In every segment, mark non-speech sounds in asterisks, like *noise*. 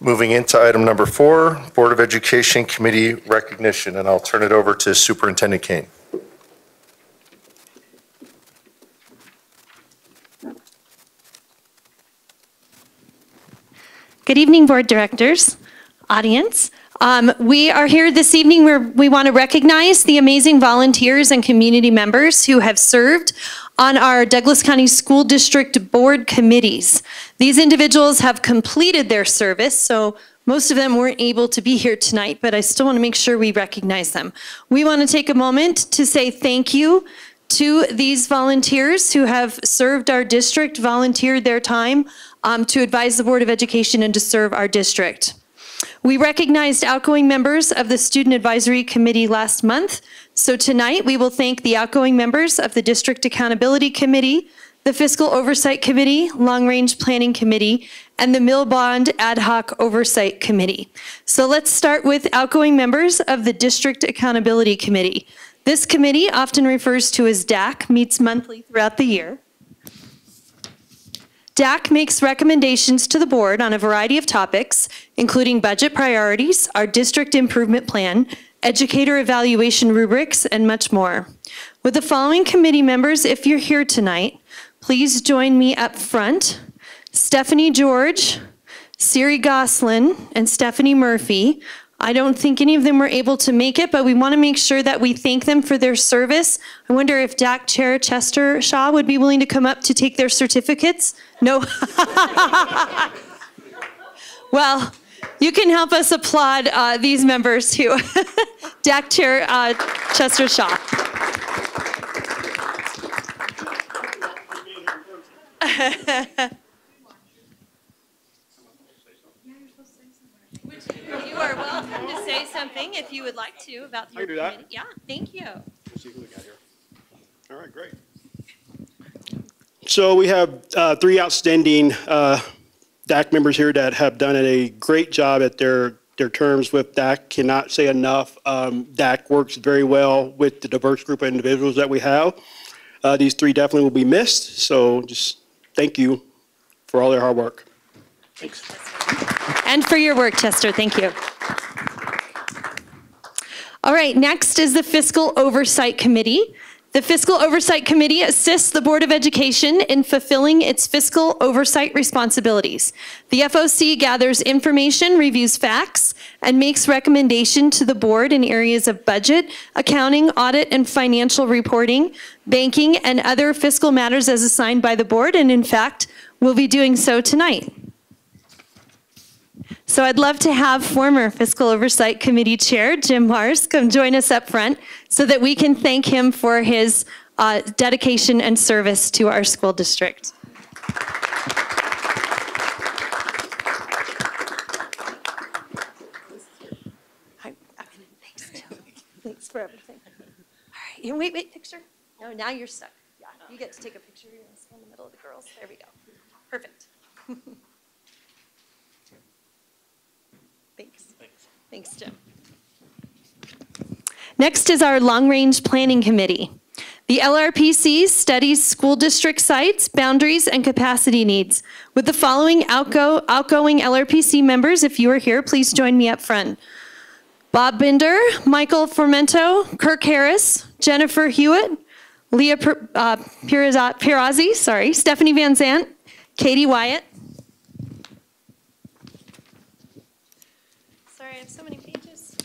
Moving into item number four, Board of Education Committee recognition, and I'll turn it over to Superintendent Kane. Good evening, Board Directors, audience. Um, We are here this evening where we want to recognize the amazing volunteers and community members who have served on our Douglas County School District Board committees. These individuals have completed their service, so most of them weren't able to be here tonight, but I still want to make sure we recognize them. We want to take a moment to say thank you to these volunteers who have served our district, volunteered their time um, to advise the Board of Education and to serve our district. We recognized outgoing members of the Student Advisory Committee last month, so tonight we will thank the outgoing members of the District Accountability Committee, the Fiscal Oversight Committee, Long Range Planning Committee, and the Mill Bond Ad Hoc Oversight Committee. So let's start with outgoing members of the District Accountability Committee. This committee, often refers to as DAC, meets monthly throughout the year. DAC makes recommendations to the board on a variety of topics, including budget priorities, our district improvement plan, educator evaluation rubrics, and much more. With the following committee members, if you're here tonight, please join me up front. Stephanie George, Siri Goslin, and Stephanie Murphy. I don't think any of them were able to make it, but we want to make sure that we thank them for their service. I wonder if DAC Chair Chester Shaw would be willing to come up to take their certificates? No? *laughs* Well, you can help us applaud uh, these members too. DAC Chair uh, Chester Shaw. You are welcome to say something if you would like to about your can do that. committee. Yeah, thank you. See who we got here. All right, great. So we have uh, three outstanding uh, DAC members here that have done a great job at their, their terms with DAC. Cannot say enough. Um, DAC works very well with the diverse group of individuals that we have. Uh, These three definitely will be missed, so just thank you for all their hard work. Thanks. And for your work, Chester, thank you. All right, next is the Fiscal Oversight Committee. The Fiscal Oversight Committee assists the Board of Education in fulfilling its fiscal oversight responsibilities. The FOC gathers information, reviews facts, and makes recommendation to the board in areas of budget, accounting, audit, and financial reporting, banking, and other fiscal matters as assigned by the board, and in fact, we'll be doing so tonight. So I'd love to have former Fiscal Oversight Committee Chair Jim Mars come join us up front so that we can thank him for his uh, dedication and service to our school district. Thanks. Thanks for everything. All right, you- wait, wait, picture? No, now you're stuck. Yeah, you get to take a picture. You're gonna stand in the middle of the girls. There we go. Perfect. Thanks. Thanks, Jim. Next is our Long Range Planning Committee. The LRPC studies school district sites, boundaries, and capacity needs. With the following outgo- outgoing LRPC members, if you are here, please join me up front. Bob Binder, Michael Formento, Kirk Harris, Jennifer Hewitt, Leah uh, Pirazzi, sorry, Stephanie Van Zant, Katie Wyatt, Sorry, I have so many pages.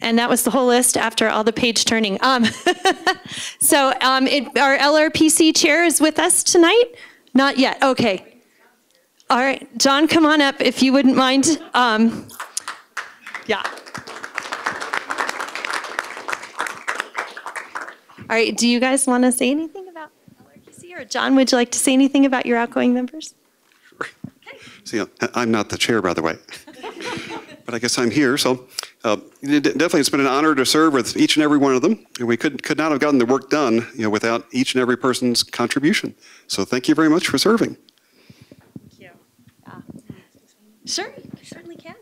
And that was the whole list after all the page turning. Um, *laughs* so um, it, our LRPC chair is with us tonight? Not yet. Okay. All right, John, come on up if you wouldn't mind. Um, yeah. All right. Do you guys want to say anything about LRPC, or John? Would you like to say anything about your outgoing members? See, I'm not the chair, by the way. *laughs* but I guess I'm here. So uh, definitely, it's been an honor to serve with each and every one of them. And we could, could not have gotten the work done you know, without each and every person's contribution. So thank you very much for serving. Sure, you certainly can.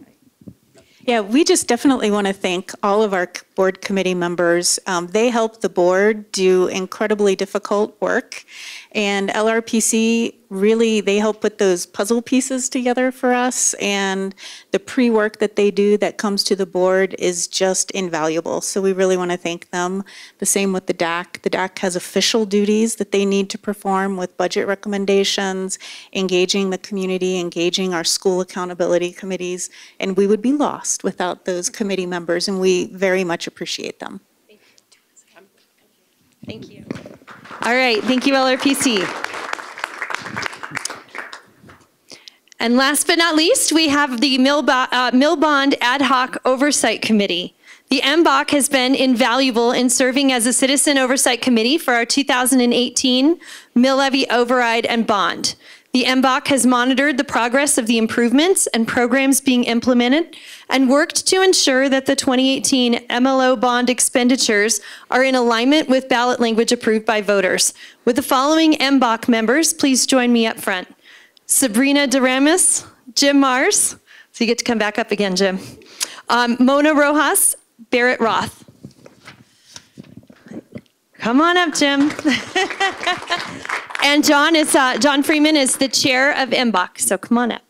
Yeah, we just definitely want to thank all of our board committee members. Um, They help the board do incredibly difficult work. And LRPC, really, they help put those puzzle pieces together for us. And the pre-work that they do that comes to the board is just invaluable. So we really want to thank them. The same with the DAC. The DAC has official duties that they need to perform with budget recommendations, engaging the community, engaging our school accountability committees, and we would be lost without those committee members, and we very much appreciate them. Thank you. All right, thank you, LRPC. And last but not least, we have the Mill uh, Mill Bond Ad Hoc Oversight Committee. The MBOC has been invaluable in serving as a citizen oversight committee for our 2018 mill levy override and bond. The MBOC has monitored the progress of the improvements and programs being implemented and worked to ensure that the 2018 MLO bond expenditures are in alignment with ballot language approved by voters. With the following MBOC members, please join me up front. Sabrina Daramis, Jim Mars, so you get to come back up again, Jim. Um, Mona Rojas, Barrett Roth. Come on up, Jim. and John is uh, John Freeman is the chair of MBOC, so come on up.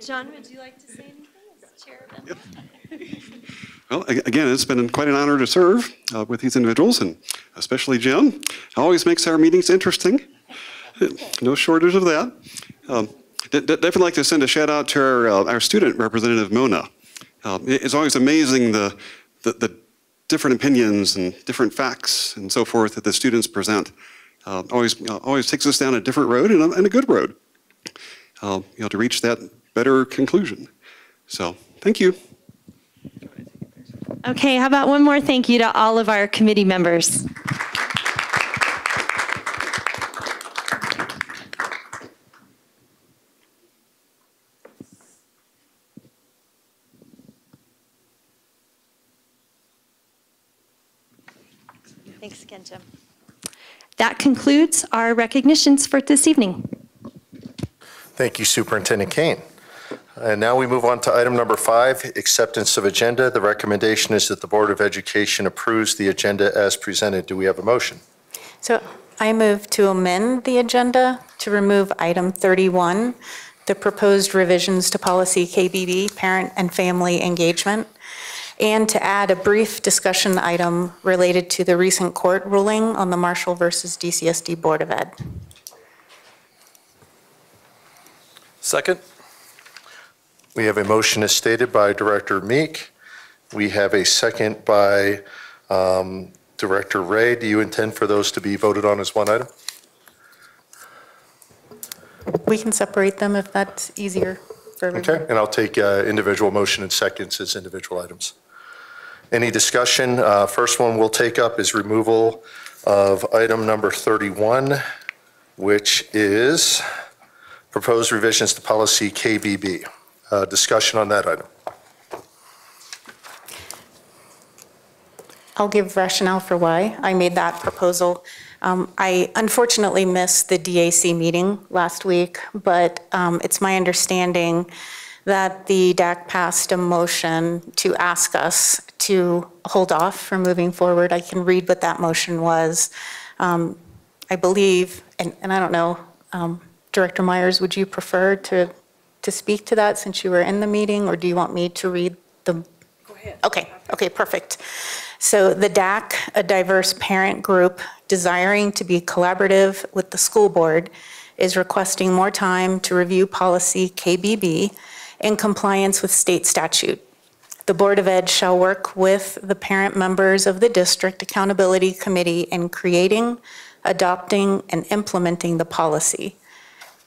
John, would you like to say anything as chair of MBOC? Well, again, it's been quite an honor to serve uh, with these individuals, and especially Jim. Always makes our meetings interesting. No shortage of that. Um, de- de- Definitely like to send a shout out to our, uh, our student representative, Mona. It- It's always amazing the, the- the different opinions and different facts and so forth that the students present. Uh, Always, always takes us down a different road and a, and a good road, uh, you know, to reach that better conclusion. So, thank you. Okay, how about one more thank you to all of our committee members? Thanks Jim. That concludes our recognitions for this evening. Thank you, Superintendent Kane. And now we move on to item number five, acceptance of agenda. The recommendation is that the Board of Education approves the agenda as presented. Do we have a motion? So I move to amend the agenda to remove item 31, the proposed revisions to policy KBB, parent and family engagement, and to add a brief discussion item related to the recent court ruling on the Marshall versus DCSD Board of Ed. Second? We have a motion as stated by Director Meek. We have a second by um, Director Ray. Do you intend for those to be voted on as one item? We can separate them if that's easier for everyone. Okay, and I'll take uh, individual motion and seconds as individual items. Any discussion? Uh, First one we'll take up is removal of item number 31, which is proposed revisions to policy KBB. Uh, Discussion on that item. I'll give rationale for why I made that proposal. Um, I unfortunately missed the DAC meeting last week, but um, it's my understanding that the DAC passed a motion to ask us to hold off from moving forward. I can read what that motion was. Um, I believe, and and I don't know, um, Director Myers, would you prefer to, to speak to that since you were in the meeting, or do you want me to read the? Go ahead. Okay, okay, perfect. So the DAC, a diverse parent group desiring to be collaborative with the school board, is requesting more time to review policy KBB in compliance with state statute. The Board of Ed shall work with the parent members of the District Accountability Committee in creating, adopting, and implementing the policy.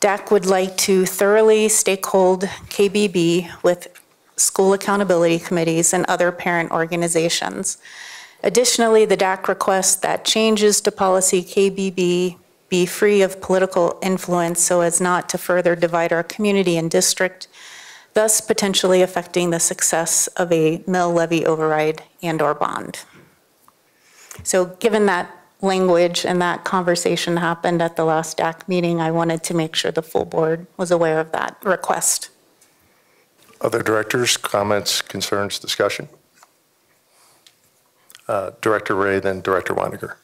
DAC would like to thoroughly stakehold KBB with school accountability committees and other parent organizations. Additionally, the DAC requests that changes to policy KBB be free of political influence so as not to further divide our community and district, thus potentially affecting the success of a mill levy override and/or bond. So given that language and that conversation happened at the last DAC meeting, I wanted to make sure the full board was aware of that request. Other directors, comments, concerns, discussion? Uh, Director Ray, then Director Winegar.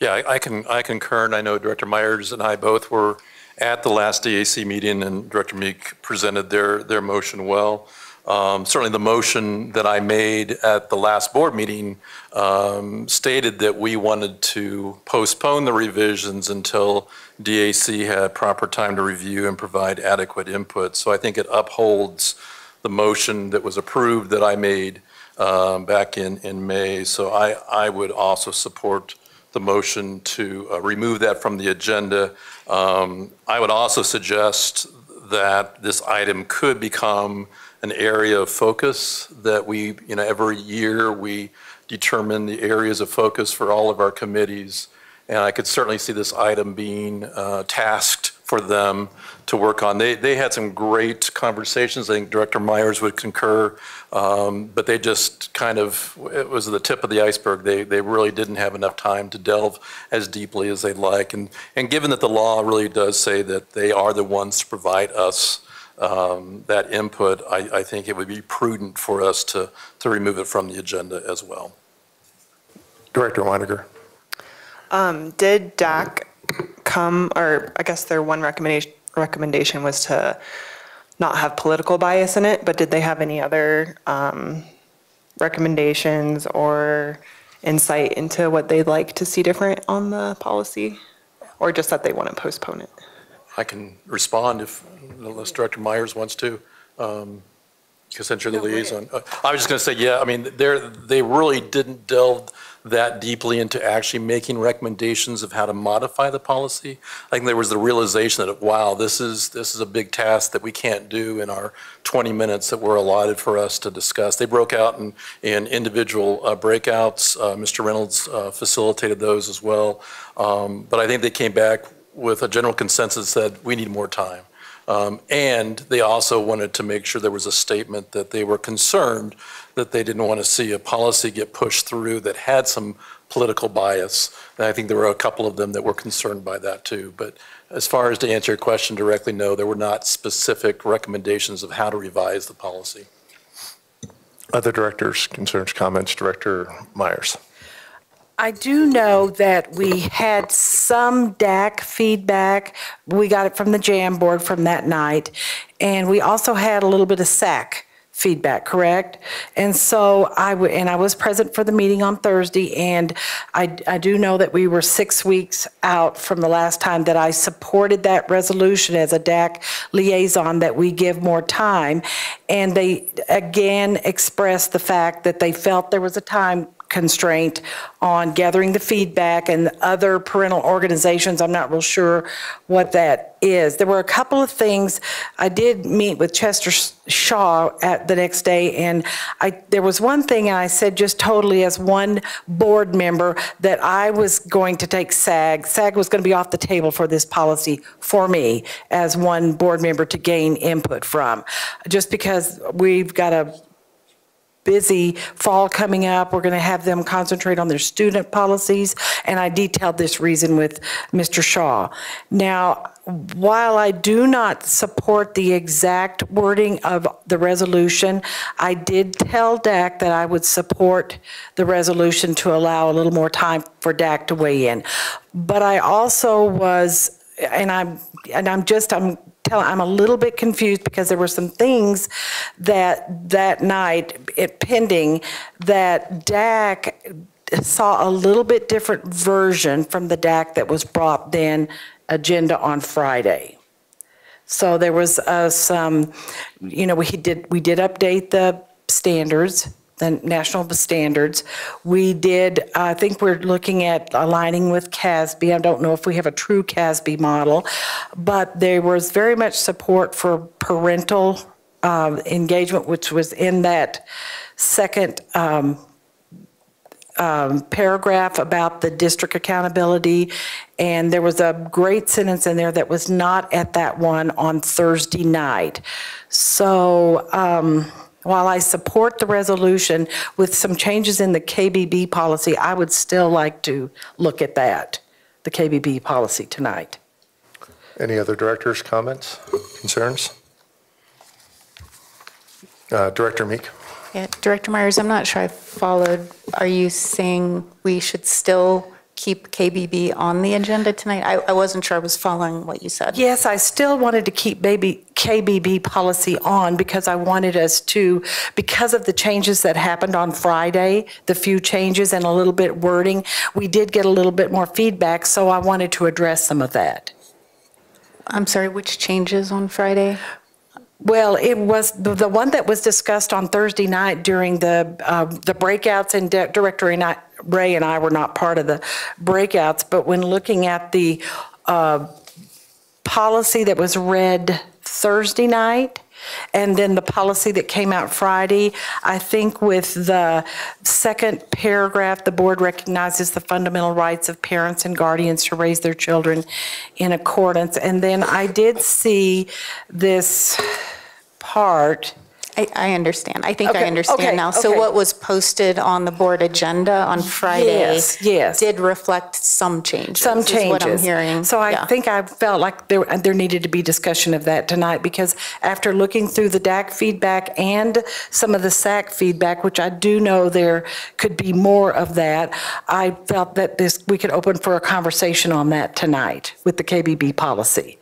Yeah, I- I can, I concur, and I know Director Myers and I both were at the last DAC meeting, and Director Meek presented their, their motion well. Um, Certainly, the motion that I made at the last board meeting um, stated that we wanted to postpone the revisions until DAC had proper time to review and provide adequate input. So I think it upholds the motion that was approved that I made um, back in, in May. So I, I would also support the motion to uh, remove that from the agenda. Um, I would also suggest that this item could become an area of focus, that we, you know, every year, we determine the areas of focus for all of our committees. And I could certainly see this item being uh, tasked for them to work on. They, they had some great conversations. I think Director Myers would concur. Um, But they just kind of, it was the tip of the iceberg. They, they really didn't have enough time to delve as deeply as they'd like. And, and given that the law really does say that they are the ones to provide us um, that input, I, I think it would be prudent for us to, to remove it from the agenda as well. Director Winegar. Um, did DAC come, or I guess their one recommendation, recommendation was to not have political bias in it, but did they have any other, um, recommendations or insight into what they'd like to see different on the policy? Or just that they want to postpone it? I can respond if, unless Director Myers wants to, um, because since you're the liaison. Uh, I was just going to say, yeah, I mean, they're, they really didn't delve that deeply into actually making recommendations of how to modify the policy. I think there was the realization that, wow, this is, this is a big task that we can't do in our 20 minutes that were allotted for us to discuss. They broke out in, in individual uh, breakouts. Uh, Mr. Reynolds uh, facilitated those as well. Um, But I think they came back with a general consensus that we need more time. Um, And they also wanted to make sure there was a statement that they were concerned that they didn't want to see a policy get pushed through that had some political bias. And I think there were a couple of them that were concerned by that too. But as far as to answer your question directly, no, there were not specific recommendations of how to revise the policy. Other directors, concerns, comments, Director Myers. I do know that we had some DAC feedback. We got it from the Jamboard from that night. And we also had a little bit of SAC feedback, correct? And so I and I was present for the meeting on Thursday, and I, I do know that we were six weeks out from the last time that I supported that resolution as a DAC liaison, that we give more time. And they again expressed the fact that they felt there was a time constraint on gathering the feedback and other parental organizations. I'm not real sure what that is. There were a couple of things. I did meet with Chester Shaw at the next day, and I, there was one thing, I said just totally as one board member that I was going to take SAG. SAG was going to be off the table for this policy for me as one board member to gain input from. Just because we've got a busy fall coming up. We're going to have them concentrate on their student policies, and I detailed this reason with Mr. Shaw. Now, while I do not support the exact wording of the resolution, I did tell DAC that I would support the resolution to allow a little more time for DAC to weigh in. But I also was, and I'm, and I'm just, I'm tell, I'm a little bit confused because there were some things that, that night, it pending, that DAC saw a little bit different version from the DAC that was brought then agenda on Friday. So there was uh, some, you know, we did, we did update the standards, the national standards. We did, I think we're looking at aligning with CASB. I don't know if we have a true CASB model, but there was very much support for parental uh, engagement, which was in that second um, um, paragraph about the district accountability, and there was a great sentence in there that was not at that one on Thursday night. So um, while I support the resolution with some changes in the KBB policy, I would still like to look at that, the KBB policy tonight. Any other directors' comments, concerns? Uh, Director Meek? Yeah, Director Myers, I'm not sure I followed. Are you saying we should still keep KBB on the agenda tonight? I, I wasn't sure I was following what you said. Yes, I still wanted to keep baby KBB policy on because I wanted us to, because of the changes that happened on Friday, the few changes and a little bit wording, we did get a little bit more feedback, so I wanted to address some of that. I'm sorry, which changes on Friday? Well, it was, the the one that was discussed on Thursday night during the, uh, the breakouts, and Di- Director and I- Ray and I were not part of the breakouts, but when looking at the uh, policy that was read Thursday night, and then the policy that came out Friday, I think with the second paragraph, the board recognizes the fundamental rights of parents and guardians to raise their children in accordance. And then I did see this part, I, I understand. I think I okay, understand now. So okay. what was posted on the board agenda on Friday? Yes, yes. Did reflect some changes? some changes. Is what I'm hearing. So I Yeah. think I felt like there, there needed to be discussion of that tonight, because after looking through the DAC feedback and some of the SAC feedback, which I do know there could be more of that, I felt that this, we could open for a conversation on that tonight with the KBB policy.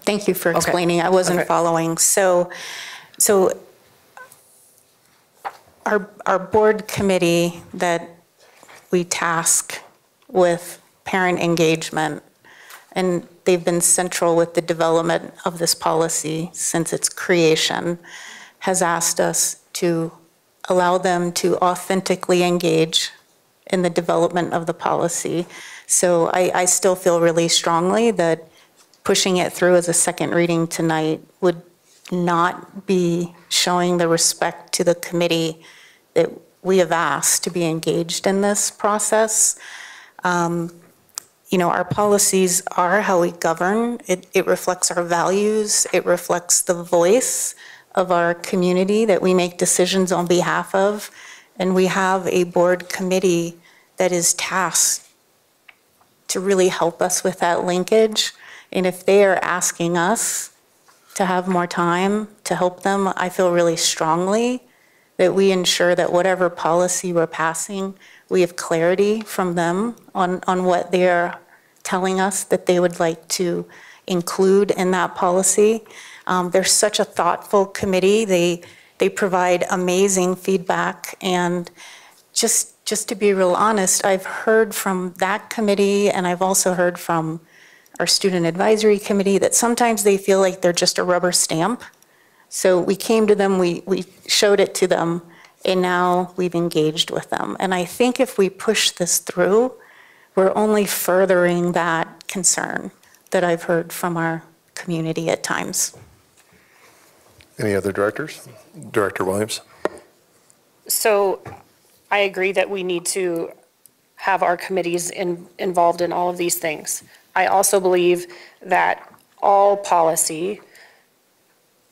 Thank you for explaining. I wasn't following. So, so our, our board committee that we task with parent engagement, and they've been central with the development of this policy since its creation, has asked us to allow them to authentically engage in the development of the policy. So I, I still feel really strongly that pushing it through as a second reading tonight would not be showing the respect to the committee that we have asked to be engaged in this process. Um, You know, our policies are how we govern. It, it reflects our values. It reflects the voice of our community that we make decisions on behalf of. And we have a board committee that is tasked to really help us with that linkage. And if they are asking us to have more time to help them, I feel really strongly that we ensure that whatever policy we're passing, we have clarity from them on, on what they're telling us that they would like to include in that policy. Um, They're such a thoughtful committee. They, they provide amazing feedback. And just, just to be real honest, I've heard from that committee, and I've also heard from our student advisory committee, that sometimes they feel like they're just a rubber stamp. So we came to them, we, we showed it to them, and now we've engaged with them. And I think if we push this through, we're only furthering that concern that I've heard from our community at times. Any other directors? Director Williams? So I agree that we need to have our committees in, involved in all of these things. I also believe that all policy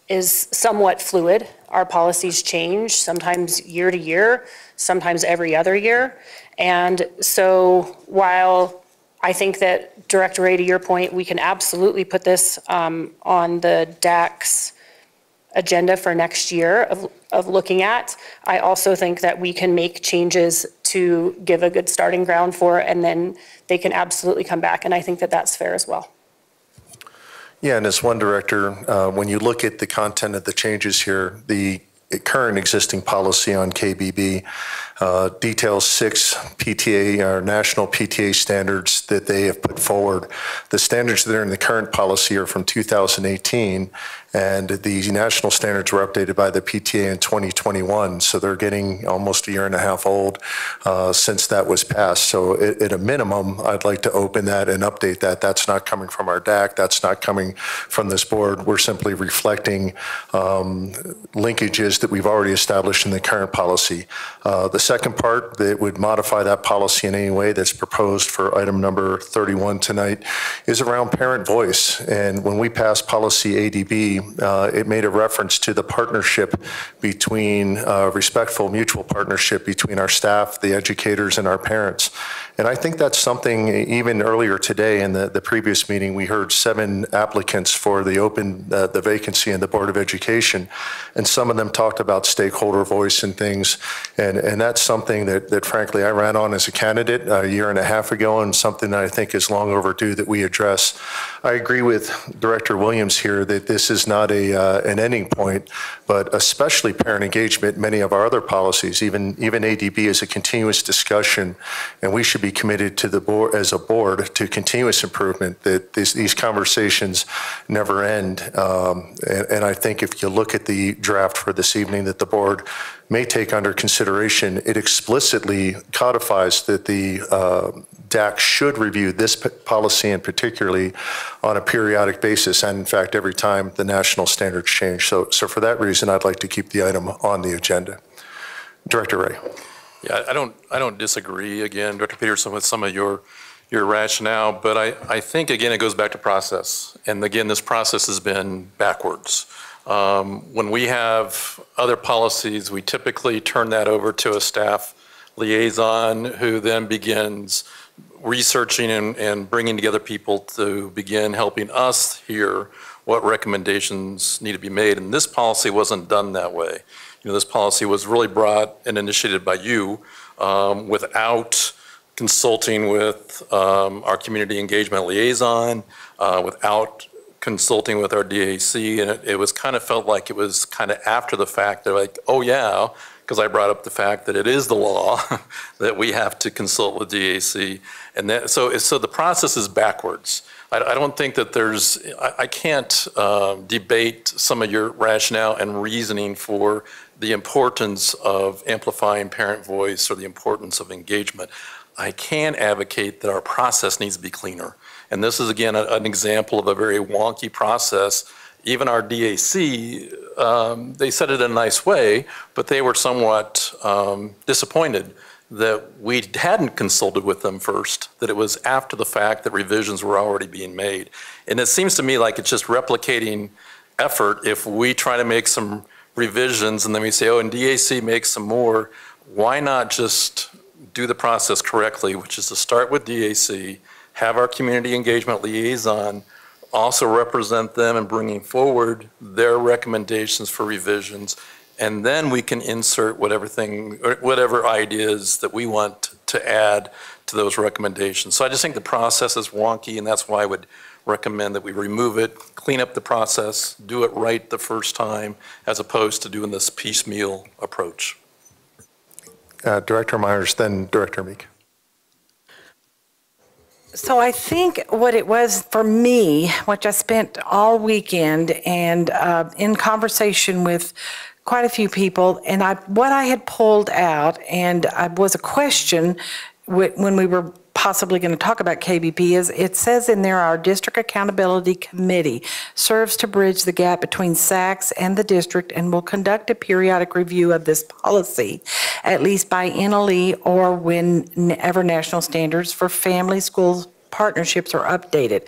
is somewhat fluid. Our policies change, sometimes year to year, sometimes every other year. And so while I think that, Director Ray, to your point, we can absolutely put this um, on the DAC's agenda for next year of, of looking at. I also think that we can make changes to give a good starting ground for, and then they can absolutely come back, and I think that that's fair as well. Yeah, and as one director, uh, when you look at the content of the changes here, the current existing policy on KBB uh, details six PTA, or national PTA standards that they have put forward. The standards that are in the current policy are from 2018, And the national standards were updated by the PTA in 2021, so they're getting almost a year and a half old uh, since that was passed. So at at a minimum, I'd like to open that and update that. That's not coming from our DAC, that's not coming from this board. We're simply reflecting um, linkages that we've already established in the current policy. Uh, The second part that would modify that policy in any way that's proposed for item number 31 tonight is around parent voice. And when we passed policy ADB, uh, it made a reference to the partnership between, uh, respectful mutual partnership between our staff, the educators, and our parents. And I think that's something, even earlier today in the, the previous meeting, we heard seven applicants for the open, uh, the vacancy in the Board of Education. And some of them talked about stakeholder voice and things. And, and that's something that, that frankly I ran on as a candidate a year and a half ago and something that I think is long overdue that we address. I agree with Director Williams here that this is not a, uh, an ending point, but especially parent engagement, many of our other policies, even, even ADB is a continuous discussion. And we should be committed to the board, as a board, to continuous improvement, that these, these conversations never end. Um, and, and I think if you look at the draft for this evening that the board may take under consideration, it explicitly codifies that the uh, DAC should review this policy and particularly on a periodic basis, and in fact, every time the national standards change. So, so for that reason, I'd like to keep the item on the agenda. Director Ray. Yeah, I don't, I don't disagree, again, Director Peterson, with some of your, your rationale, but I, I think, again, it goes back to process. And again, this process has been backwards. Um, When we have other policies, we typically turn that over to a staff liaison who then begins researching and, and bringing together people to begin helping us hear what recommendations need to be made. And this policy wasn't done that way. You know, this policy was really brought and initiated by you um, without consulting with um, our community engagement liaison, uh, without consulting with our DAC, and it, it was kind of felt like it was kind of after the fact. They're like, oh yeah, because I brought up the fact that it is the law *laughs* that we have to consult with DAC, and that so so the process is backwards. I, I don't think that there's I, I can't uh, debate some of your rationale and reasoning for the importance of amplifying parent voice or the importance of engagement. I can advocate that our process needs to be cleaner. And this is, again, a- an example of a very wonky process. Even our DAC, um, they said it in a nice way, but they were somewhat um, disappointed that we hadn't consulted with them first, that it was after the fact that revisions were already being made. And it seems to me like it's just replicating effort if we try to make some revisions and then we say, oh, and DAC makes some more, why not just do the process correctly, which is to start with DAC, have our community engagement liaison also represent them in bringing forward their recommendations for revisions, and then we can insert whatever thing, whatever ideas that we want to add to those recommendations. So I just think the process is wonky, and that's why I would recommend that we remove it, clean up the process, do it right the first time, as opposed to doing this piecemeal approach. Uh, Director Myers, then Director Meek. So I think what it was for me, which I spent all weekend and uh, in conversation with quite a few people, and I what I had pulled out, and I was a question when we were possibly going to talk about KBB is it says in there our district accountability committee serves to bridge the gap between SACS and the district and will conduct a periodic review of this policy at least by NLE or whenever national standards for family schools partnerships are updated.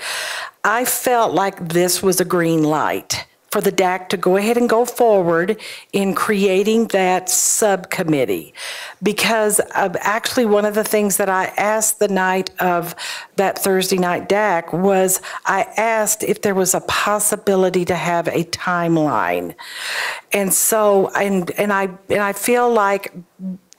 I felt like this was a green light for the DAC to go ahead and go forward in creating that subcommittee. Because of actually, one of the things that I asked the night of that Thursday night DAC was I asked if there was a possibility to have a timeline. And so, and, and I, and I feel like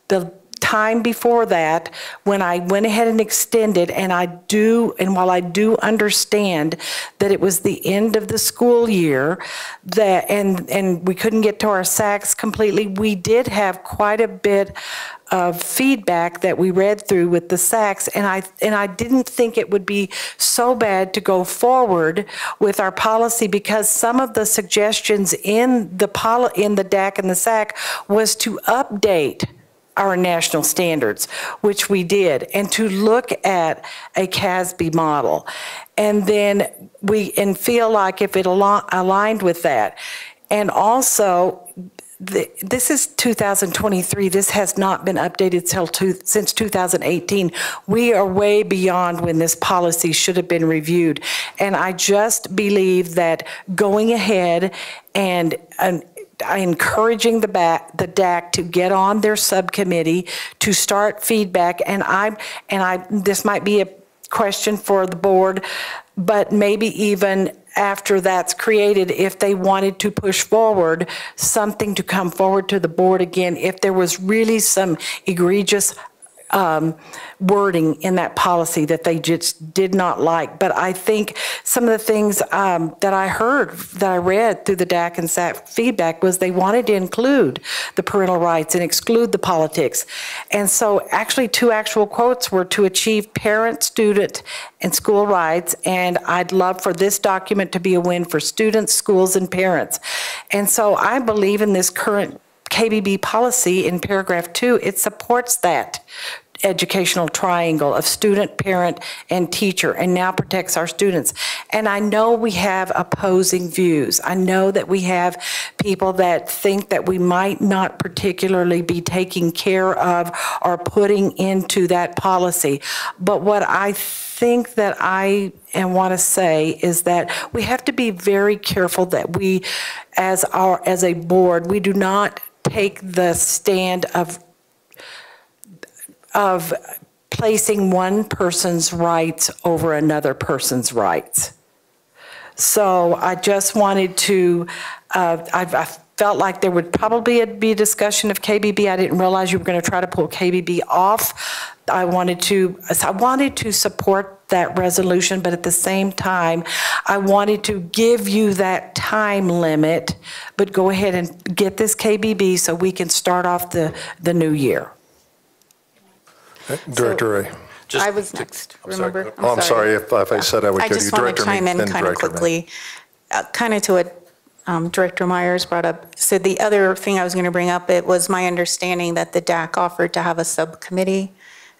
the time before that, when I went ahead and extended, and I do, and while I do understand that it was the end of the school year, that, and, and we couldn't get to our SACs completely, we did have quite a bit of feedback that we read through with the SACs, and I, and I didn't think it would be so bad to go forward with our policy because some of the suggestions in the poli, in the DAC and the SAC was to update our national standards, which we did, and to look at a CASB model. And then we, and feel like if it al- aligned with that. And also, this is 2023, this has not been updated two- since 2018. We are way beyond when this policy should have been reviewed. And I just believe that going ahead and, and Uh, encouraging the back, the DAC to get on their subcommittee, to start feedback, and I, and I, this might be a question for the board, but maybe even after that's created, if they wanted to push forward, something to come forward to the board again, if there was really some egregious um, wording in that policy that they just did not like. But I think some of the things um, that I heard, that I read through the DAC and SAC feedback was they wanted to include the parental rights and exclude the politics. And so actually, two actual quotes were to achieve parent, student, and school rights. And I'd love for this document to be a win for students, schools, and parents. And so I believe in this current KBB policy in paragraph two, it supports that educational triangle of student, parent, and teacher, and now protects our students. And I know we have opposing views. I know that we have people that think that we might not particularly be taking care of or putting into that policy. But what I think that I and want to say is that we have to be very careful that we, as our, as a board, we do not take the stand of of placing one person's rights over another person's rights. So I just wanted to, uh, I I felt like there would probably be a discussion of KBB. I didn't realize you were going to try to pull KBB off. I wanted to, I wanted to support that resolution, but at the same time, I wanted to give you that time limit, but go ahead and get this KBB so we can start off the, the new year. Director Ray. I was next, I'm sorry. remember? Oh, I'm sorry if if I said I would I go to you. just want Director to chime in then kind of Director May. quickly, kind of to what um, Director Myers brought up. So the other thing I was going to bring up, it was my understanding that the DAC offered to have a subcommittee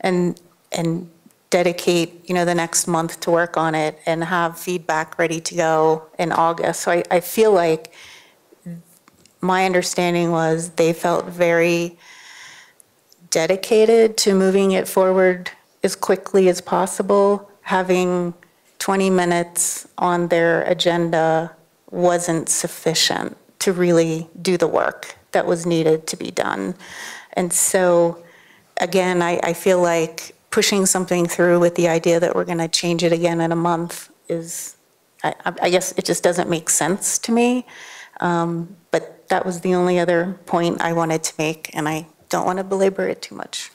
and, and dedicate, you know, the next month to work on it and have feedback ready to go in August. So I, I feel like my understanding was they felt very dedicated to moving it forward as quickly as possible. Having 20 minutes on their agenda wasn't sufficient to really do the work that was needed to be done. And so, again, I, I feel like pushing something through with the idea that we're going to change it again in a month is, I, I I guess it just doesn't make sense to me. Um, But that was the only other point I wanted to make, and I don't want to belabor it too much.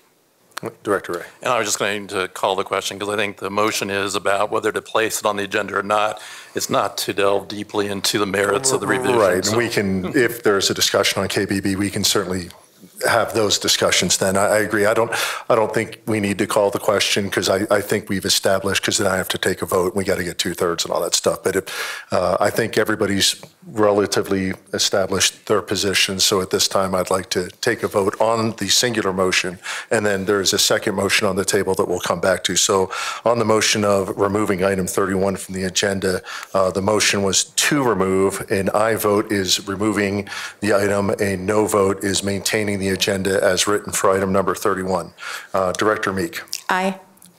Director Ray. And I was just going to call the question because I think the motion is about whether to place it on the agenda or not. It's not to delve deeply into the merits of the revision. Right, so- and we can, if there's a discussion on KBB, we can certainly have those discussions then. I, I agree. I don't, I don't think we need to call the question because I, I think we've established, because then I have to take a vote, and we got to get two-thirds and all that stuff. But if, uh, I think everybody's relatively established their position. so at this time, I'd like to take a vote on the singular motion, and then there's a second motion on the table that we'll come back to. So on the motion of removing item 31 from the agenda, uh, the motion was to remove, an I vote is removing the item, a no vote is maintaining the agenda as written for item number 31. Uh, Director Meek, Aye.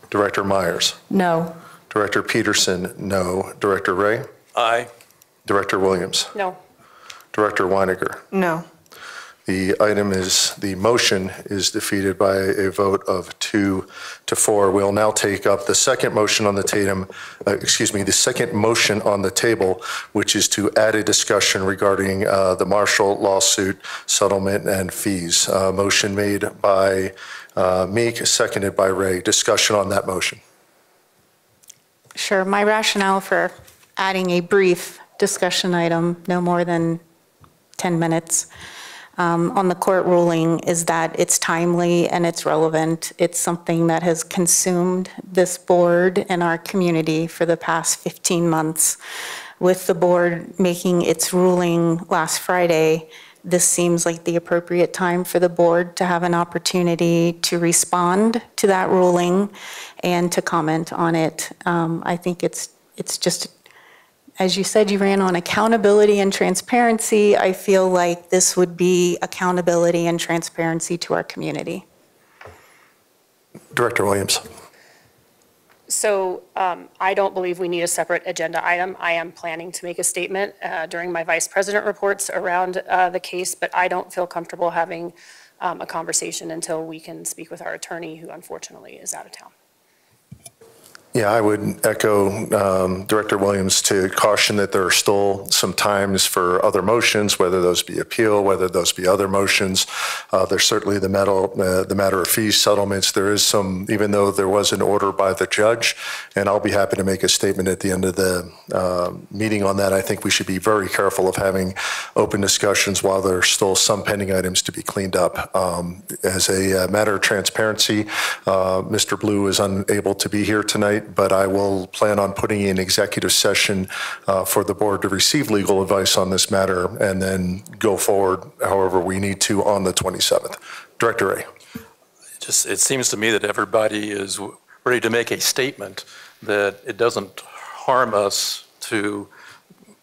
Director Myers, No. Director Peterson, no. Director Ray, Aye. Director Williams, No. Director Winegar, No. The item is, the motion is defeated by a vote of two to four. We'll now take up the second motion on the Tatum, uh, excuse me, the second motion on the table, which is to add a discussion regarding uh, the Marshall lawsuit settlement and fees. Uh, Motion made by uh, Meek, seconded by Ray. Discussion on that motion. Sure, my rationale for adding a brief discussion item, no more than 10 minutes, um, on the court ruling is that it's timely and it's relevant. It's something that has consumed this board and our community for the past 15 months. With the board making its ruling last Friday, this seems like the appropriate time for the board to have an opportunity to respond to that ruling and to comment on it. Um, I think it's, it's just, as you said, you ran on accountability and transparency. I feel like this would be accountability and transparency to our community. Director Williams. So um, I don't believe we need a separate agenda item. I am planning to make a statement uh, during my vice president reports around uh, the case, but I don't feel comfortable having um, a conversation until we can speak with our attorney, who unfortunately is out of town. Yeah, I would echo um, Director Williams to caution that there are still some times for other motions, whether those be appeal, whether those be other motions. Uh, There's certainly the matter, uh, the matter of fees settlements. There is some, even though there was an order by the judge, and I'll be happy to make a statement at the end of the uh, meeting on that. I think we should be very careful of having open discussions while there are still some pending items to be cleaned up. Um, As a uh, matter of transparency, uh, Mr. Blue is unable to be here tonight, but I will plan on putting in executive session uh, for the board to receive legal advice on this matter and then go forward however we need to on the 27th. Director Ray. Just, it seems to me that everybody is ready to make a statement that it doesn't harm us to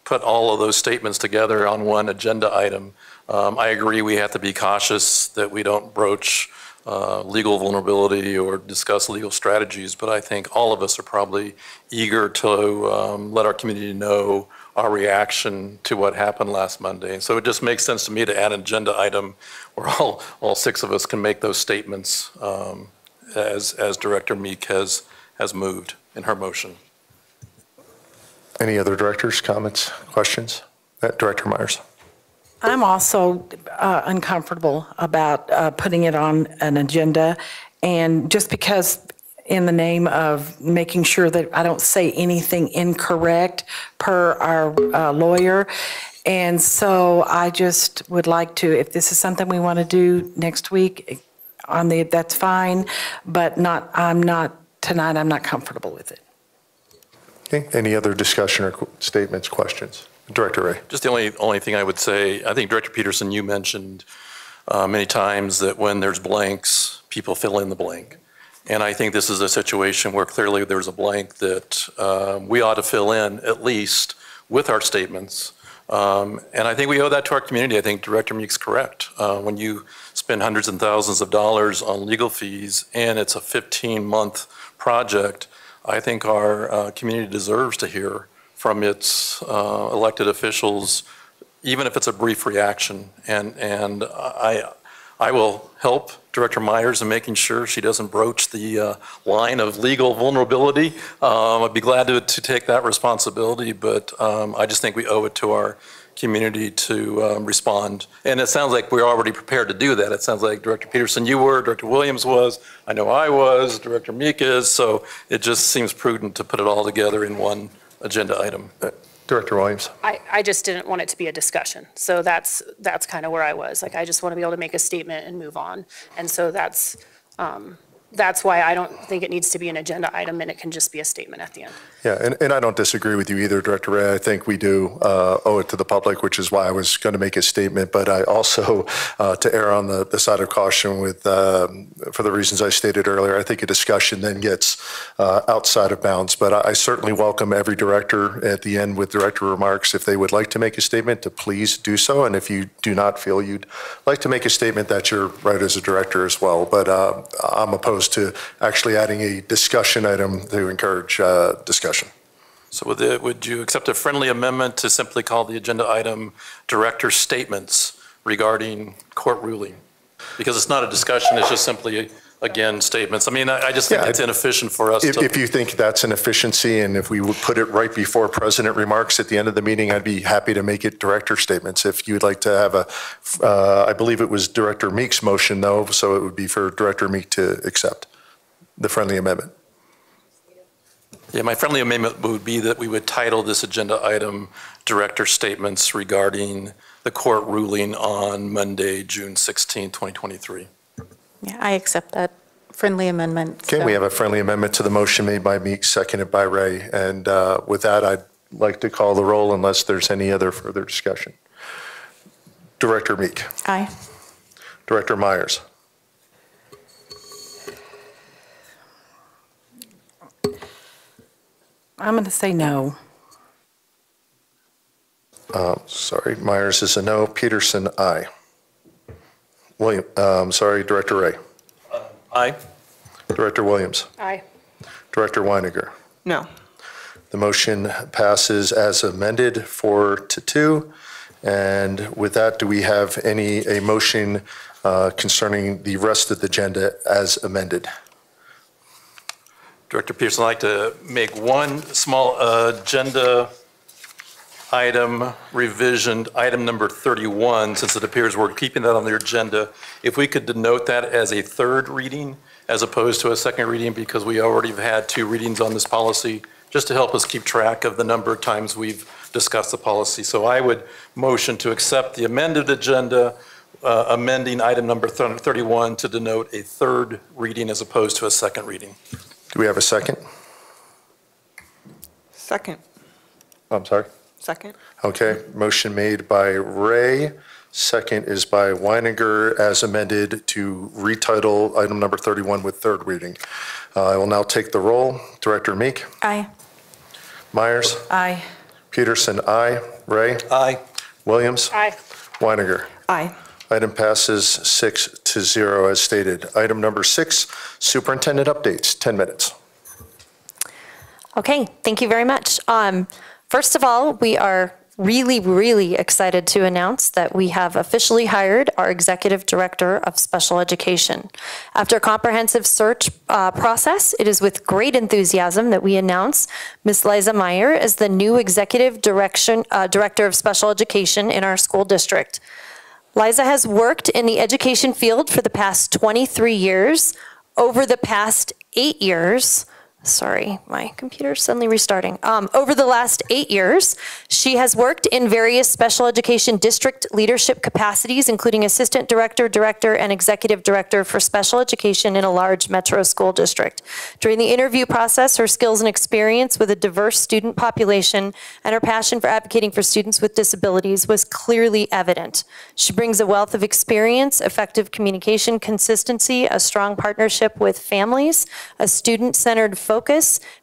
put all of those statements together on one agenda item. Um, I agree, we have to be cautious that we don't broach uh, legal vulnerability or discuss legal strategies, but I think all of us are probably eager to um, let our community know our reaction to what happened last Monday. And so it just makes sense to me to add an agenda item where *laughs* all, all six of us can make those statements um, as, as Director Meek has, has moved in her motion. Any other directors, comments, questions? Uh, Director Myers. I'm also uh, uncomfortable about uh, putting it on an agenda, and just because in the name of making sure that I don't say anything incorrect per our uh, lawyer. And so I just would like to, if this is something we want to do next week on the, that's fine, but not, I'm not, tonight, I'm not comfortable with it. Okay, any other discussion or statements, questions? Director Ray. Just the only, only thing I would say, I think Director Peterson, you mentioned uh, many times that when there's blanks, people fill in the blank. And I think this is a situation where clearly there's a blank that uh, we ought to fill in at least with our statements. Um, And I think we owe that to our community. I think Director Meek's correct. Uh, When you spend hundreds and thousands of dollars on legal fees and it's a 15-month project, I think our uh, community deserves to hear from its uh, elected officials, even if it's a brief reaction. And, and I, I will help Director Myers in making sure she doesn't broach the uh, line of legal vulnerability. Um, I'd be glad to, to take that responsibility, but um, I just think we owe it to our community to um, respond. And it sounds like we're already prepared to do that. It sounds like Director Peterson, you were, Director Williams was, I know I was, Director Meek is, so it just seems prudent to put it all together in one agenda item. Director Williams. I, I just didn't want it to be a discussion. So that's, that's kind of where I was. Like, I just want to be able to make a statement and move on. And so that's, um, that's why I don't think it needs to be an agenda item and it can just be a statement at the end. Yeah, and, and I don't disagree with you either, Director Ray. I think we do uh, owe it to the public, which is why I was going to make a statement. But I also, uh, to err on the, the side of caution with, um, for the reasons I stated earlier, I think a discussion then gets uh, outside of bounds. But I, I certainly welcome every director at the end with director remarks. If they would like to make a statement, to please do so. And if you do not feel you'd like to make a statement, that's your right as a director as well. But uh, I'm opposed to actually adding a discussion item to encourage uh, discussion. So would, the- would you accept a friendly amendment to simply call the agenda item Director Statements regarding court ruling. Because it's not a discussion, it's just simply, again, statements. I mean, I I just think Yeah, it's inefficient for us If, to. if you think that's an efficiency, and if we would put it right before president remarks at the end of the meeting, I'd be happy to make it director statements. If you'd like to have a, uh, I believe it was Director Meek's motion, though, so it would be for Director Meek to accept the friendly amendment. Yeah, my friendly amendment would be that we would title this agenda item Director Statements regarding the court ruling on Monday, June 16, 2023. Yeah, I accept that friendly amendment. Okay, so- we have a friendly amendment to the motion made by Meek, seconded by Ray. And uh, with that, I'd like to call the roll unless there's any other further discussion. Director Meek, Aye. Director Myers, I'm going to say no. uh, sorry, Myers is a no. Peterson, aye. William, um, sorry, Director Ray. Aye? Director Williams, Aye. Director Winegar. No. The motion passes as amended, four to two. And with that, do we have any, a motion uh, concerning the rest of the agenda as amended? Director Pearson, I'd like to make one small agenda item revision, item number 31, since it appears we're keeping that on the agenda. If we could denote that as a third reading as opposed to a second reading, because we already have had two readings on this policy, just to help us keep track of the number of times we've discussed the policy. So I would motion to accept the amended agenda, uh, amending item number 31 to denote a third reading as opposed to a second reading. Do we have a second? Second. I'm sorry. Second. Okay, motion made by Ray, second is by Winegar as amended to retitle item number 31 with third reading. Uh, I will now take the roll. Director Meek, Aye. Myers, Aye. Peterson, aye. Ray, Aye. Williams, Aye. Winegar. Aye. Item passes six to zero as stated. Item number six, superintendent updates, 10 minutes. Okay, thank you very much. Um, First of all, we are really, really excited to announce that we have officially hired our Executive Director of Special Education. After a comprehensive search uh, process, it is with great enthusiasm that we announce Ms. Liza Meyer as the new Executive Direction, uh, Director of Special Education in our school district. Liza has worked in the education field for the past 23 years. Over the past eight years, sorry, my computer's suddenly restarting. Um, over the last eight years, she has worked in various special education district leadership capacities, including assistant director, director, and executive director for special education in a large metro school district. During the interview process, her skills and experience with a diverse student population and her passion for advocating for students with disabilities was clearly evident. She brings a wealth of experience, effective communication, consistency, a strong partnership with families, a student-centered focus,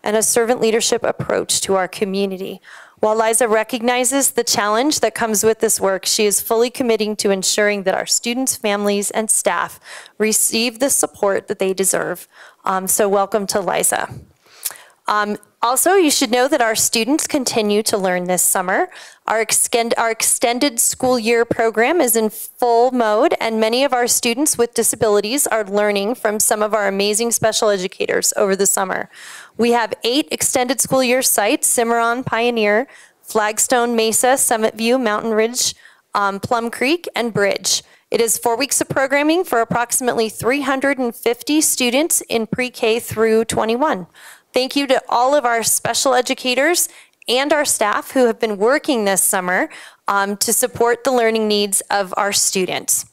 and a servant leadership approach to our community. While Liza recognizes the challenge that comes with this work, she is fully committing to ensuring that our students, families, and staff receive the support that they deserve. Um, so welcome to Liza. Um, also, you should know that our students continue to learn this summer. Our, extend, our extended school year program is in full mode, and many of our students with disabilities are learning from some of our amazing special educators over the summer. We have eight extended school year sites Cimarron, Pioneer, Flagstone, Mesa, Summit View, Mountain Ridge, um, Plum Creek, and Bridge. It is four weeks of programming for approximately 350 students in pre-K through 21. Thank you to all of our special educators and our staff who have been working this summer um, to support the learning needs of our students.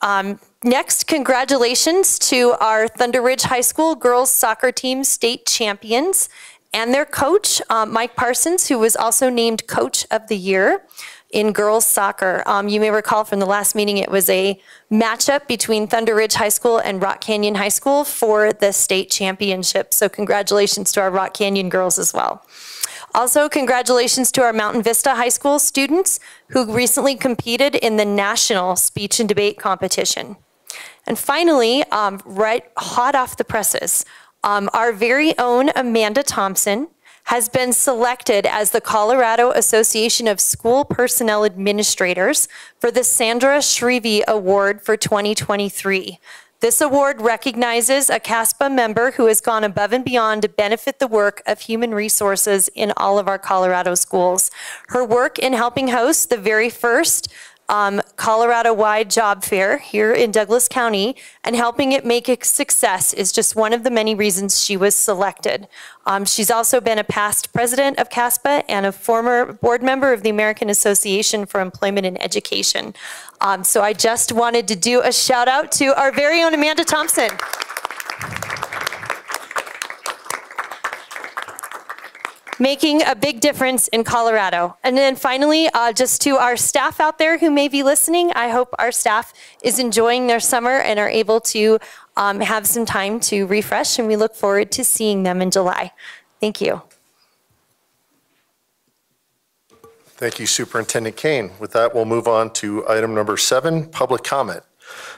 Um, next, congratulations to our Thunder Ridge High School girls soccer team state champions and their coach, uh, Mike Parsons, who was also named Coach of the Year in girls soccer. Um, you may recall from the last meeting, it was a matchup between Thunder Ridge High School and Rock Canyon High School for the state championship. So congratulations to our Rock Canyon girls as well. Also, congratulations to our Mountain Vista High School students who recently competed in the national speech and debate competition. And finally, um, right hot off the presses, um, our very own Amanda Thompson has been selected as the Colorado Association of School Personnel Administrators for the Sandra Shrevey Award for 2023. This award recognizes a CASPA member who has gone above and beyond to benefit the work of human resources in all of our Colorado schools. Her work in helping host the very first um, Colorado-wide job fair here in Douglas County and helping it make a success is just one of the many reasons she was selected. Um, she's also been a past president of CASPA and a former board member of the American Association for Employment and Education. Um, so I just wanted to do a shout out to our very own Amanda Thompson. Making a big difference in Colorado. And then finally, uh, just to our staff out there who may be listening, I hope our staff is enjoying their summer and are able to um, have some time to refresh, and we look forward to seeing them in July. Thank you. Thank you, Superintendent Kane. With that, we'll move on to item number seven, public comment.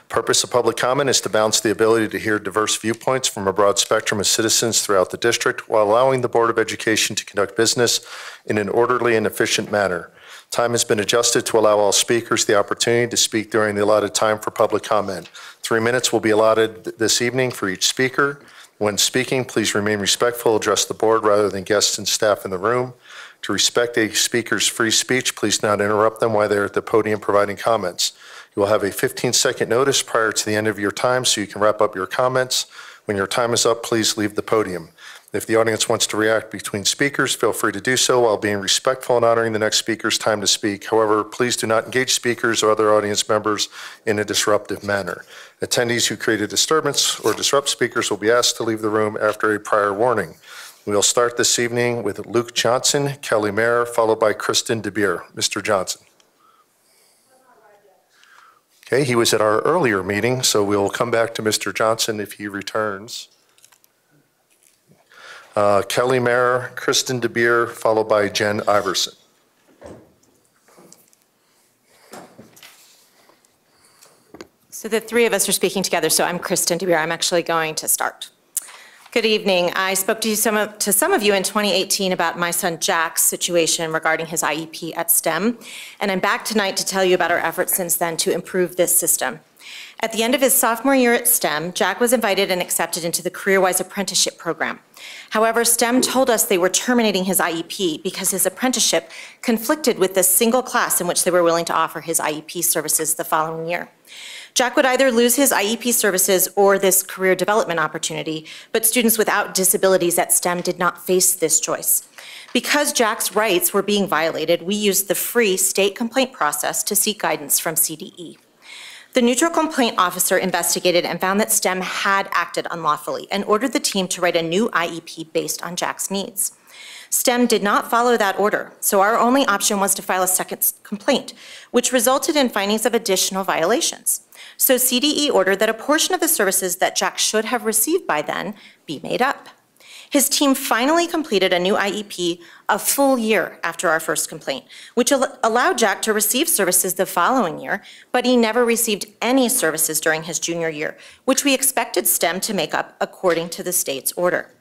Purpose of public comment is to balance the ability to hear diverse viewpoints from a broad spectrum of citizens throughout the district while allowing the Board of Education to conduct business in an orderly and efficient manner. Time has been adjusted to allow all speakers the opportunity to speak during the allotted time for public comment. Three minutes will be allotted this evening for each speaker. When speaking, please remain respectful, address the board rather than guests and staff in the room. To respect a speaker's free speech, please not interrupt them while they're at the podium providing comments. You will have a 15-second notice prior to the end of your time so you can wrap up your comments. When your time is up, please leave the podium. If the audience wants to react between speakers, feel free to do so while being respectful and honoring the next speaker's time to speak. However, please do not engage speakers or other audience members in a disruptive manner. Attendees who create a disturbance or disrupt speakers will be asked to leave the room after a prior warning. We'll start this evening with Luke Johnson, Kelly Mayer, followed by Kristen DeBeer. Mr. Johnson. Okay, he was at our earlier meeting, so we'll come back to Mr. Johnson if he returns. Uh, Kelly Mayer, Kristen DeBeer, followed by Jen Iverson. So the three of us are speaking together, so I'm Kristen DeBeer. I'm actually going to start. Good evening. I spoke to some of, to some of you in 2018 about my son Jack's situation regarding his IEP at STEM, and I'm back tonight to tell you about our efforts since then to improve this system. At the end of his sophomore year at STEM, Jack was invited and accepted into the CareerWise apprenticeship program. However, STEM told us they were terminating his IEP because his apprenticeship conflicted with the single class in which they were willing to offer his IEP services the following year. Jack would either lose his IEP services or this career development opportunity, but students without disabilities at STEM did not face this choice. Because Jack's rights were being violated, we used the free state complaint process to seek guidance from CDE. The neutral complaint officer investigated and found that STEM had acted unlawfully and ordered the team to write a new IEP based on Jack's needs. STEM did not follow that order, so our only option was to file a second complaint, which resulted in findings of additional violations. So CDE ordered that a portion of the services that Jack should have received by then be made up. His team finally completed a new IEP a full year after our first complaint, which al allowed Jack to receive services the following year, but he never received any services during his junior year, which we expected STEM to make up according to the state's order.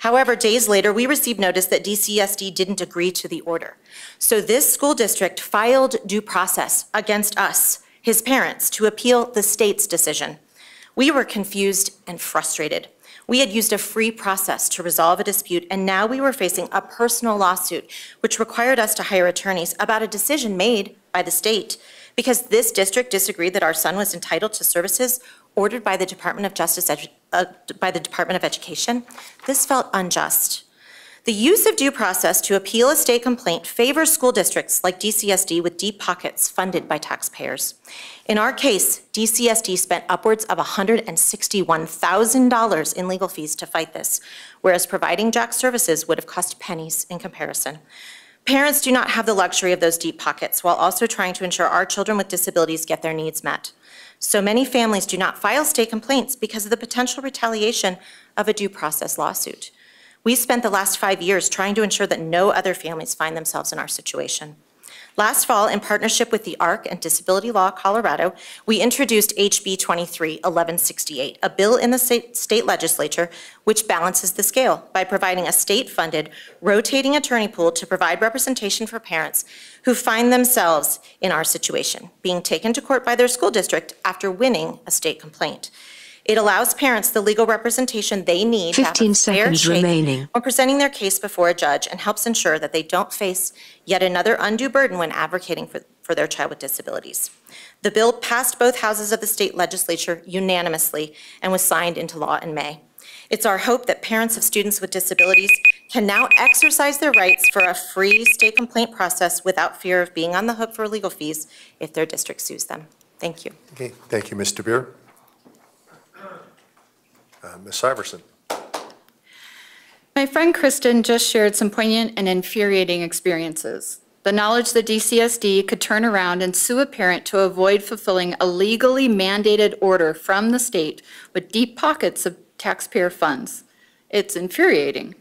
However, days later, we received notice that DCSD didn't agree to the order. So this school district filed due process against us, his parents, to appeal the state's decision. We were confused and frustrated. We had used a free process to resolve a dispute, and now we were facing a personal lawsuit, which required us to hire attorneys about a decision made by the state because this district disagreed that our son was entitled to services ordered by the Department of Justice, uh, by the Department of Education. This felt unjust. The use of due process to appeal a state complaint favors school districts like DCSD with deep pockets funded by taxpayers. In our case, DCSD spent upwards of $161,000 in legal fees to fight this, whereas providing Jack services would have cost pennies in comparison. Parents do not have the luxury of those deep pockets while also trying to ensure our children with disabilities get their needs met. So many families do not file state complaints because of the potential retaliation of a due process lawsuit. We spent the last five years trying to ensure that no other families find themselves in our situation. Last fall, in partnership with the ARC and Disability Law Colorado, we introduced HB 23-1168, a bill in the state state legislature which balances the scale by providing a state-funded rotating attorney pool to provide representation for parents who find themselves in our situation, being taken to court by their school district after winning a state complaint. It allows parents the legal representation they need to have 15 a fair seconds shake remaining. when presenting their case before a judge and helps ensure that they don't face yet another undue burden when advocating for, for their child with disabilities. The bill passed both houses of the state legislature unanimously and was signed into law in May. It's our hope that parents of students with disabilities can now exercise their rights for a free state complaint process without fear of being on the hook for legal fees if their district sues them. Thank you. Okay, thank you, Mr. DeBeer. Uh, Ms. Iverson? My friend Kristen just shared some poignant and infuriating experiences. The knowledge that DCSD could turn around and sue a parent to avoid fulfilling a legally mandated order from the state with deep pockets of taxpayer funds. It's infuriating.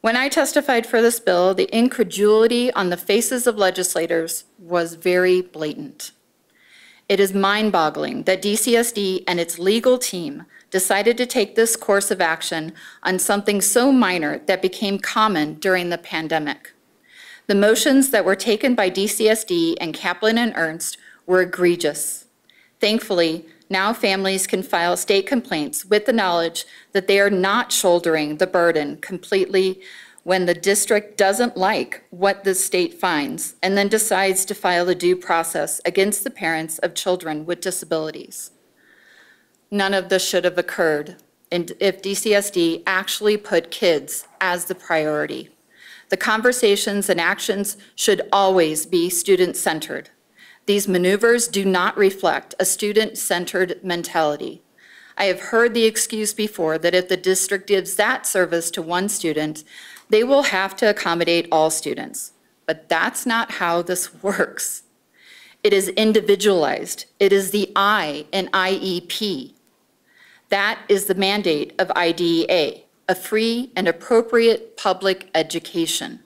When I testified for this bill, the incredulity on the faces of legislators was very blatant. It is mind-boggling that DCSD and its legal team decided to take this course of action on something so minor that became common during the pandemic. The motions that were taken by DCSD and Caplan and Earnest were egregious. Thankfully, now families can file state complaints with the knowledge that they are not shouldering the burden completely when the district doesn't like what the state finds and then decides to file a due process against the parents of children with disabilities. None of this should have occurred and if DCSD actually put kids as the priority. The conversations and actions should always be student-centered. These maneuvers do not reflect a student-centered mentality. I have heard the excuse before that if the district gives that service to one student, they will have to accommodate all students. But that's not how this *laughs* works. It is individualized. It is the I in IEP. That is the mandate of IDEA, a free and appropriate public education.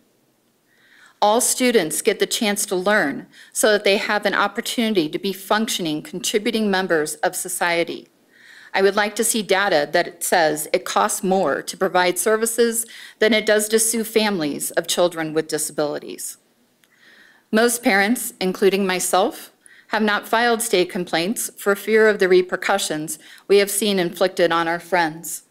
All students get the chance to learn so that they have an opportunity to be functioning, contributing members of society. I would like to see data that says it costs more to provide services than it does to sue families of children with disabilities. Most parents, including myself, have not filed state complaints for fear of the repercussions we have seen inflicted on our friends.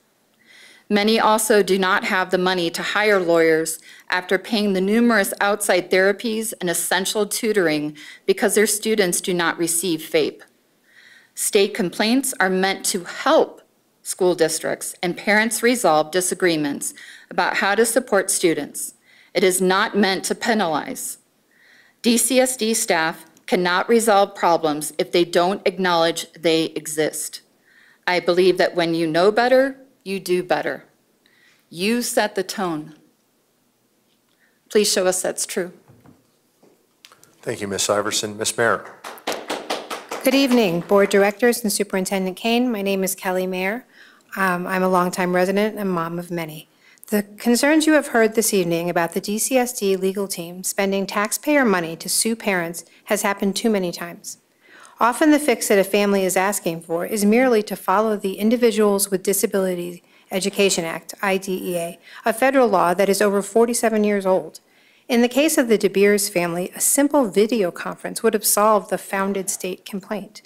Many also do not have the money to hire lawyers after paying the numerous outside therapies and essential tutoring because their students do not receive FAPE. State complaints are meant to help school districts and parents resolve disagreements about how to support students. It is not meant to penalize. DCSD staff cannot resolve problems if they don't acknowledge they exist. I believe that when you know better, you do better. You set the tone. Please show us that's true. Thank you, Ms. Iverson. Ms. Mayer? Good evening, Board Directors and Superintendent Kane. My name is Kelly Mayer. Um, I'm a longtime resident and mom of many. The concerns you have heard this evening about the DCSD legal team spending taxpayer money to sue parents has happened too many times. Often the fix that a family is asking for is merely to follow the Individuals with Disabilities Education Act, IDEA, a federal law that is over 47 years old. In the case of the De Beers family, a simple video conference would have solved the founded state complaint.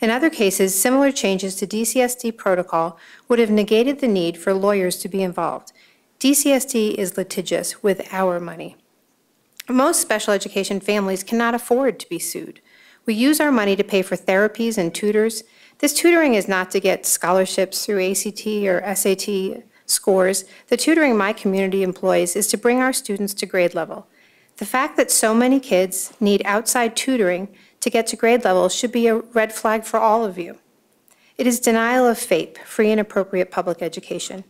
In other cases, similar changes to DCSD protocol would have negated the need for lawyers to be involved. DCSD is litigious with our money. Most special education families cannot afford to be sued. We use our money to pay for therapies and tutors. This tutoring is not to get scholarships through ACT or SAT scores. The tutoring my community employs is to bring our students to grade level. The fact that so many kids need outside tutoring to get to grade level should be a red flag for all of you. It is denial of FAPE, free and appropriate public education.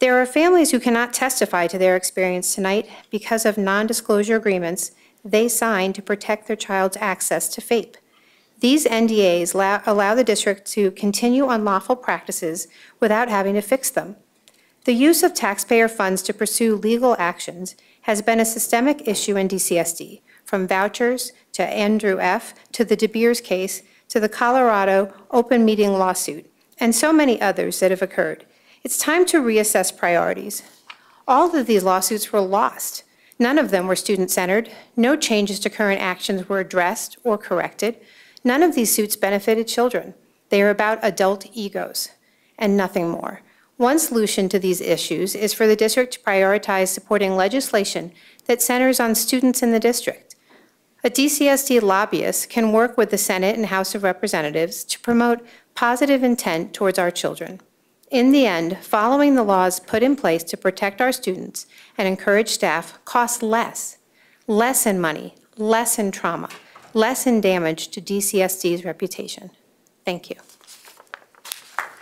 There are families who cannot testify to their experience tonight because of non-disclosure agreements they signed to protect their child's access to FAPE. These NDAs allow, allow the district to continue unlawful practices without having to fix them. The use of taxpayer funds to pursue legal actions has been a systemic issue in DCSD. from vouchers to Andrew F., to the De Beers case, to the Colorado open meeting lawsuit, and so many others that have occurred. It's time to reassess priorities. All of these lawsuits were lost. None of them were student-centered. No changes to current actions were addressed or corrected. None of these suits benefited children. They are about adult egos and nothing more. One solution to these issues is for the district to prioritize supporting legislation that centers on students in the district. A DCSD lobbyist can work with the Senate and House of Representatives to promote positive intent towards our children. In the end, following the laws put in place to protect our students and encourage staff costs less, less in money, less in trauma, less in damage to DCSD's reputation. Thank you.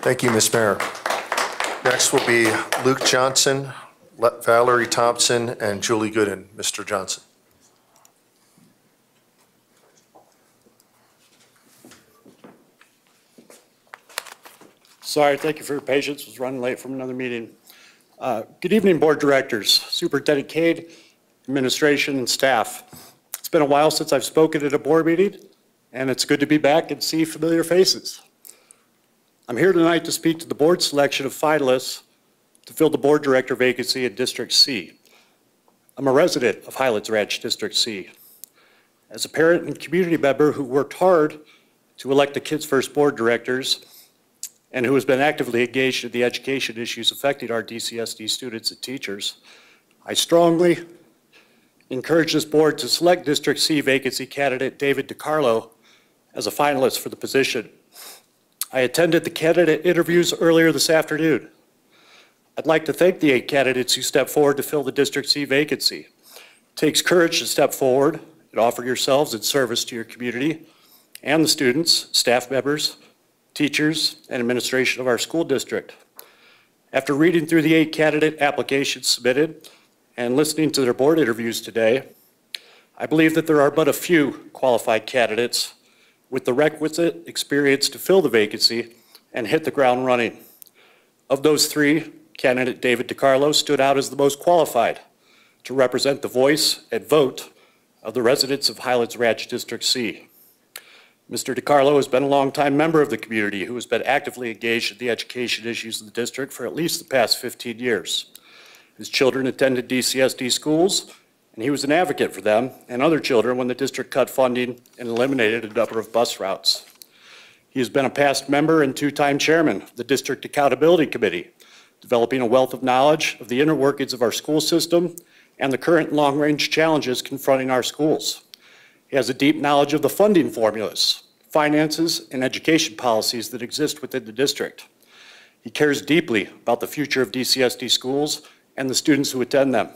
Thank you, Ms. Mayer. Next will be Luke Johnson, Valerie Thompson, and Julie Gooden. Mr. Johnson. Sorry, thank you for your patience, was running late from another meeting. Uh, Good evening, Board Directors, Superintendent Kane, administration, and staff. It's been a while since I've spoken at a board meeting, and it's good to be back and see familiar faces. I'm here tonight to speak to the board selection of finalists to fill the board director vacancy in District C. I'm a resident of Highlands Ranch District C. As a parent and community member who worked hard to elect the Kids First Board Directors, and who has been actively engaged in the education issues affecting our DCSD students and teachers. I strongly encourage this board to select District C vacancy candidate David DiCarlo as a finalist for the position. I attended the candidate interviews earlier this afternoon. I'd like to thank the eight candidates who stepped forward to fill the District C vacancy. It takes courage to step forward and offer yourselves in service to your community and the students, staff members, teachers, and administration of our school district. After reading through the eight candidate applications submitted and listening to their board interviews today, I believe that there are but a few qualified candidates with the requisite experience to fill the vacancy and hit the ground running. Of those three, candidate David DiCarlo stood out as the most qualified to represent the voice and vote of the residents of Highlands Ranch District C. Mr. DiCarlo has been a longtime member of the community who has been actively engaged in the education issues of the district for at least the past 15 years. His children attended DCSD schools, and he was an advocate for them and other children when the district cut funding and eliminated a number of bus routes. He has been a past member and two-time chairman of the District Accountability Committee, developing a wealth of knowledge of the inner workings of our school system and the current long-range challenges confronting our schools. He has a deep knowledge of the funding formulas, finances, and education policies that exist within the district. He cares deeply about the future of DCSD schools and the students who attend them.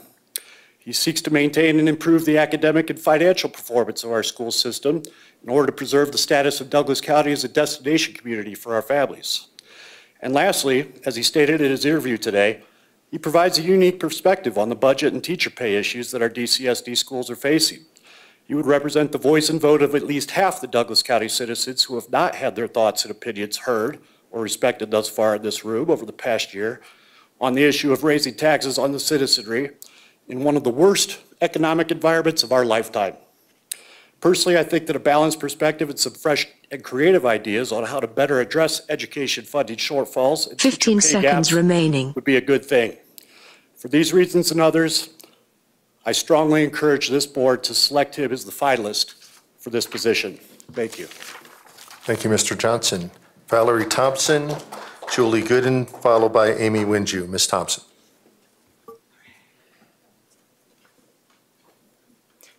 He seeks to maintain and improve the academic and financial performance of our school system in order to preserve the status of Douglas County as a destination community for our families. And lastly, as he stated in his interview today, he provides a unique perspective on the budget and teacher pay issues that our DCSD schools are facing. You would represent the voice and vote of at least half the Douglas County citizens who have not had their thoughts and opinions heard or respected thus far in this room over the past year on the issue of raising taxes on the citizenry in one of the worst economic environments of our lifetime. Personally, I think that a balanced perspective and some fresh and creative ideas on how to better address education funding shortfalls and 15 seconds gaps remaining. would be a good thing. For these reasons and others, I strongly encourage this board to select him as the finalist for this position. Thank you. Thank you, Mr. Johnson. Valerie Thompson, Julie Gooden, followed by Amy Winju. Ms. Thompson.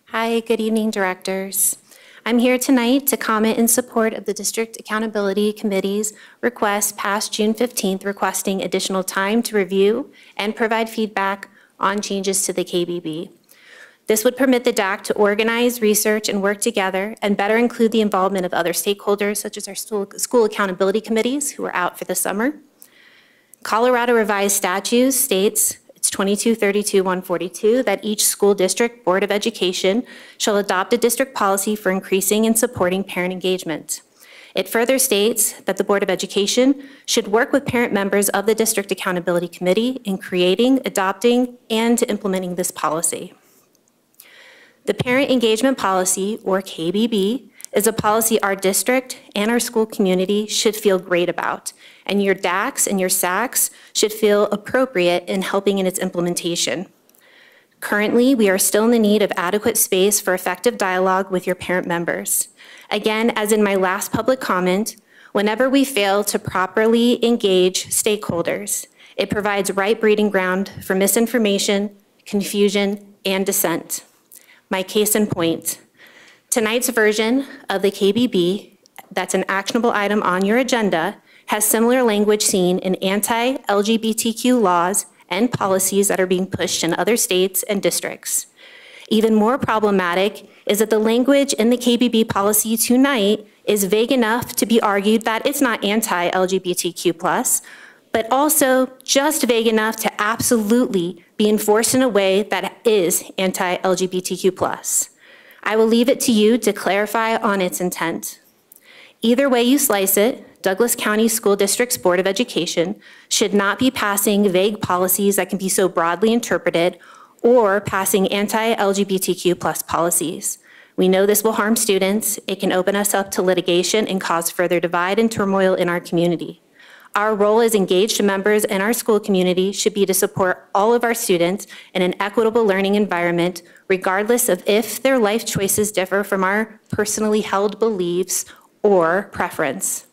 Hi, good evening, directors. I'm here tonight to comment in support of the District Accountability Committee's request past June 15th requesting additional time to review and provide feedback on changes to the KBB. This would permit the DAC to organize, research, and work together and better include the involvement of other stakeholders such as our school accountability committees who are out for the summer. Colorado revised statutes states it's 2232-142 that each school district board of education shall adopt a district policy for increasing and supporting parent engagement. It further states that the Board of Education should work with parent members of the District Accountability Committee in creating, adopting, and implementing this policy. The Parent Engagement Policy, or KBB, is a policy our district and our school community should feel great about, and your DACs and your SACs should feel appropriate in helping in its implementation. Currently, we are still in the need of adequate space for effective dialogue with your parent members. Again, as in my last public comment, whenever we fail to properly engage stakeholders, it provides right breeding ground for misinformation, confusion, and dissent. My case in point, tonight's version of the KBB, that's an actionable item on your agenda, has similar language seen in anti-LGBTQ laws and policies that are being pushed in other states and districts. Even more problematic is that the language in the KBB policy tonight is vague enough to be argued that it's not anti-LGBTQ+, but also just vague enough to absolutely be enforced in a way that is anti-LGBTQ+. I will leave it to you to clarify on its intent. Either way you slice it, Douglas County School District's Board of Education should not be passing vague policies that can be so broadly interpreted or passing anti-LGBTQ+ policies. We know this will harm students, it can open us up to litigation and cause further divide and turmoil in our community. Our role as engaged members in our school community should be to support all of our students in an equitable learning environment, regardless of if their life choices differ from our personally held beliefs or preference.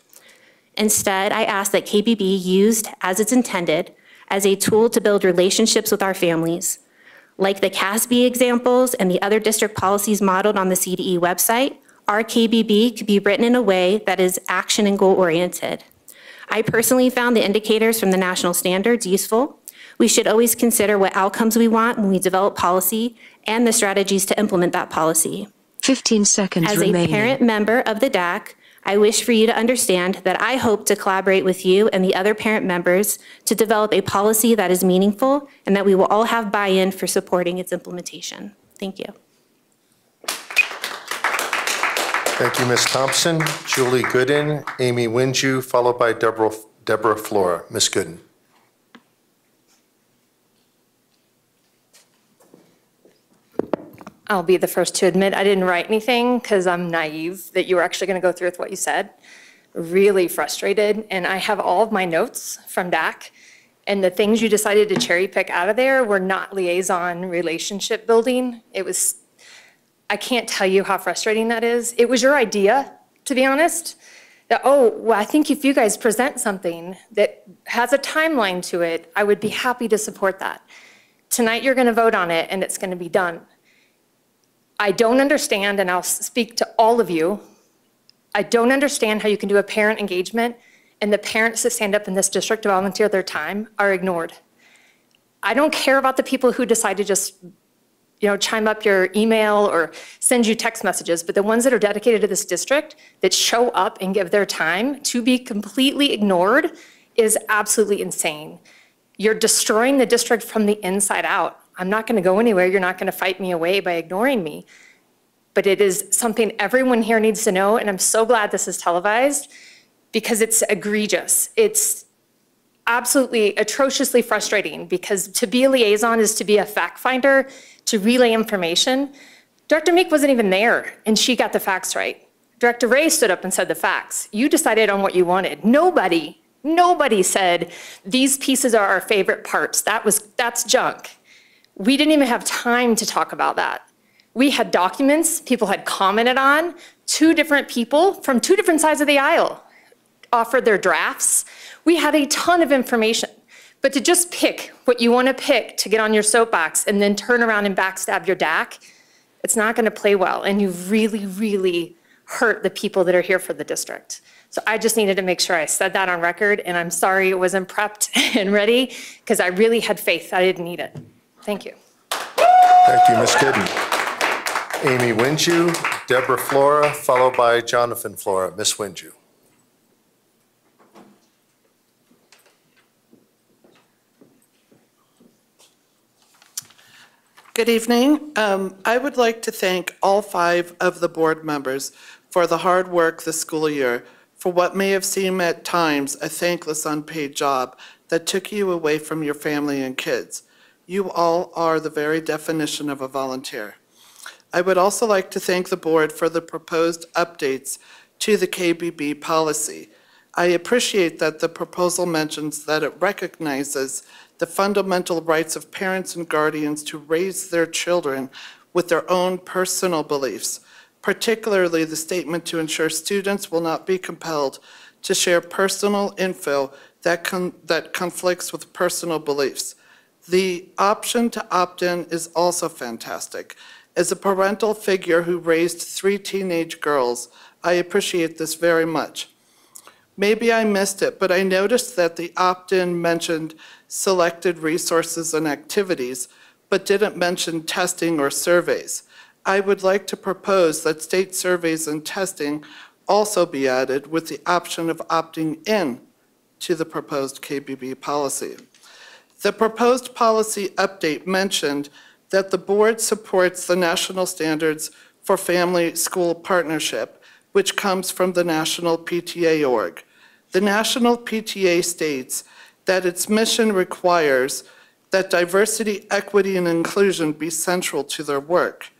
Instead, I ask that KBB used as it's intended as a tool to build relationships with our families. Like the CASB examples and the other district policies modeled on the CDE website, our KBB could be written in a way that is action and goal oriented. I personally found the indicators from the national standards useful. We should always consider what outcomes we want when we develop policy and the strategies to implement that policy. 15 seconds As a parent member of the DAC, I wish for you to understand that I hope to collaborate with you and the other parent members to develop a policy that is meaningful and that we will all have buy-in for supporting its implementation. Thank you. Thank you, Ms. Thompson. Julie Gooden, Amy Winju, followed by Deborah Deborah Flora. Ms. Gooden. I'll be the first to admit I didn't write anything because I'm naive that you were actually going to go through with what you said. Really frustrated. And I have all of my notes from DAC. And the things you decided to cherry pick out of there were not liaison relationship building. It was, I can't tell you how frustrating that is. It was your idea, to be honest. That, oh, well, I think if you guys present something that has a timeline to it, I would be happy to support that. Tonight, you're going to vote on it and it's going to be done. I don't understand, and I'll speak to all of you, I don't understand how you can do a parent engagement and the parents that stand up in this district to volunteer their time are ignored. I don't care about the people who decide to just, you know, chime up your email or send you text messages, but the ones that are dedicated to this district that show up and give their time to be completely ignored is absolutely insane. You're destroying the district from the inside out. I'm not going to go anywhere. You're not going to fight me away by ignoring me. But it is something everyone here needs to know, and I'm so glad this is televised because it's egregious. It's absolutely atrociously frustrating because to be a liaison is to be a fact finder, to relay information. Director Meek wasn't even there, and she got the facts right. Director Ray stood up and said the facts. You decided on what you wanted. Nobody, nobody said these pieces are our favorite parts. That was that's junk. We didn't even have time to talk about that. We had documents people had commented on. Two different people from two different sides of the aisle offered their drafts. We had a ton of information. But to just pick what you want to pick to get on your soapbox and then turn around and backstab your DAC, it's not going to play well. And you really, really hurt the people that are here for the district. So I just needed to make sure I said that on record. And I'm sorry it wasn't prepped *laughs* and ready because I really had faith I didn't need it. Thank you. Thank you, Ms. Gooden. Amy Winju, Deborah Flora, followed by Jonathan Flora. Ms. Winju. Good evening. Um, I would like to thank all five of the board members for the hard work this school year, for what may have seemed at times a thankless unpaid job that took you away from your family and kids. You all are the very definition of a volunteer. I would also like to thank the board for the proposed updates to the KBB policy. I appreciate that the proposal mentions that it recognizes the fundamental rights of parents and guardians to raise their children with their own personal beliefs, particularly the statement to ensure students will not be compelled to share personal info that, con- that conflicts with personal beliefs. The option to opt in is also fantastic. As a parental figure who raised three teenage girls, I appreciate this very much. Maybe I missed it, but I noticed that the opt in mentioned selected resources and activities, but didn't mention testing or surveys. I would like to propose that state surveys and testing also be added with the option of opting in to the proposed KBB policy. The proposed policy update mentioned that the board supports the national standards for family school partnership, which comes from the National PTA org. The National PTA states that its mission requires that diversity, equity, and inclusion be central to their work.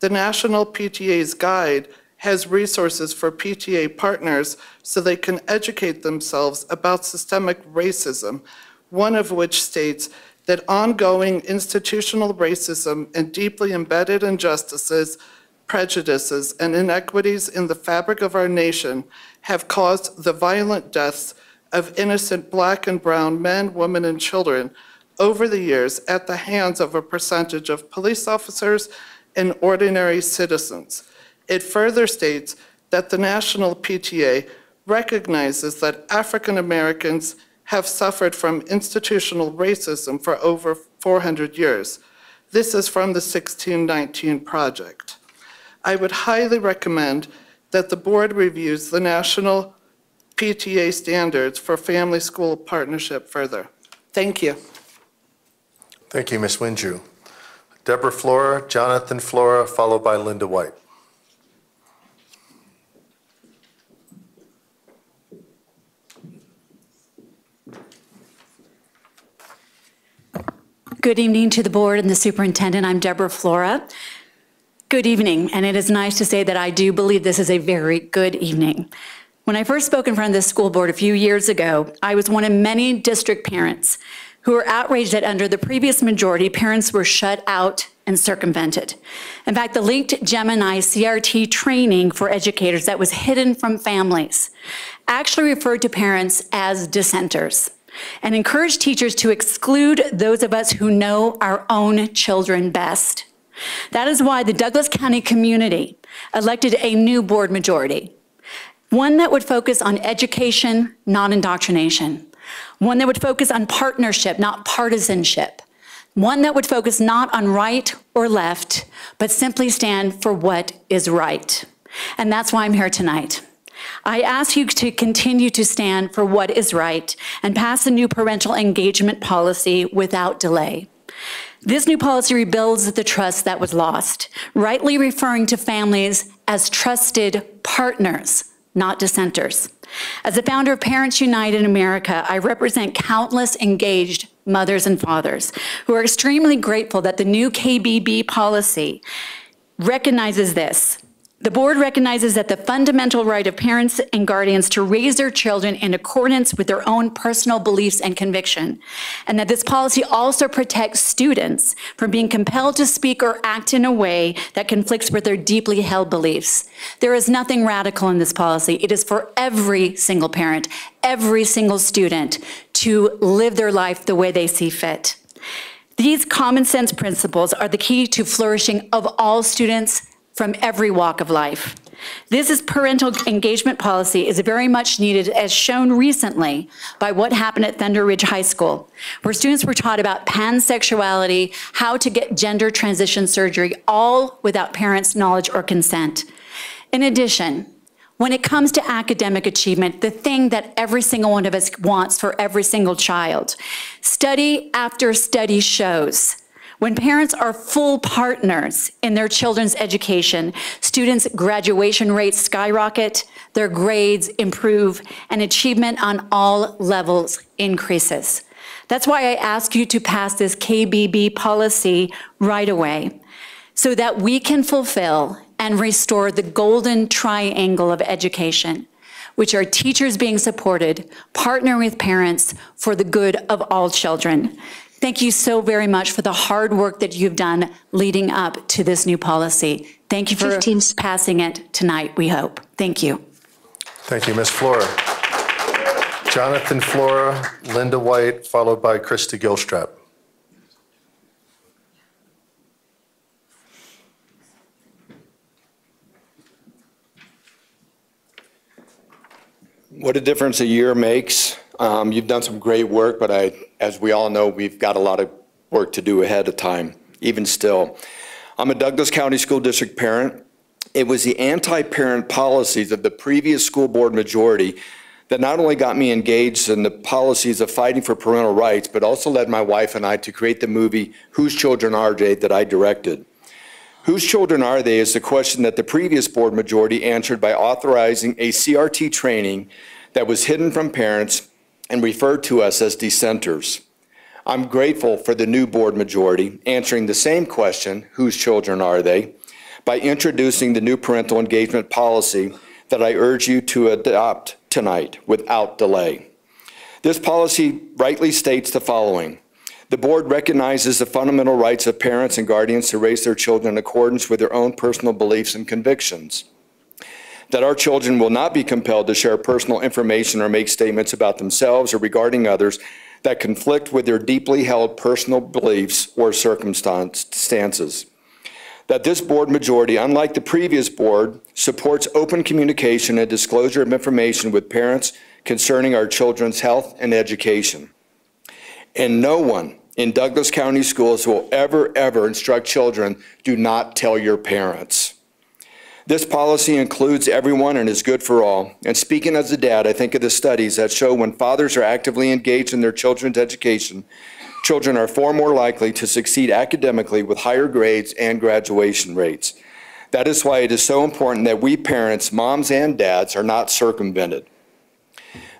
The National PTA's guide has resources for PTA partners so they can educate themselves about systemic racism, one of which states that ongoing institutional racism and deeply embedded injustices, prejudices, and inequities in the fabric of our nation have caused the violent deaths of innocent black and brown men, women, and children over the years at the hands of a percentage of police officers and ordinary citizens. It further states that the National PTA recognizes that African Americans have suffered from institutional racism for over 400 years. This is from the 1619 Project. I would highly recommend that the board reviews the National PTA standards for family school partnership further. Thank you. Thank you, Ms. Winju. Deborah Flora, Jonathan Flora, followed by Linda White. Good evening to the board and the superintendent. I'm Deborah Flora. Good evening, and it is nice to say that I do believe this is a very good evening. When I first spoke in front of this school board a few years ago, I was one of many district parents who were outraged that under the previous majority, parents were shut out and circumvented. In fact, the linked Gemini CRT training for educators that was hidden from families actually referred to parents as dissenters and encouraged teachers to exclude those of us who know our own children best. That is why the Douglas County community elected a new board majority, one that would focus on education, not indoctrination, one that would focus on partnership, not partisanship, one that would focus not on right or left, but simply stand for what is right. And that's why I'm here tonight. I ask you to continue to stand for what is right and pass a new parental engagement policy without delay. This new policy rebuilds the trust that was lost, rightly referring to families as trusted partners, not dissenters. As the founder of Parents United in America, I represent countless engaged mothers and fathers who are extremely grateful that the new KBB policy recognizes this the board recognizes that the fundamental right of parents and guardians to raise their children in accordance with their own personal beliefs and conviction, and that this policy also protects students from being compelled to speak or act in a way that conflicts with their deeply held beliefs. There is nothing radical in this policy. It is for every single parent, every single student to live their life the way they see fit. These common sense principles are the key to flourishing of all students from every walk of life. This is parental engagement policy is very much needed as shown recently by what happened at ThunderRidge High School, where students were taught about pansexuality, how to get gender transition surgery, all without parents' knowledge or consent. In addition, when it comes to academic achievement, the thing that every single one of us wants for every single child, study after study shows when parents are full partners in their children's education, students' graduation rates skyrocket, their grades improve, and achievement on all levels increases. That's why I ask you to pass this KBB policy right away. so that we can fulfill and restore the golden triangle of education, which are teachers being supported, partnering with parents for the good of all children. Thank you so very much for the hard work that you've done leading up to this new policy. Thank you for passing it tonight, we hope. Thank you. Thank you, Ms. Flora. Jonathan Flora, Linda White, followed by Krista Gilstrap. What a difference a year makes. Um, You've done some great work, but I, as we all know, we've got a lot of work to do ahead of time, even still. I'm a Douglas County School District parent. It was the anti-parent policies of the previous school board majority that not only got me engaged in the policies of fighting for parental rights, but also led my wife and I to create the movie Whose Children Are They that I directed. Whose children are they is the question that the previous board majority answered by authorizing a CRT training that was hidden from parents and referred to us as dissenters. I'm grateful for the new board majority answering the same question, whose children are they, by introducing the new parental engagement policy that I urge you to adopt tonight without delay. This policy rightly states the following. The board recognizes the fundamental rights of parents and guardians to raise their children in accordance with their own personal beliefs and convictions. That our children will not be compelled to share personal information or make statements about themselves or regarding others that conflict with their deeply held personal beliefs or circumstances. That this board majority, unlike the previous board, supports open communication and disclosure of information with parents concerning our children's health and education. And no one in Douglas County Schools will ever, ever instruct children, do not tell your parents. This policy includes everyone and is good for all. And speaking as a dad, I think of the studies that show when fathers are actively engaged in their children's education, children are far more likely to succeed academically with higher grades and graduation rates. That is why it is so important that we parents, moms and dads, are not circumvented.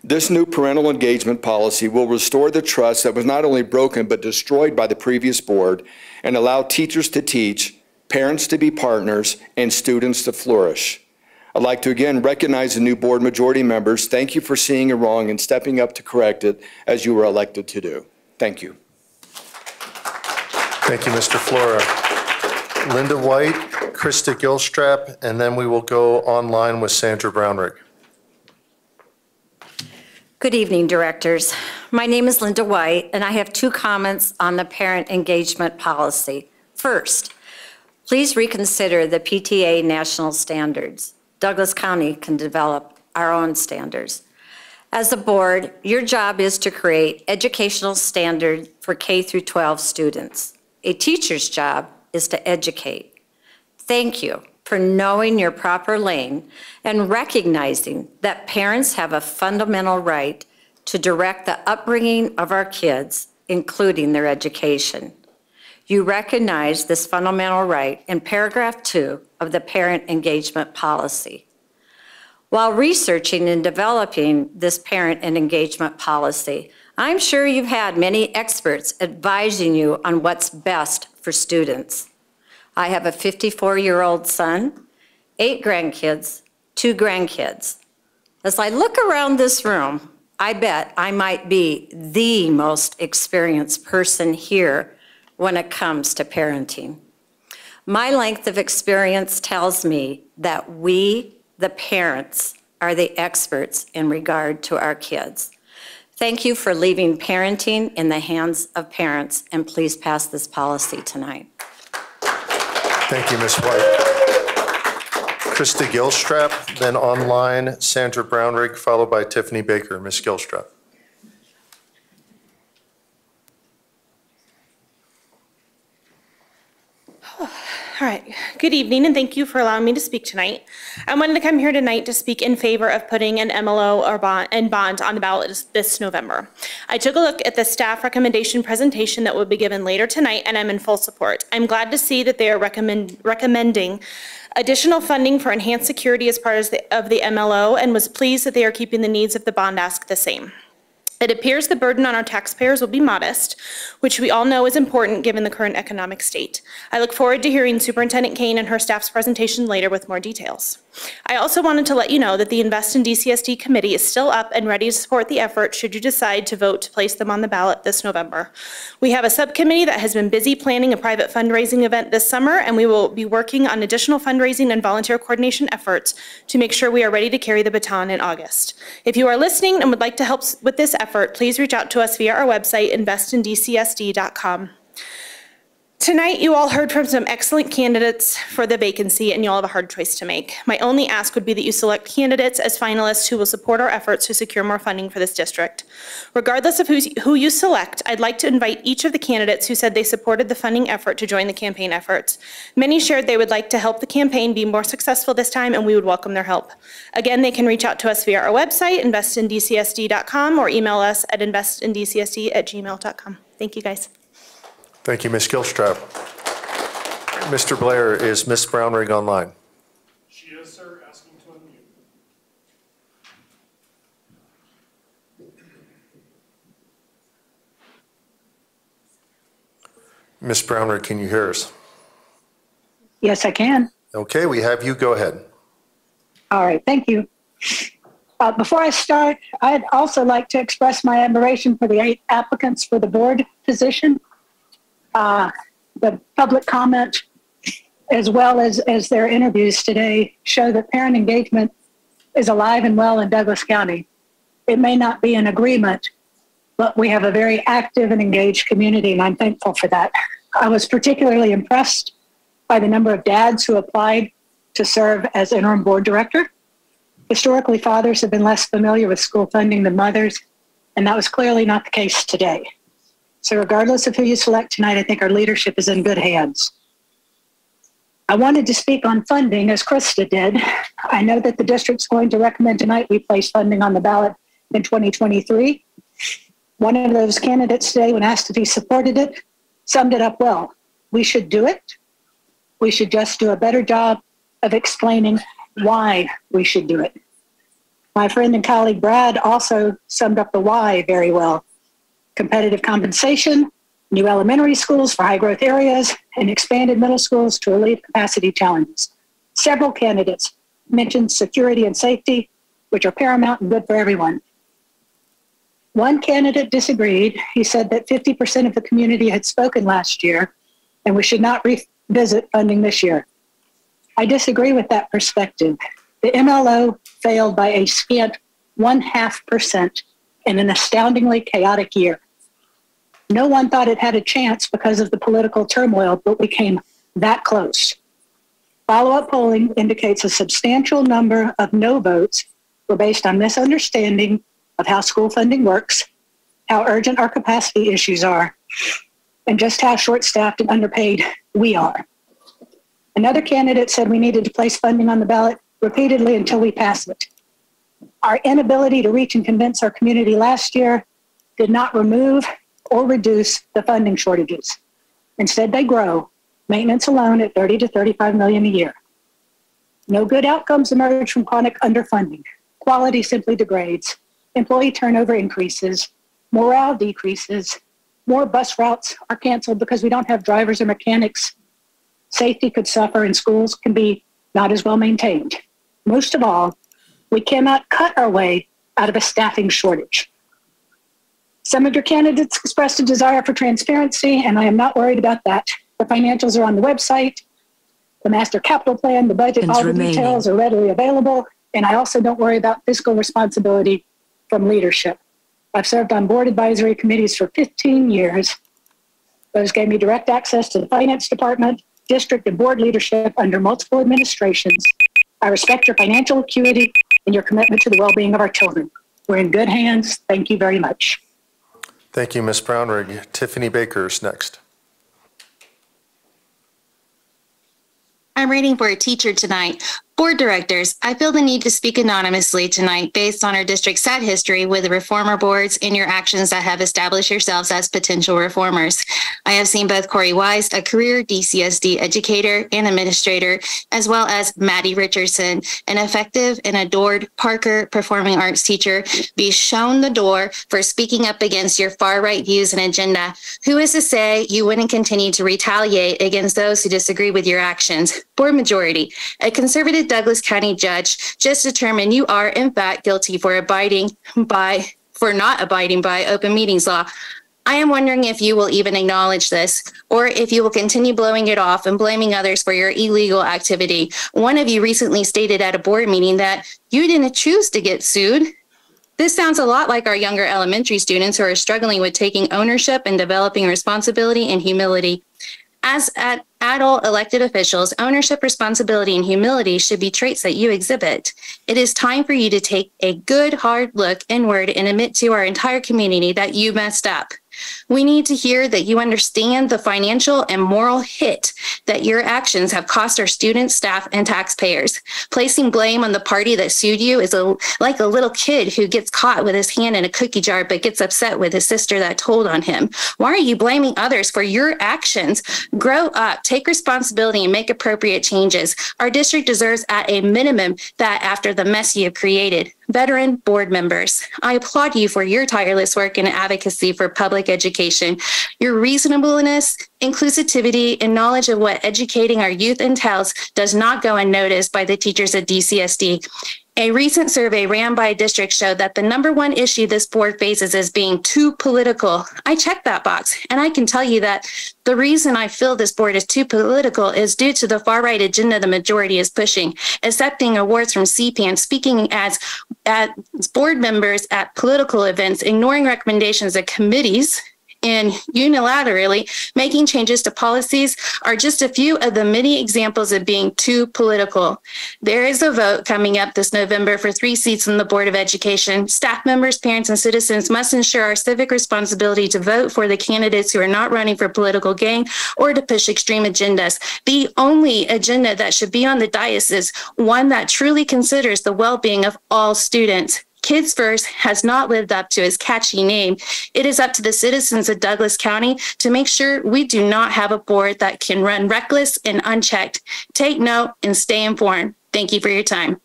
This new parental engagement policy will restore the trust that was not only broken but destroyed by the previous board and allow teachers to teach, parents to be partners, and students to flourish. I'd like to again recognize the new board majority members. Thank you for seeing a wrong and stepping up to correct it as you were elected to do. Thank you. Thank you, Mr. Flora. Linda White, Krista Gilstrap, and then we will go online with Sandra Brownrigg. Good evening, directors. My name is Linda White, and I have two comments on the parent engagement policy. First, please reconsider the PTA national standards. Douglas County can develop our own standards. As a board, your job is to create educational standards for K through 12 students. A teacher's job is to educate. Thank you for knowing your proper lane and recognizing that parents have a fundamental right to direct the upbringing of our kids, including their education. You recognize this fundamental right in paragraph two of the parent engagement policy. While researching and developing this parent and engagement policy, I'm sure you've had many experts advising you on what's best for students. I have a 54-year-old son, eight grandkids, two grandkids. As I look around this room, I bet I might be the most experienced person here when it comes to parenting. My length of experience tells me that we, the parents, are the experts in regard to our kids. Thank you for leaving parenting in the hands of parents, and please pass this policy tonight. Thank you, Ms. White. Krista Gilstrap, then online, Sandra Brownrigg, followed by Tiffany Baker. Ms. Gilstrap. All right. Good evening, and thank you for allowing me to speak tonight. I wanted to come here tonight to speak in favor of putting an MLO or bond and bond on the ballot this- November. I took a look at the staff recommendation presentation that will be given later tonight, and I'm in full support. I'm glad to see that they are recommend, recommending additional funding for enhanced security as part of the, of the MLO, and was pleased that they are keeping the needs of the bond ask the same. It appears the burden on our taxpayers will be modest, which we all know is important given the current economic state. I look forward to hearing Superintendent Kane and her staff's presentation later with more details. I also wanted to let you know that the Invest in DCSD committee is still up and ready to support the effort should you decide to vote to place them on the ballot this November. We have a subcommittee that has been busy planning a private fundraising event this summer, and we will be working on additional fundraising and volunteer coordination efforts to make sure we are ready to carry the baton in August. If you are listening and would like to help with this effort, please reach out to us via our website, investindcsd.com. Tonight, you all heard from some excellent candidates for the vacancy, and you all have a hard choice to make. My only ask would be that you select candidates as finalists who will support our efforts to secure more funding for this district. Regardless of who you select, I'd like to invite each of the candidates who said they supported the funding effort to join the campaign efforts. Many shared they would like to help the campaign be more successful this time, and we would welcome their help. Again, they can reach out to us via our website, investindcsd.com, or email us at investinDCSD@gmail.com. Thank you, guys. Thank you, Ms. Gilstrap. Mr. Blair, is Ms. Brownrigg online? She is, sir, asking to unmute. Ms. Brownrigg, can you hear us? Yes, I can. Okay, we have you. Go ahead. All right, thank you. Uh, Before I start, I'd also like to express my admiration for the eight applicants for the board position. Uh, The public comment, as well as, as their interviews today, show that parent engagement is alive and well in Douglas County. It may not be an agreement, but we have a very active and engaged community, and I'm thankful for that. I was particularly impressed by the number of dads who applied to serve as interim board director. Historically, fathers have been less familiar with school funding than mothers, and that was clearly not the case today. So, regardless of who you select tonight, I think our leadership is in good hands. I wanted to speak on funding as Krista did. I know that the district's going to recommend tonight we place funding on the ballot in 2023. One of those candidates today, when asked if he supported it, summed it up well. We should do it. We should just do a better job of explaining why we should do it. My friend and colleague Brad also summed up the why very well. Competitive compensation, new elementary schools for high growth areas, and expanded middle schools to relieve capacity challenges. Several candidates mentioned security and safety, which are paramount and good for everyone. One candidate disagreed. He said that 50% of the community had spoken last year and we should not revisit funding this year. I disagree with that perspective. The MLO failed by a scant one half percent in an astoundingly chaotic year. No one thought it had a chance because of the political turmoil, but we came that close. Follow up polling indicates a substantial number of no votes were based on misunderstanding of how school funding works, how urgent our capacity issues are, and just how short staffed and underpaid we are. Another candidate said we needed to place funding on the ballot repeatedly until we pass it. Our inability to reach and convince our community last year did not remove or reduce the funding shortages. Instead, they grow, maintenance alone at 30 to 35 million a year. No good outcomes emerge from chronic underfunding. Quality simply degrades. Employee turnover increases. Morale decreases. More bus routes are canceled because we don't have drivers or mechanics. Safety could suffer and schools can be not as well maintained. Most of all, we cannot cut our way out of a staffing shortage. Some of your candidates expressed a desire for transparency, and I am not worried about that. The financials are on the website, the master capital plan, the budget, all the remaining. details are readily available. And I also don't worry about fiscal responsibility from leadership. I've served on board advisory committees for 15 years. Those gave me direct access to the finance department, district, and board leadership under multiple administrations. I respect your financial acuity and your commitment to the well being of our children. We're in good hands. Thank you very much. Thank you, Ms. Brownrigg. Tiffany Baker is next. I'm reading for a teacher tonight. Board Directors, I feel the need to speak anonymously tonight based on our district's sad history with the reformer boards and your actions that have established yourselves as potential reformers. I have seen both Corey Wise, a career DCSD educator and administrator, as well as Maddie Richardson, an effective and adored Parker performing arts teacher, be shown the door for speaking up against your far right views and agenda. Who is to say you wouldn't continue to retaliate against those who disagree with your actions? Board majority, a conservative Douglas County judge just determined you are in fact guilty for abiding by, for not abiding by open meetings law. I am wondering if you will even acknowledge this, or if you will continue blowing it off and blaming others for your illegal activity. One of you recently stated at a board meeting that you didn't choose to get sued. This sounds a lot like our younger elementary students who are struggling with taking ownership and developing responsibility and humility. As at adult elected officials, ownership, responsibility, and humility should be traits that you exhibit. It is time for you to take a good, hard look inward and admit to our entire community that you messed up. We need to hear that you understand the financial and moral hit that your actions have cost our students, staff, and taxpayers. Placing blame on the party that sued you is a, like a little kid who gets caught with his hand in a cookie jar but gets upset with his sister that told on him. Why are you blaming others for your actions? Grow up, take responsibility, and make appropriate changes. Our district deserves, at a minimum, that after the mess you have created. Veteran board members, I applaud you for your tireless work and advocacy for public education. Your reasonableness, inclusivity, and knowledge of what educating our youth entails does not go unnoticed by the teachers at DCSD. A recent survey ran by a district showed that the number one issue this board faces is being too political. I checked that box, and I can tell you that the reason I feel this board is too political is due to the far right agenda the majority is pushing, accepting awards from CPAN, speaking as at board members at political events, ignoring recommendations of committees and unilaterally making changes to policies are just a few of the many examples of being too political. There is a vote coming up this November for three seats on the Board of Education. Staff members, parents, and citizens must ensure our civic responsibility to vote for the candidates who are not running for political gain or to push extreme agendas. The only agenda that should be on the dais is one that truly considers the well-being of all students. Kids First has not lived up to its catchy name. It is up to the citizens of Douglas County to make sure we do not have a board that can run reckless and unchecked. Take note and stay informed. Thank you for your time.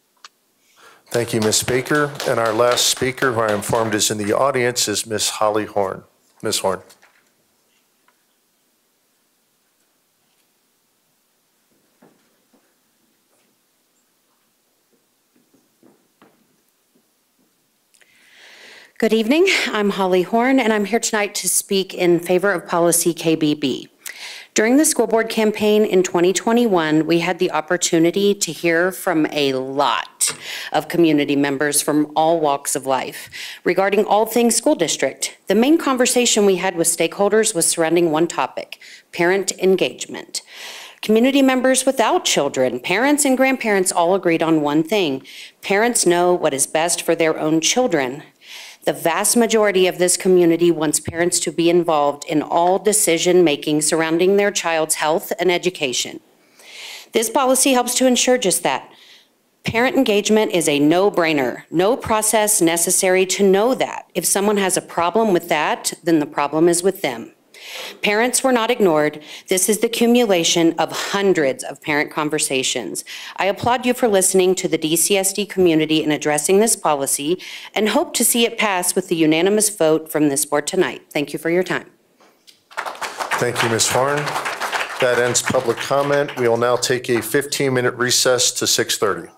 Thank you, Ms. Baker. And our last speaker, who I informed is in the audience, is Ms. Holly Horn. Ms. Horn. Good evening. I'm Holly Horn, and I'm here tonight to speak in favor of policy KBB. During the school board campaign in 2021, we had the opportunity to hear from a lot of community members from all walks of life regarding all things school district. The main conversation we had with stakeholders was surrounding one topic, parent engagement. Community members without children, parents and grandparents all agreed on one thing. Parents know what is best for their own children. The vast majority of this community wants parents to be involved in all decision-making surrounding their child's health and education. This policy helps to ensure just that. Parent engagement is a no-brainer, no process necessary to know that. If someone has a problem with that, then the problem is with them. Parents were not ignored. This is the accumulation of hundreds of parent conversations. I applaud you for listening to the DCSD community in addressing this policy and hope to see it pass with the unanimous vote from this board tonight. Thank you for your time. Thank you, Ms. Horn. That ends public comment. We will now take a 15-minute recess to 6:30.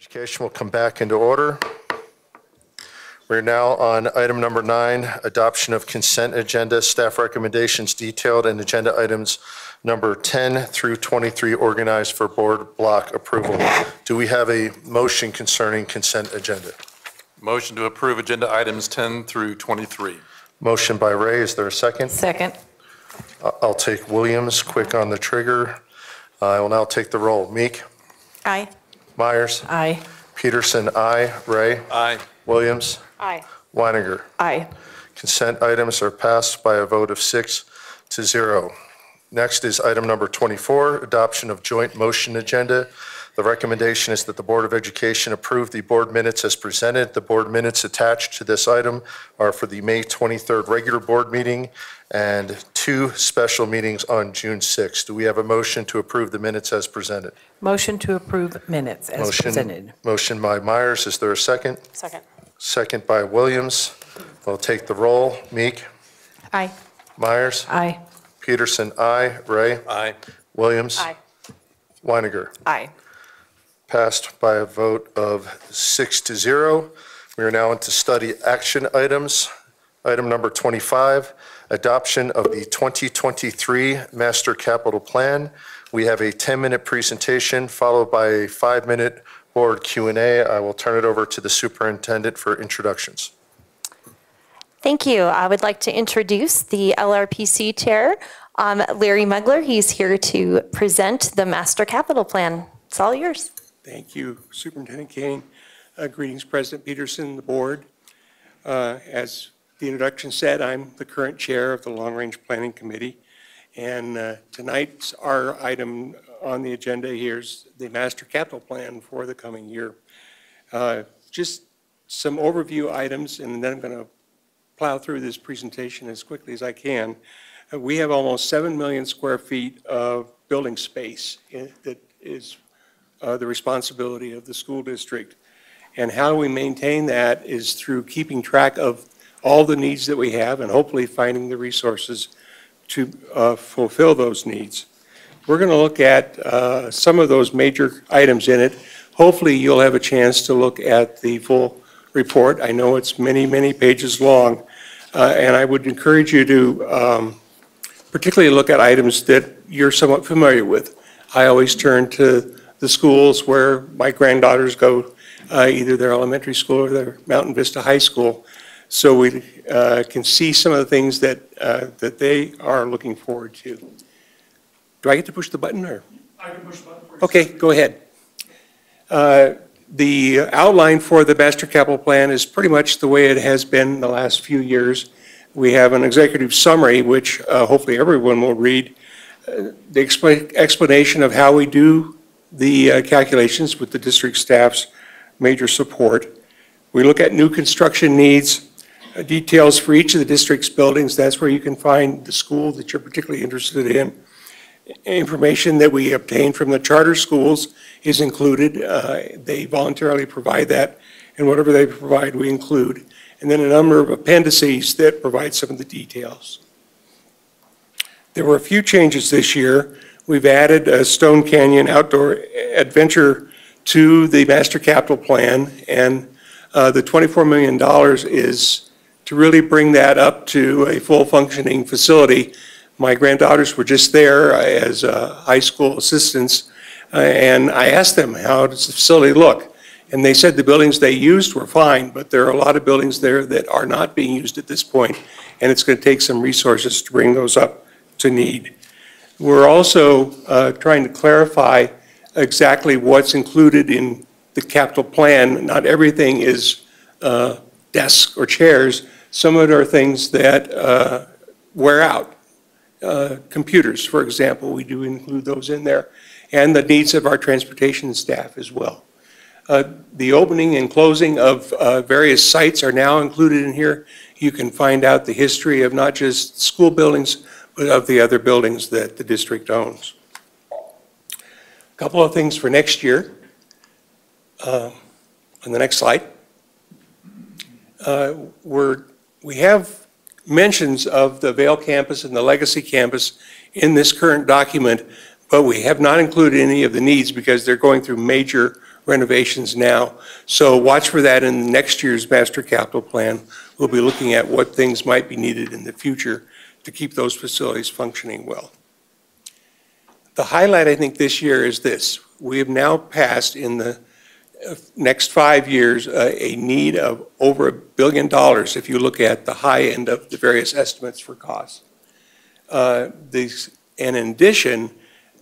Education will come back into order. We're now on item number nine, adoption of consent agenda, staff recommendations detailed in agenda items number 10 through 23 organized for board block approval. Do we have a motion concerning consent agenda? Motion to approve agenda items 10 through 23. Motion by Ray, is there a second? Second. I- I'll take Williams, quick on the trigger. I will now take the roll. Meek? Aye. Myers? Aye. Peterson, aye. Ray? Aye. Williams? Aye. Winegar? Aye. Consent items are passed by a vote of six to zero. Next is item number 24, adoption of joint motion agenda. The recommendation is that the Board of Education approve the board minutes as presented. The board minutes attached to this item are for the May 23rd regular board meeting and two special meetings on June 6th. Do we have a motion to approve the minutes as presented? Motion to approve minutes as Motion- presented. Motion by Myers, is there a second? Second. Second by Williams. We'll take the roll. Meek? Aye. Myers? Aye. Peterson, aye. Ray? Aye. Williams? Aye. Winegar? Aye. Passed by a vote of six to zero. We are now into study action items. Item number 25, adoption of the 2023 Master Capital Plan. We have a 10-minute presentation followed by a five-minute board Q and A. I will turn it over to the superintendent for introductions. Thank you. I would like to introduce the LRPC Chair, um, Larry Mugler. He's here to present the Master Capital Plan. It's all yours. Thank you, Superintendent Kane. Uh, Greetings, President Peterson, the board. Uh, As the introduction said, I'm the current chair of the Long Range Planning Committee. And uh, tonight's our item on the agenda here is the master capital plan for the coming year. Uh, Just some overview items, and then I'm going to plow through this presentation as quickly as I can. Uh, We have almost 7 million square feet of building space uh, that is uh, the responsibility of the school district. And how we maintain that is through keeping track of all the needs that we have and hopefully finding the resources to uh, fulfill those needs. We're going to look at uh, some of those major items in it. Hopefully, you'll have a chance to look at the full report. I know it's many, many pages long, uh, and I would encourage you to um, particularly look at items that you're somewhat familiar with. I always turn to the schools where my granddaughters go, uh, either their elementary school or their Mountain Vista High School, so we uh, can see some of the things that, uh, that they are looking forward to. Do I get to push the button, or? I can push the button. Okay, go ahead. Uh, The outline for the master capital plan is pretty much the way it has been the last few years. We have an executive summary, which uh, hopefully everyone will read, uh, the expla- explanation of how we do the uh, calculations with the district staff's major support. We look at new construction needs, uh, details for each of the district's buildings. That's where you can find the school that you're particularly interested in information that we obtain from the charter schools is included. Uh, They voluntarily provide that, and whatever they provide, we include. And then a number of appendices that provide some of the details. There were a few changes this year. We've added a Stone Canyon Outdoor Adventure to the master capital plan, and uh, the $24 million is to really bring that up to a full functioning facility my granddaughters were just there uh, as uh, high school assistants, uh, and I asked them, how does the facility look? And they said the buildings they used were fine, but there are a lot of buildings there that are not being used at this point, and it's going to take some resources to bring those up to need. We're also uh, trying to clarify exactly what's included in the capital plan. Not everything is uh, desks or chairs. Some of it are things that uh, wear out uh, computers, for example, we do include those in there, and the needs of our transportation staff as well. Uh, The opening and closing of uh, various sites are now included in here. You can find out the history of not just school buildings, of the other buildings that the district owns. A Couple of things for next year. Uh, On the next slide. Uh, We're, we have mentions of the Vale campus and the Legacy campus in this current document, but we have not included any of the needs because they're going through major renovations now. So watch for that in next year's master capital plan. We'll be looking at what things might be needed in the future to keep those facilities functioning well. The highlight, I think, this year is this. We have now passed in the uh, next five years uh, a need of over a billion dollars if you look at the high end of the various estimates for costs. Uh, These, and in addition,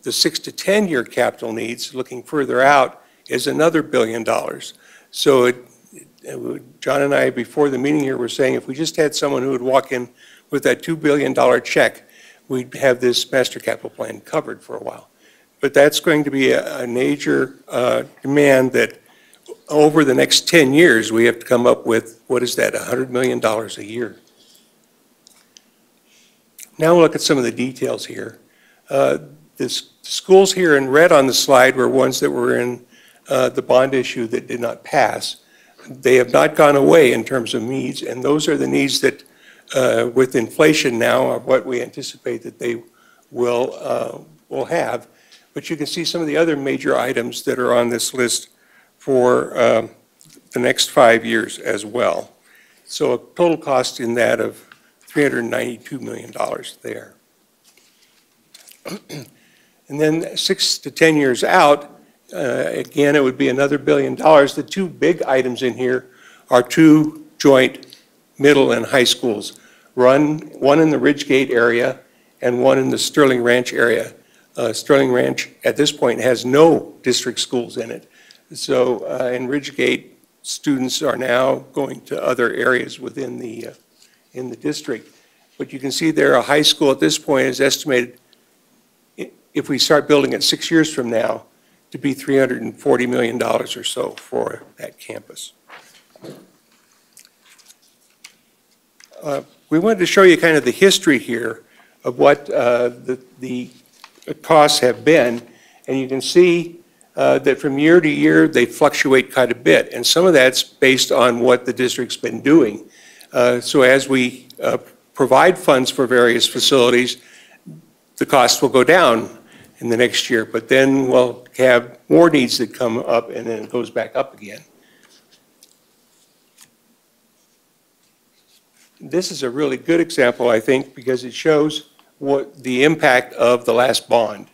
the six to 10-year capital needs, looking further out, is another billion dollars. So it, it John and I, before the meeting here, were saying if we just had someone who would walk in with that $2 billion check, we'd have this master capital plan covered for a while. But that's going to be a, a major uh, demand that over the next 10 years, we have to come up with, what is that, $100 million a year. Now we'll look at some of the details here. Uh, The schools here in red on the slide were ones that were in uh, the bond issue that did not pass. They have not gone away in terms of needs, and those are the needs that, uh, with inflation now, are what we anticipate that they will, uh, will have. But you can see some of the other major items that are on this list for um, the next five years as well. So a total cost in that of $392 million there. And then six to 10 years out, uh, again, it would be another billion dollars. The two big items in here are two joint middle and high schools, run, one in the Ridgegate area and one in the Sterling Ranch area. Uh, Sterling Ranch, at this point, has no district schools in it. So uh, in Ridgegate, students are now going to other areas within the, uh, in the district. But you can see there, a high school at this point is estimated, if we start building it six years from now, to be $340 million or so for that campus. Uh, We wanted to show you kind of the history here of what uh, the the costs have been, and you can see uh, that from year to year, they fluctuate quite a bit, and some of that's based on what the district's been doing. Uh, So as we uh, provide funds for various facilities, the costs will go down in the next year, but then we'll have more needs that come up, and then it goes back up again. This is a really good example, I think, because it shows what the impact of the last bond.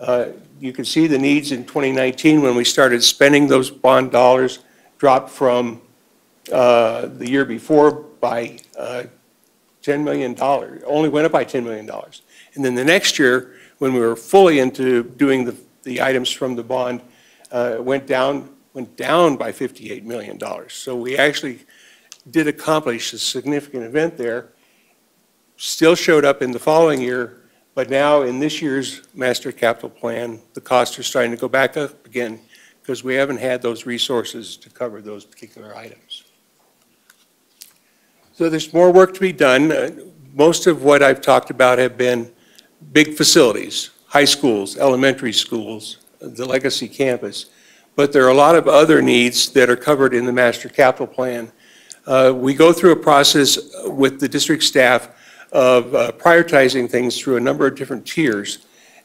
Uh, You can see the needs in 2019 when we started spending those bond dollars dropped from uh, the year before by uh, $10 million, only went up by $10 million. And then the next year, when we were fully into doing the, the items from the bond, uh, went down, went down by $58 million. So we actually did accomplish a significant event there, still showed up in the following year, but now in this year's master capital plan, the costs are starting to go back up again because we haven't had those resources to cover those particular items. So there's more work to be done. Uh, Most of what I've talked about have been big facilities, high schools, elementary schools, the legacy campus. But there are a lot of other needs that are covered in the master capital plan. Uh, We go through a process with the district staff of uh, prioritizing things through a number of different tiers.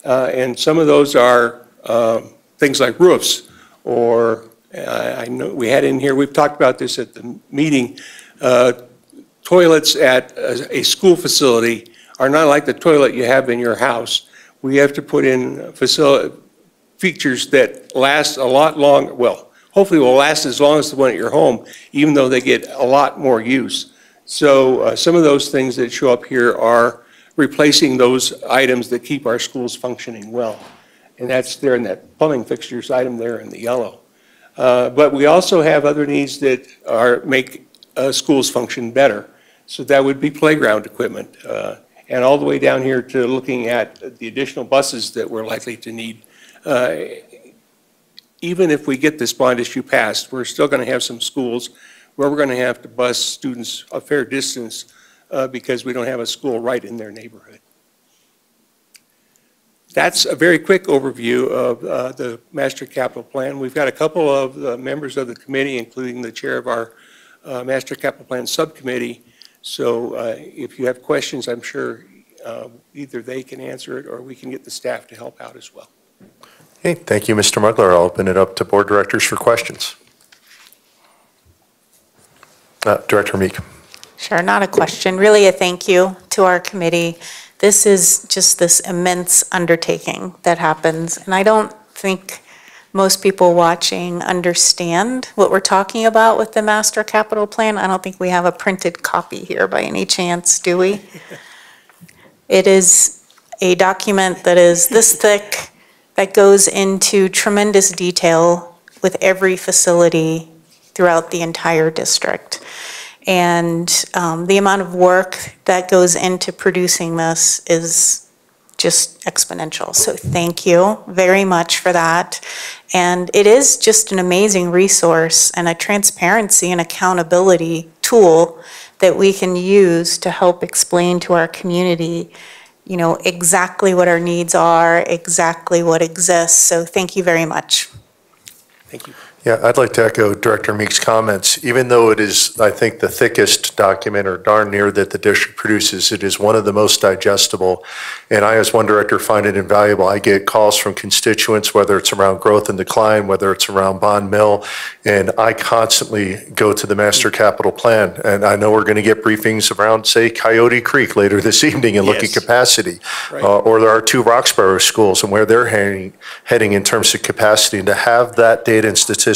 Uh, And some of those are um, things like roofs, or, uh, I know, we had in here, we've talked about this at the meeting, uh, toilets at a a school facility are not like the toilet you have in your house. We have to put in facility, features that last a lot long, well, hopefully will last as long as the one at your home, even though they get a lot more use. So uh, some of those things that show up here are replacing those items that keep our schools functioning well. And that's there in that plumbing fixtures item there in the yellow. Uh, But we also have other needs that are, make uh, schools function better. So that would be playground equipment. uh, And all the way down here to looking at the additional buses that we're likely to need. Even if we get this bond issue passed, we're still going to have some schools where we're going to have to bus students a fair distance uh, because we don't have a school right in their neighborhood. That's a very quick overview of uh, the master capital plan. We've got a couple of uh, members of the committee, including the chair of our uh, master capital plan subcommittee. So uh, if you have questions, I'm sure either they can answer it or we can get the staff to help out as well. Okay, thank you, Mr. Mugler. I'll open it up to board directors for questions. Uh, Director Meek. Sure, not a question, really a thank you to our committee. This is just this immense undertaking that happens, and I don't think most people watching understand what we're talking about with the master capital plan. I don't think we have a printed copy here by any chance, do we? *laughs* It is a document that is this thick, that goes into tremendous detail with every facility throughout the entire district. And um, the amount of work that goes into producing this is just exponential. So thank you very much for that. And it is just an amazing resource and a transparency and accountability tool that we can use to help explain to our community, you know, exactly what our needs are, exactly what exists. So thank you very much. Thank you. Yeah, I'd like to echo Director Meek's comments. Even though it is, I think, the thickest document or darn near that the district produces, it is one of the most digestible. And I, as one director, find it invaluable. I get calls from constituents, whether it's around growth and decline, whether it's around bond mill, and I constantly go to the master capital plan. And I know we're going to get briefings around, say, Coyote Creek later *laughs* this evening and look at capacity. Right. Uh, Or there are two Roxborough schools and where they're heading, heading in terms of capacity. And to have that data and statistics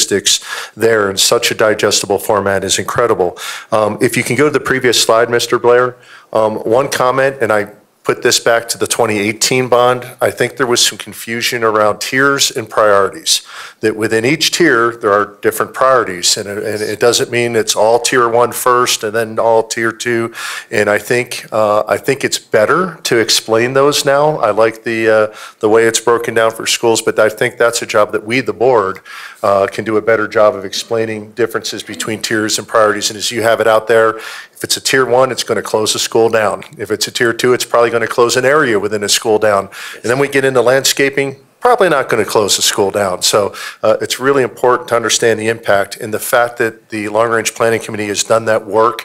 there in such a digestible format is incredible. Um, If you can go to the previous slide, Mr. Blair, um, one comment, and I put this back to the 2018 bond, I think there was some confusion around tiers and priorities. That within each tier, there are different priorities, and it, and it doesn't mean it's all tier one first and then all tier two. And I think, uh, I think it's better to explain those now. I like the, uh, the way it's broken down for schools, but I think that's a job that we, the board, uh, can do a better job of explaining differences between tiers and priorities. And as you have it out there, if it's a tier one, it's going to close a school down. If it's a tier two, it's probably going to close an area within a school down. And then we get into landscaping, probably not going to close the school down. So uh, it's really important to understand the impact and the fact that the Long Range Planning Committee has done that work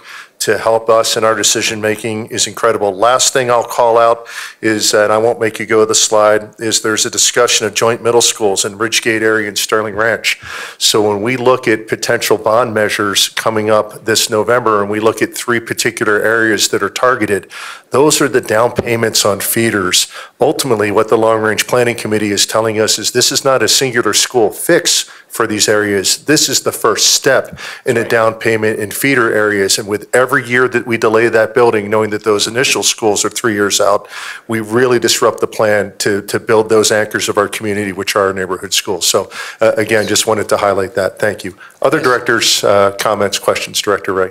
to help us in our decision-making is incredible. Last thing I'll call out is, and I won't make you go to the slide, is there's a discussion of joint middle schools in Ridgegate area and Sterling Ranch. So when we look at potential bond measures coming up this November, and we look at three particular areas that are targeted, those are the down payments on feeders. Ultimately, what the Long Range Planning Committee is telling us is this is not a singular school fix for these areas. This is the first step in a down payment in feeder areas. And with every year that we delay that building, knowing that those initial schools are three years out, we really disrupt the plan to, to build those anchors of our community, which are our neighborhood schools. So uh, again, just wanted to highlight that. Thank you. Other directors, uh, comments, questions? Director Ray.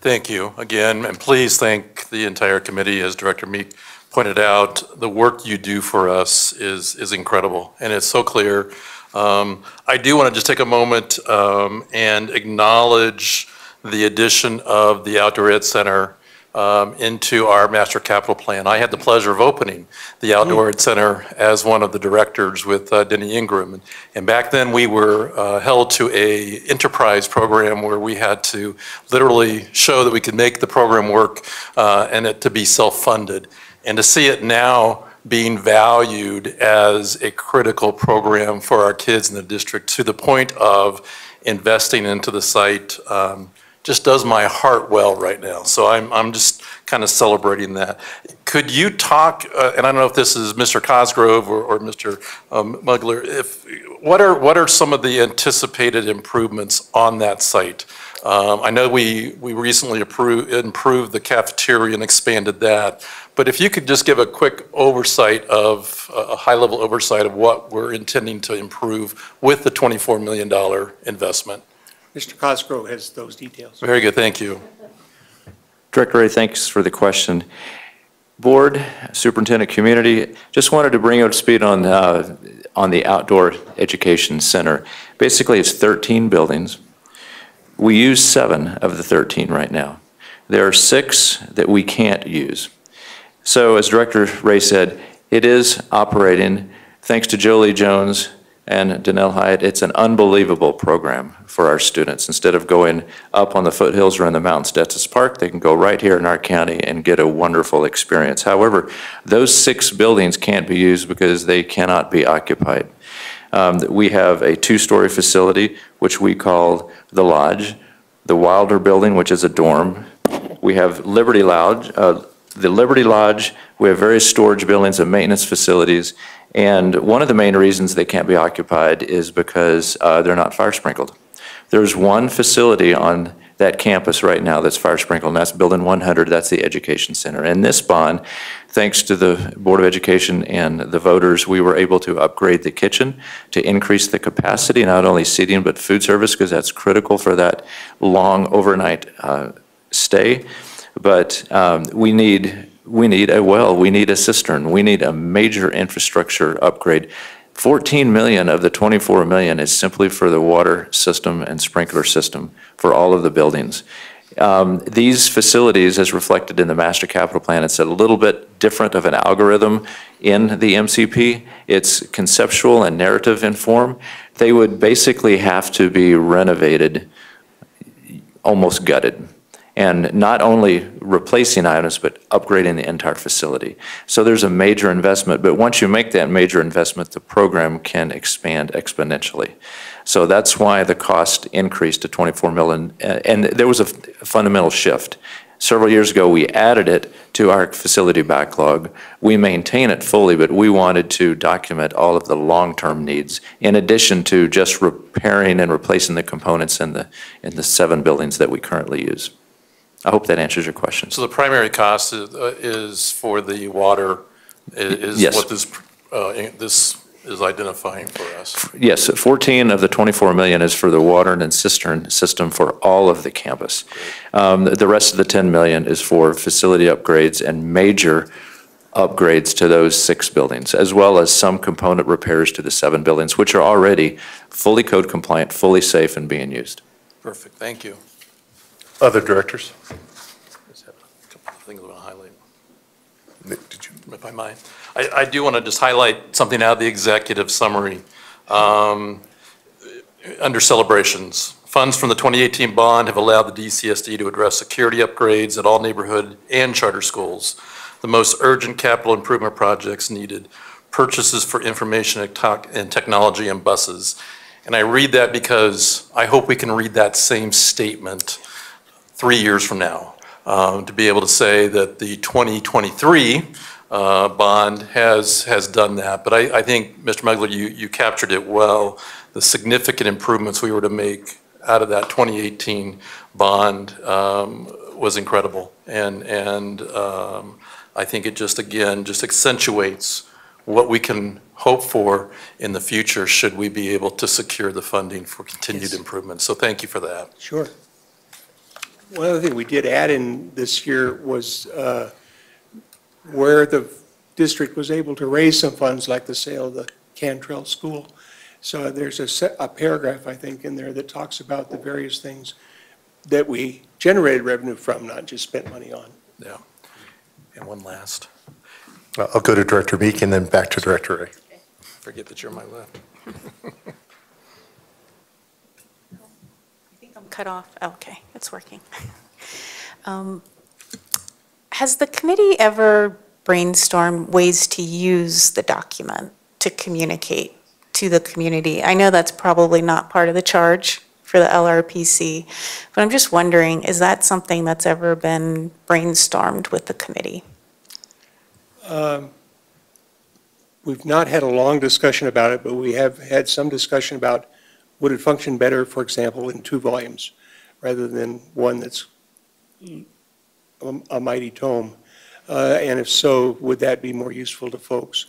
Thank you again, and please thank the entire committee. As Director Meek pointed out, the work you do for us is, is incredible, and it's so clear. Um, I do want to just take a moment um, and acknowledge the addition of the Outdoor Ed Center um, into our master capital plan. I had the pleasure of opening the Outdoor Ed Center as one of the directors with uh, Denny Ingram. And- back then, we were uh, held to a enterprise program where we had to literally show that we could make the program work uh, and it to be self-funded. And to see it now being valued as a critical program for our kids in the district to the point of investing into the site um, just does my heart well right now. So I'm, I'm just kind of celebrating that. Could you talk, uh, and I don't know if this is Mr. Cosgrove or, or Mr. um, Mugler, if, what are, what are some of the anticipated improvements on that site? Um, I know we, we recently approved, improved the cafeteria and expanded that, but if you could just give a quick oversight of, a high-level oversight of what we're intending to improve with the $24 million investment. Mr. Cosgrove has those details. Very good, thank you. Director Ray, thanks for the question. Board, Superintendent, Community, just wanted to bring you up to speed on, uh, on the Outdoor Education Center. Basically, it's 13 buildings. We use seven of the 13 right now. There are six that we can't use. So as Director Ray said, it is operating, thanks to Jolie Jones and Danelle Hyatt, it's an unbelievable program for our students. Instead of going up on the foothills or in the mountains to Park, they can go right here in our county and get a wonderful experience. However, those six buildings can't be used because they cannot be occupied. Um, We have a two-story facility, which we call the Lodge, the Wilder Building, which is a dorm. We have Liberty Lodge, uh, the Liberty Lodge, we have various storage buildings and maintenance facilities, and one of the main reasons they can't be occupied is because uh, they're not fire sprinkled. There's one facility on that campus right now that's fire sprinkled, and that's Building 100, that's the Education Center. And this bond, thanks to the Board of Education and the voters, we were able to upgrade the kitchen to increase the capacity, not only seating, but food service, because that's critical for that long overnight uh, stay. But um, we need, we need a well, we need a cistern, we need a major infrastructure upgrade. 14 million of the 24 million is simply for the water system and sprinkler system for all of the buildings. Um, These facilities, as reflected in the master capital plan, it's a little bit different of an algorithm in the MCP. It's conceptual and narrative in form. They would basically have to be renovated, almost gutted and not only replacing items, but upgrading the entire facility. So there's a major investment, but once you make that major investment, the program can expand exponentially. So that's why the cost increased to 24 million, uh, and there was a fundamental shift. Several years ago, we added it to our facility backlog. We maintain it fully, but we wanted to document all of the long-term needs, in addition to just repairing and replacing the components in the, in the seven buildings that we currently use. I hope that answers your question. So the primary cost is, uh, is for the water, is Yes. what this, uh, this is identifying for us. Yes, 14 of the 24 million is for the water and cistern system for all of the campus. Um, The rest of the 10 million is for facility upgrades and major upgrades to those six buildings, as well as some component repairs to the seven buildings, which are already fully code compliant, fully safe and being used. Perfect, thank you. Other directors? Just have a couple of things I want to highlight. If I might. I, I do want to just highlight something out of the executive summary. Um, Under celebrations, funds from the 2018 bond have allowed the DCSD to address security upgrades at all neighborhood and charter schools. The most urgent capital improvement projects needed, purchases for information and technology and buses. And I read that because I hope we can read that same statement three years from now, um, to be able to say that the 2023 uh, bond has, has done that. But I, I think, Mr. Mugler, you, you captured it well, the significant improvements we were to make out of that 2018 bond um, was incredible. And, and um, I think it just, again, just accentuates what we can hope for in the future should we be able to secure the funding for continued Yes. improvement. So thank you for that. Sure. One other thing we did add in this year was uh, where the district was able to raise some funds, like the sale of the Cantril School. So there's a se- a paragraph, I think, in there that talks about the various things that we generated revenue from, not just spent money on. Yeah. And one last, I'll go to Director Meek and then back to Director Ray. forget that you're my left. *laughs* I think I'm cut off. Okay, it's working. *laughs* Um, Has the committee ever brainstormed ways to use the document to communicate to the community? I know that's probably not part of the charge for the LRPC, but I'm just wondering, is that something that's ever been brainstormed with the committee? Um, We've not had a long discussion about it, but we have had some discussion about would it function better, for example, in two volumes, rather than one that's a a mighty tome? Uh, And if so, would that be more useful to folks?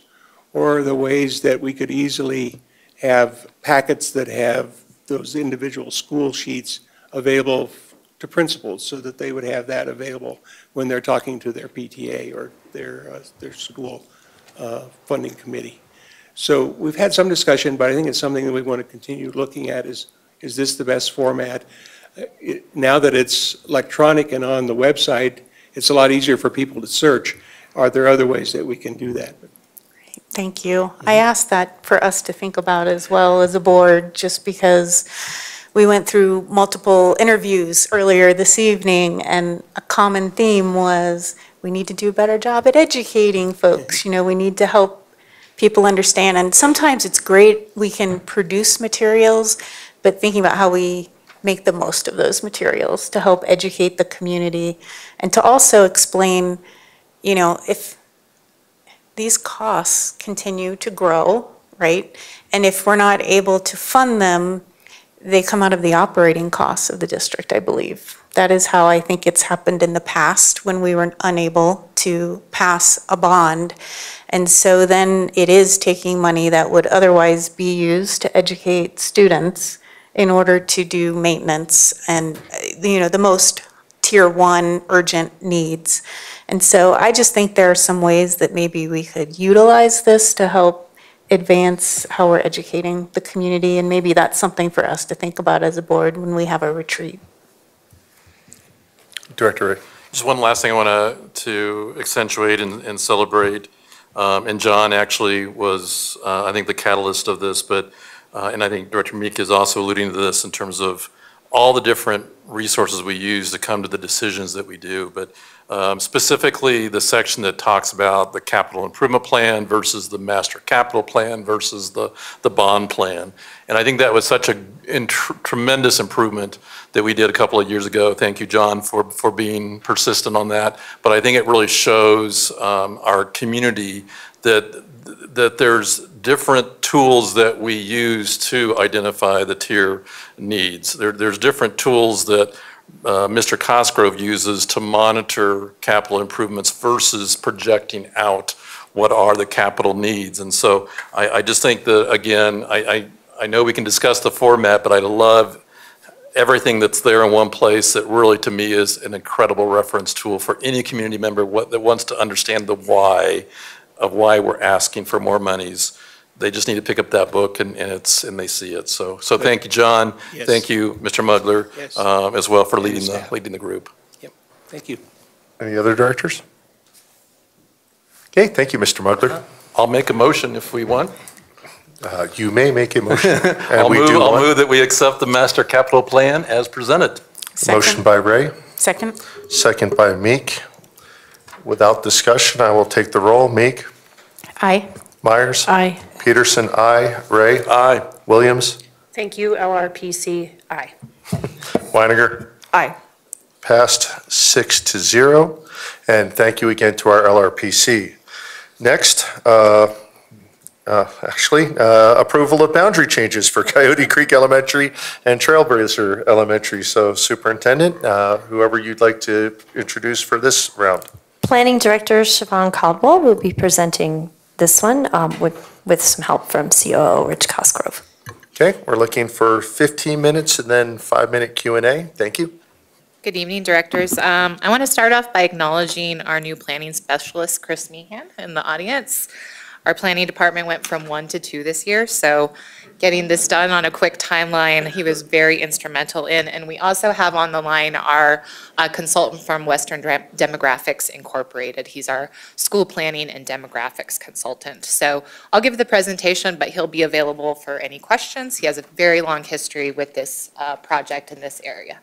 Or there ways that we could easily have packets that have those individual school sheets available to principals, so that they would have that available when they're talking to their PTA or their, uh, their school uh, funding committee. So we've had some discussion, but I think it's something that we want to continue looking at is, is this the best format? Uh, it- Now that it's electronic and on the website, it's a lot easier for people to search. Are there other ways that we can do that? Thank you. I asked that for us to think about as well as a board, just because we went through multiple interviews earlier this evening, and a common theme was, we need to do a better job at educating folks. You know, we need to help people understand. And sometimes it's great, we can produce materials, but thinking about how we make the most of those materials to help educate the community and to also explain, you know, if these costs continue to grow, right? And if we're not able to fund them, they come out of the operating costs of the district, I believe. That is how I think it's happened in the past when we were unable to pass a bond. And so then it is taking money that would otherwise be used to educate students in order to do maintenance and, you know, the most tier one urgent needs. And so I just think there are some ways that maybe we could utilize this to help advance how we're educating the community. And maybe that's something for us to think about as a board when we have a retreat. Director Ray. Just one last thing I want to, to accentuate and, and celebrate. Um, and John actually was, uh, I think, the catalyst of this, but, uh, and I think Director Meek is also alluding to this in terms of all the different resources we use to come to the decisions that we do. But um, specifically, the section that talks about the capital improvement plan versus the master capital plan versus the, the bond plan. And I think that was such a tremendous improvement that we did a couple of years ago. Thank you, John, for, for being persistent on that. But I think it really shows um, our community that, that there's different tools that we use to identify the tier needs. There, there's different tools that uh, Mr. Cosgrove uses to monitor capital improvements versus projecting out what are the capital needs. And so I, I just think that, again, I, I, I know we can discuss the format, but I love everything that's there in one place that really, to me, is an incredible reference tool for any community member what, that wants to understand the why of why we're asking for more monies. They just need to pick up that book and, and it's, and they see it. So, so thank you, John. Yes. Thank you, Mr. Mugler, Yes. um, as well for And leading the, staff. leading the group. Thank you. Any other directors? Okay, thank you, Mr. Mugler. I'll make a motion if we want. Uh, You may make a motion. *laughs* and I'll we move, do I'll want- move that we accept the master capital plan as presented. Motion by Ray, Second? second by Meek. Without discussion, I will take the roll. Meek? Aye. Myers? Aye. Peterson, aye. Ray? Aye. Williams? Thank you, LRPC. Aye. Winegar? Aye. Passed six to zero. And thank you again to our LRPC. Next, uh, uh, actually, uh, approval of boundary changes for *laughs* Coyote Creek Elementary and Trailblazer Elementary. So Superintendent, uh, whoever you'd like to introduce for this round. Planning Director Siobhan Caldwell will be presenting this one um, with, with some help from COO Rich Cosgrove. Okay, we're looking for 15 minutes and then five-minute Q and A. Thank you. Good evening, directors. Um, I want to start off by acknowledging our new planning specialist, Chris Meehan, in the audience. Our planning department went from one to two this year, so getting this done on a quick timeline, he was very instrumental in. And we also have on the line our uh, consultant from Western Demographics Incorporated. He's our school planning and demographics consultant. So I'll give the presentation, but he'll be available for any questions. He has a very long history with this uh, project in this area.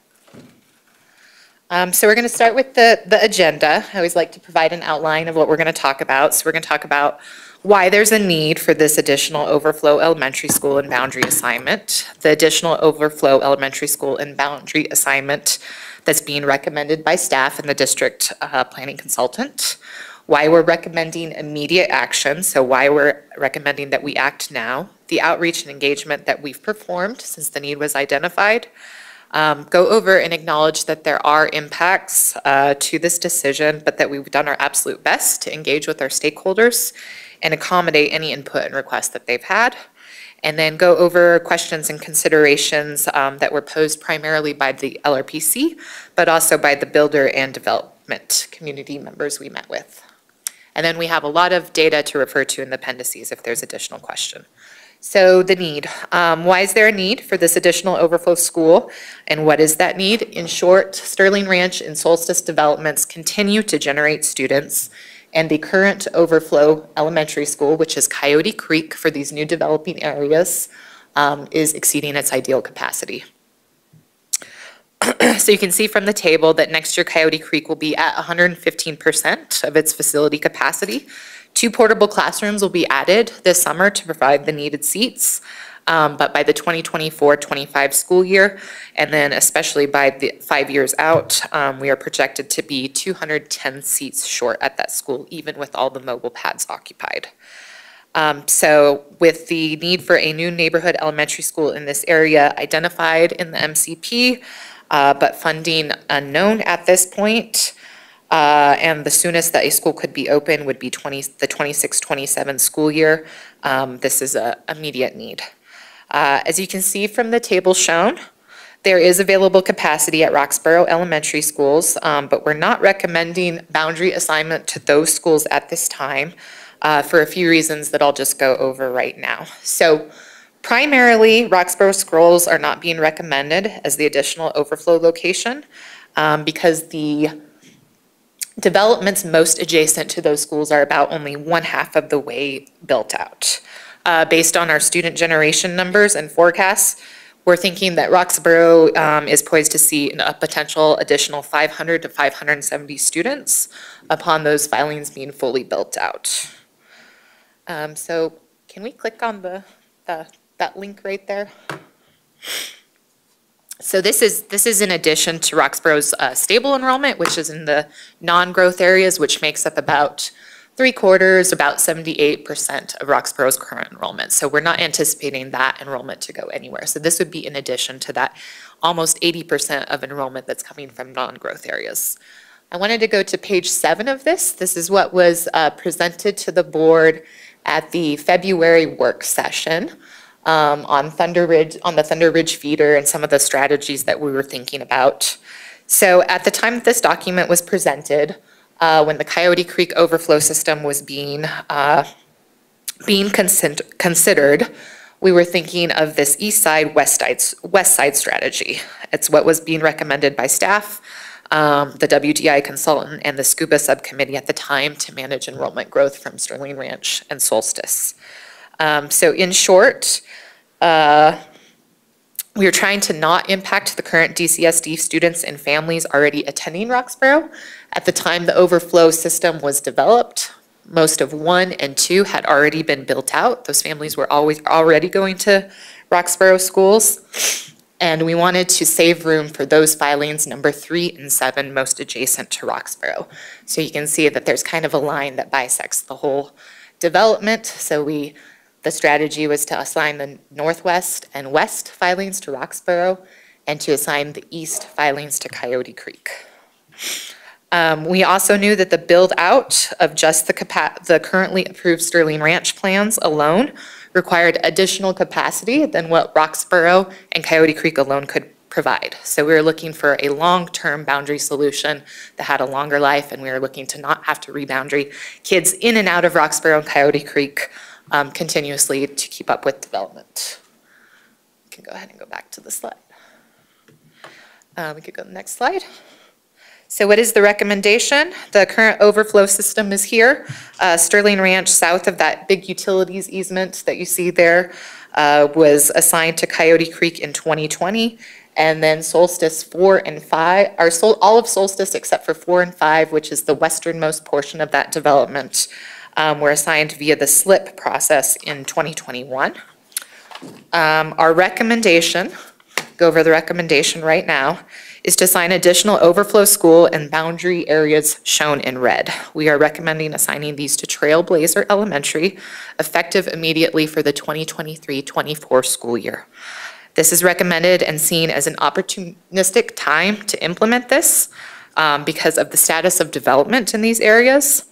Um, So we're going to start with the, the agenda. I always like to provide an outline of what we're going to talk about. So we're going to talk about why there's a need for this additional overflow elementary school and boundary assignment, the additional overflow elementary school and boundary assignment that's being recommended by staff and the district uh, planning consultant, why we're recommending immediate action, so why we're recommending that we act now, the outreach and engagement that we've performed since the need was identified, um, go over and acknowledge that there are impacts uh, to this decision, but that we've done our absolute best to engage with our stakeholders and accommodate any input and requests that they've had. And then go over questions and considerations um, that were posed primarily by the LRPC, but also by the builder and development community members we met with. And then we have a lot of data to refer to in the appendices if there's additional question. So the need, um, why is there a need for this additional overflow school? And what is that need? In short, Sterling Ranch and Solstice developments continue to generate students. And the current overflow elementary school, which is Coyote Creek for these new developing areas, um, is exceeding its ideal capacity. *clears throat* So you can see from the table that next year Coyote Creek will be at 115% of its facility capacity Two portable classrooms will be added this summer to provide the needed seats. Um, But by the 2024-25 school year, and then especially by the five years out, um, we are projected to be 210 seats short at that school, even with all the mobile pads occupied. Um, So with the need for a new neighborhood elementary school in this area identified in the MCP, uh, but funding unknown at this point, uh, and the soonest that a school could be open would be 20, the 26-27 school year. Um, This is a immediate need. Uh, As you can see from the table shown, there is available capacity at Roxborough Elementary Schools, um, but we're not recommending boundary assignment to those schools at this time uh, for a few reasons that I'll just go over right now. So primarily, Roxborough Schools are not being recommended as the additional overflow location um, because the developments most adjacent to those schools are about only one half of the way built out. Uh, Based on our student generation numbers and forecasts, we're thinking that Roxborough um, is poised to see a potential additional 500 to 570 students upon those filings being fully built out. Um, So can we click on the, the- that link right there? So this is, this is in addition to Roxborough's uh, stable enrollment, which is in the non-growth areas, which makes up about three quarters, about 78% of Roxborough's current enrollment. So we're not anticipating that enrollment to go anywhere. So this would be in addition to that almost 80% of enrollment that's coming from non-growth areas. I wanted to go to page seven of this. This is what was uh, presented to the board at the February work session um, on ThunderRidge, on the ThunderRidge feeder and some of the strategies that we were thinking about. So at the time that this document was presented, uh, when the Coyote Creek overflow system was being, uh, being consider- considered, we were thinking of this east side, west side, west side strategy. It's what was being recommended by staff, um, the WDI consultant, and the SCUBA subcommittee at the time to manage enrollment growth from Sterling Ranch and Solstice. Um, So in short, uh, we are trying to not impact the current DCSD students and families already attending Roxborough. At the time the overflow system was developed, most of one and two had already been built out. Those families were always already going to Roxborough schools. And we wanted to save room for those filings, number three and seven, most adjacent to Roxborough. So you can see that there's kind of a line that bisects the whole development. So we, the strategy was to assign the northwest and west filings to Roxborough and to assign the east filings to Coyote Creek. Um, We also knew that the build-out of just the the currently approved Sterling Ranch plans alone required additional capacity than what Roxborough and Coyote Creek alone could provide. So we were looking for a long-term boundary solution that had a longer life, and we were looking to not have to reboundary kids in and out of Roxborough and Coyote Creek um, continuously to keep up with development. We can go ahead and go back to the slide. Uh, We could go to the next slide. So what is the recommendation? The current overflow system is here. Uh, Sterling Ranch, south of that big utilities easement that you see there, uh, was assigned to Coyote Creek in 2020. And then Solstice 4 and 5, or Sol- all of Solstice except for 4 and 5, which is the westernmost portion of that development, um, were assigned via the SLIP process in 2021. Um, Our recommendation, go over the recommendation right now, is to assign additional overflow school and boundary areas shown in red. We are recommending assigning these to Trailblazer Elementary, effective immediately for the 2023-24 school year. This is recommended and seen as an opportunistic time to implement this um, because of the status of development in these areas.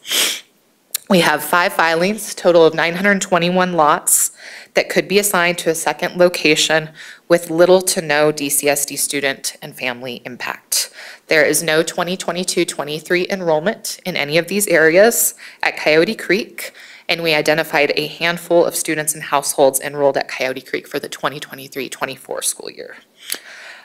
We have five filings, total of 921 lots that could be assigned to a second location with little to no DCSD student and family impact. There is no 2022-23 enrollment in any of these areas at Coyote Creek, and we identified a handful of students and households enrolled at Coyote Creek for the 2023-24 school year.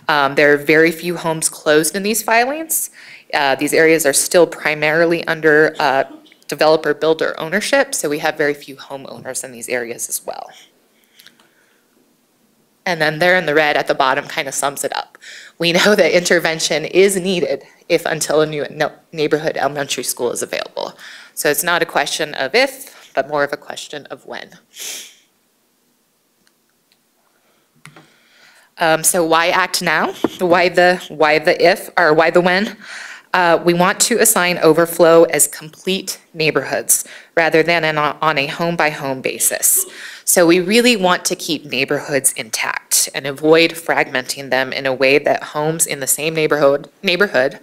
Um, There are very few homes closed in these filings. Uh, These areas are still primarily under uh, developer builder ownership, so we have very few homeowners in these areas as well. And then there in the red at the bottom kind of sums it up. We know that intervention is needed if until a new neighborhood elementary school is available. So it's not a question of if, but more of a question of when. Um, so why act now? Why the, why the if, or why the when? Uh, we want to assign overflow as complete neighborhoods rather than an- on a home-by-home basis. So we really want to keep neighborhoods intact and avoid fragmenting them in a way that homes in the same neighborhood, neighborhood,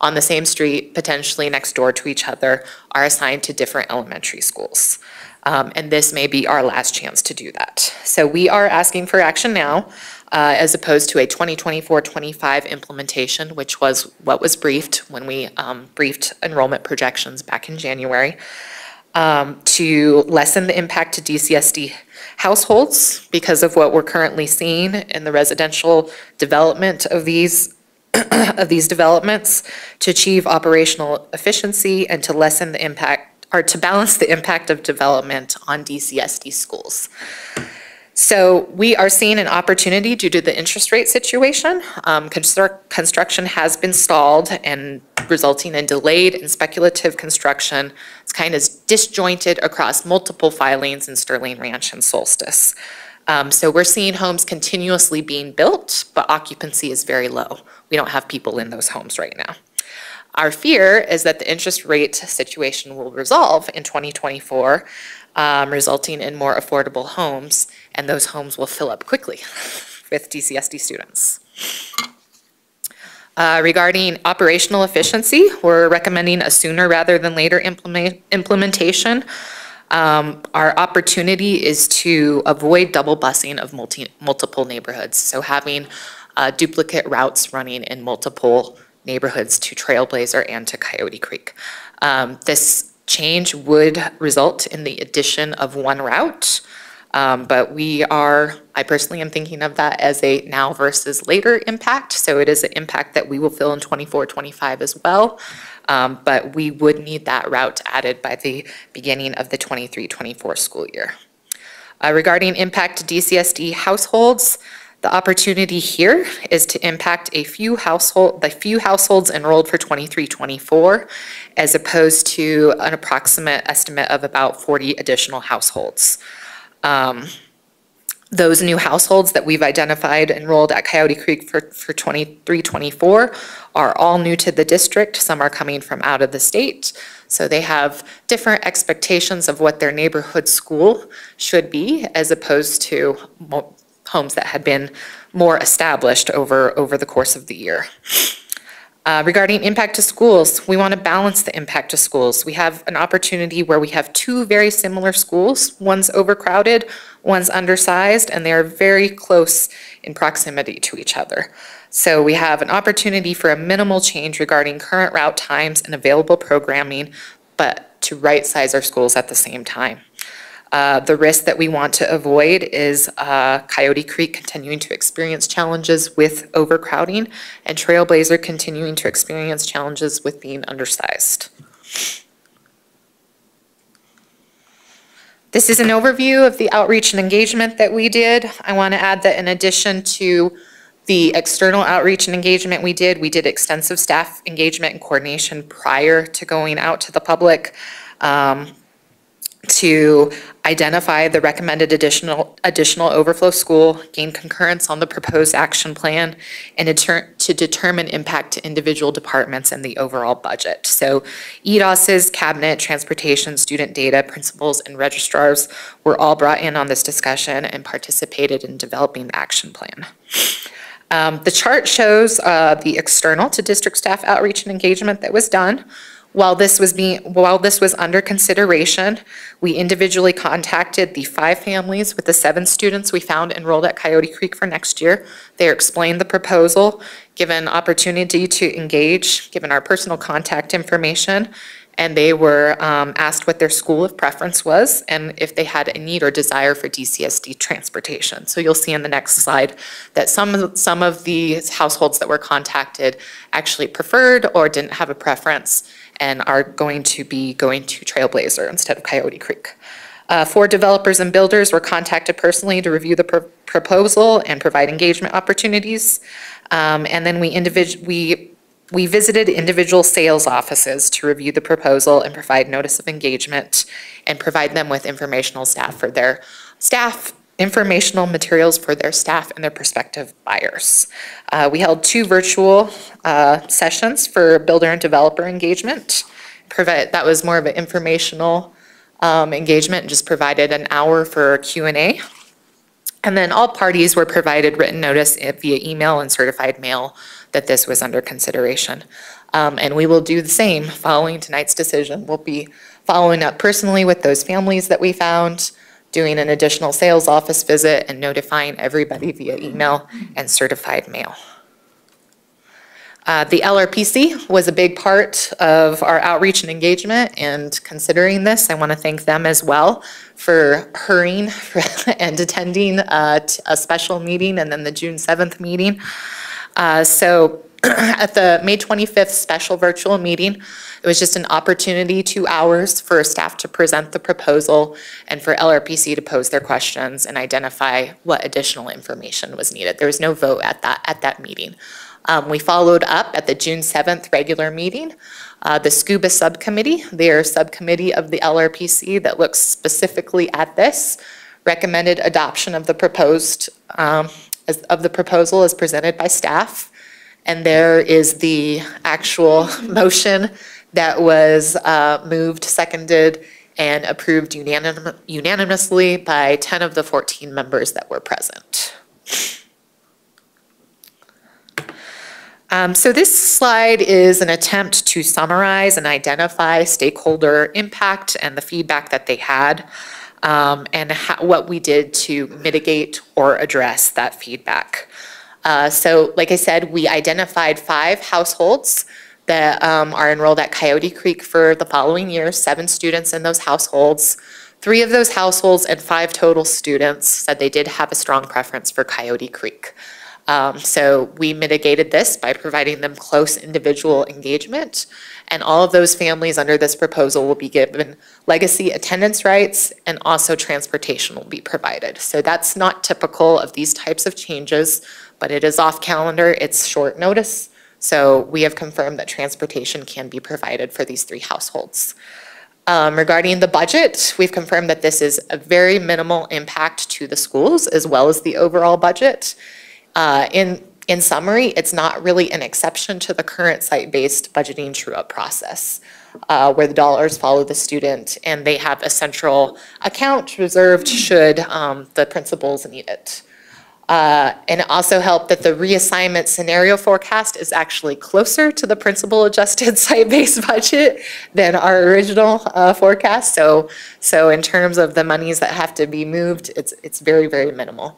on the same street, potentially next door to each other, are assigned to different elementary schools. Um, And this may be our last chance to do that. So we are asking for action now uh, as opposed to a 2024-25 implementation, which was what was briefed when we um, briefed enrollment projections back in January, um, to lessen the impact to DCSD households because of what we're currently seeing in the residential development of these *clears throat* of these developments, to achieve operational efficiency and to lessen the impact, or to balance the impact of development on DCSD schools. So we are seeing an opportunity due to the interest rate situation. Um, construct- Construction has been stalled and resulting in delayed and speculative construction. It's kind of disjointed across multiple filings in Sterling Ranch and Solstice. Um, So we're seeing homes continuously being built, but occupancy is very low. We don't have people in those homes right now. Our fear is that the interest rate situation will resolve in 2024, um, resulting in more affordable homes, and those homes will fill up quickly *laughs* with DCSD students. Uh, Regarding operational efficiency, we're recommending a sooner rather than later implement- implementation. Um, Our opportunity is to avoid double busing of multi, multiple neighborhoods. So having uh, duplicate routes running in multiple neighborhoods to Trailblazer and to Coyote Creek. Um, This change would result in the addition of one route, um, but we are, I personally am thinking of that as a now versus later impact. So it is an impact that we will feel in 24, 25 as well. Um, But we would need that route added by the beginning of the 23, 24 school year. Uh, Regarding impact DCSD households, the opportunity here is to impact a few household, the few households enrolled for 23, 24, as opposed to an approximate estimate of about 40 additional households. Um, Those new households that we've identified enrolled at Coyote Creek for, for 23, 24 are all new to the district. Some are coming from out of the state. So they have different expectations of what their neighborhood school should be as opposed to homes that had been more established over, over the course of the year. Uh, Regarding impact to schools, we want to balance the impact to schools. We have an opportunity where we have two very similar schools. One's overcrowded, one's undersized, and they are very close in proximity to each other. So we have an opportunity for a minimal change regarding current route times and available programming, but to right-size our schools at the same time. Uh, The risk that we want to avoid is uh, Coyote Creek continuing to experience challenges with overcrowding and Trailblazer continuing to experience challenges with being undersized. This is an overview of the outreach and engagement that we did. I want to add that in addition to the external outreach and engagement we did, we did extensive staff engagement and coordination prior to going out to the public. Um, to identify the recommended additional, additional overflow school, gain concurrence on the proposed action plan, and to determine impact to individual departments and the overall budget. So EDOS's cabinet, transportation, student data, principals, and registrars were all brought in on this discussion and participated in developing the action plan. Um, The chart shows uh, the external to district staff outreach and engagement that was done. While this was being, while this was under consideration, we individually contacted the five families with the seven students we found enrolled at Coyote Creek for next year. They explained the proposal, given opportunity to engage, given our personal contact information, and they were um, asked what their school of preference was and if they had a need or desire for DCSD transportation. So you'll see in the next slide that some, of- some of these households that were contacted actually preferred or didn't have a preference and are going to be going to Trailblazer instead of Coyote Creek. Uh, Four developers and builders were contacted personally to review the pro- proposal and provide engagement opportunities. Um, And then we we we visited individual sales offices to review the proposal and provide notice of engagement and provide them with informational staff for their staff, informational materials for their staff and their prospective buyers. Uh, We held two virtual uh, sessions for builder and developer engagement. That was more of an informational um, engagement, and just provided an hour for Q and A. And then all parties were provided written notice via email and certified mail that this was under consideration. Um, And we will do the same following tonight's decision. We'll be following up personally with those families that we found, doing an additional sales office visit, and notifying everybody via email and certified mail. Uh, The LRPC was a big part of our outreach and engagement and considering this. I want to thank them as well for hurrying *laughs* and attending uh, a special meeting and then the June 7th meeting. Uh, So *clears throat* at the May 25th special virtual meeting, it was just an opportunity, two hours for staff to present the proposal and for LRPC to pose their questions and identify what additional information was needed. There was no vote at that, at that meeting. Um, We followed up at the June 7th regular meeting. Uh, The SCUBA Subcommittee, their subcommittee of the LRPC that looks specifically at this, recommended adoption of the proposed, um, as- of the proposal as presented by staff. And there is the actual *laughs* motion that was uh, moved, seconded, and approved unanim- unanimously by 10 of the 14 members that were present. Um, So this slide is an attempt to summarize and identify stakeholder impact and the feedback that they had, um, and what we did to mitigate or address that feedback. Uh, So like I said, we identified five households that um, are enrolled at Coyote Creek for the following year, seven students in those households. Three of those households and five total students said they did have a strong preference for Coyote Creek. Um, So we mitigated this by providing them close individual engagement. And all of those families under this proposal will be given legacy attendance rights and also transportation will be provided. So that's not typical of these types of changes, but it is off calendar, it's short notice. So we have confirmed that transportation can be provided for these three households. Um, Regarding the budget, we've confirmed that this is a very minimal impact to the schools as well as the overall budget. Uh, In, in summary, it's not really an exception to the current site-based budgeting true-up process, uh, where the dollars follow the student and they have a central account reserved should um, the principals need it. Uh, And also help that the reassignment scenario forecast is actually closer to the principal-adjusted *laughs* site-based budget than our original uh, forecast. So, so in terms of the monies that have to be moved, it's, it's very, very minimal.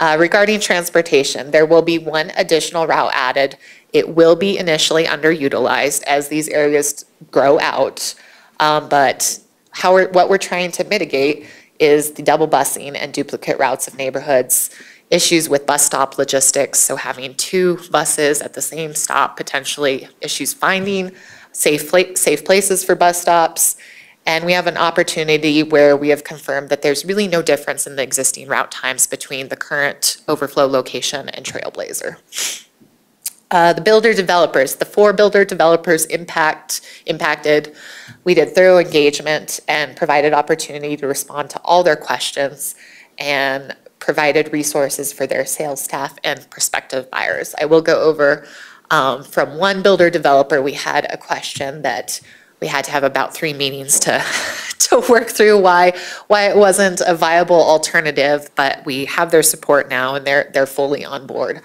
Uh, Regarding transportation, there will be one additional route added. It will be initially underutilized as these areas grow out. Um, But how, we're- what we're trying to mitigate is the double busing and duplicate routes of neighborhoods, issues with bus stop logistics, so having two buses at the same stop, potentially issues finding safe, pla- safe places for bus stops. And we have an opportunity where we have confirmed that there's really no difference in the existing route times between the current overflow location and Trailblazer. Uh, The builder developers, the four builder developers impact, impacted, we did thorough engagement and provided opportunity to respond to all their questions and provided resources for their sales staff and prospective buyers. I will go over, um, from one builder developer, we had a question that we had to have about three meetings to, *laughs* to work through why, why it wasn't a viable alternative, but we have their support now and they're, they're fully on board.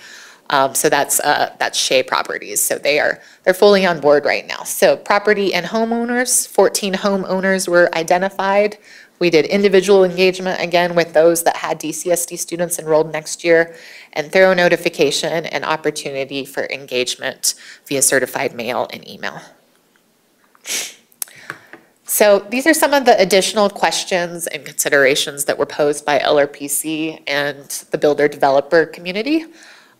Um, so that's, uh, that's Shea Properties. So they are, they're fully on board right now. So property and homeowners, 14 homeowners were identified. We did individual engagement again with those that had DCSD students enrolled next year and thorough notification and opportunity for engagement via certified mail and email. So these are some of the additional questions and considerations that were posed by LRPC and the builder developer community.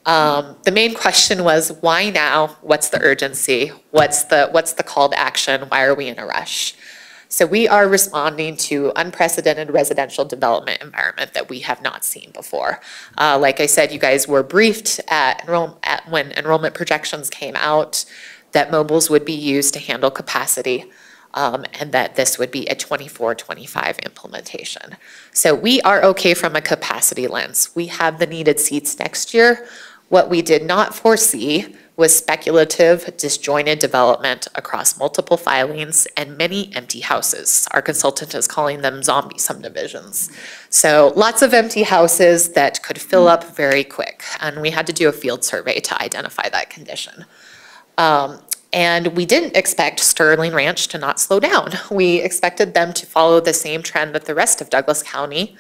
Um, The main question was, why now? What's the urgency? What's the, what's the call to action? Why are we in a rush? So we are responding to unprecedented residential development environment that we have not seen before. Uh, like I said, you guys were briefed at, at when enrollment projections came out that mobiles would be used to handle capacity um, and that this would be a 24-25 implementation. So we are okay from a capacity lens. We have the needed seats next year. What we did not foresee was speculative, disjointed development across multiple filings and many empty houses. Our consultant is calling them zombie subdivisions. So lots of empty houses that could fill up very quick, and we had to do a field survey to identify that condition. Um, and we didn't expect Sterling Ranch to not slow down. We expected them to follow the same trend that the rest of Douglas County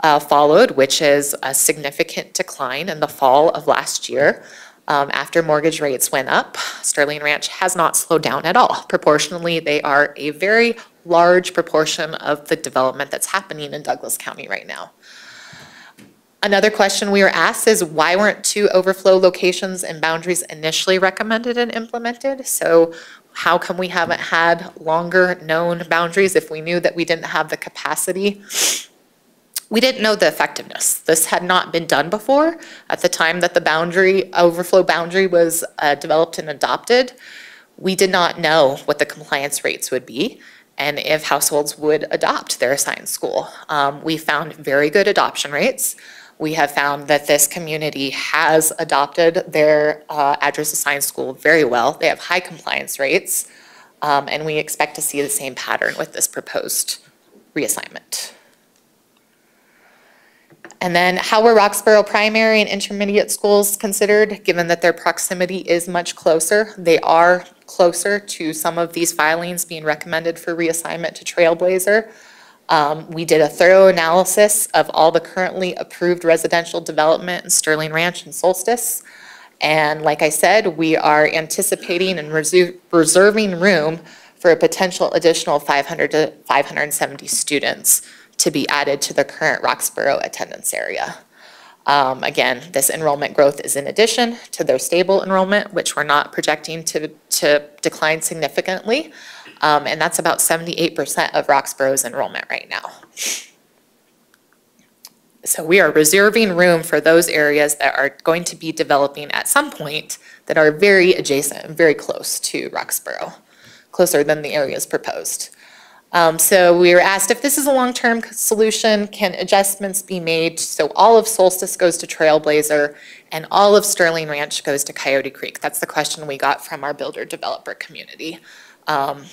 uh, followed, which is a significant decline in the fall of last year. Um, after mortgage rates went up, Sterling Ranch has not slowed down at all. Proportionally, they are a very large proportion of the development that's happening in Douglas County right now. Another question we were asked is why weren't two overflow locations and boundaries initially recommended and implemented? So how come we haven't had longer known boundaries if we knew that we didn't have the capacity? We didn't know the effectiveness. This had not been done before. At the time that the boundary, overflow boundary was uh, developed and adopted, we did not know what the compliance rates would be and if households would adopt their assigned school. Um, we found very good adoption rates. We have found that this community has adopted their uh, address assigned school very well. They have high compliance rates, um, and we expect to see the same pattern with this proposed reassignment. And then how were Roxborough primary and intermediate schools considered, given that their proximity is much closer? They are closer to some of these filings being recommended for reassignment to Trailblazer. Um, we did a thorough analysis of all the currently approved residential development in Sterling Ranch and Solstice. And like I said, we are anticipating and reserving room for a potential additional 500 to 570 students to be added to the current Roxborough attendance area. Um, again, this enrollment growth is in addition to their stable enrollment, which we're not projecting to, to decline significantly. Um, and that's about 78% of Roxborough's enrollment right now. So we are reserving room for those areas that are going to be developing at some point that are very adjacent and very close to Roxborough, closer than the areas proposed. Um, so we were asked if this is a long-term solution, can adjustments be made so all of Solstice goes to Trailblazer and all of Sterling Ranch goes to Coyote Creek? That's the question we got from our builder developer community. Um,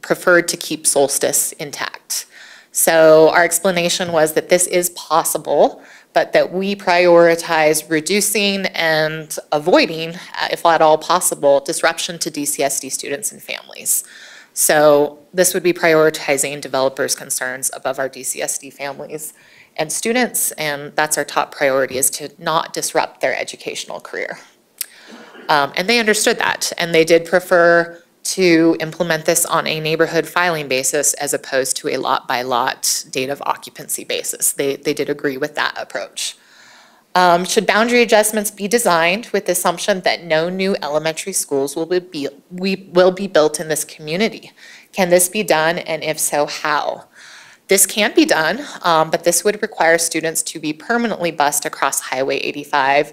preferred to keep Solstice intact. So our explanation was that this is possible, but that we prioritize reducing and avoiding, uh, if at all possible, disruption to DCSD students and families. So this would be prioritizing developers' concerns above our DCSD families and students, and that's our top priority is to not disrupt their educational career. Um, and they understood that, and they did prefer to implement this on a neighborhood filing basis as opposed to a lot-by-lot date of occupancy basis. They, they did agree with that approach. Um, should boundary adjustments be designed with the assumption that no new elementary schools will be, we will be built in this community? Can this be done, and if so, how? This can be done, um, but this would require students to be permanently bused across Highway 85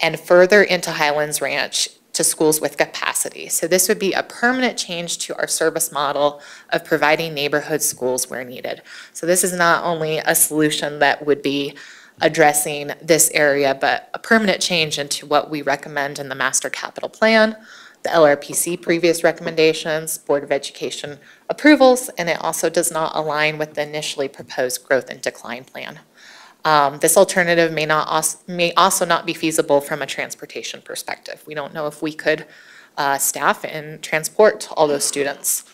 and further into Highlands Ranch to schools with capacity. So this would be a permanent change to our service model of providing neighborhood schools where needed. So this is not only a solution that would be addressing this area, but a permanent change into what we recommend in the master capital plan, the LRPC previous recommendations, Board of Education approvals, and it also does not align with the initially proposed growth and decline plan. Um, This alternative may not, als- may also not be feasible from a transportation perspective. We don't know if we could uh, staff and transport all those students.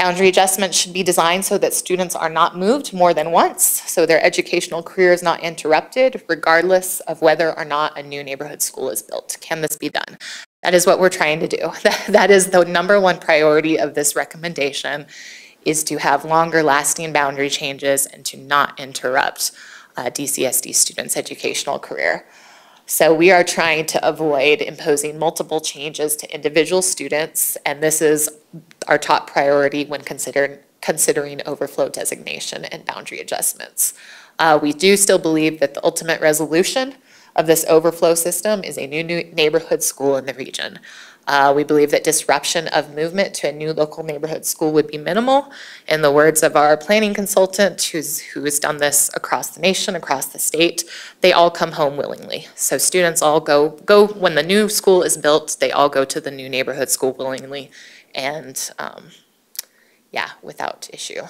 Boundary adjustments should be designed so that students are not moved more than once, so their educational career is not interrupted regardless of whether or not a new neighborhood school is built. Can this be done? That is what we're trying to do. *laughs* That is the number one priority of this recommendation, is to have longer lasting boundary changes and to not interrupt uh, DCSD students' educational career. So we are trying to avoid imposing multiple changes to individual students, and this is our top priority when considering, considering overflow designation and boundary adjustments. Uh, We do still believe that the ultimate resolution of this overflow system is a new, new neighborhood school in the region. Uh, We believe that disruption of movement to a new local neighborhood school would be minimal. In the words of our planning consultant, who's, who has done this across the nation, across the state, they all come home willingly. So students all go, go, when the new school is built, they all go to the new neighborhood school willingly and, um, yeah, without issue.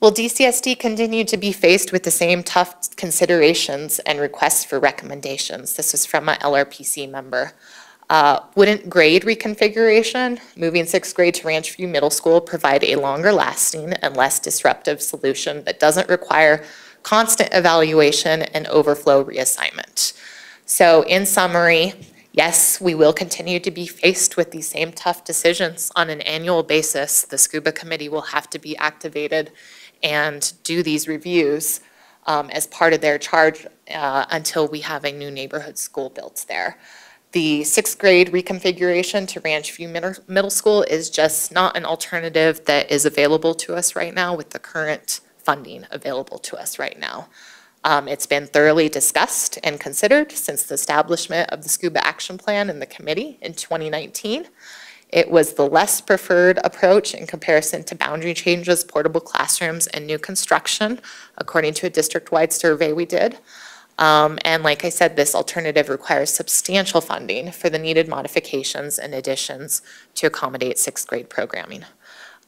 Will DCSD continue to be faced with the same tough considerations and requests for recommendations? This is from an LRPC member. Uh, Wouldn't grade reconfiguration, moving sixth grade to Ranch View Middle School, provide a longer lasting and less disruptive solution that doesn't require constant evaluation and overflow reassignment? So in summary, yes, we will continue to be faced with these same tough decisions on an annual basis. The SCUBA committee will have to be activated and do these reviews um, as part of their charge uh, until we have a new neighborhood school built there. The sixth grade reconfiguration to Ranch View Middle, School is just not an alternative that is available to us right now with the current funding available to us right now. Um, it's been thoroughly discussed and considered since the establishment of the SCUBA Action Plan in the committee in 2019. It was the less preferred approach in comparison to boundary changes, portable classrooms, and new construction, according to a district-wide survey we did. Um, and like I said, this alternative requires substantial funding for the needed modifications and additions to accommodate sixth grade programming.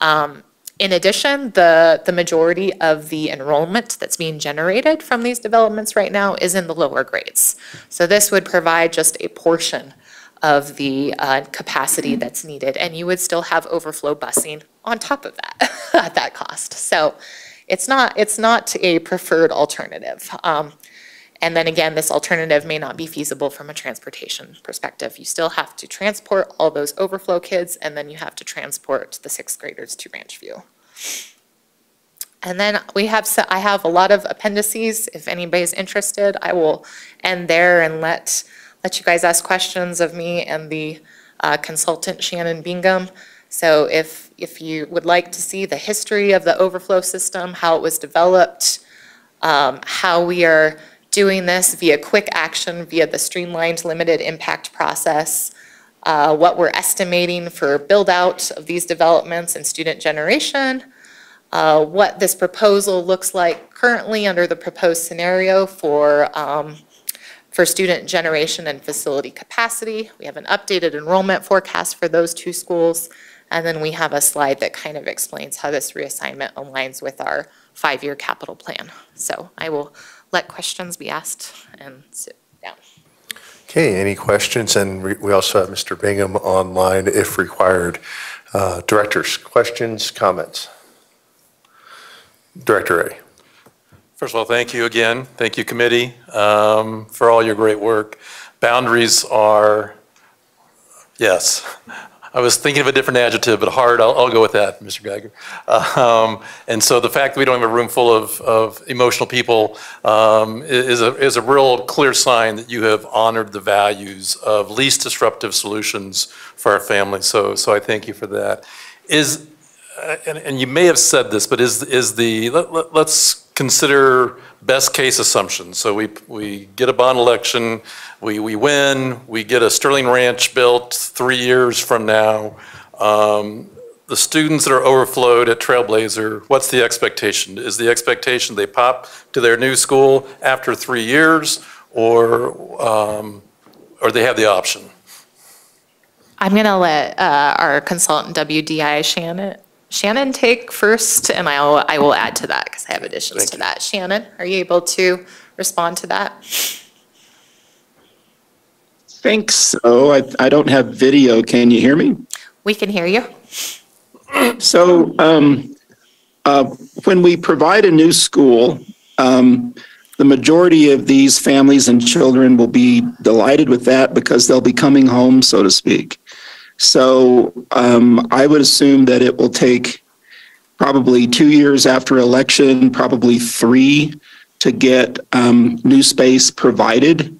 Um, in addition, the, the majority of the enrollment that's being generated from these developments right now is in the lower grades. So this would provide just a portion of the uh, capacity that's needed, and you would still have overflow busing on top of that *laughs* at that cost. So it's not it's not a preferred alternative. Um, and then again, this alternative may not be feasible from a transportation perspective. You still have to transport all those overflow kids, and then you have to transport the sixth graders to Ranch View. And then we have, so I have a lot of appendices. If anybody's interested, I will end there and let, let you guys ask questions of me and the uh, consultant Shannon Bingham. So if, if you would like to see the history of the overflow system, how it was developed, um, how we are doing this via quick action, via the streamlined limited impact process, uh, what we're estimating for build out of these developments and student generation, uh, what this proposal looks like currently under the proposed scenario for, um, for student generation and facility capacity. We have an updated enrollment forecast for those two schools. And then we have a slide that kind of explains how this reassignment aligns with our five-year capital plan. So I will let questions be asked and sit down. Okay, any questions? And we we also have Mr. Bingham online if required. Uh, Directors, questions, comments? Director A. First of all, thank you again. Thank you, committee, um, for all your great work. Boundaries are, yes, I was thinking of a different adjective, but hard, I'll, I'll go with that, Mr. Geiger. Um, and so the fact that we don't have a room full of, of emotional people um, is, a, is a real clear sign that you have honored the values of least disruptive solutions for our families. So, so I thank you for that. Is, uh, and, and you may have said this, but is, is the, let, let, let's consider best case assumptions. So we, we get a bond election, we, we win, we get a Sterling Ranch built three years from now. Um, the students that are overflowed at Trailblazer, what's the expectation? Is the expectation they pop to their new school after three years or, um, or they have the option? I'm going to let uh, our consultant WDI Shannon, Shannon take first, and I'll, I will add to that because I have additions to that. Shannon, are you able to respond to that? think so. I, I don't have video. Can you hear me? We can hear you. So um, uh, when we provide a new school, um, the majority of these families and children will be delighted with that because they'll be coming home, so to speak. So um, I would assume that it will take probably two years after election, probably three, to get um, new space provided.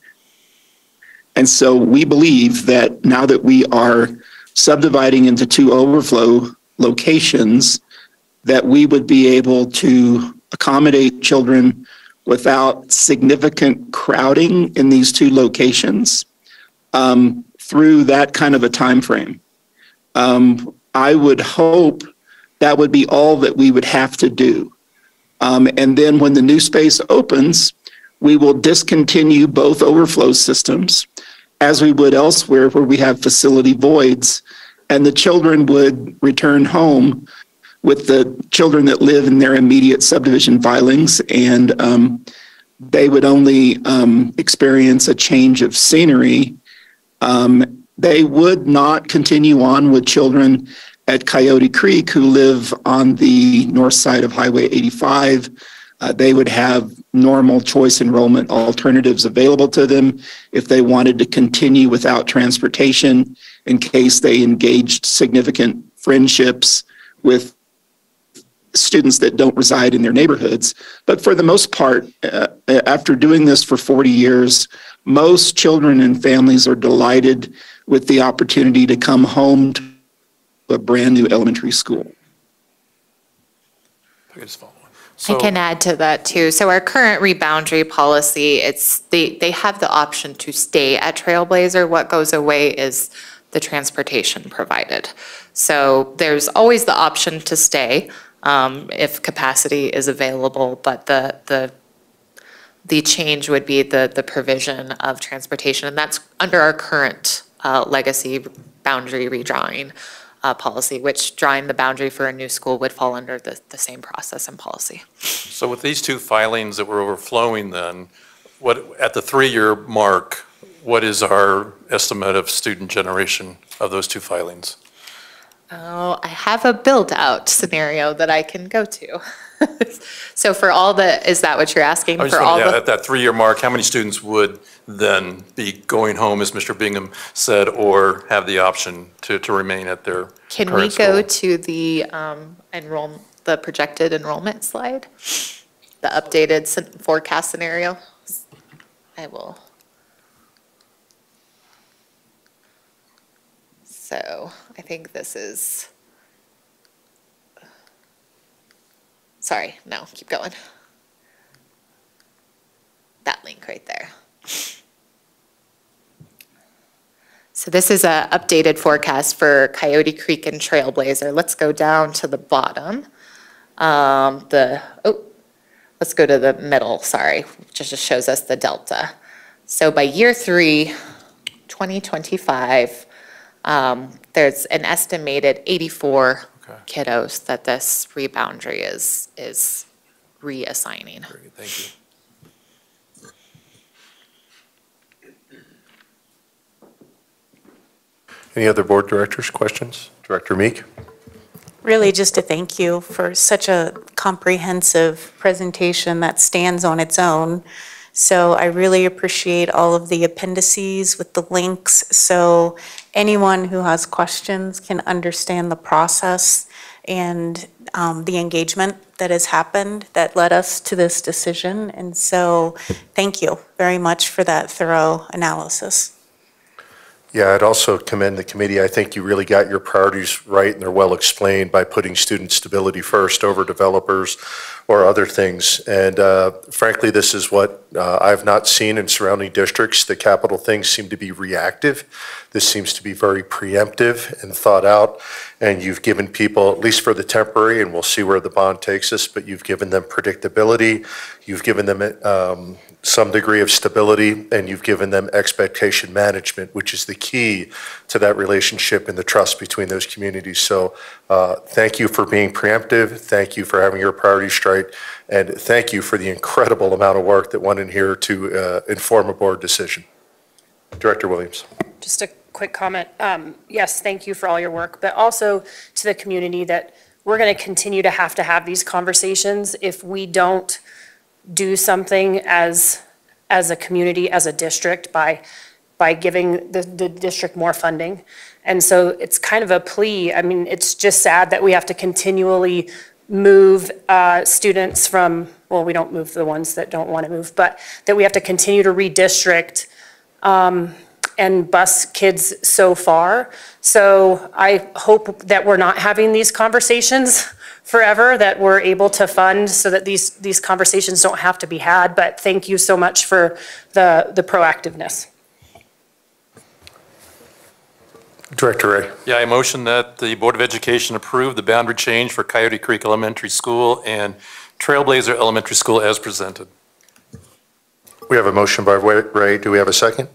And so we believe that now that we are subdividing into two overflow locations, that we would be able to accommodate children without significant crowding in these two locations um, through that kind of a timeframe. Um, I would hope that would be all that we would have to do. Um, and then when the new space opens, we will discontinue both overflow systems as we would elsewhere where we have facility voids. And the children would return home with the children that live in their immediate subdivision filings. And um, they would only um, experience a change of scenery. Um, they would not continue on with children at Coyote Creek who live on the north side of Highway 85. Uh, they would have normal choice enrollment alternatives available to them if they wanted to continue without transportation in case they engaged significant friendships with students that don't reside in their neighborhoods. But for the most part, uh, after doing this for 40 years, most children and families are delighted with the opportunity to come home to a brand new elementary school. I can add to that too. So our current reboundary policy, it's, they, they have the option to stay at Trailblazer. What goes away is the transportation provided. So there's always the option to stay um, if capacity is available, but the, the, the change would be the, the provision of transportation. And that's under our current uh, legacy boundary redrawing uh, policy, which drawing the boundary for a new school would fall under the, the same process and policy. So with these two filings that were overflowing then, what, at the three-year mark, what is our estimate of student generation of those two filings? Oh, I have a build-out scenario that I can go to. *laughs* So for all the, is that what you're asking? I was For just all wondering, yeah, the At that three-year mark, how many students would then be going home, as Mr. Bingham said, or have the option to, to remain at their Can we current go school? to the um, enroll, the projected enrollment slide? The updated forecast scenario? I will. So I think this is. Sorry, no, keep going. That link right there. So this is an updated forecast for Coyote Creek and Trailblazer. Let's go down to the bottom. Um, the, oh, let's go to the middle, sorry, just shows us the delta. So by year three, 2025, um, there's an estimated 84 kiddos that this reboundary is, is reassigning. Thank you. Any other board directors, questions? Director Meek? Really just to thank you for such a comprehensive presentation that stands on its own. So I really appreciate all of the appendices with the links, so anyone who has questions can understand the process and um, the engagement that has happened that led us to this decision. And so, thank you very much for that thorough analysis. Yeah, I'd also commend the committee. I think you really got your priorities right, and they're well explained by putting student stability first over developers or other things. And uh, frankly, this is what uh, I've not seen in surrounding districts. The capital things seem to be reactive. This seems to be very preemptive and thought out. And you've given people, at least for the temporary, and we'll see where the bond takes us, but you've given them predictability. You've given them um, some degree of stability, and you've given them expectation management, which is the key to that relationship and the trust between those communities. So uh, thank you for being preemptive. Thank you for having your priorities straight. And thank you for the incredible amount of work that went in here to uh, inform a board decision. Director Williams. Just a quick comment. Um, Yes, thank you for all your work, but also to the community that we're going to continue to have to have these conversations if we don't do something as, as a community, as a district, by, by giving the, the district more funding. And so it's kind of a plea. I mean, it's just sad that we have to continually move uh, students from, well, we don't move the ones that don't want to move, but that we have to continue to redistrict um, and bus kids so far. So I hope that we're not having these conversations *laughs* forever, that we're able to fund so that these, these conversations don't have to be had. But thank you so much for the, the proactiveness. Director Ray. Yeah, I motion that the Board of Education approve the boundary change for Coyote Creek Elementary School and Trailblazer Elementary School as presented. We have a motion by Ray. Do we have a second?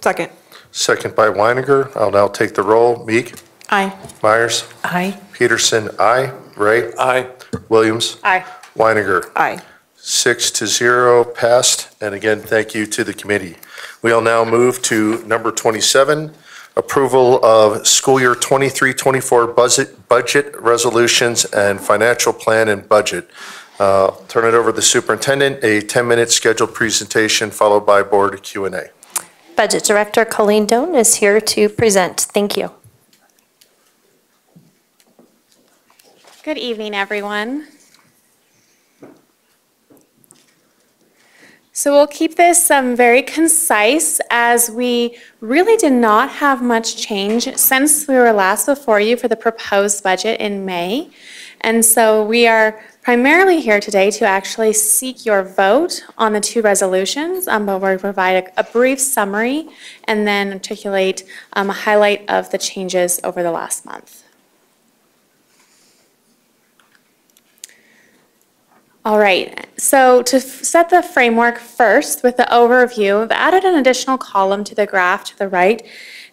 Second. Second by Winegar. I'll now take the roll. Meek? Aye. Myers? Aye. Peterson, aye. Ray? Aye. Williams? Aye. Winegar? Aye. Six to zero, passed. And again, thank you to the committee. We'll now move to number 27, approval of school year 23-24 budget, budget resolutions and financial plan and budget. Uh, Turn it over to the superintendent, a 10-minute scheduled presentation followed by board Q and A. Budget Director Colleen Doan is here to present. Thank you. Good evening, everyone. So we'll keep this um, very concise as we really did not have much change since we were last before you for the proposed budget in May. And so we are primarily here today to actually seek your vote on the two resolutions, um, but we'll provide a, a brief summary and then articulate um, a highlight of the changes over the last month. All right, so to set the framework first with the overview, I've added an additional column to the graph to the right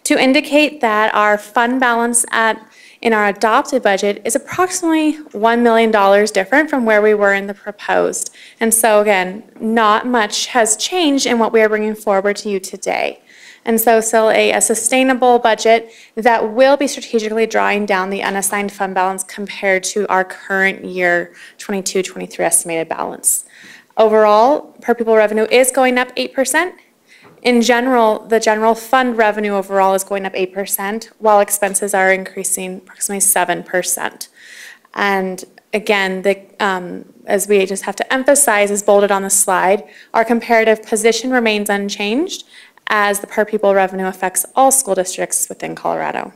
to indicate that our fund balance at, in our adopted budget is approximately $1 million different from where we were in the proposed. And so again, not much has changed in what we are bringing forward to you today. And so still a, a sustainable budget that will be strategically drawing down the unassigned fund balance compared to our current year 22, 23 estimated balance. Overall, per pupil revenue is going up 8%. In general, the general fund revenue overall is going up 8%, while expenses are increasing approximately 7%. And again, the, um, as we just have to emphasize, is bolded on the slide, our comparative position remains unchanged as the per pupil revenue affects all school districts within Colorado.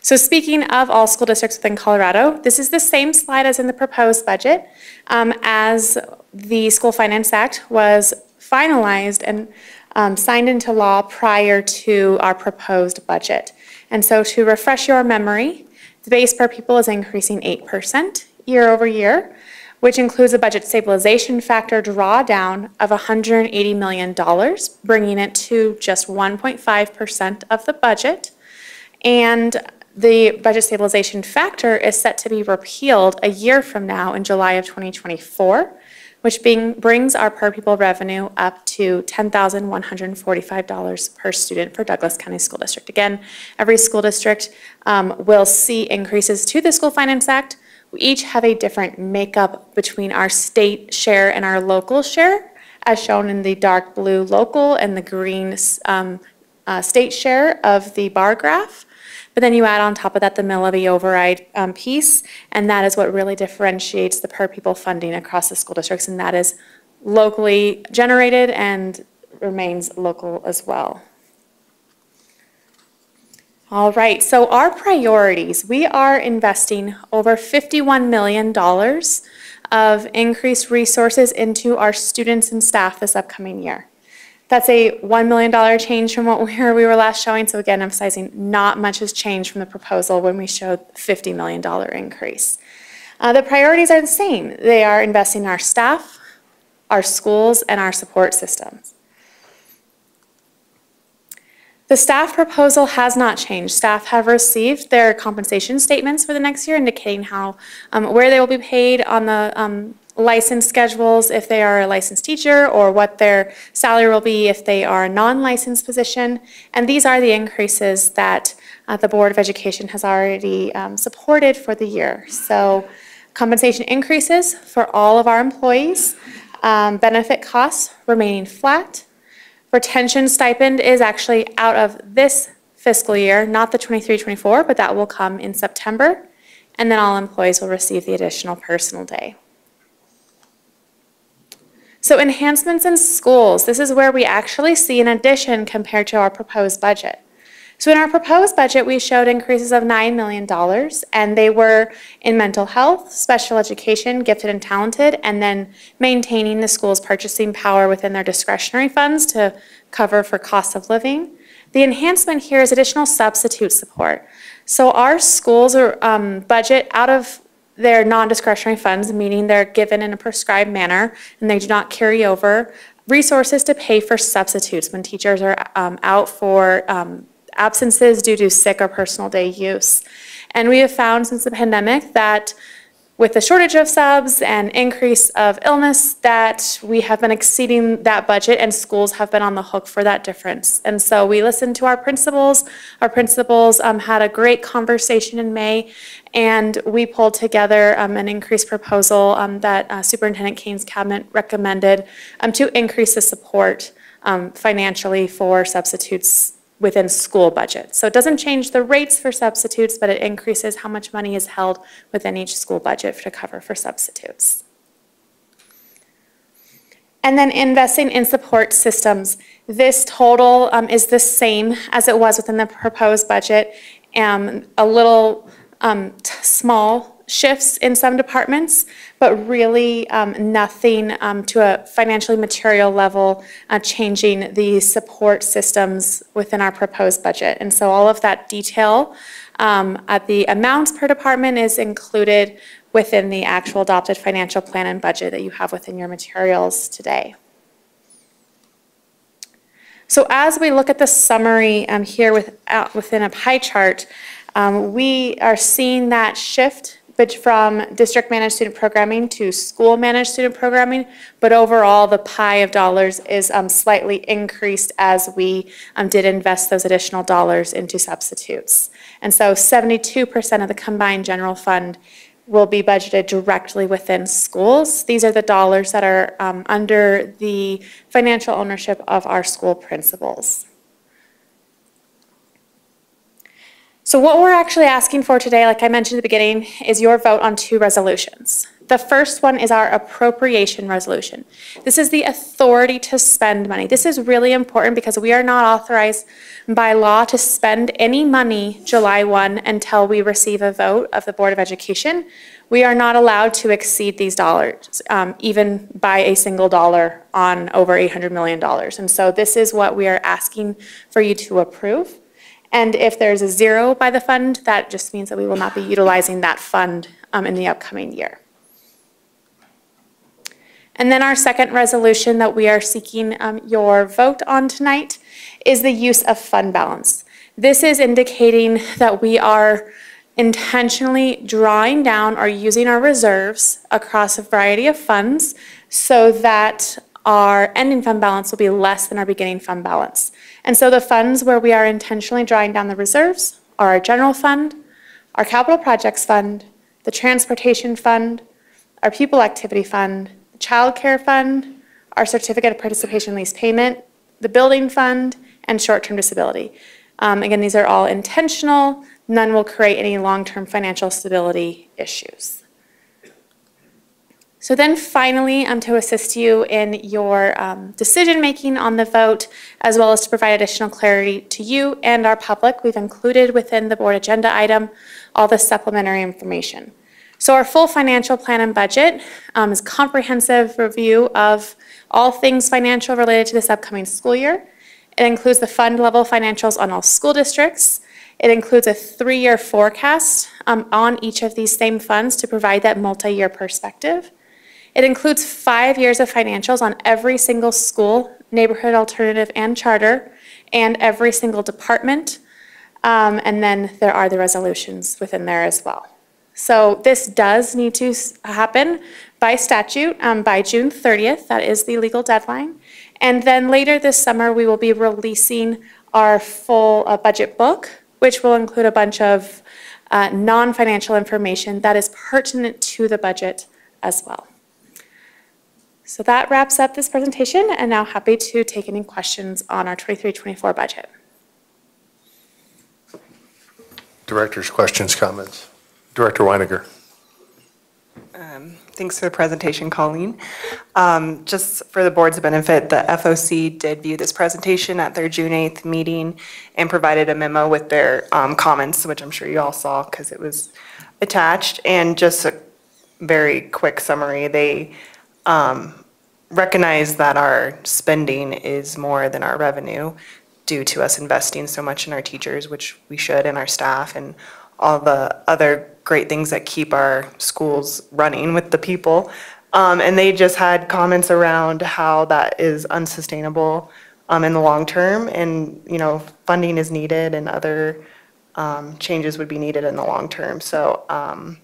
So speaking of all school districts within Colorado, this is the same slide as in the proposed budget. Um, as the School Finance Act was finalized and um, signed into law prior to our proposed budget. And so to refresh your memory, the base per pupil is increasing 8% year over year, which includes a budget stabilization factor drawdown of $180 million, bringing it to just 1.5% of the budget. And the budget stabilization factor is set to be repealed a year from now in July of 2024, which being, brings our per pupil revenue up to $10,145 per student for Douglas County School District. Again, every school district um, will see increases to the School Finance Act. We each have a different makeup between our state share and our local share, as shown in the dark blue local and the green um, uh, state share of the bar graph. But then you add on top of that the mill levy override um, piece, and that is what really differentiates the per pupil funding across the school districts, and that is locally generated and remains local as well. All right, so our priorities, we are investing over $51 million of increased resources into our students and staff this upcoming year. That's a $1 million change from what *laughs* we were, last showing. So again, emphasizing not much has changed from the proposal when we showed $50 million increase. Uh, the priorities are the same. They are investing in our staff, our schools, and our support systems. The staff proposal has not changed. Staff have received their compensation statements for the next year indicating how, um, where they will be paid on the um, license schedules if they are a licensed teacher or what their salary will be if they are a non-licensed position. And these are the increases that uh, the Board of Education has already um, supported for the year. So compensation increases for all of our employees, um, benefit costs remaining flat, Retention stipend is actually out of this fiscal year, not the 23-24, but that will come in September. And then all employees will receive the additional personal day. So enhancements in schools, this is where we actually see an addition compared to our proposed budget. So in our proposed budget, we showed increases of $9 million, and they were in mental health, special education, gifted and talented, and then maintaining the school's purchasing power within their discretionary funds to cover for cost of living. The enhancement here is additional substitute support. So our schools are um, budget out of their non-discretionary funds, meaning they're given in a prescribed manner and they do not carry over resources to pay for substitutes when teachers are um, out for um, absences due to sick or personal day use. And we have found since the pandemic that with the shortage of subs and increase of illness that we have been exceeding that budget and schools have been on the hook for that difference. And so we listened to our principals. Our principals um, had a great conversation in May and we pulled together um, an increased proposal um, that uh, Superintendent Kane's cabinet recommended um, to increase the support um, financially for substitutes within school budgets. So it doesn't change the rates for substitutes, but it increases how much money is held within each school budget to cover for substitutes. And then investing in support systems. This total um, is the same as it was within the proposed budget. Um, a little um, small shifts in some departments, but really um, nothing um, to a financially material level uh, changing the support systems within our proposed budget. And so all of that detail um, at the amounts per department is included within the actual adopted financial plan and budget that you have within your materials today. So as we look at the summary um, here with, uh, within a pie chart, um, we are seeing that shift but from district managed student programming to school managed student programming, but overall the pie of dollars is um, slightly increased as we um, did invest those additional dollars into substitutes. And so 72% of the combined general fund will be budgeted directly within schools. These are the dollars that are um, under the financial ownership of our school principals. So what we're actually asking for today, like I mentioned at the beginning, is your vote on two resolutions. The first one is our appropriation resolution. This is the authority to spend money. This is really important because we are not authorized by law to spend any money July 1 until we receive a vote of the Board of Education. We are not allowed to exceed these dollars, um, even by a single dollar on over $800 million. And so this is what we are asking for you to approve. And if there's a zero by the fund, that just means that we will not be utilizing that fund um, in the upcoming year. And then our second resolution that we are seeking um, your vote on tonight is the use of fund balance. This is indicating that we are intentionally drawing down or using our reserves across a variety of funds so that our ending fund balance will be less than our beginning fund balance. And so the funds where we are intentionally drawing down the reserves are our general fund, our capital projects fund, the transportation fund, our pupil activity fund, the child care fund, our certificate of participation lease payment, the building fund, and short-term disability. Um, again, these are all intentional. None will create any long-term financial stability issues. So then finally, um, to assist you in your um, decision-making on the vote, as well as to provide additional clarity to you and our public, we've included within the board agenda item all the supplementary information. So our full financial plan and budget um, is comprehensive review of all things financial related to this upcoming school year. It includes the fund level financials on all school districts. It includes a three-year forecast um, on each of these same funds to provide that multi-year perspective. It includes five years of financials on every single school, neighborhood alternative and charter, and every single department. Um, and then there are the resolutions within there as well. So this does need to happen by statute um, by June 30th. That is the legal deadline. And then later this summer, we will be releasing our full uh, budget book, which will include a bunch of uh, non-financial information that is pertinent to the budget as well. So that wraps up this presentation, and now happy to take any questions on our 23-24 budget. Director's questions, comments. Director Winegar. Um, Thanks for the presentation, Colleen. Um, Just for the board's benefit, the FOC did view this presentation at their June 8th meeting and provided a memo with their um, comments, which I'm sure you all saw because it was attached. And just a very quick summary, they um, recognize that our spending is more than our revenue due to us investing so much in our teachers, which we should, and our staff, and all the other great things that keep our schools running with the people. Um, and they just had comments around how that is unsustainable um, in the long term, and, you know, funding is needed and other um, changes would be needed in the long term. So um,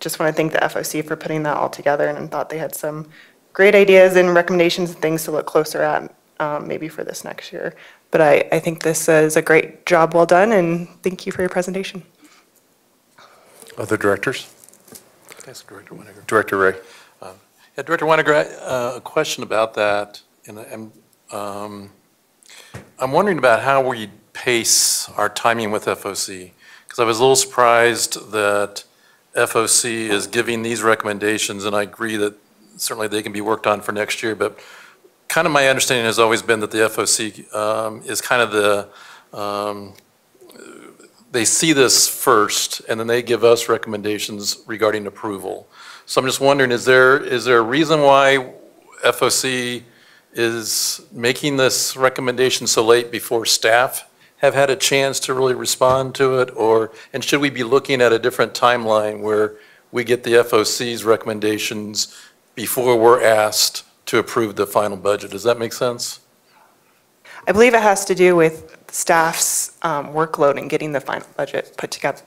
just want to thank the FOC for putting that all together and thought they had some great ideas and recommendations and things to look closer at, um, maybe for this next year. But I, I think this is a great job well done, and thank you for your presentation. Other directors? Yes, Director Winegar. Director Ray? Yeah, Director Winegar, uh, a question about that, and I'm, um, I'm wondering about how we pace our timing with FOC, because I was a little surprised that FOC is giving these recommendations, and I agree that certainly they can be worked on for next year, but kind of my understanding has always been that the FOC um, is kind of the, um, they see this first, and then they give us recommendations regarding approval. So I'm just wondering, is there, is there a reason why FOC is making this recommendation so late before staff have had a chance to really respond to it? Or, and should we be looking at a different timeline where we get the FOC's recommendations before we're asked to approve the final budget? Does that make sense? I believe it has to do with staff's um, workload and getting the final budget put together.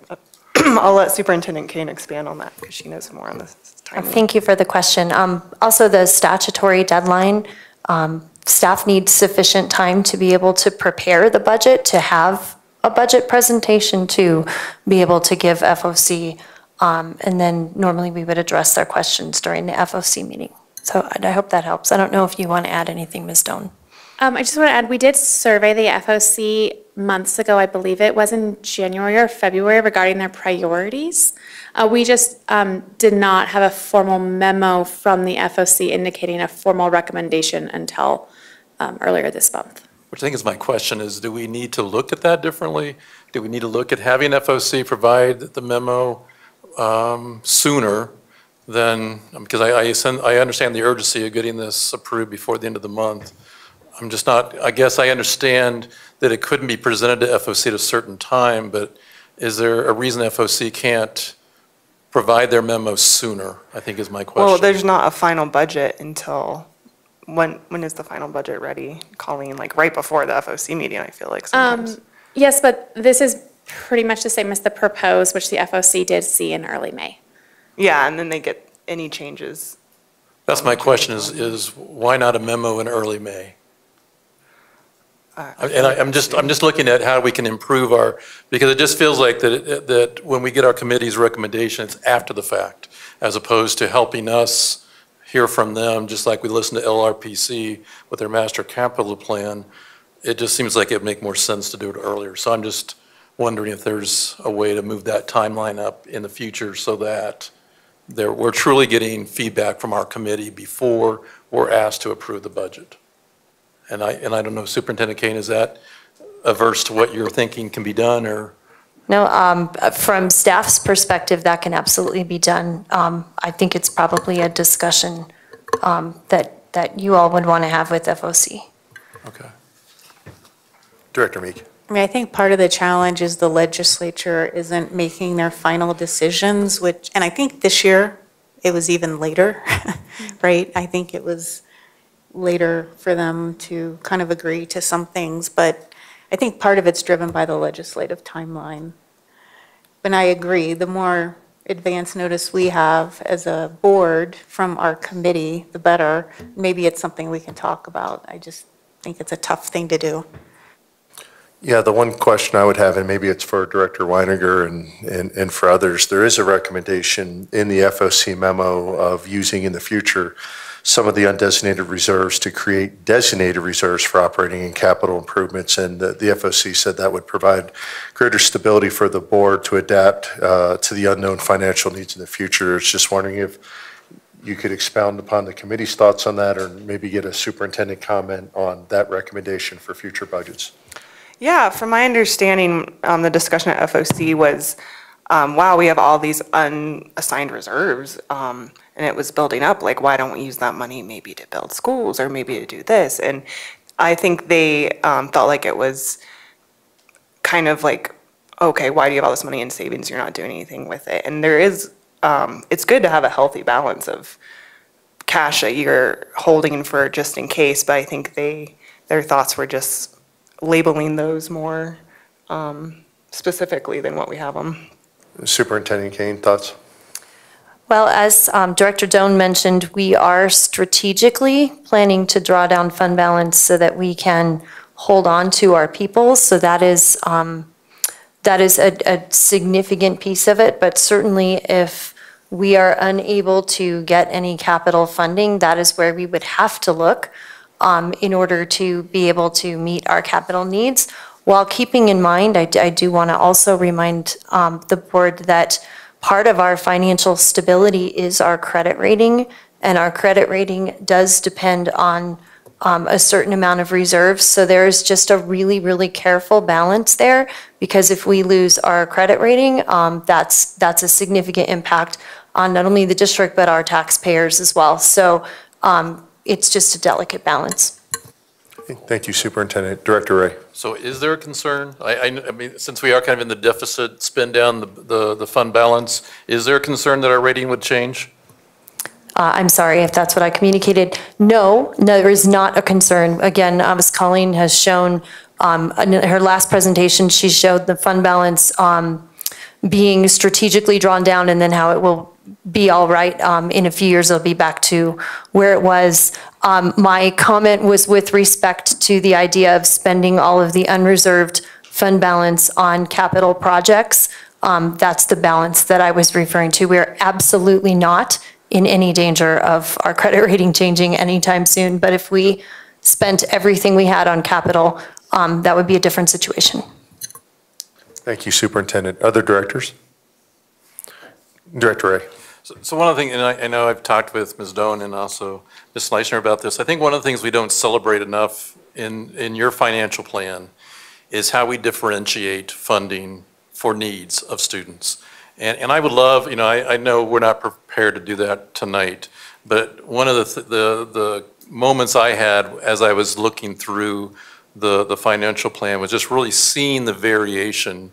*clears throat* I'll let Superintendent Kane expand on that because she knows more on this. Thank you for the question. Um, Also, the statutory deadline, um, staff needs sufficient time to be able to prepare the budget, to have a budget presentation, to be able to give FOC, um, and then normally we would address their questions during the FOC meeting. So I hope that helps. I don't know if you want to add anything, Ms. Stone. Um, I just want to add, we did survey the FOC months ago, I believe it was in January or February regarding their priorities. Uh, we just, um, did not have a formal memo from the FOC indicating a formal recommendation until, um, earlier this month. Which I think is my question, is do we need to look at that differently? Do we need to look at having FOC provide the memo um, sooner than, because I, I sen- I understand the urgency of getting this approved before the end of the month. I'm just not, I guess I understand that it couldn't be presented to FOC at a certain time, but is there a reason FOC can't provide their memo sooner, I think is my question. Well, there's not a final budget until, when, when is the final budget ready? Colleen, like right before the FOC meeting, I feel like sometimes. Um, yes, but this is pretty much the same as the proposed, which the FOC did see in early May. Yeah, and then they get any changes. That's my question is, is why not a memo in early May? And I, I'm just, I'm just looking at how we can improve our, because it just feels like that, that when we get our committee's recommendations after the fact, as opposed to helping us hear from them, just like we listen to LRPC with their master capital plan. It just seems like it'd make more sense to do it earlier. So I'm just wondering if there's a way to move that timeline up in the future so that there, we're truly getting feedback from our committee before we're asked to approve the budget. And I, and I don't know, Superintendent Kane, is that averse to what you're thinking can be done, or? No, um, from staff's perspective, that can absolutely be done. Um, I think it's probably a discussion um, that, that you all would want to have with FOC. Okay. Director Meek? I mean, I think part of the challenge is the legislature isn't making their final decisions, which, and I think this year it was even later, *laughs* right? I think it was later for them to kind of agree to some things, but I think part of it's driven by the legislative timeline. And I agree, the more advance notice we have as a board from our committee, the better. Maybe it's something we can talk about. I just think it's a tough thing to do. Yeah, the one question I would have, and maybe it's for Director Weiniger and, and, and for others, there is a recommendation in the FOC memo of using in the future some of the undesignated reserves to create designated reserves for operating and capital improvements. And the, the FOC said that would provide greater stability for the board to adapt uh, to the unknown financial needs in the future. It's just wondering if you could expound upon the committee's thoughts on that, or maybe get a superintendent comment on that recommendation for future budgets. Yeah, from my understanding, um, the discussion at FOC was, um, wow, we have all these unassigned reserves, um, and it was building up, like, why don't we use that money maybe to build schools or maybe to do this? And I think they, um, felt like it was kind of like, okay, why do you have all this money in savings? You're not doing anything with it. And there is, um, it's good to have a healthy balance of cash that you're holding for just in case, but I think they, their thoughts were just labeling those more um, specifically than what we have them. Superintendent Kane, thoughts? Well, as um, Director Doan mentioned, we are strategically planning to draw down fund balance so that we can hold on to our people. So that is, um, that is a, a significant piece of it. But certainly if we are unable to get any capital funding, that is where we would have to look um, in order to be able to meet our capital needs. While keeping in mind, I do want to also remind um, the board that part of our financial stability is our credit rating, and our credit rating does depend on um, a certain amount of reserves. So there's just a really, really careful balance there, because if we lose our credit rating, um, that's, that's a significant impact on not only the district, but our taxpayers as well. So um, it's just a delicate balance. Thank you, Superintendent. Director Ray? So is there a concern? I, I, I mean, since we are kind of in the deficit, spend down the, the, the fund balance, is there a concern that our rating would change? Uh, I'm sorry if that's what I communicated. No, no, there is not a concern. Again, uh, Ms. Colleen has shown, um, in her last presentation, she showed the fund balance um, being strategically drawn down and then how it will be all right. Um, In a few years, it'll be back to where it was. Um, My comment was with respect to the idea of spending all of the unreserved fund balance on capital projects. Um, That's the balance that I was referring to. We're absolutely not in any danger of our credit *laughs* rating changing anytime soon. But if we spent everything we had on capital, um, that would be a different situation. Thank you, Superintendent. Other directors? Director Ray? So- So one of the things, and I, I know I've talked with Ms. Doan and also Ms. Leishner about this, I think one of the things we don't celebrate enough in, in your financial plan is how we differentiate funding for needs of students. And, and I would love, you know, I, I know we're not prepared to do that tonight, but one of the, th- the, the moments I had as I was looking through the, the financial plan was just really seeing the variation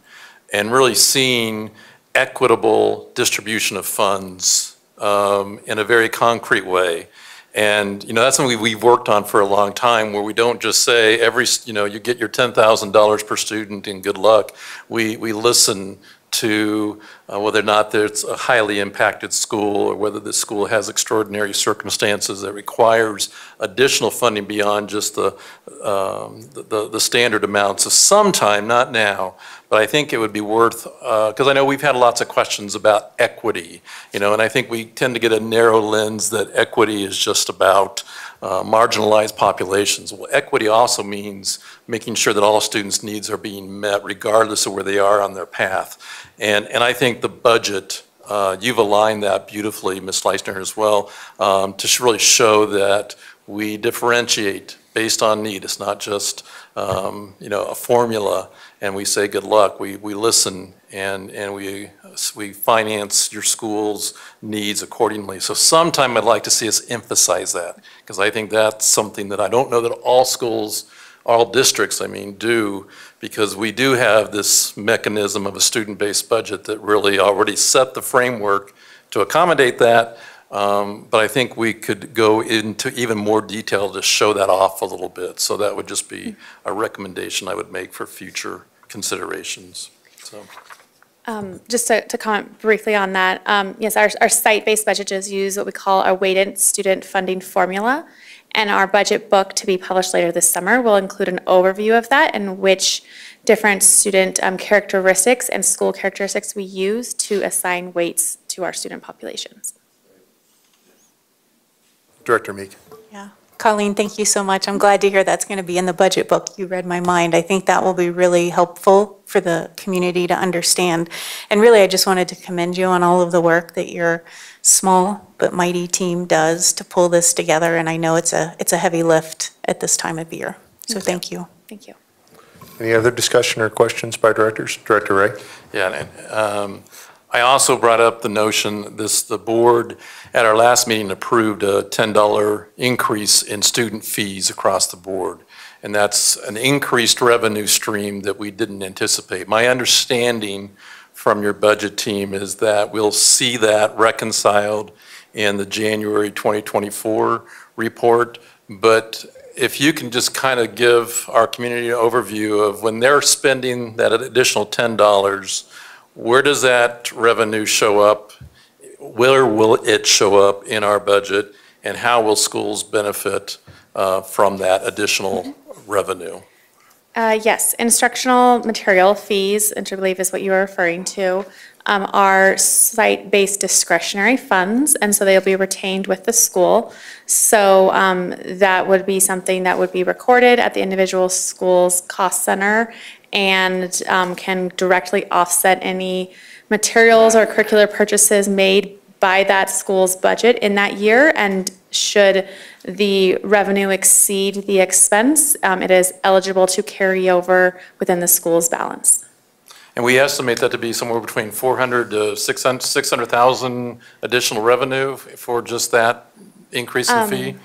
and really seeing equitable distribution of funds um, in a very concrete way. And, you know, that's something we've worked on for a long time, where we don't just say every, you know, you get your $10,000 per student and good luck. We, we listen to uh, whether or not there's a highly impacted school, or whether the school has extraordinary circumstances that requires additional funding beyond just the, um, the, the standard amounts of sometime, not now. But I think it would be worth, because I know we've had lots of questions about equity, you know, and I think we tend to get a narrow lens that equity is just about uh, marginalized populations. Well, equity also means making sure that all students' needs are being met regardless of where they are on their path. And, and I think the budget, uh, you've aligned that beautifully, Ms. Leisner as well, um, to really show that we differentiate based on need. It's not just, um, you know, a formula and we say good luck. We, we listen and, and we, we finance your school's needs accordingly. So sometime I'd like to see us emphasize that because I think that's something that I don't know that all schools, all districts, I mean, do because we do have this mechanism of a student-based budget that really already set the framework to accommodate that. Um, But I think we could go into even more detail to show that off a little bit. So that would just be a recommendation I would make for future considerations, so. Um, Just to to comment briefly on that, um, yes, our, our site-based budgets use what we call our weighted student funding formula. And our budget book to be published later this summer will include an overview of that and which different student um, characteristics and school characteristics we use to assign weights to our student populations. Director Meek? Yeah, Colleen, thank you so much. I'm glad to hear that's going to be in the budget book. You read my mind. I think that will be really helpful for the community to understand. And really, I just wanted to commend you on all of the work that your small but mighty team does to pull this together. And I know it's a, it's a heavy lift at this time of year. So thank you. Thank you. Any other discussion or questions by directors? Director Ray? Yeah, and um, I also brought up the notion, this, the board at our last meeting approved a $10 increase in student fees across the board. And that's an increased revenue stream that we didn't anticipate. My understanding from your budget team is that we'll see that reconciled in the January 2024 report. But if you can just kind of give our community an overview of when they're spending that additional $10, where does that revenue show up? Where will it show up in our budget? And how will schools benefit uh, from that additional revenue? Uh, Yes, instructional material fees, which I believe is what you are referring to, um, are site-based discretionary funds, and so they'll be retained with the school. So um, that would be something that would be recorded at the individual school's cost center and um, can directly offset any materials or curricular purchases made by that school's budget in that year. And should the revenue exceed the expense, um, it is eligible to carry over within the school's balance. And we estimate that to be somewhere between 400 to 600 600,000 additional revenue for just that increase in Um, fee?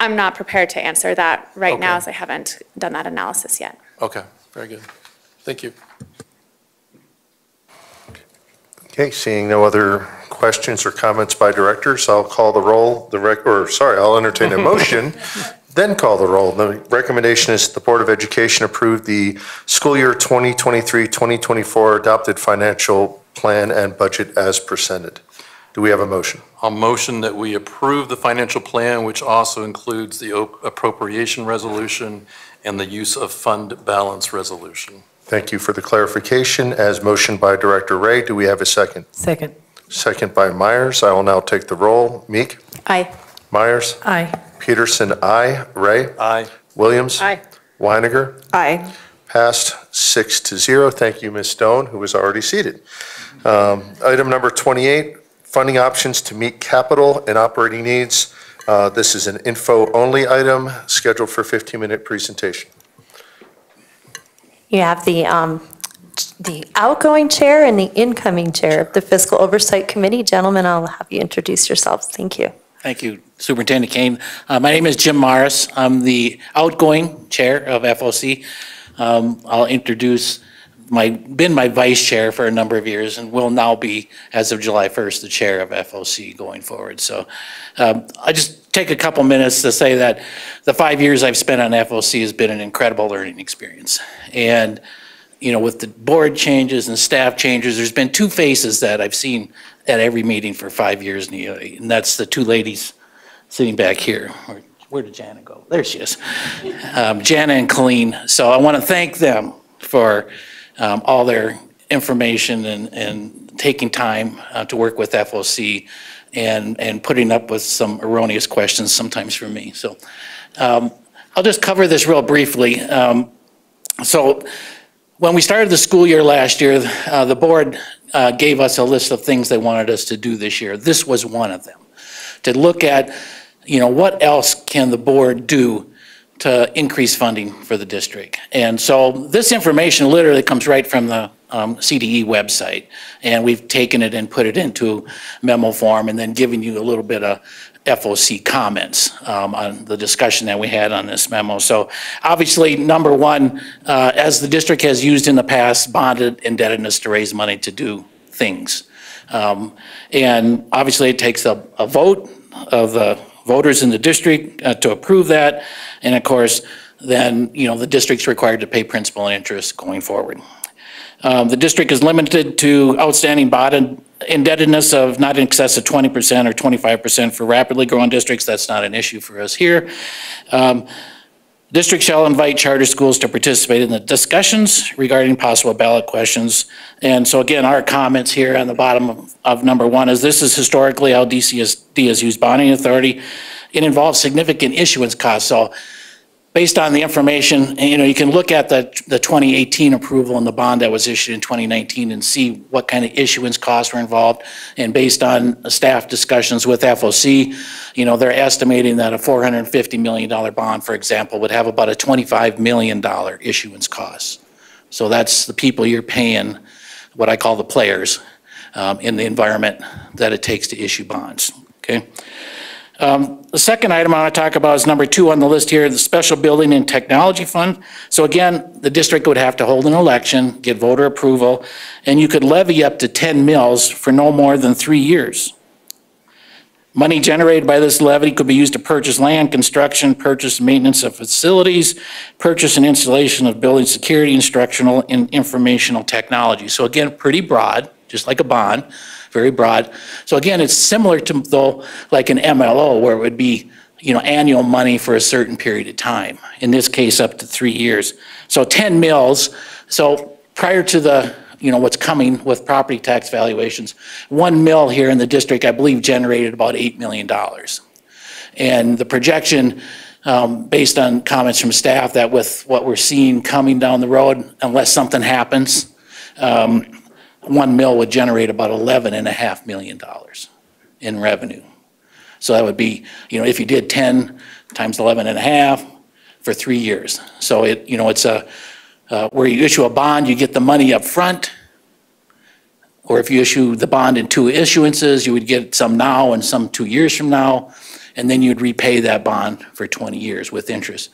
I'm not prepared to answer that right now, as I haven't done that analysis yet. Okay, very good. Thank you. Okay, seeing no other questions or comments by directors, I'll call the roll, the rec, or sorry, I'll entertain a *laughs* motion, then call the roll. The recommendation is the Board of Education approve the school year 2023-2024 adopted financial plan and budget as presented. Do we have a motion? I'll motion that we approve the financial plan, which also includes the op- appropriation resolution and the use of fund balance resolution. Thank you for the clarification. As motioned by Director Ray, do we have a second? Second. Second by Myers. I will now take the roll. Meek? Aye. Myers? Aye. Peterson, aye. Ray? Aye. Williams? Aye. Winegar? Aye. Passed six to zero. Thank you, Ms. Stone, who was already seated. Um, Item number 28, funding options to meet capital and operating needs. Uh, This is an info-only item scheduled for 15-minute presentation. You have the, um, the outgoing chair and the incoming chair of the Fiscal Oversight Committee. Gentlemen, I'll have you introduce yourselves. Thank you. Thank you, Superintendent Kane. Uh, My name is Jim Morris. I'm the outgoing chair of FOC. Um, I'll introduce my, been my vice chair for a number of years and will now be, as of July 1st, the chair of FOC going forward. So um, I just take a couple minutes to say that the five years I've spent on FOC has been an incredible learning experience. And, you know, with the board changes and staff changes, there's been two faces that I've seen at every meeting for five years, and and that's the two ladies sitting back here. Where- Where did Jana go? There she is. Um, Jana and Colleen. So I want to thank them for um, all their information and, and taking time uh, to work with FOC and, and putting up with some erroneous questions sometimes from me. So um, I'll just cover this real briefly. Um, So when we started the school year last year, uh, the board uh, gave us a list of things they wanted us to do this year. This was one of them. To look at, you know, what else can the board do to increase funding for the district? And so this information literally comes right from the um, CDE website. And we've taken it and put it into memo form and then given you a little bit of FOC comments um, on the discussion that we had on this memo. So obviously, number one, uh, as the district has used in the past, bonded indebtedness to raise money to do things. Um, And obviously, it takes a, a vote of the voters in the district uh, to approve that. And of course, then, you know, the district's required to pay principal and interest going forward. Um, The district is limited to outstanding bond indebtedness of not in excess of 20% or 25% for rapidly growing districts. That's not an issue for us here. Um, District shall invite charter schools to participate in the discussions regarding possible ballot questions. And so again, our comments here on the bottom of, of number one is this is historically how DCSD has used bonding authority. it involves significant issuance costs. So based on the information, you know, you can look at the, the 2018 approval and the bond that was issued in 2019 and see what kind of issuance costs were involved. And based on staff discussions with FOC, you know, they're estimating that a $450 million bond, for example, would have about a $25 million issuance cost. So that's the people you're paying, what I call the players, um, in the environment that it takes to issue bonds, okay? Um, The second item I want to talk about is number two on the list here, the Special Building and Technology Fund. So again, the district would have to hold an election, get voter approval, and you could levy up to 10 mills for no more than three years. Money generated by this levy could be used to purchase land, construction, purchase, and maintenance of facilities, purchase and installation of building security, instructional, and informational technology. So again, pretty broad, just like a bond, very broad. So again, it's similar to though, like an MLO where it would be, you know, annual money for a certain period of time. In this case, up to three years. So 10 mills. So prior to the, you know, what's coming with property tax valuations, one mill here in the district, I believe, generated about $8 million. And the projection, um, based on comments from staff, that with what we're seeing coming down the road, unless something happens, um, one mill would generate about eleven and a half million dollars in revenue. So that would be, you know, if you did ten times eleven and a half for three years. So it, you know, it's a, uh, where you issue a bond, you get the money up front. Or if you issue the bond in two issuances, you would get some now and some two years from now. And then you'd repay that bond for twenty years with interest.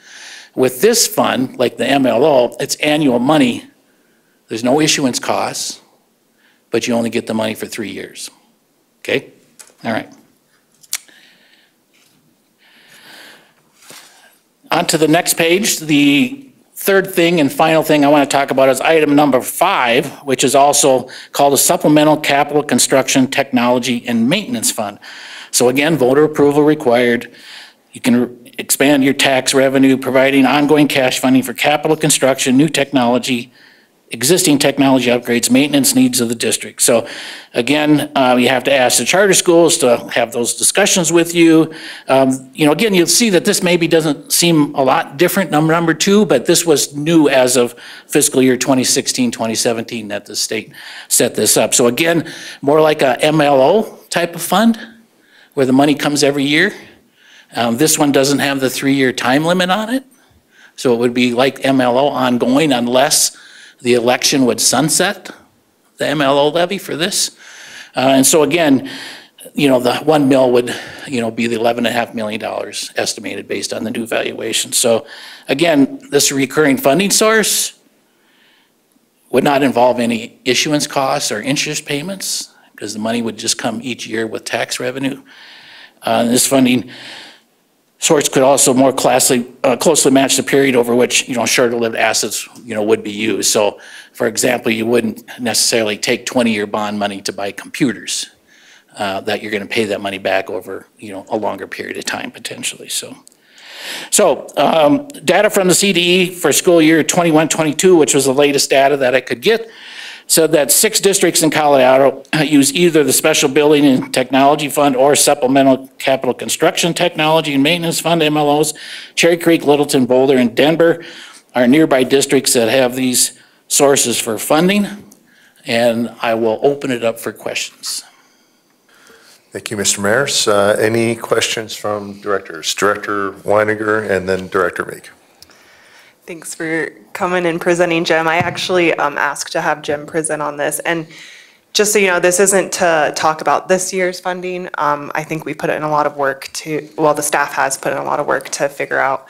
With this fund, like the MLO, it's annual money. There's no issuance costs but you only get the money for three years. Okay? All right. On to the next page. The third thing and final thing I want to talk about is item number five, which is also called a Supplemental Capital Construction Technology and Maintenance Fund. So again, voter approval required. You can expand your tax revenue, providing ongoing cash funding for capital construction, new technology, existing technology upgrades, maintenance needs of the district. So again, uh, you have to ask the charter schools to have those discussions with you. Um, You know, again, you'll see that this maybe doesn't seem a lot different, number, number two, but this was new as of fiscal year 2016, 2017 that the state set this up. So again, more like a MLO type of fund where the money comes every year. Um, This one doesn't have the three-year time limit on it. So it would be like MLO ongoing unless the election would sunset the MLO levy for this. Uh, And so again, you know, the one mill would, you know, be the eleven and a half million dollars estimated based on the new valuation. So again, this recurring funding source would not involve any issuance costs or interest payments because the money would just come each year with tax revenue. Uh, This funding source could also more closely, uh, closely match the period over which, you know, shorter-lived assets, you know, would be used. So, for example, you wouldn't necessarily take 20-year bond money to buy computers, uh, that you're going to pay that money back over, you know, a longer period of time potentially, so. So, um, data from the CDE for school year 21, 22, which was the latest data that I could get, said that six districts in Colorado use either the Special Building and Technology Fund or Supplemental Capital Construction Technology and Maintenance Fund, MLOs. Cherry Creek, Littleton, Boulder, and Denver are nearby districts that have these sources for funding. And I will open it up for questions. Thank you, Mr. Maris. Uh, Any questions from directors? Director Winegar and then Director Meek. Thanks for coming and presenting, Jim. I actually um, asked to have Jim present on this. And just so you know, this isn't to talk about this year's funding. Um, I think we put in a lot of work to, well, the staff has put in a lot of work to figure out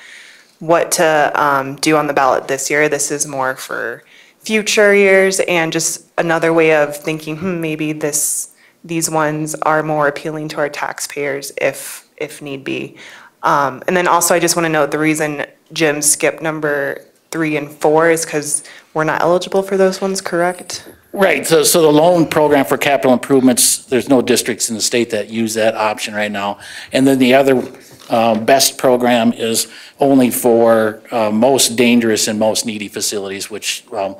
what to um, do on the ballot this year. This is more for future years and just another way of thinking, hmm, maybe this, these ones are more appealing to our taxpayers if, if need be. Um, And then also, I just want to note, the reason Jim skip number three and four is because we're not eligible for those ones, correct? Right, so, so the loan program for capital improvements, there's no districts in the state that use that option right now. And then the other, uh, BEST program is only for, uh, most dangerous and most needy facilities, which, um,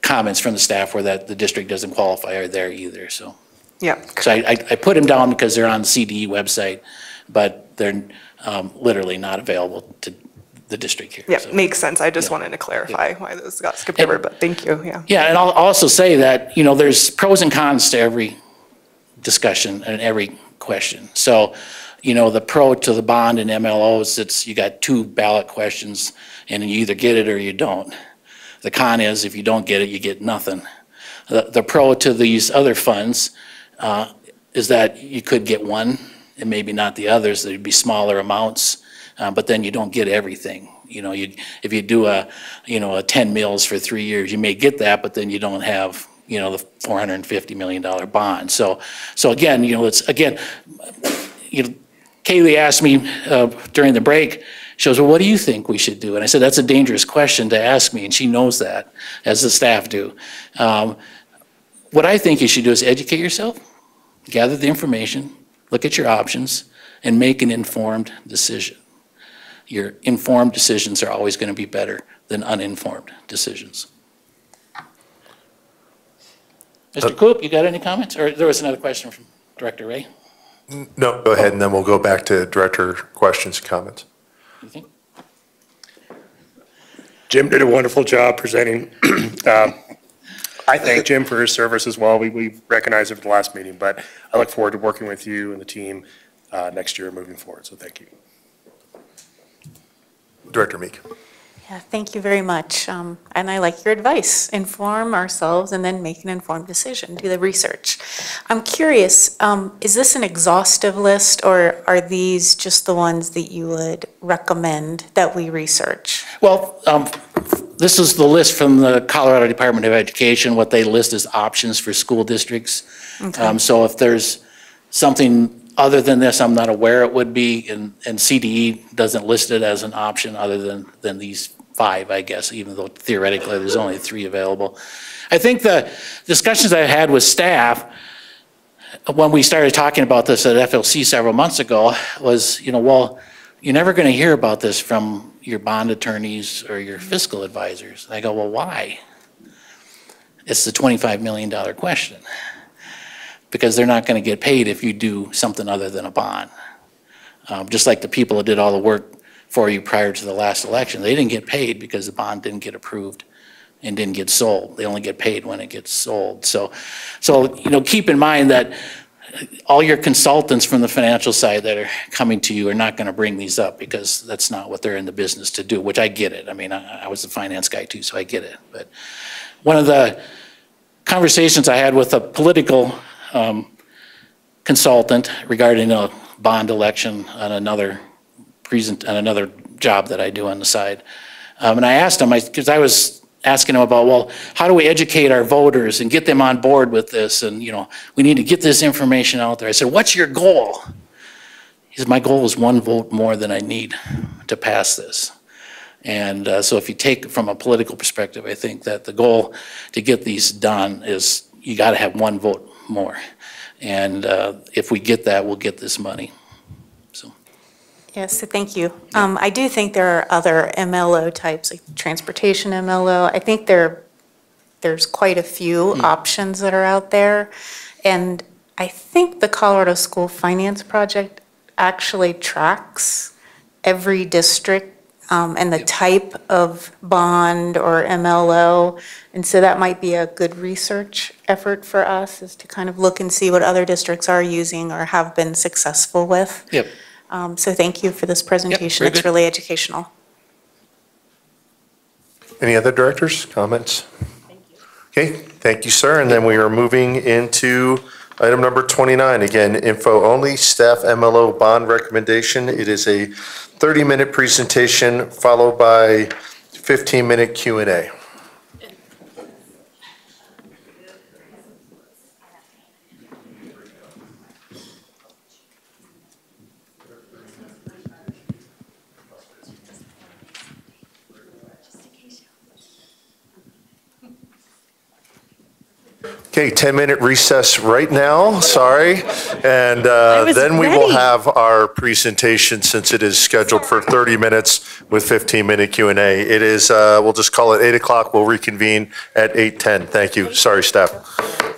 comments from the staff were that the district doesn't qualify are there either, so. Yeah. So I, I, I put them down because they're on the CDE website, but they're um, literally not available to the district here. Yeah, So- makes sense. I just wanted to clarify why those got skipped over, but thank you, yeah. Yeah, and I'll also say that, you know, there's pros and cons to every discussion and every question. So, you know, the pro to the bond and MLOs, it's, you got two ballot questions, and you either get it or you don't. The con is, if you don't get it, you get nothing. The, the pro to these other funds uh, is that you could get one, and maybe not the others, there'd be smaller amounts, uh, but then you don't get everything. You know, you, if you do a, you know, a 10 mills for three years, you may get that, but then you don't have, you know, the $450 million bond. So, so again, you know, it's, again, you know, Kaylee asked me uh, during the break, she goes, well, what do you think we should do? And I said, that's a dangerous question to ask me, and she knows that, as the staff do. Um, What I think you should do is educate yourself, gather the information, look at your options, and make an informed decision. Your informed decisions are always going to be better than uninformed decisions. Mr. Coop, you got any comments? Or there was another question from Director Ray? No, go ahead, and then we'll go back to director questions and comments. Jim did a wonderful job presenting. *clears throat* Um, I thank Jim for his service as well. We, we recognized it at the last meeting, but I look forward to working with you and the team uh, next year moving forward, so thank you. Director Meek. Yeah, thank you very much. Um, And I like your advice. Inform ourselves and then make an informed decision, do the research. I'm curious, um, is this an exhaustive list or are these just the ones that you would recommend that we research? Well, um, this is the list from the Colorado Department of Education, what they list as options for school districts. Okay. Um, So if there's something other than this, I'm not aware it would be, and, and CDE doesn't list it as an option other than, than these five, I guess, even though theoretically there's only three available. I think the discussions I had with staff, when we started talking about this at FOC several months ago, was, you know, well, you're never going to hear about this from your bond attorneys or your fiscal advisors. And I go, well, why? It's the $25 million question. Because they're not going to get paid if you do something other than a bond. Um, Just like the people that did all the work for you prior to the last election, they didn't get paid because the bond didn't get approved and didn't get sold. They only get paid when it gets sold. So, so, you know, keep in mind that all your consultants from the financial side that are coming to you are not going to bring these up because that's not what they're in the business to do, which I get it. I mean, I, I was a finance guy too, so I get it. But one of the conversations I had with a political um, consultant regarding a bond election on another present, on another job that I do on the side. Um, and I asked him, because I was asking him about, well, how do we educate our voters and get them on board with this? And, you know, we need to get this information out there. I said, what's your goal? He said, my goal is one vote more than I need to pass this. And uh, so if you take from a political perspective, I think that the goal to get these done is you got to have one vote more. And uh, if we get that, we'll get this money. So. Yes, so thank you. Um, I do think there are other MLO types, like transportation MLO. I think there, there's quite a few options that are out there. And I think the Colorado School Finance Project actually tracks every district um, and the type of bond or MLO. And so that might be a good research effort for us, is to kind of look and see what other districts are using or have been successful with. Yep. Um, So thank you for this presentation. very It's good. really educational. Any other directors, comments? Thank you. Okay, thank you, sir. And then we are moving into item number 29. Again, info only, staff MLO bond recommendation. It is a 30-minute presentation followed by 15-minute Q Okay, 10-minute recess right now, sorry. And uh, then we will have our presentation, since it is scheduled for 30 minutes with 15-minute Q and A. It is, uh, we'll just call it 8 o'clock. We'll reconvene at 8:10. Thank you. Sorry, staff.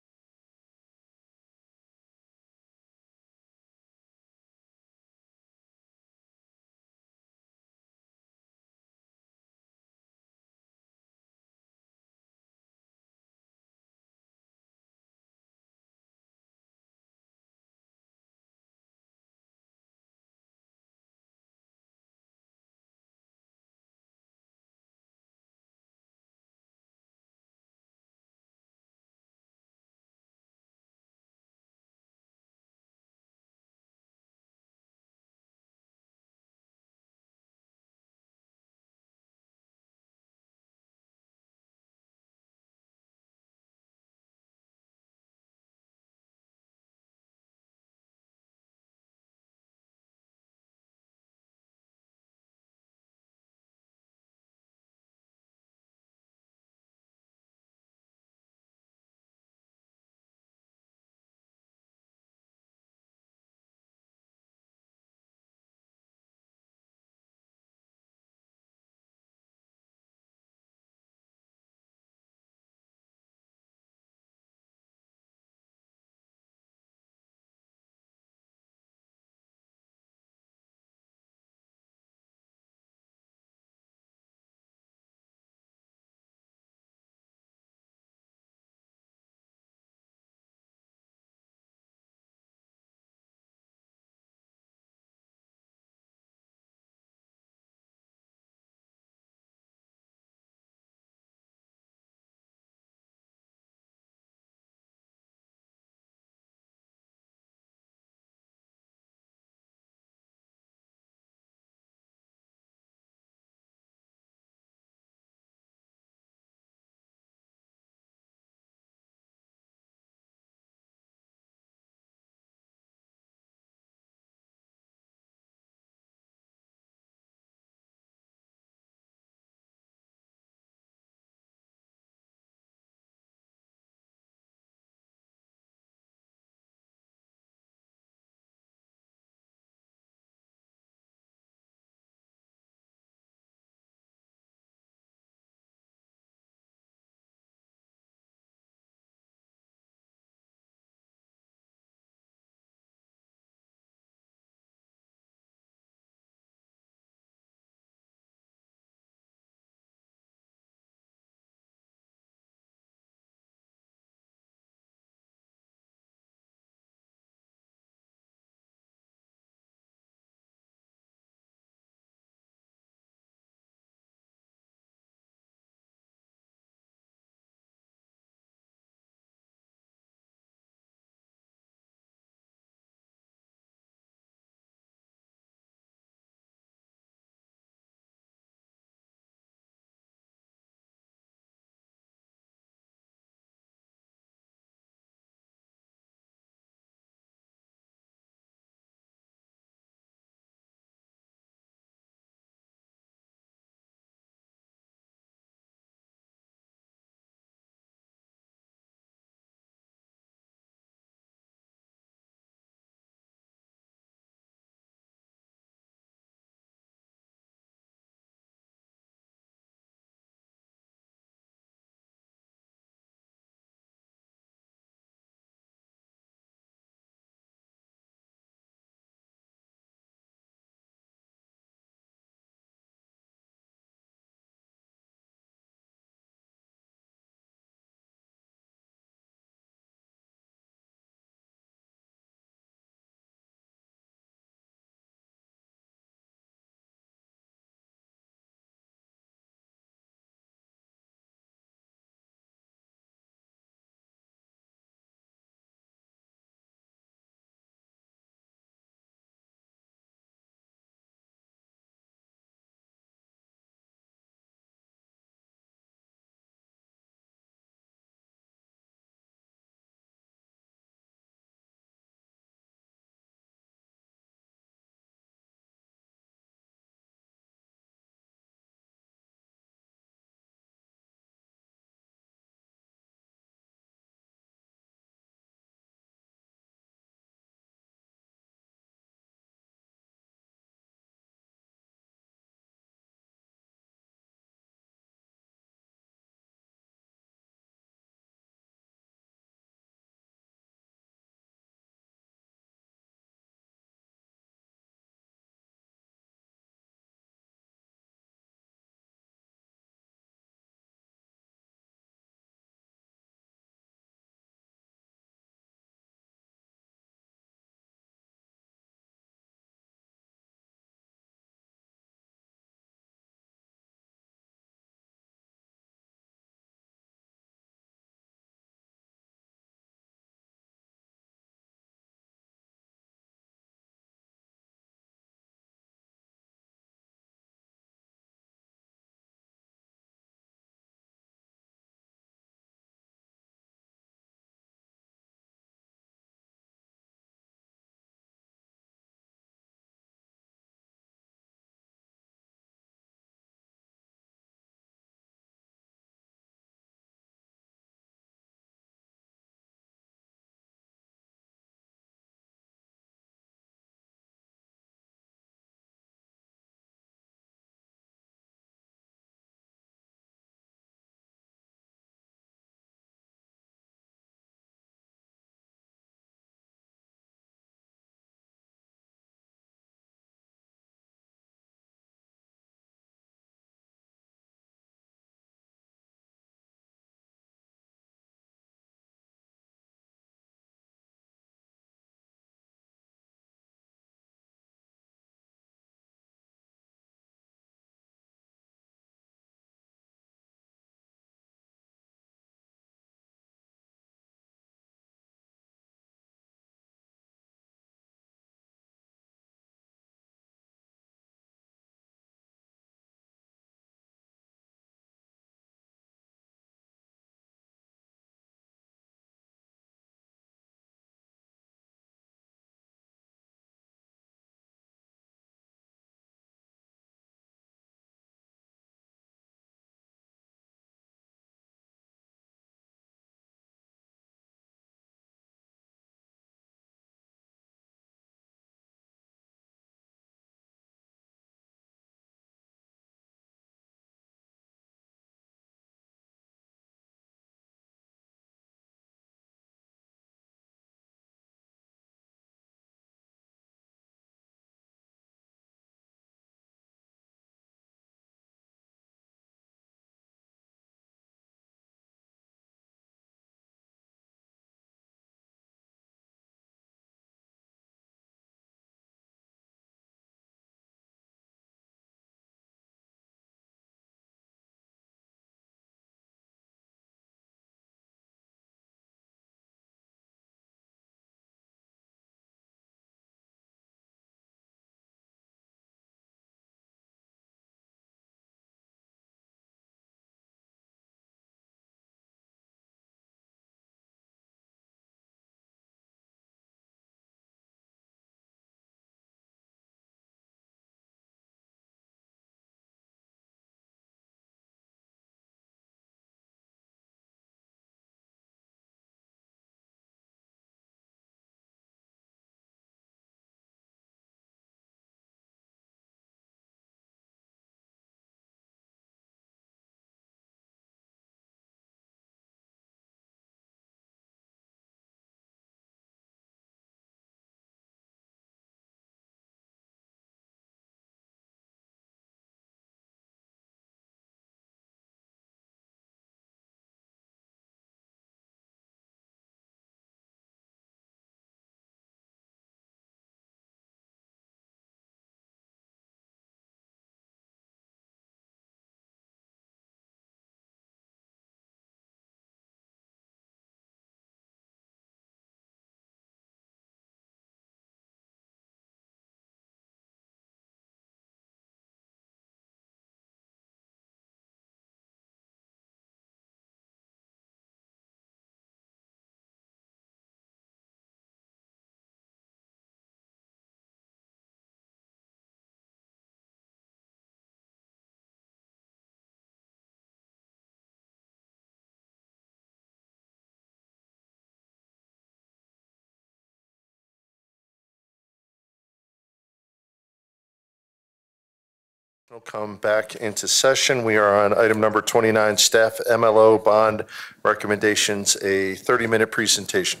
Come back into session. We are on item number 29, staff MLO bond recommendations, a 30-minute presentation.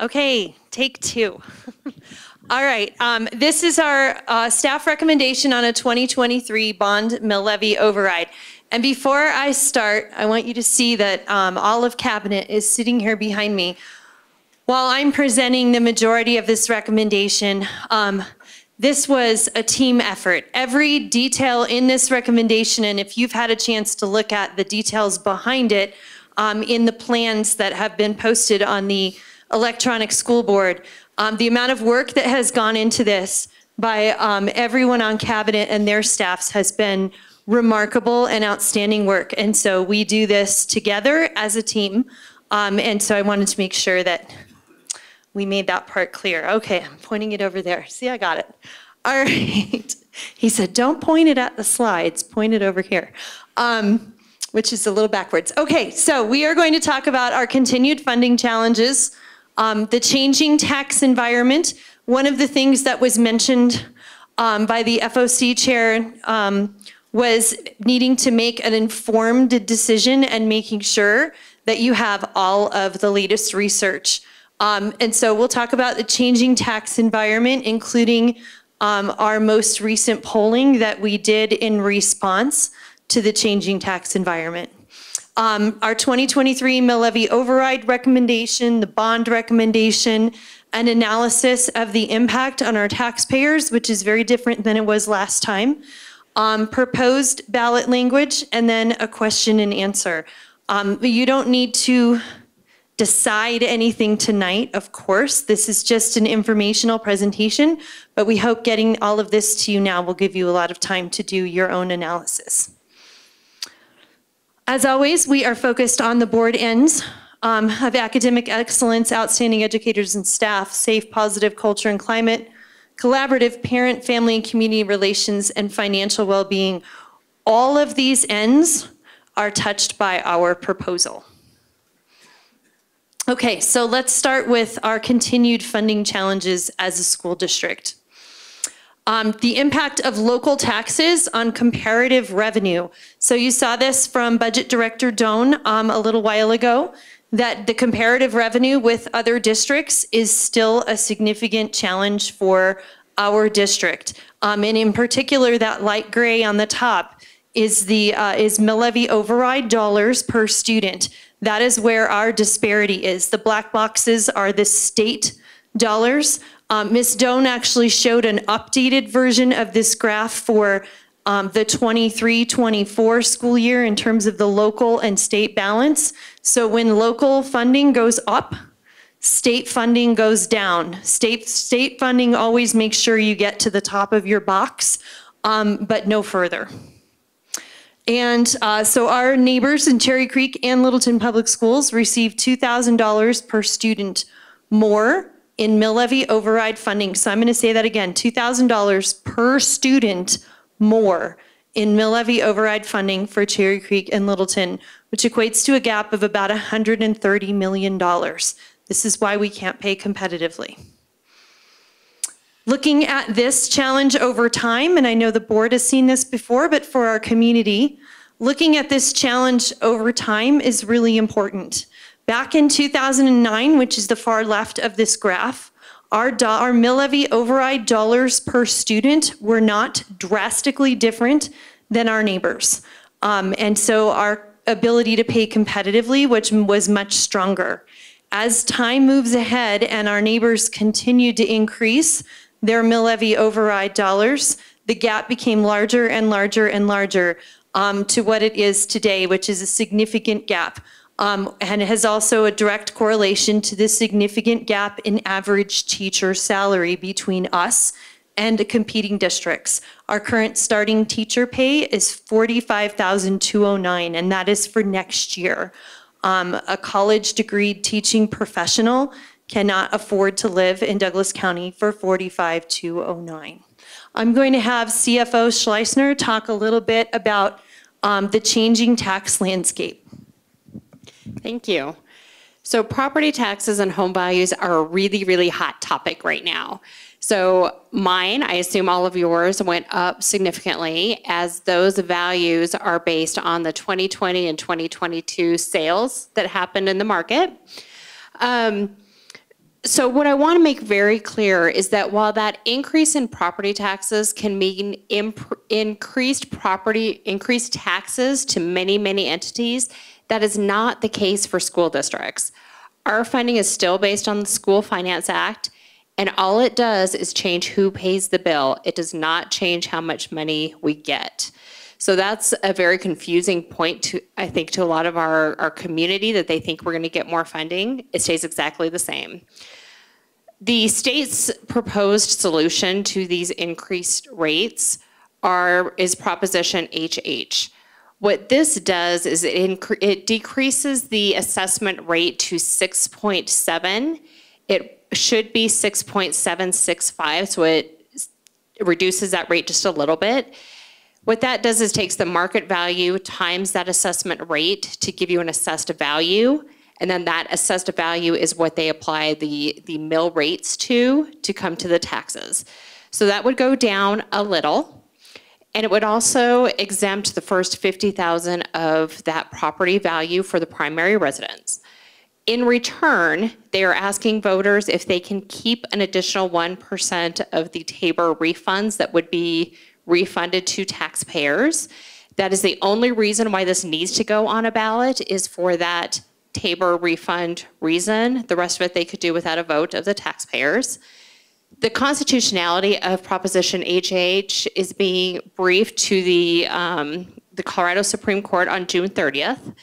Okay, take two. *laughs* All right, um, this is our uh, staff recommendation on a 2023 bond mill levy override. And before I start, I want you to see that um, all of cabinet is sitting here behind me. While I'm presenting the majority of this recommendation, um, this was a team effort. Every detail in this recommendation, and if you've had a chance to look at the details behind it um, in the plans that have been posted on the electronic school board, um, the amount of work that has gone into this by um, everyone on cabinet and their staffs has been remarkable and outstanding work. And so we do this together as a team. Um, and so I wanted to make sure that we made that part clear. Okay, I'm pointing it over there. See, I got it. All *laughs* right. He said, don't point it at the slides, point it over here, um, which is a little backwards. Okay, so we are going to talk about our continued funding challenges, um, the changing tax environment. One of the things that was mentioned um, by the FOC chair um, was needing to make an informed decision and making sure that you have all of the latest research. Um, and so we'll talk about the changing tax environment, including um, our most recent polling that we did in response to the changing tax environment. Um, our 2023 mill levy override recommendation, the bond recommendation, an analysis of the impact on our taxpayers, which is very different than it was last time, um, proposed ballot language, and then a question and answer. Um, you don't need to decide anything tonight, of course. This is just an informational presentation, but we hope getting all of this to you now will give you a lot of time to do your own analysis. As always, we are focused on the board ends um, of academic excellence, outstanding educators and staff, safe, positive culture and climate, collaborative parent, family, and community relations, and financial well-being. All of these ends are touched by our proposal. Okay, so let's start with our continued funding challenges as a school district. Um, the impact of local taxes on comparative revenue. So you saw this from Budget Director Doan um, a little while ago, that the comparative revenue with other districts is still a significant challenge for our district. Um, and in particular, that light gray on the top is the uh, is mill levy override dollars per student. That is where our disparity is. The black boxes are the state dollars. Um, Ms. Doan actually showed an updated version of this graph for um, the 23-24 school year in terms of the local and state balance. So when local funding goes up, state funding goes down. State, state funding always makes sure you get to the top of your box, um, but no further. And uh, so our neighbors in Cherry Creek and Littleton Public Schools receive $2,000 per student more in mill levy override funding. So I'm going to say that again, $2,000 per student more in mill levy override funding for Cherry Creek and Littleton, which equates to a gap of about $130 million. This is why we can't pay competitively. Looking at this challenge over time, and I know the board has seen this before, but for our community, looking at this challenge over time is really important. Back in 2009, which is the far left of this graph, our, our mill levy override dollars per student were not drastically different than our neighbors. Um, and so our ability to pay competitively, which was much stronger. As time moves ahead and our neighbors continue to increase, their mill levy override dollars, the gap became larger and larger and larger um, to what it is today, which is a significant gap. Um, and it has also a direct correlation to the significant gap in average teacher salary between us and competing districts. Our current starting teacher pay is 45,209, and that is for next year. Um, a college degree teaching professional cannot afford to live in Douglas County for 45209. I'm going to have CFO Schleisner talk a little bit about um, the changing tax landscape. Thank you. So property taxes and home values are a really, really hot topic right now. So mine, I assume all of yours, went up significantly as those values are based on the 2020 and 2022 sales that happened in the market. Um, so what I want to make very clear is that while that increase in property taxes can mean increased property, increased taxes to many, many entities, that is not the case for school districts. Our funding is still based on the School Finance Act, and all it does is change who pays the bill. It does not change how much money we get. So that's a very confusing point to, I think, to a lot of our, our community that they think we're going to get more funding. It stays exactly the same. The state's proposed solution to these increased rates are, is Proposition HH. What this does is it, incre- it decreases the assessment rate to 6.7. It should be 6.765, so it reduces that rate just a little bit. What that does is takes the market value times that assessment rate to give you an assessed value. And then that assessed value is what they apply the, the mill rates to, to come to the taxes. So that would go down a little. And it would also exempt the first 50,000 of that property value for the primary residence. In return, they are asking voters if they can keep an additional 1% of the Tabor refunds that would be refunded to taxpayers. That is the only reason why this needs to go on a ballot is for that Tabor refund reason. The rest of it they could do without a vote of the taxpayers. The constitutionality of Proposition HH is being briefed to the, um, the Colorado Supreme Court on June 30th.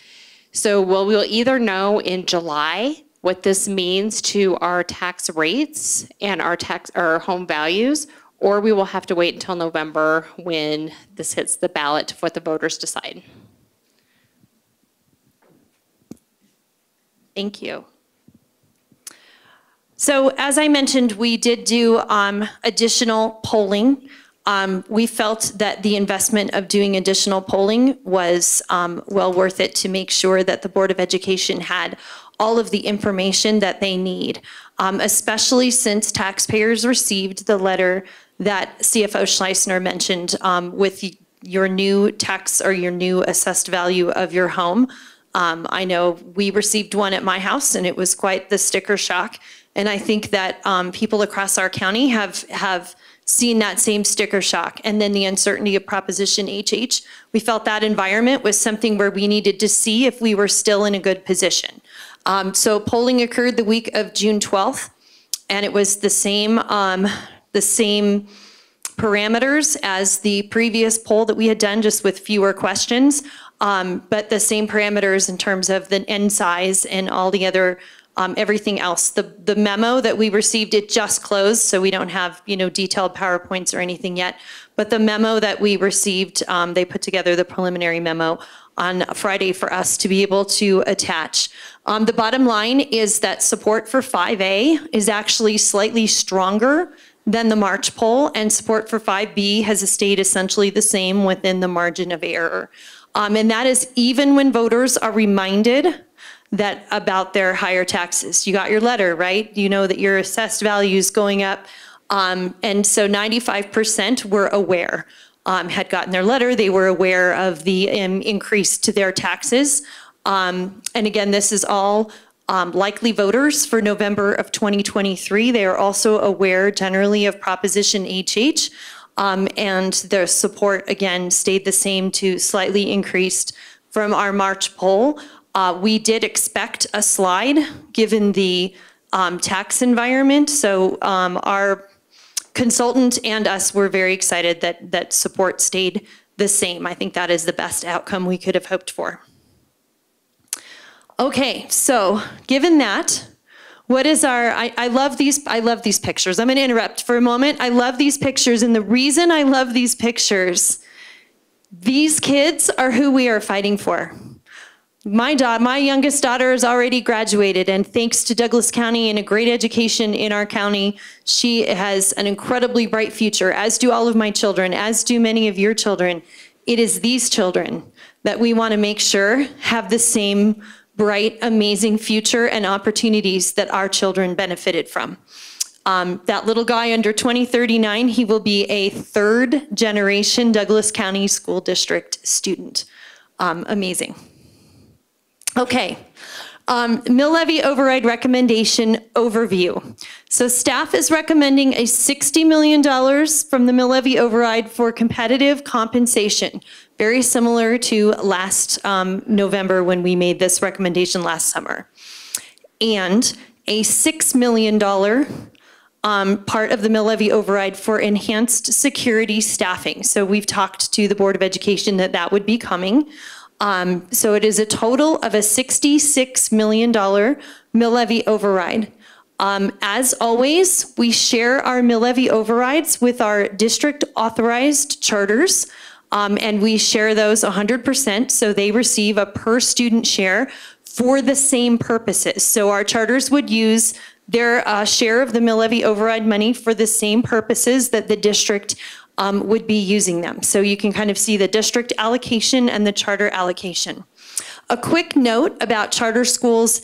So we'll, we'll either know in July what this means to our tax rates and our tax, our home values, or we will have to wait until November when this hits the ballot to what the voters decide. Thank you. So as I mentioned, we did do um, additional polling. Um, We felt that the investment of doing additional polling was um, well worth it to make sure that the Board of Education had all of the information that they need, um, especially since taxpayers received the letter that CFO Schleissner mentioned um, with your new tax or your new assessed value of your home. Um, I know we received one at my house, and it was quite the sticker shock. And I think that um, people across our county have have seen that same sticker shock. And then the uncertainty of Proposition HH. We felt that environment was something where we needed to see if we were still in a good position. Um, so polling occurred the week of June 12th, and it was the same um, the same parameters as the previous poll that we had done, just with fewer questions, um, but the same parameters in terms of the end size and all the other, um, everything else. The, the memo that we received, it just closed, so we don't have, you know, detailed PowerPoints or anything yet. But the memo that we received, um, they put together the preliminary memo on Friday for us to be able to attach. Um, the bottom line is that support for 5A is actually slightly stronger than the March poll, and support for 5B has stayed essentially the same within the margin of error. Um, and that is even when voters are reminded that about their higher taxes. You got your letter, right? You know that your assessed value is going up. Um, and so 95% were aware, um, had gotten their letter. They were aware of the um, increase to their taxes. Um, and again, this is all um, likely voters for November of 2023. They are also aware generally of Proposition HH. Um, and their support again stayed the same to slightly increased from our March poll. Uh, we did expect a slide given the um, tax environment. So um, our consultant and us were very excited that that support stayed the same. I think that is the best outcome we could have hoped for. Okay, so given that, what is our, I, I love these, I love these pictures. I'm gonna interrupt for a moment. I love these pictures, and the reason I love these pictures, these kids are who we are fighting for. My daughter, my youngest daughter has already graduated, and thanks to Douglas County and a great education in our county, she has an incredibly bright future, as do all of my children, as do many of your children. It is these children that we want to make sure have the same bright, amazing future and opportunities that our children benefited from. Um, That little guy under 2039, he will be a third-generation Douglas County School District student. Um, Amazing. Okay. Um, Mill levy override recommendation overview. So staff is recommending a $60 million from the mill levy override for competitive compensation, very similar to last um, November when we made this recommendation last summer. And a $6 million um, part of the mill levy override for enhanced security staffing. So we've talked to the Board of Education that that would be coming. Um, so it is a total of a $66 million mill levy override. Um, as always, we share our mill levy overrides with our district authorized charters. Um, and we share those 100%, so they receive a per student share for the same purposes. So our charters would use their uh, share of the mill levy override money for the same purposes that the district um, would be using them. So you can kind of see the district allocation and the charter allocation. A quick note about charter schools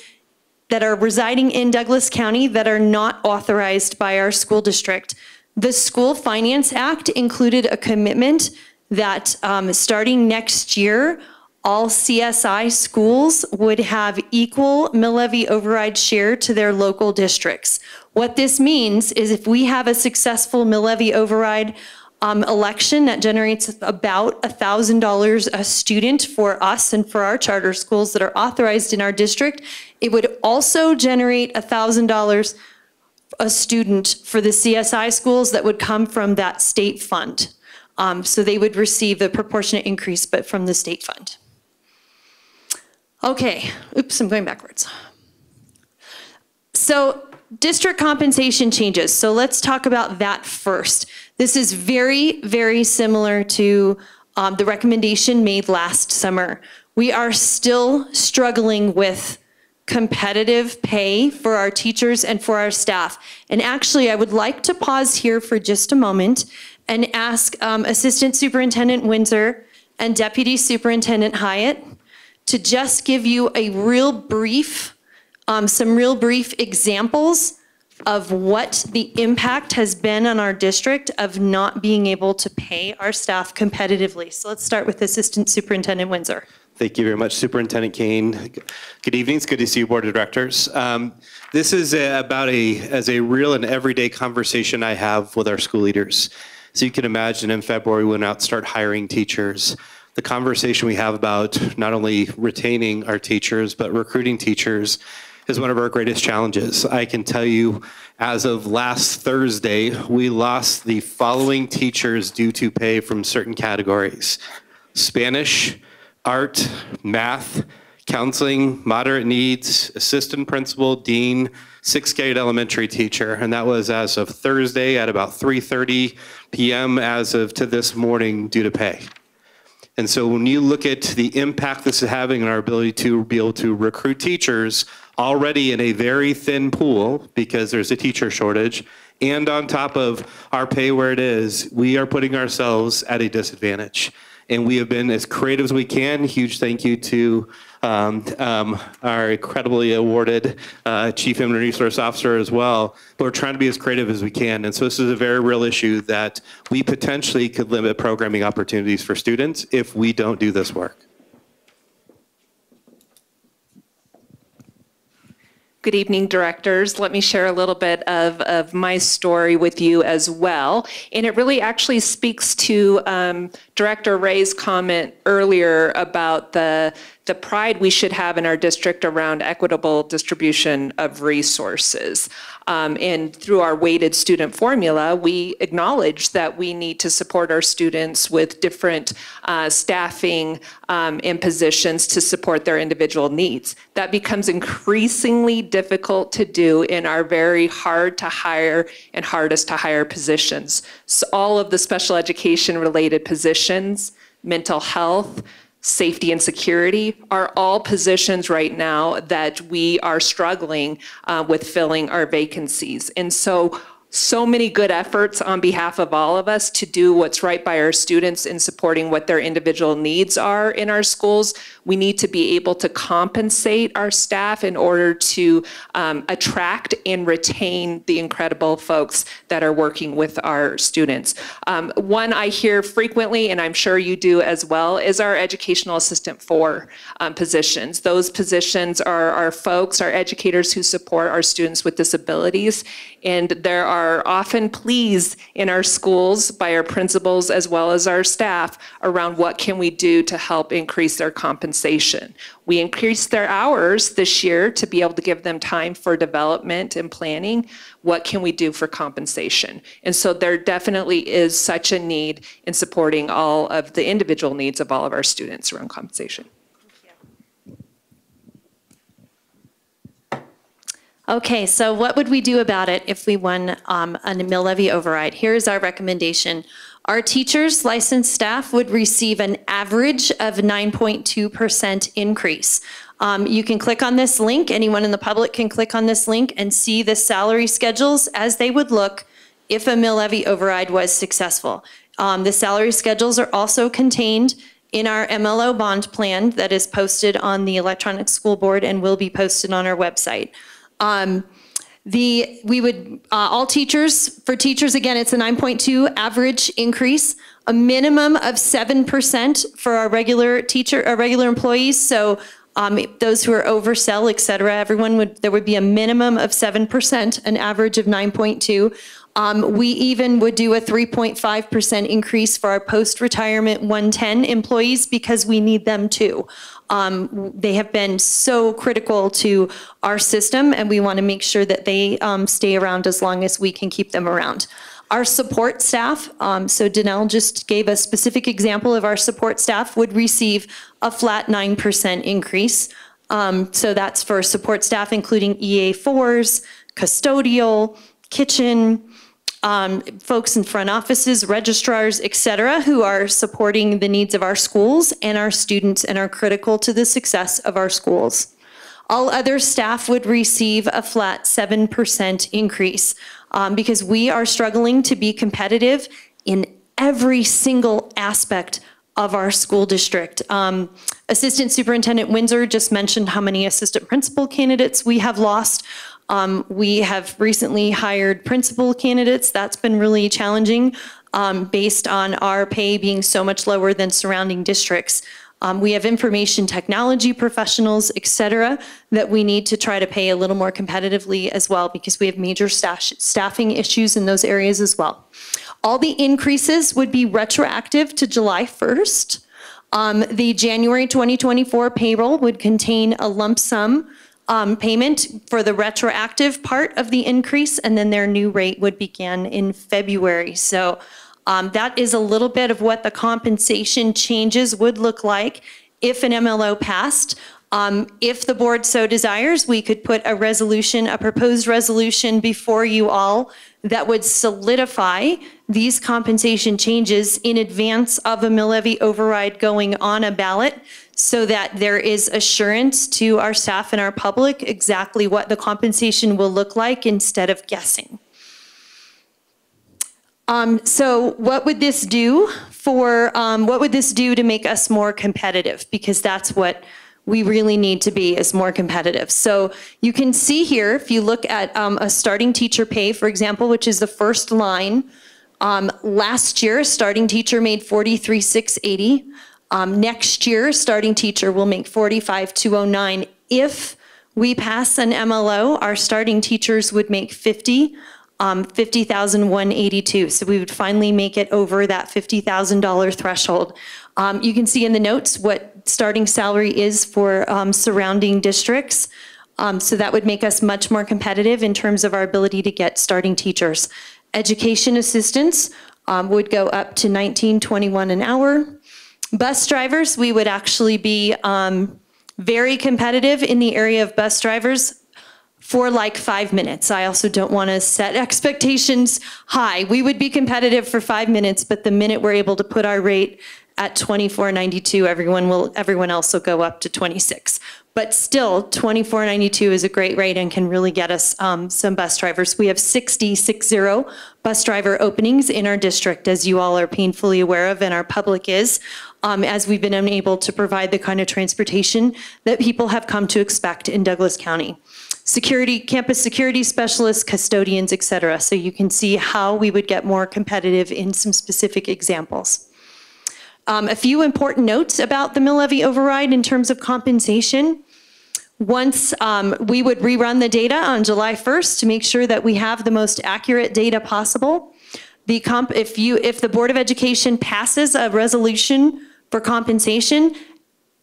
that are residing in Douglas County that are not authorized by our school district. The School Finance Act included a commitment that um, starting next year, all CSI schools would have equal mill levy override share to their local districts. What this means is if we have a successful mill levy override um, election that generates about $1,000 a student for us and for our charter schools that are authorized in our district. It would also generate $1,000 a student for the CSI schools that would come from that state fund. Um, so they would receive the proportionate increase, but from the state fund. Okay, oops, I'm going backwards. So district compensation changes. So let's talk about that first. This is very, very similar to um, the recommendation made last summer. We are still struggling with competitive pay for our teachers and for our staff. And actually, I would like to pause here for just a moment and ask um, Assistant Superintendent Windsor and Deputy Superintendent Hyatt to just give you a real brief, um, some real brief examples of what the impact has been on our district of not being able to pay our staff competitively. So let's start with Assistant Superintendent Windsor. Thank you very much, Superintendent Kane. Good evening. It's good to see you, Board of Directors. Um, this is a, about a as a real and everyday conversation I have with our school leaders. So you can imagine in February we went out and start hiring teachers. The conversation we have about not only retaining our teachers but recruiting teachers is one of our greatest challenges. I can tell you, as of last Thursday, we lost the following teachers due to pay from certain categories Spanish, art, math, counseling, moderate needs, assistant principal, dean, sixth grade elementary teacher. And that was as of Thursday at about 3:30 p.m. as of to this morning due to pay. And so when you look at the impact this is having on our ability to be able to recruit teachers already in a very thin pool because there's a teacher shortage, and on top of our pay where it is, we are putting ourselves at a disadvantage. And we have been as creative as we can. Huge thank you to um, um, our incredibly awarded uh, Chief Human Resource Officer as well. But we're trying to be as creative as we can. And so this is a very real issue that we potentially could limit programming opportunities for students if we don't do this work. Good evening, directors. Let me share a little bit of, of my story with you as well. And it really actually speaks to um, Director Ray's comment earlier about the, the pride we should have in our district around equitable distribution of resources. Um, and through our weighted student formula, we acknowledge that we need to support our students with different uh, staffing um, and positions to support their individual needs. That becomes increasingly difficult to do in our very hard to hire and hardest to hire positions. So all of the special education related positions, mental health, safety and security are all positions right now that we are struggling uh, with filling our vacancies. And so so many good efforts on behalf of all of us to do what's right by our students in supporting what their individual needs are in our schools. We need to be able to compensate our staff in order to um, attract and retain the incredible folks that are working with our students. Um, one I hear frequently, and I'm sure you do as well, is our educational assistant for um, positions. Those positions are our folks, our educators who support our students with disabilities. And there are often pleased in our schools by our principals as well as our staff around what can we do to help increase their compensation. We increased their hours this year to be able to give them time for development and planning. What can we do for compensation? And so there definitely is such a need in supporting all of the individual needs of all of our students around compensation. Okay, so what would we do about it if we won um, a mill levy override? Here's our recommendation. Our teachers, licensed staff would receive an average of 9.2% increase. Um, you can click on this link, anyone in the public can click on this link and see the salary schedules as they would look if a mill levy override was successful. Um, the salary schedules are also contained in our MLO bond plan that is posted on the electronic school board and will be posted on our website. Um, the, we would, uh, all teachers, for teachers, again, it's a 9.2 average increase, a minimum of 7% for our regular teacher, our regular employees. So um, those who are oversell, et cetera, everyone would, there would be a minimum of 7%, an average of 9.2. Um, we even would do a 3.5% increase for our post-retirement 110 employees because we need them too. Um, they have been so critical to our system and we want to make sure that they um, stay around as long as we can keep them around. Our support staff, um, so Danelle just gave a specific example of our support staff would receive a flat 9% increase. Um, so that's for support staff, including EA4s, custodial, kitchen, um, folks in front offices, registrars, et cetera, who are supporting the needs of our schools and our students and are critical to the success of our schools. All other staff would receive a flat 7% increase um, because we are struggling to be competitive in every single aspect of our school district. Um, Assistant Superintendent Windsor just mentioned how many assistant principal candidates we have lost. Um, we have recently hired principal candidates. That's been really challenging um, based on our pay being so much lower than surrounding districts. Um, we have information technology professionals, et cetera, that we need to try to pay a little more competitively as well because we have major staff staffing issues in those areas as well. All the increases would be retroactive to July 1st. Um, the January 2024 payroll would contain a lump sum um, payment for the retroactive part of the increase, and then their new rate would begin in February. So um, that is a little bit of what the compensation changes would look like if an MLO passed. Um, if the board so desires, we could put a resolution, a proposed resolution before you all that would solidify these compensation changes in advance of a mill levy override going on a ballot so that there is assurance to our staff and our public exactly what the compensation will look like instead of guessing. Um, so what would this do for, um, what would this do to make us more competitive? Because that's what we really need to be is more competitive. So you can see here, if you look at um, a starting teacher pay, for example, which is the first line, um, last year, starting teacher made 43,680. Um, next year, starting teacher will make 45,209. If we pass an MLO, our starting teachers would make 50, um, 50,182. So we would finally make it over that $50,000 threshold. Um, you can see in the notes what starting salary is for um, surrounding districts. Um, so that would make us much more competitive in terms of our ability to get starting teachers. Education assistants um, would go up to 1921 an hour. Bus drivers, we would actually be um, very competitive in the area of bus drivers for like five minutes. I also don't want to set *laughs* expectations high. We would be competitive for five minutes, but the minute we're able to put our rate at 24.92, everyone will everyone else will go up to 26. But still, 2492 is a great rate and can really get us um, some bus drivers. We have 60, 60 bus driver openings in our district, as you all are painfully aware of, and our public is, um, as we've been unable to provide the kind of transportation that people have come to expect in Douglas County security, campus security specialists, custodians, et cetera. So you can see how we would get more competitive in some specific examples. Um, a few important notes about the mill levy override in terms of compensation. Once um, we would rerun the data on July 1st to make sure that we have the most accurate data possible. The comp, if you, if the Board of Education passes a resolution for compensation,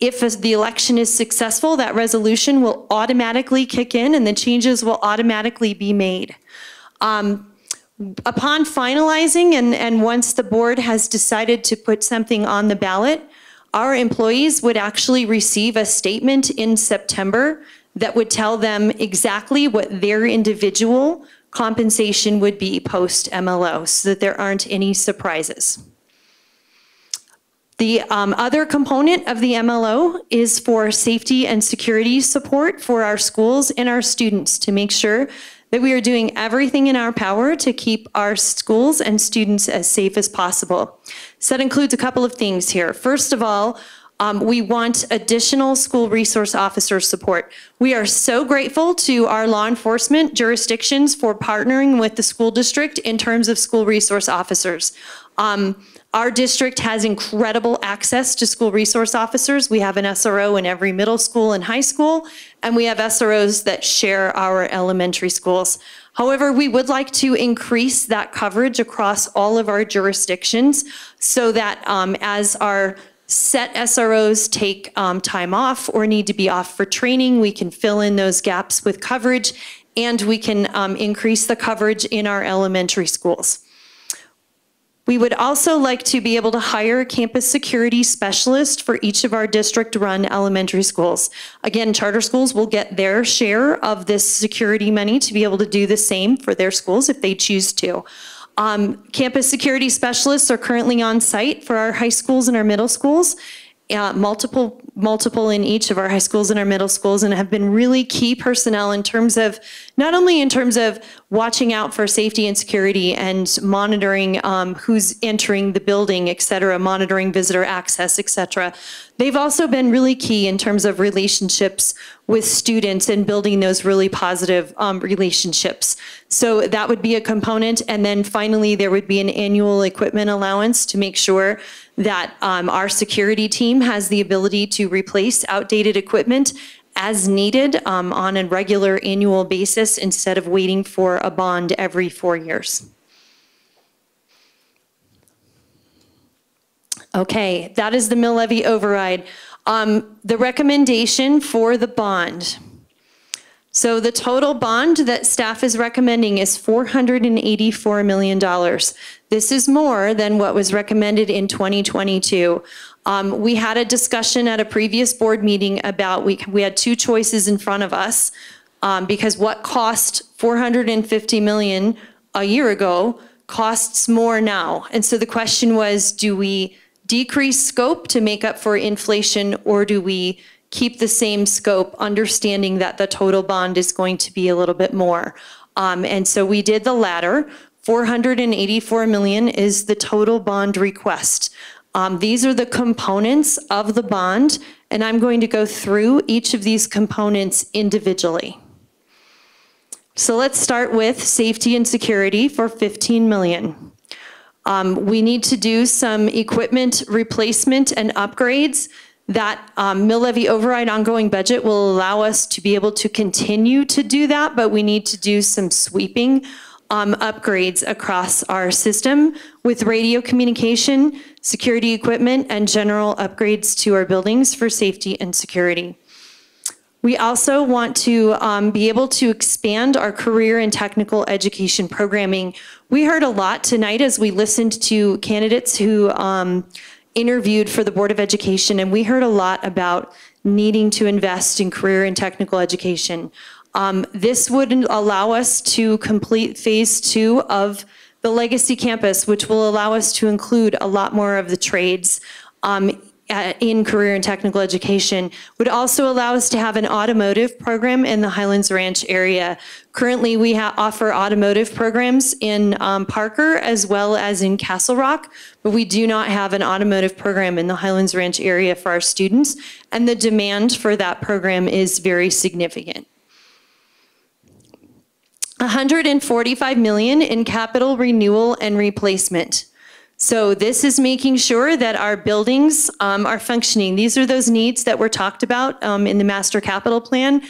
if the election is successful, that resolution will automatically kick in and the changes will automatically be made. Um, upon finalizing and, and once the board has decided to put something on the ballot, our employees would actually receive a statement in September that would tell them exactly what their individual compensation would be post MLO so that there aren't any surprises. The um, other component of the MLO is for safety and security support for our schools and our students to make sure that we are doing everything in our power to keep our schools and students as safe as possible. So that includes a couple of things here. First of all, um, we want additional school resource officer support. We are so grateful to our law enforcement jurisdictions for partnering with the school district in terms of school resource officers. Um, our district has incredible access to school resource officers. We have an SRO in every middle school and high school, and we have SROs that share our elementary schools. However, we would like to increase that coverage across all of our jurisdictions so that um, as our set SROs take um, time off or need to be off for training, we can fill in those gaps with coverage and we can um, increase the coverage in our elementary schools. We would also like to be able to hire a campus security specialist for each of our district-run elementary schools. Again, charter schools will get their share of this security money to be able to do the same for their schools if they choose to. Um, campus security specialists are currently on site for our high schools and our middle schools, uh, multiple multiple in each of our high schools and our middle schools and have been really key personnel in terms of not only in terms of watching out for safety and security and monitoring um, who's entering the building, et cetera, monitoring visitor access, et cetera. They've also been really key in terms of relationships with students and building those really positive um, relationships. So that would be a component. And then finally, there would be an annual equipment allowance to make sure that um, our security team has the ability to replace outdated equipment as needed um, on a regular annual basis instead of waiting for a bond every four years. Okay, that is the mill levy override. Um, the recommendation for the bond. So the total bond that staff is recommending is $484 million. This is more than what was recommended in 2022. Um, we had a discussion at a previous board meeting about, we, we had two choices in front of us um, because what cost 450 million a year ago costs more now. And so the question was, do we decrease scope to make up for inflation or do we keep the same scope, understanding that the total bond is going to be a little bit more. Um, and so we did the latter. 484 million is the total bond request. Um, these are the components of the bond, and I'm going to go through each of these components individually. So let's start with safety and security for 15 million. Um, we need to do some equipment replacement and upgrades that um, mill levy override ongoing budget will allow us to be able to continue to do that, but we need to do some sweeping um, upgrades across our system with radio communication, security equipment, and general upgrades to our buildings for safety and security. We also want to um, be able to expand our career and technical education programming. We heard a lot tonight as we listened to candidates who um, interviewed for the Board of Education, and we heard a lot about needing to invest in career and technical education. Um, this would allow us to complete phase two of the legacy campus, which will allow us to include a lot more of the trades. Um, uh, in career and technical education would also allow us to have an automotive program in the Highlands Ranch area. Currently, we offer automotive programs in um, Parker as well as in Castle Rock, but we do not have an automotive program in the Highlands Ranch area for our students, and the demand for that program is very significant. 145 million in capital renewal and replacement. So this is making sure that our buildings um, are functioning. These are those needs that were talked about um, in the master capital plan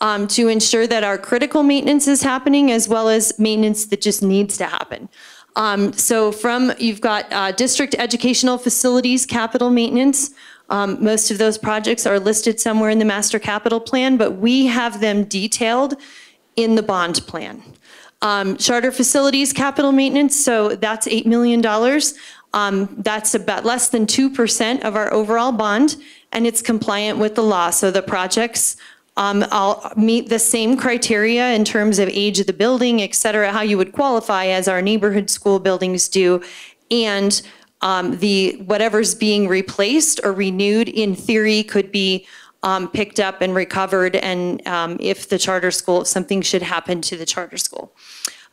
um, to ensure that our critical maintenance is happening as well as maintenance that just needs to happen. Um, so from, you've got uh, district educational facilities capital maintenance. Um, most of those projects are listed somewhere in the master capital plan, but we have them detailed in the bond plan. Um, charter facilities capital maintenance, so that's $8 million. Um, that's about less than 2% of our overall bond, and it's compliant with the law. So the projects um, all meet the same criteria in terms of age of the building, et cetera, how you would qualify as our neighborhood school buildings do. And um, the whatever's being replaced or renewed in theory could be um, picked up and recovered and um, if the charter school, if something should happen to the charter school.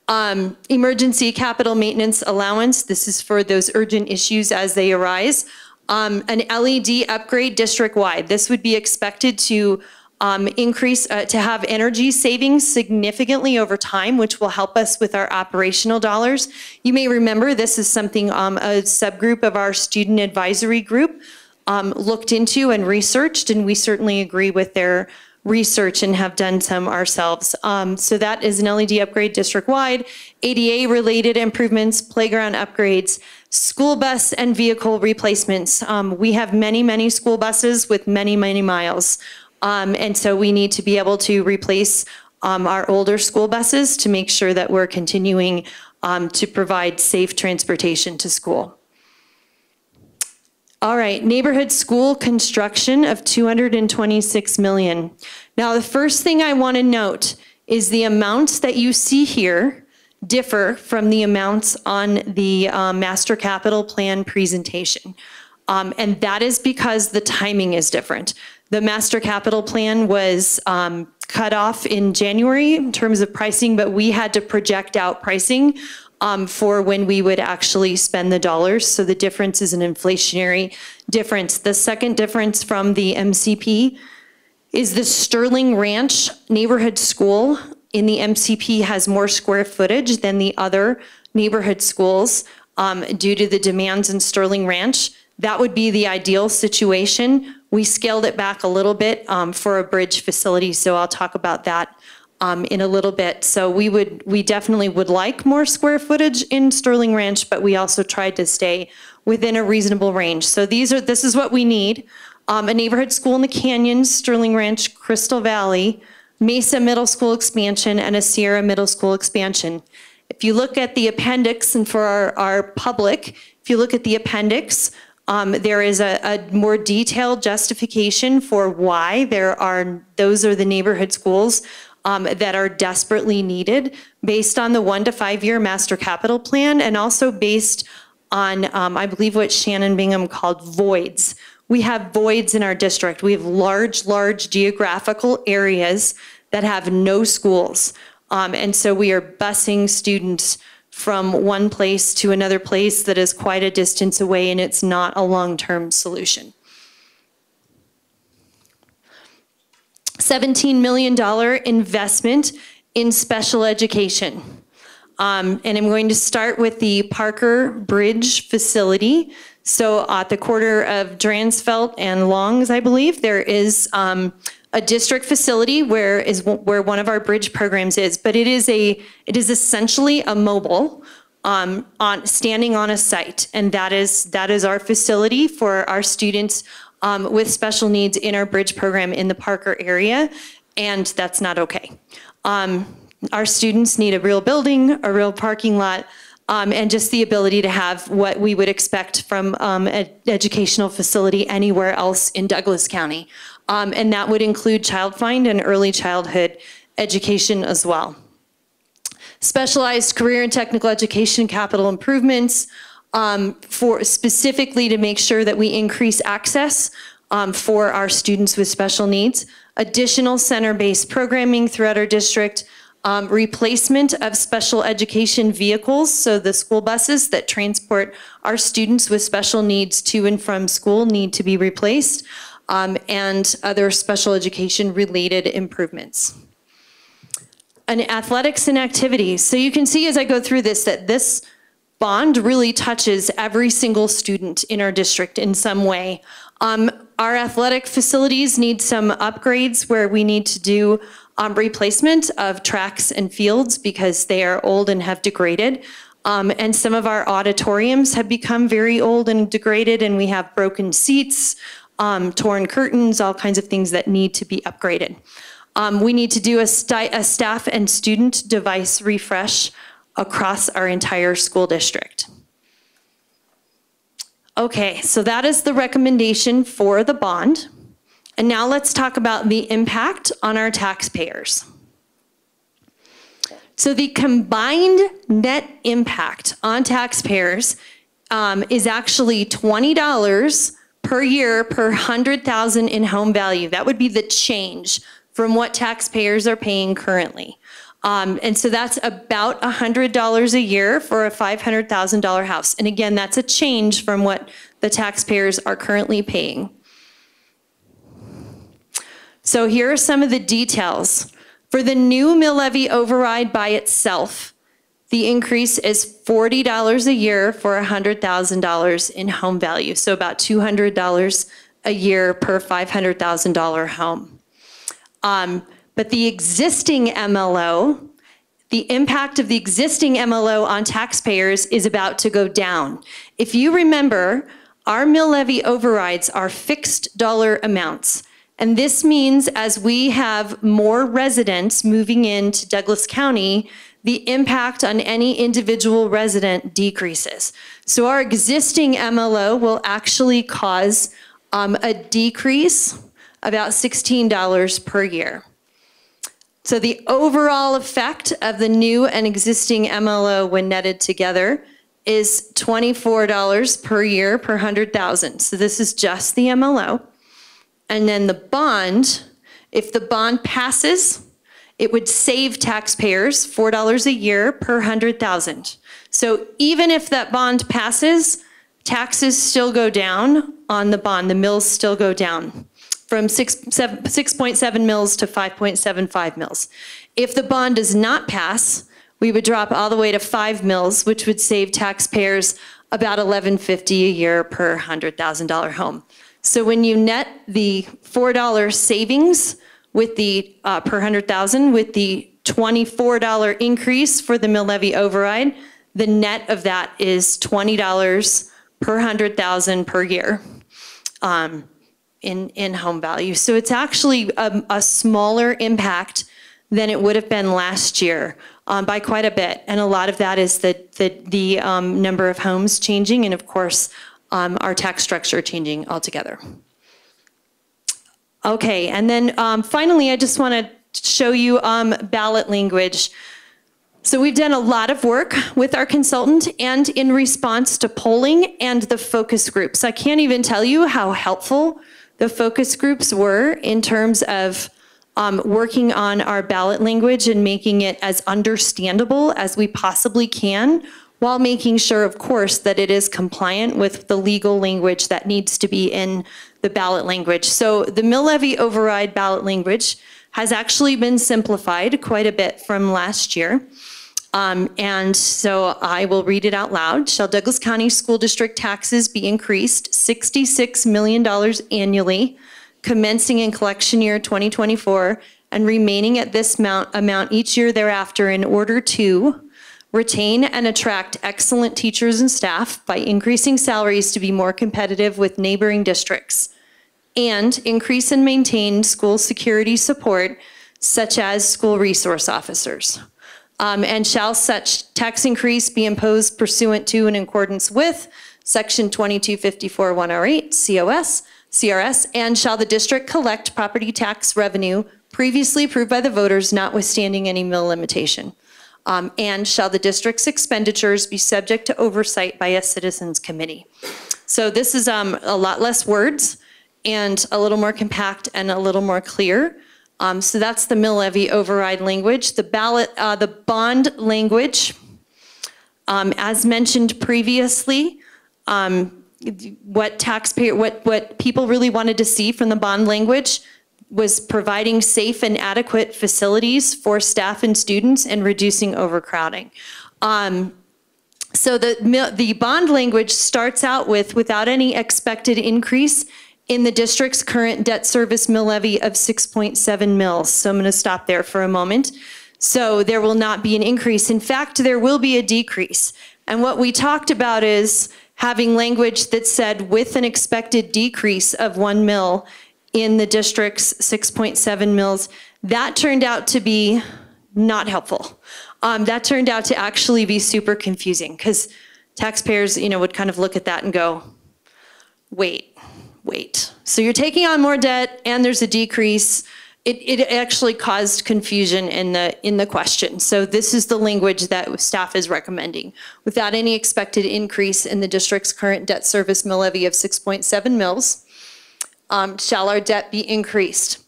Um, emergency capital maintenance allowance, this is for those urgent issues as they arise. Um, an LED upgrade district-wide, this would be expected to um, increase, uh, to have energy savings significantly over time, which will help us with our operational dollars. You may remember this is something um, a subgroup of our student advisory group um, looked into and researched, and we certainly agree with their research and have done some ourselves. Um, so that is an LED upgrade district-wide, ADA-related improvements, playground upgrades, school bus and vehicle replacements. Um, we have many, many school buses with many, many miles. Um, and so we need to be able to replace um, our older school buses to make sure that we're continuing um, to provide safe transportation to school. All right, neighborhood school construction of 226 million. Now, the first thing I want to note is the amounts that you see here differ from the amounts on the um, master capital plan presentation. Um, and that is because the timing is different. The master capital plan was um, cut off in January in terms of pricing, but we had to project out pricing um, for when we would actually spend the dollars. So the difference is an inflationary difference. The second difference from the MCP is the Sterling Ranch neighborhood school in the MCP has more square footage than the other neighborhood schools um, due to the demands in Sterling Ranch. That would be the ideal situation. We scaled it back a little bit um, for a bridge facility, so I'll talk about that um, in a little bit. So we would, we definitely would like more square footage in Sterling Ranch, but we also tried to stay within a reasonable range. So these are, this is what we need. Um, a neighborhood school in the canyons, Sterling Ranch, Crystal Valley, Mesa Middle School expansion, and a Sierra Middle School expansion. If you look at the appendix, and for our, our public, if you look at the appendix, um, there is a, a more detailed justification for why there are, those are the neighborhood schools um, that are desperately needed based on the one to five year master capital plan and also based on, um, I believe what Shannon Bingham called voids. We have voids in our district. We have large, large geographical areas that have no schools. Um, and so we are busing students from one place to another place that is quite a distance away and it's not a long-term solution. $17 million investment in special education. Um, and I'm going to start with the Parker Bridge facility. So at the corner of Dransfeldt and Longs, I believe, there is um, a district facility where is where one of our bridge programs is, but it is a it is essentially a mobile um, on standing on a site, and that is that is our facility for our students um, with special needs in our bridge program in the Parker area, and that's not okay. Um, our students need a real building, a real parking lot, um, and just the ability to have what we would expect from um, an educational facility anywhere else in Douglas County. Um, and that would include Child Find and early childhood education as well. Specialized career and technical education capital improvements, um, for, specifically to make sure that we increase access um, for our students with special needs, additional center-based programming throughout our district, um, replacement of special education vehicles, so the school buses that transport our students with special needs to and from school need to be replaced, um, and other special education-related improvements. And athletics and activities. So you can see as I go through this that this bond really touches every single student in our district in some way. Um, our athletic facilities need some upgrades where we need to do um, replacement of tracks and fields because they are old and have degraded. Um, and some of our auditoriums have become very old and degraded, and we have broken seats, um, torn curtains, all kinds of things that need to be upgraded. Um, we need to do a, sti- a staff and student device refresh across our entire school district. Okay, so that is the recommendation for the bond. And now let's talk about the impact on our taxpayers. So the combined net impact on taxpayers um, is actually $20 per year per 100,000 in home value. That would be the change from what taxpayers are paying currently. Um, and so that's about $100 a year for a $500,000 house. And again, that's a change from what the taxpayers are currently paying. So here are some of the details. For the new mill levy override by itself, the increase is $40 a year for $100,000 in home value, so about $200 a year per $500,000 home. Um, but the existing MLO, the impact of the existing MLO on taxpayers is about to go down. If you remember, our mill levy overrides are fixed dollar amounts. And this means as we have more residents moving into Douglas County, the impact on any individual resident decreases. So our existing MLO will actually cause um, a decrease about $16 per year. So the overall effect of the new and existing MLO when netted together is $24 per year per 100,000. So this is just the MLO. And then the bond, if the bond passes, it would save taxpayers $4 a year per 100,000. So even if that bond passes, taxes still go down on the bond, the mills still go down from 6.7 mils to 5.75 mils. If the bond does not pass, we would drop all the way to 5 mils, which would save taxpayers about 11.50 a year per $100,000 home. So when you net the $4 savings with the uh, per 100,000 with the $24 increase for the mill levy override, the net of that is $20 per 100,000 per year. Um, in, in home value. So it's actually a, smaller impact than it would have been last year um, by quite a bit. And a lot of that is the, the, the um, number of homes changing and of course um, our tax structure changing altogether. Okay, and then finally I just want to show you ballot language. So we've done a lot of work with our consultant and in response to polling and the focus groups. I can't even tell you how helpful the focus groups were in terms of um, working on our ballot language and making it as understandable as we possibly can while making sure, of course, that it is compliant with the legal language that needs to be in the ballot language. So the mill levy override ballot language has actually been simplified quite a bit from last year. Um, and so I will read it out loud. Shall Douglas County School District taxes be increased $66 million annually, commencing in collection year 2024 and remaining at this amount, amount each year thereafter in order to retain and attract excellent teachers and staff by increasing salaries to be more competitive with neighboring districts, and increase and maintain school security support such as school resource officers. Um, and shall such tax increase be imposed pursuant to and in accordance with Section 2254108 COS, CRS, and shall the district collect property tax revenue previously approved by the voters notwithstanding any mill limitation. Um, And shall the district's expenditures be subject to oversight by a citizens committee? So this is um, a lot less words and a little more compact and a little more clear. Um, So that's the mill levy override language. The ballot, uh, the bond language, um, as mentioned previously, um, what taxpayer, what, what people really wanted to see from the bond language was providing safe and adequate facilities for staff and students and reducing overcrowding. Um, so the, the bond language starts out with, without any expected increase in the district's current debt service mill levy of 6.7 mills. So I'm going to stop there for a moment. So there will not be an increase. In fact, there will be a decrease. And what we talked about is having language that said with an expected decrease of one mill in the district's 6.7 mills, That turned out to be not helpful. Um, that turned out to actually be super confusing because taxpayers, you know, would kind of look at that and go, wait, wait. So you're taking on more debt and there's a decrease. It, it actually caused confusion in the, in the question. So this is the language that staff is recommending. Without any expected increase in the district's current debt service mill levy of 6.7 mills, um, shall our debt be increased?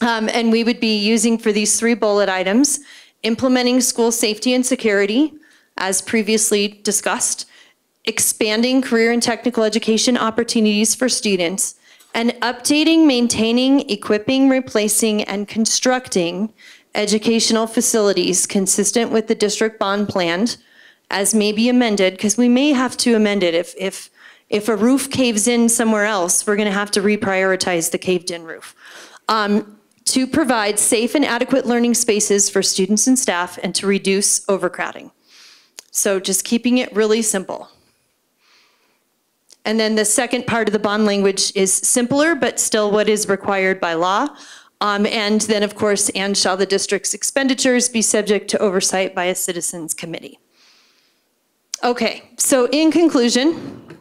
Um, and we would be using for these three bullet items, implementing school safety and security, as previously discussed, expanding career and technical education opportunities for students, and updating, maintaining, equipping, replacing, and constructing educational facilities consistent with the district bond plan as may be amended, because we may have to amend it if, if, if a roof caves in somewhere else, we're going to have to reprioritize the caved-in roof. Um, to provide safe and adequate learning spaces for students and staff and to reduce overcrowding. So just keeping it really simple. And then the second part of the bond language is simpler, but still what is required by law. Um, and then, of course, and shall the district's expenditures be subject to oversight by a citizens committee. Okay, so in conclusion,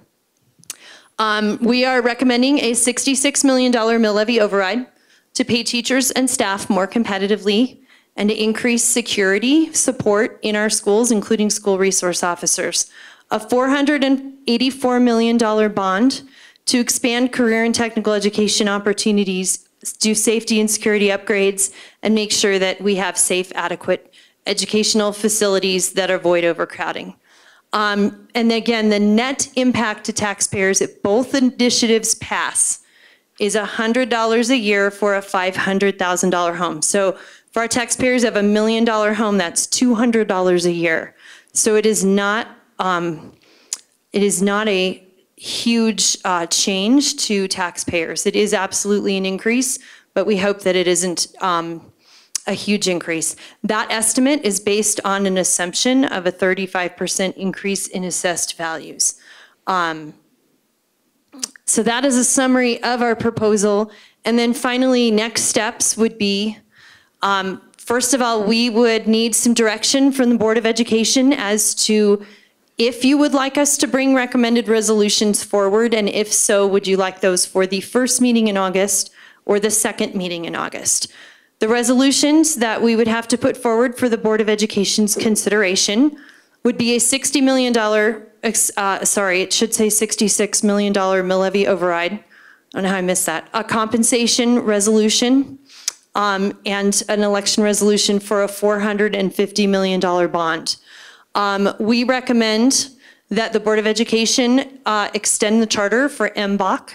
um, we are recommending a $66 million mill levy override to pay teachers and staff more competitively and to increase security support in our schools, including school resource officers. A $484 million bond to expand career and technical education opportunities, do safety and security upgrades, and make sure that we have safe, adequate educational facilities that avoid overcrowding. Um, and again, the net impact to taxpayers if both initiatives pass is $100 a year for a $500,000 home. So for our taxpayers of a million dollar home, that's $200 a year. So it is not, um, it is not a huge uh, change to taxpayers. It is absolutely an increase, but we hope that it isn't um, a huge increase. That estimate is based on an assumption of a 35% increase in assessed values. Um, so that is a summary of our proposal. And then finally, next steps would be, um, first of all, we would need some direction from the Board of Education as to if you would like us to bring recommended resolutions forward, and if so, would you like those for the first meeting in August or the second meeting in August? The resolutions that we would have to put forward for the Board of Education's consideration would be a $60 million, uh, sorry, it should say $66 million mill levy override. I don't know how I missed that. A compensation resolution um, and an election resolution for a $450 million bond. Um, we recommend that the Board of Education uh, extend the charter for MBOC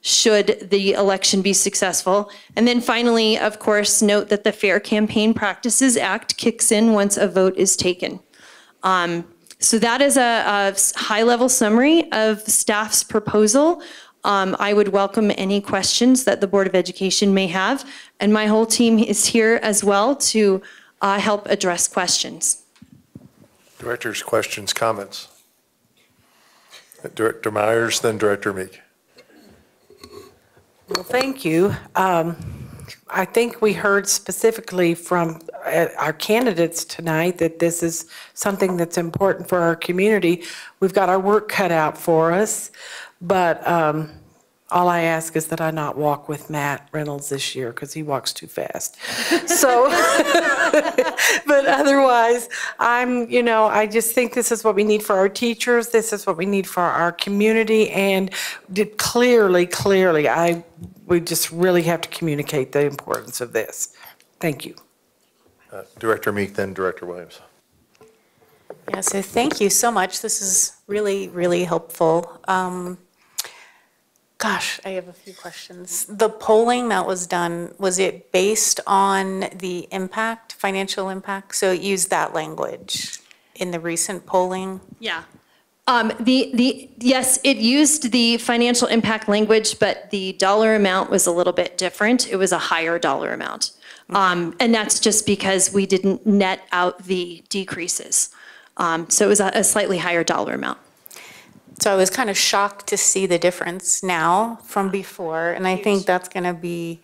should the election be successful. And then finally, of course, note that the Fair Campaign Practices Act kicks in once a vote is taken. Um, so that is a, a high-level summary of staff's proposal. Um, I would welcome any questions that the Board of Education may have, and my whole team is here as well to uh, help address questions. Directors, questions, comments? Director Myers, then Director Meek. Well, thank you. Um, I think we heard specifically from uh, our candidates tonight that this is something that's important for our community. We've got our work cut out for us, but um, All I ask is that I not walk with Matt Reynolds this year because he walks too fast. So, *laughs* but otherwise, I'm, you know, I just think this is what we need for our teachers. This is what we need for our community. And did- clearly, clearly, I, we just really have to communicate the importance of this. Thank you. Uh, Director Meek, then Director Williams. Yeah, so thank you so much. This is really, really helpful. Um, Gosh, I have a few questions. The polling that was done, was it based on the impact, financial impact? So it used that language in the recent polling? Yeah. Um, the, the, yes, it used the financial impact language, but the dollar amount was a little bit different. It was a higher dollar amount. Um, and that's just because we didn't net out the decreases. Um, so it was a, a slightly higher dollar amount. So I was kind of shocked to see the difference now from before, and I think that's going to be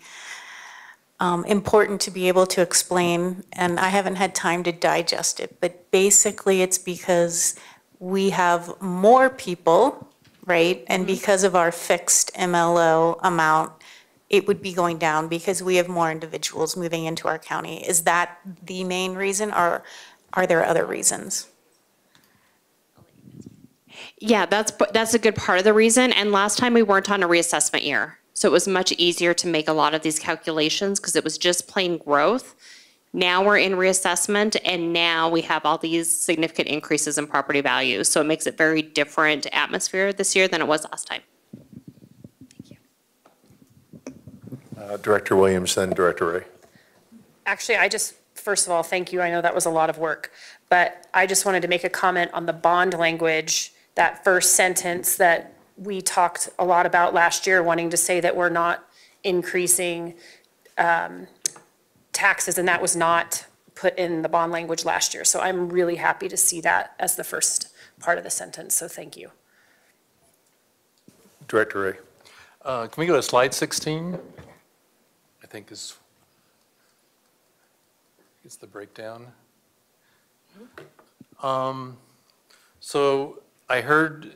um, important to be able to explain, and I haven't had time to digest it, but basically it's because we have more people, right? And because of our fixed MLO amount, it would be going down because we have more individuals moving into our county. Is that the main reason, or are there other reasons? Yeah, that's, that's a good part of the reason. And last time we weren't on a reassessment year. So it was much easier to make a lot of these calculations because it was just plain growth. Now we're in reassessment and now we have all these significant increases in property values. So it makes it very different atmosphere this year than it was last time. Thank you. Uh, Director Williams, then Director Ray. Actually, I just, first of all, thank you. I know that was a lot of work. But I just wanted to make a comment on the bond language, that first sentence that we talked a lot about last year, wanting to say that we're not increasing um, taxes, and that was not put in the bond language last year. So I'm really happy to see that as the first part of the sentence, so thank you. Director Ray. Uh, Can we go to slide 16? I think is, is the breakdown. Um, So I heard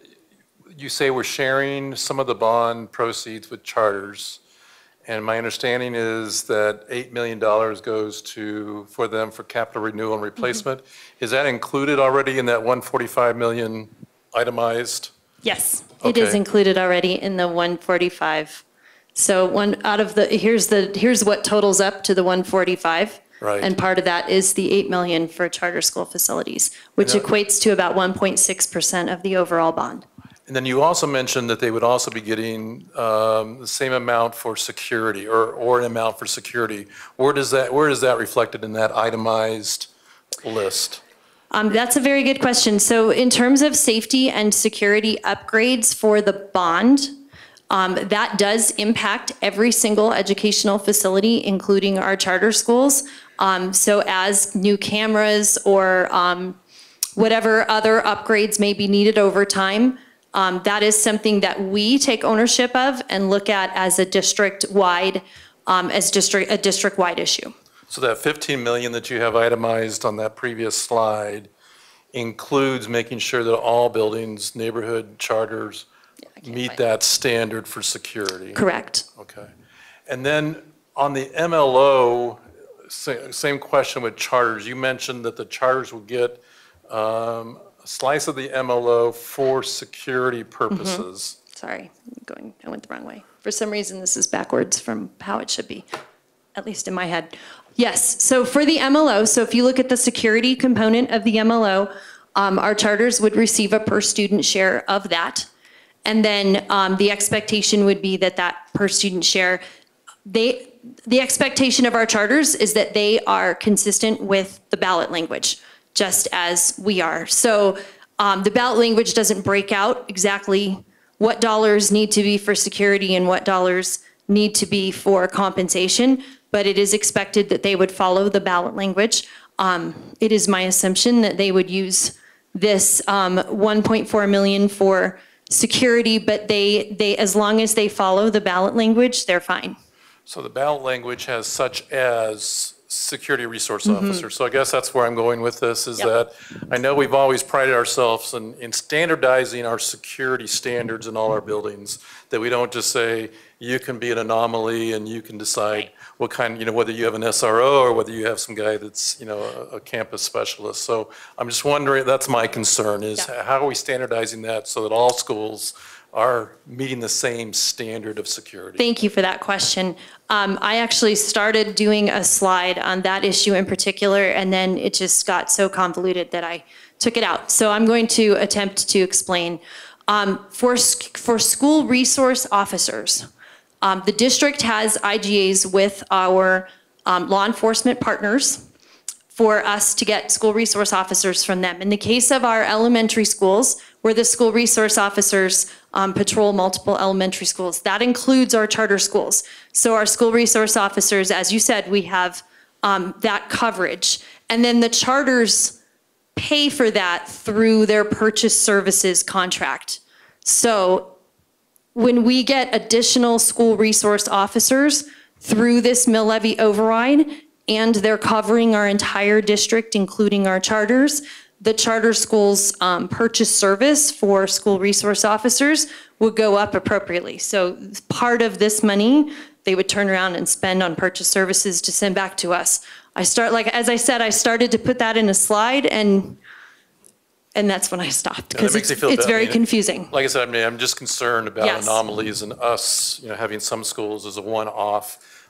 you say we're sharing some of the bond proceeds with charters. And my understanding is that $8 million goes to, for them for capital renewal and mm-hmm. replacement. Is that included already in that 145 million itemized? Yes, it is included already in the 145. So one, out of the, here's the, here's what totals up to the 145. Right. And part of that is the 8 million for charter school facilities, which that- equates to about 1.6% of the overall bond. And then you also mentioned that they would also be getting um, the same amount for security, or, or an amount for security. Where does that, where is that reflected in that itemized list? Um, that's a very good question. So in terms of safety and security upgrades for the bond, um, that does impact every single educational facility, including our charter schools. Um, so as new cameras or um, whatever other upgrades may be needed over time, um, that is something that we take ownership of and look at as a district-wide, um, as district, a district-wide issue. So that 15 million that you have itemized on that previous slide includes making sure that all buildings, neighborhood charters meet that standard for security? Correct. Okay. And then on the MLO, same question with charters. You mentioned that the charters will get um, a slice of the MLO for security purposes. Sorry, I'm going, I went the wrong way. For some reason, this is backwards from how it should be, at least in my head. Yes, so for the MLO, so if you look at the security component of the MLO, um, our charters would receive a per-student share of that. And then um, the expectation would be that that per-student share, they, the expectation of our charters is that they are consistent with the ballot language, just as we are. So um, the ballot language doesn't break out exactly what dollars need to be for security and what dollars need to be for compensation, but it is expected that they would follow the ballot language. Um, It is my assumption that they would use this um, 1.4 million for security, but they, they, as long as they follow the ballot language, they're fine. So the ballot language has such as security resource Mhm. officer. So I guess that's where I'm going with this, is Yep. that I know we've always prided ourselves in, in standardizing our security standards in all our buildings, that we don't just say, you can be an anomaly and you can decide what kind, you know, whether you have an SRO or whether you have some guy that's, you know, a, a campus specialist. So I'm just wondering, that's my concern, is how are we standardizing that so that all schools are meeting the same standard of security? Thank you for that question. Um, I actually started doing a slide on that issue in particular, and then it just got so convoluted that I took it out. So I'm going to attempt to explain. Um, for, for school resource officers, um, the district has IGAs with our um, law enforcement partners for us to get school resource officers from them. In the case of our elementary schools, where the school resource officers um, patrol multiple elementary schools, that includes our charter schools. So our school resource officers, as you said, we have um, that coverage. And then the charters pay for that through their purchase services contract. So when we get additional school resource officers through this mill levy override, and they're covering our entire district, including our charters, the charter schools' um, purchase service for school resource officers would go up appropriately. So part of this money, they would turn around and spend on purchase services to send back to us. I start, like, as I said, I started to put that in a slide, and, and that's when I stopped, Yeah, that because makes it's, me feel it's bad. I very mean, confusing. Like I said, I mean, I'm just concerned about Yes. anomalies and us, you know, having some schools as a one-off.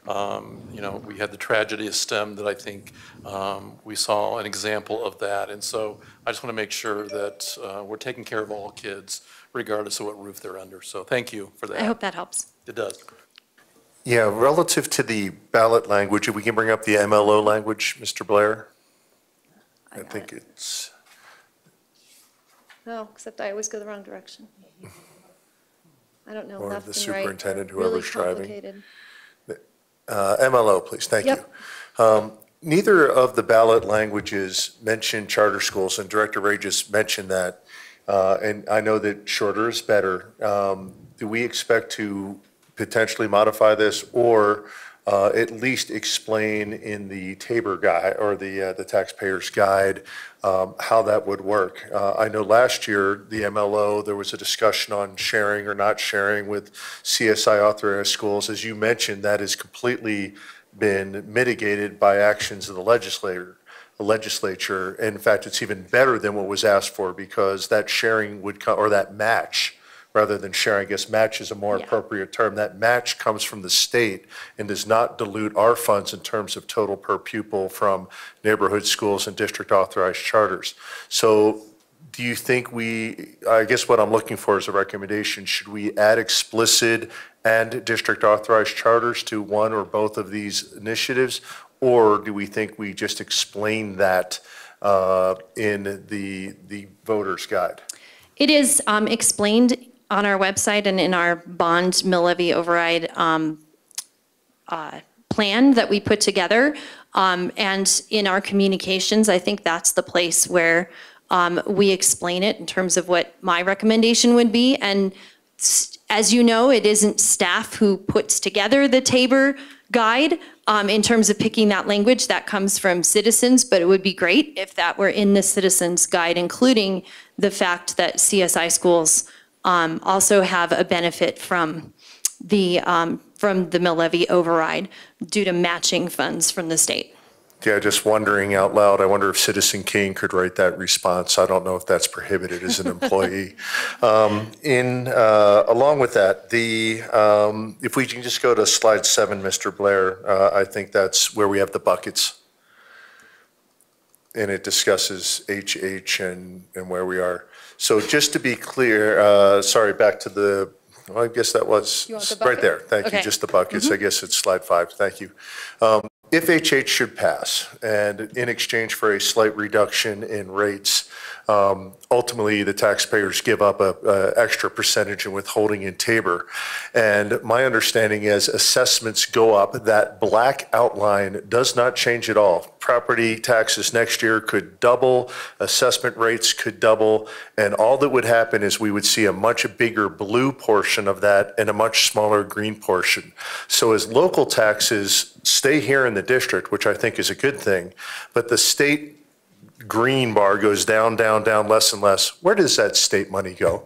Um, You know, we had the tragedy of STEM that I think um, we saw an example of that. And so I just want to make sure that uh, we're taking care of all kids regardless of what roof they're under. So thank you for that. I hope that helps. It does. Yeah, relative to the ballot language, if we can bring up the MLO language, Mr. Blair? I think it's, No, except I always go the wrong direction. I don't know Or left the and right. superintendent, Really whoever's driving. complicated. uh, MLO, please, thank you. Yep. Um, Neither of the ballot languages mention charter schools, and Director Ray just mentioned that. Uh, And I know that shorter is better. Um, Do we expect to potentially modify this or uh, at least explain in the Tabor guide or the, uh, the taxpayer's guide um, how that would work? Uh, I know last year, the MLO, there was a discussion on sharing or not sharing with CSI authorized schools. As you mentioned, that has completely been mitigated by actions of the legislator, the legislature. In fact, it's even better than what was asked for because that sharing would come, or that match, rather than sharing, I guess match is a more appropriate term. That match comes from the state and does not dilute our funds in terms of total per pupil from neighborhood schools and district authorized charters. So do you think we, I guess what I'm looking for is a recommendation, should we add explicit and district authorized charters to one or both of these initiatives? Or do we think we just explain that uh, in the, the voter's guide? It is um, explained on our website and in our bond mill levy override um, uh, plan that we put together. Um, And in our communications, I think that's the place where um, we explain it in terms of what my recommendation would be. And as you know, it isn't staff who puts together the Tabor guide um, in terms of picking that language. That comes from citizens, but it would be great if that were in the citizens guide, including the fact that CSI schools um, also have a benefit from the, um, from the mill levy override due to matching funds from the state. Yeah, just wondering out loud, I wonder if Citizen King could write that response. I don't know if that's prohibited as an *laughs* employee. Um, In, uh, along with that, the, um, if we can just go to slide seven, Mr. Blair, uh, I think that's where we have the buckets. And it discusses HH and, and where we are. So just to be clear, uh, sorry, back to the, well, I guess that was, You want the right bucket? there. Thank you, Okay. just the buckets. I guess it's slide five. Thank you. Um, If HH should pass, and in exchange for a slight reduction in rates, um, ultimately, the taxpayers give up a, a extra percentage in withholding in Tabor. And my understanding is assessments go up, that black outline does not change at all. property taxes next year could double, assessment rates could double, and all that would happen is we would see a much bigger blue portion of that and a much smaller green portion. So as local taxes stay here in the district, which I think is a good thing, but the state green bar goes down, down, down, less and less, where does that state money go?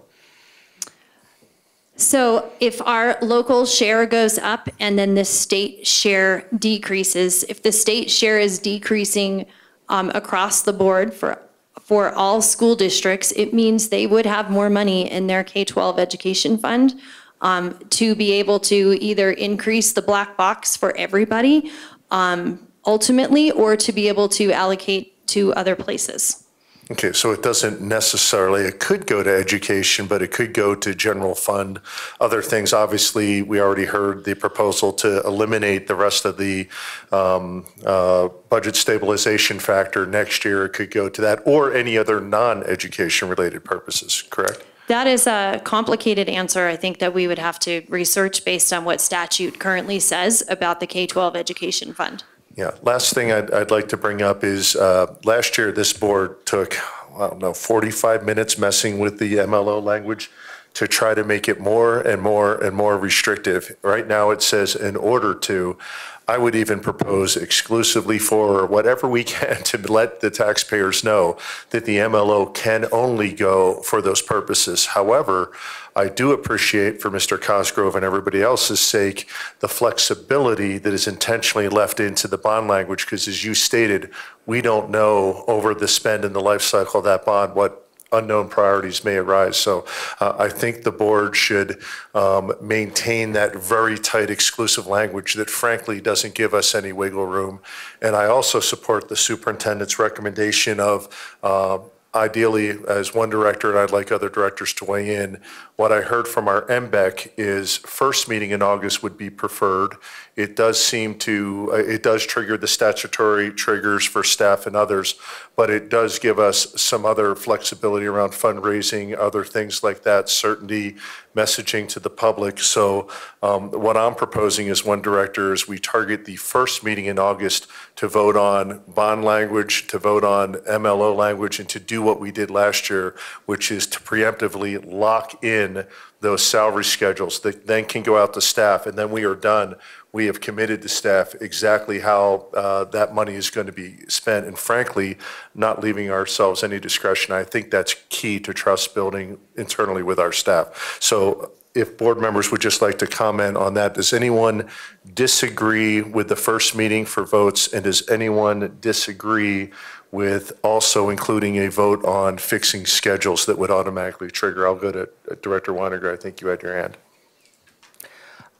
So if our local share goes up and then the state share decreases, if the state share is decreasing um, across the board for, for all school districts, it means they would have more money in their K-12 education fund um, to be able to either increase the black box for everybody um, ultimately, or to be able to allocate to other places. Okay, so it doesn't necessarily, it could go to education, but it could go to general fund, other things. Obviously, we already heard the proposal to eliminate the rest of the um, uh, budget stabilization factor next year. It could go to that, or any other non-education related purposes, correct? That is a complicated answer, I think, that we would have to research based on what statute currently says about the K-12 education fund. Yeah, last thing I'd, I'd like to bring up is, uh, last year, this board took, I don't know, 45 minutes messing with the MLO language to try to make it more and more and more restrictive. Right now, it says in order to. I would even propose exclusively for whatever we *laughs* can to let the taxpayers know that the MLO can only go for those purposes. However, I do appreciate for Mr. Cosgrove and everybody else's sake, the flexibility that is intentionally left into the bond language, because as you stated, we don't know over the spend and the life cycle of that bond what unknown priorities may arise. So uh, I think the board should um, maintain that very tight exclusive language that frankly doesn't give us any wiggle room. And I also support the superintendent's recommendation of uh, ideally, as one director, and I'd like other directors to weigh in, what I heard from our MBEC is first meeting in August would be preferred. It does seem to, uh, it does trigger the statutory triggers for staff and others, but it does give us some other flexibility around fundraising, other things like that, certainty, messaging to the public. So um, what I'm proposing as one director is we target the first meeting in August to vote on bond language, to vote on MLO language, and to do what we did last year, which is to preemptively lock in those salary schedules that then can go out to staff, and then we are done. We have committed to staff exactly how uh, that money is going to be spent, and frankly, not leaving ourselves any discretion. I think that's key to trust building internally with our staff. So if board members would just like to comment on that, does anyone disagree with the first meeting for votes, and does anyone disagree with also including a vote on fixing schedules that would automatically trigger? I'll go to Director Winegar, I think you had your hand.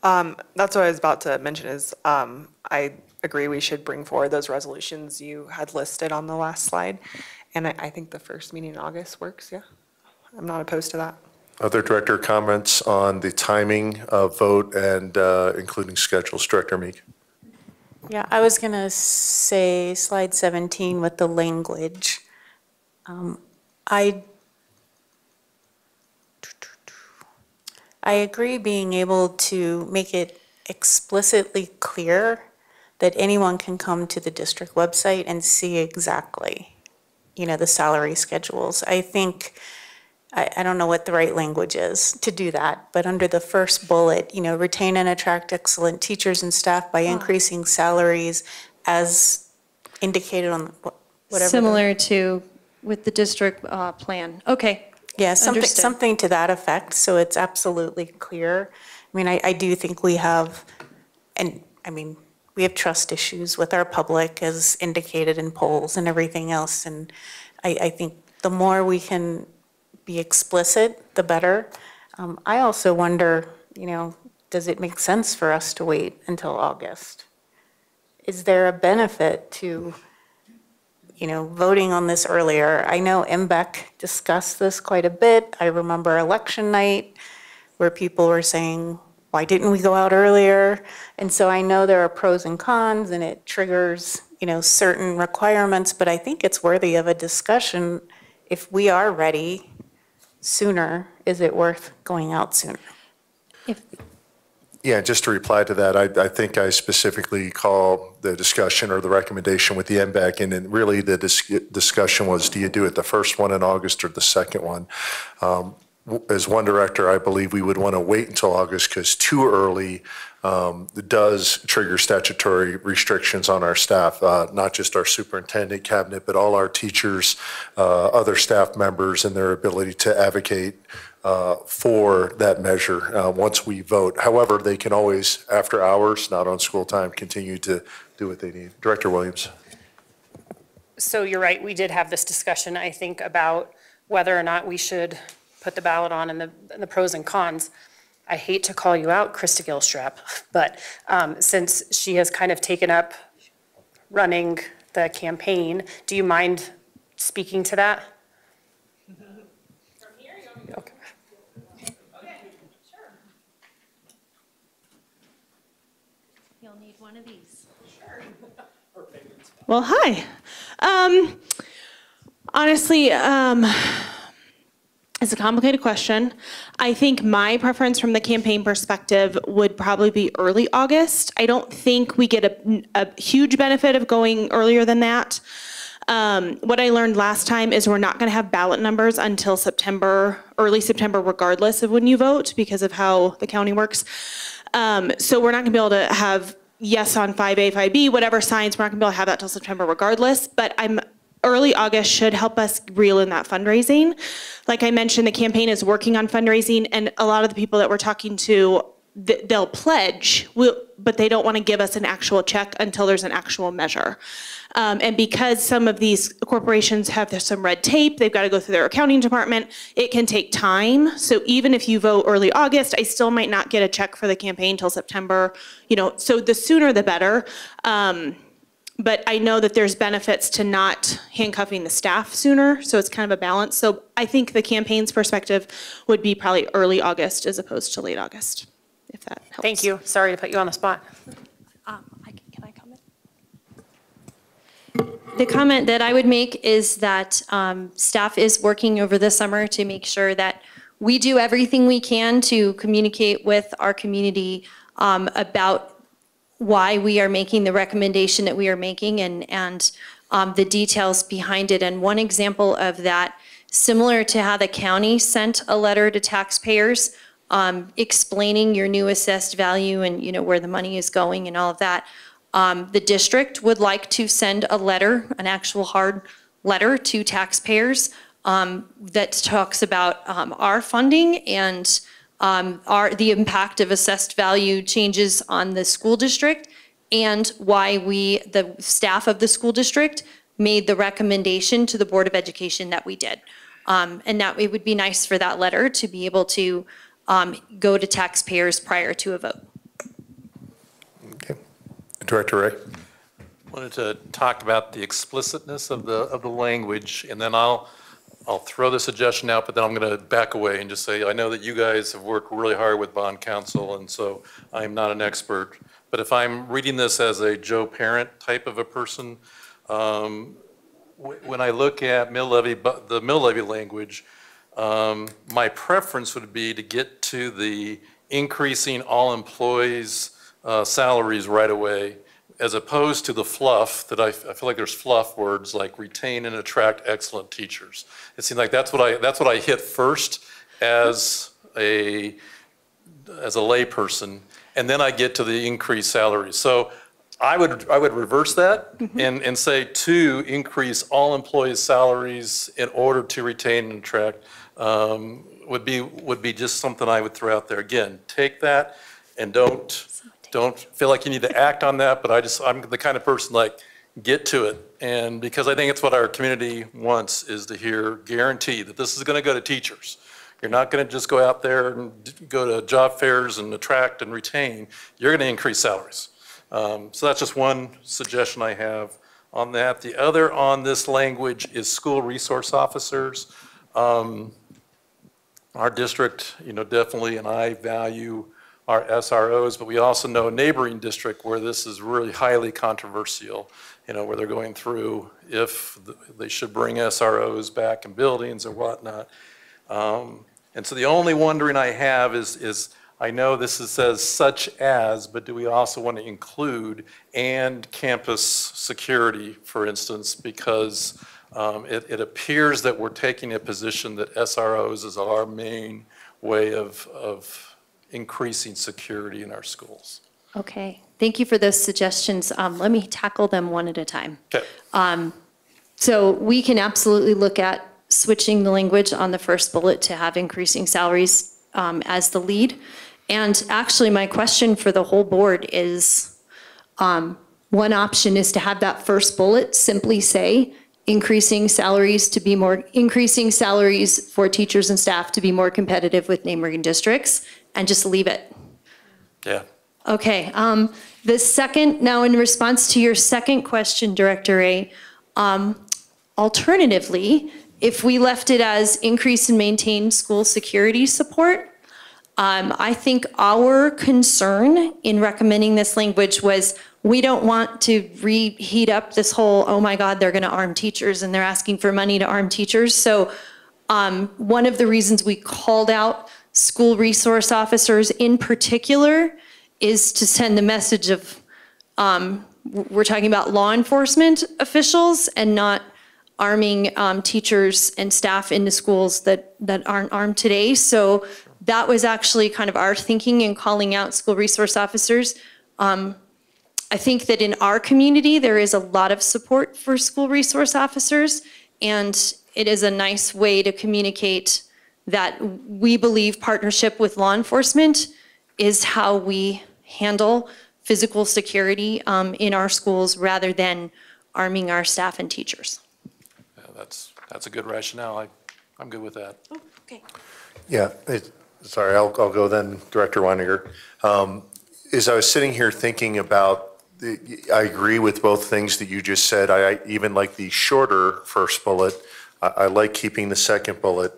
Um, That's what I was about to mention is, um, I agree we should bring forward those resolutions you had listed on the last slide. And I, I think the first meeting in August works, yeah? I'm not opposed to that. Other director comments on the timing of vote and uh, including schedules? Director Meek. Yeah, I was going to say slide 17 with the language. Um, I, I agree being able to make it explicitly clear that anyone can come to the district website and see exactly, you know, the salary schedules. I think I, I don't know what the right language is to do that, but under the first bullet, you know, retain and attract excellent teachers and staff by increasing salaries as indicated on wh- whatever. the- Similar to with the district uh, plan. Okay. Yeah, something, Understood. something to that effect, so it's absolutely clear. I mean, I, I do think we have, and, I mean, we have trust issues with our public as indicated in polls and everything else, and I, I think the more we can be explicit, the better. Um, I also wonder, you know, does it make sense for us to wait until August? Is there a benefit to, you know, voting on this earlier? I know MBEC discussed this quite a bit. I remember election night where people were saying, why didn't we go out earlier? And so I know there are pros and cons and it triggers, you know, certain requirements, but I think it's worthy of a discussion. If we are ready sooner, is it worth going out sooner? Yeah, just to reply to that, I, I think I specifically call the discussion or the recommendation with the MBAC, and then really the dis- discussion was, do you do it the first one in August or the second one? Um, As one director, I believe we would want to wait until August because too early um, does trigger statutory restrictions on our staff, uh, not just our superintendent cabinet, but all our teachers, uh, other staff members, and their ability to advocate uh, for that measure uh, once we vote. However, they can always, after hours, not on school time, continue to do what they need. Director Williams. So you're right, we did have this discussion, I think, about whether or not we should put the ballot on and the, and the pros and cons. I hate to call you out, Krista Gilstrap, *laughs* but um, since she has kind of taken up running the campaign, do you mind speaking to that? Okay. You'll need one of these. Well, hi. Um, honestly, um, it's a complicated question. I think my preference from the campaign perspective would probably be early August. I don't think we get a, a huge benefit of going earlier than that. Um, what I learned last time is we're not going to have ballot numbers until September, early September, regardless of when you vote because of how the county works. Um, so we're not going to be able to have yes on 5A, 5B, whatever signs, we're not going to be able to have that till September regardless. But I'm early August should help us reel in that fundraising. Like I mentioned, the campaign is working on fundraising, and a lot of the people that we're talking to, th- they'll pledge, but they don't want to give us an actual check until there's an actual measure. Um, And because some of these corporations have some red tape, they've got to go through their accounting department, it can take time. So even if you vote early August, I still might not get a check for the campaign till September, you know, so the sooner the better. Um, But I know that there's benefits to not handcuffing the staff sooner, so it's kind of a balance. So I think the campaign's perspective would be probably early August as opposed to late August, if that helps. Thank you, sorry to put you on the spot. Um I can I comment. The comment that I would make is that um, staff is working over the summer to make sure that we do everything we can to communicate with our community um, about why we are making the recommendation that we are making and, and um, the details behind it. And one example of that, similar to how the county sent a letter to taxpayers um, explaining your new assessed value and, you know, where the money is going and all of that, um, The district would like to send a letter, an actual hard letter to taxpayers um, that talks about um, our funding and um, our, the impact of assessed value changes on the school district and why we, the staff of the school district, made the recommendation to the Board of Education that we did. Um, And that it would be nice for that letter to be able to um, go to taxpayers prior to a vote. Okay. Director Ray. Wanted to talk about the explicitness of the, of the language, and then I'll, I'll throw the suggestion out, but then I'm going to back away and just say, I know that you guys have worked really hard with bond counsel, and so I'm not an expert. But if I'm reading this as a Joe Parent type of a person, um, wh- when I look at mill levy, the mill levy language, um, my preference would be to get to the increasing all employees' uh, salaries right away, as opposed to the fluff that I, I feel like there's fluff words like retain and attract excellent teachers. It seems like that's what I, that's what I hit first as a, as a layperson, and then I get to the increased salaries. So I would, I would reverse that and, and say to increase all employees' salaries in order to retain and attract um, would be, would be just something I would throw out there. Again, take that and don't, don't feel like you need to act on that, but I just, I'm the kind of person like, get to it. And because I think it's what our community wants is to hear guarantee that this is going to go to teachers. You're not going to just go out there and go to job fairs and attract and retain. You're going to increase salaries. Um, So that's just one suggestion I have on that. The other on this language is school resource officers. Um, Our district, you know, definitely, and I value our SROs, but we also know a neighboring district where this is really highly controversial, you know, where they're going through if they should bring SROs back in buildings or whatnot. Um, And so the only wondering I have is, is I know this is- says such as, but do we also want to include and campus security, for instance? Because um, it, it appears that we're taking a position that SROs is our main way of, of increasing security in our schools. Okay, thank you for those suggestions. Um, Let me tackle them one at a time. Okay. Um, So we can absolutely look at switching the language on the first bullet to have increasing salaries um, as the lead. And actually, my question for the whole board is, um, one option is to have that first bullet simply say, increasing salaries to be more, increasing salaries for teachers and staff to be more competitive with neighboring districts, and just leave it. Yeah. Okay, um, the second, now in response to your second question, Director A, um, alternatively, if we left it as increase and maintain school security support, um, I think our concern in recommending this language was we don't want to reheat up this whole, oh my God, they're gonna arm teachers and they're asking for money to arm teachers. So, um, one of the reasons we called out school resource officers in particular is to send the message of, um, we're talking about law enforcement officials and not arming um, teachers and staff in the schools that, that aren't armed today. So that was actually kind of our thinking in calling out school resource officers. Um, I think that in our community, there is a lot of support for school resource officers, and it is a nice way to communicate that we believe partnership with law enforcement is how we handle physical security um, in our schools rather than arming our staff and teachers. Yeah, That's, that's a good rationale. I, I'm good with that. Okay. Yeah, it- sorry, I'll, I'll go then, Director Winegar. Um, As I was sitting here thinking about, the- I agree with both things that you just said. I I even like the shorter first bullet. I, I like keeping the second bullet.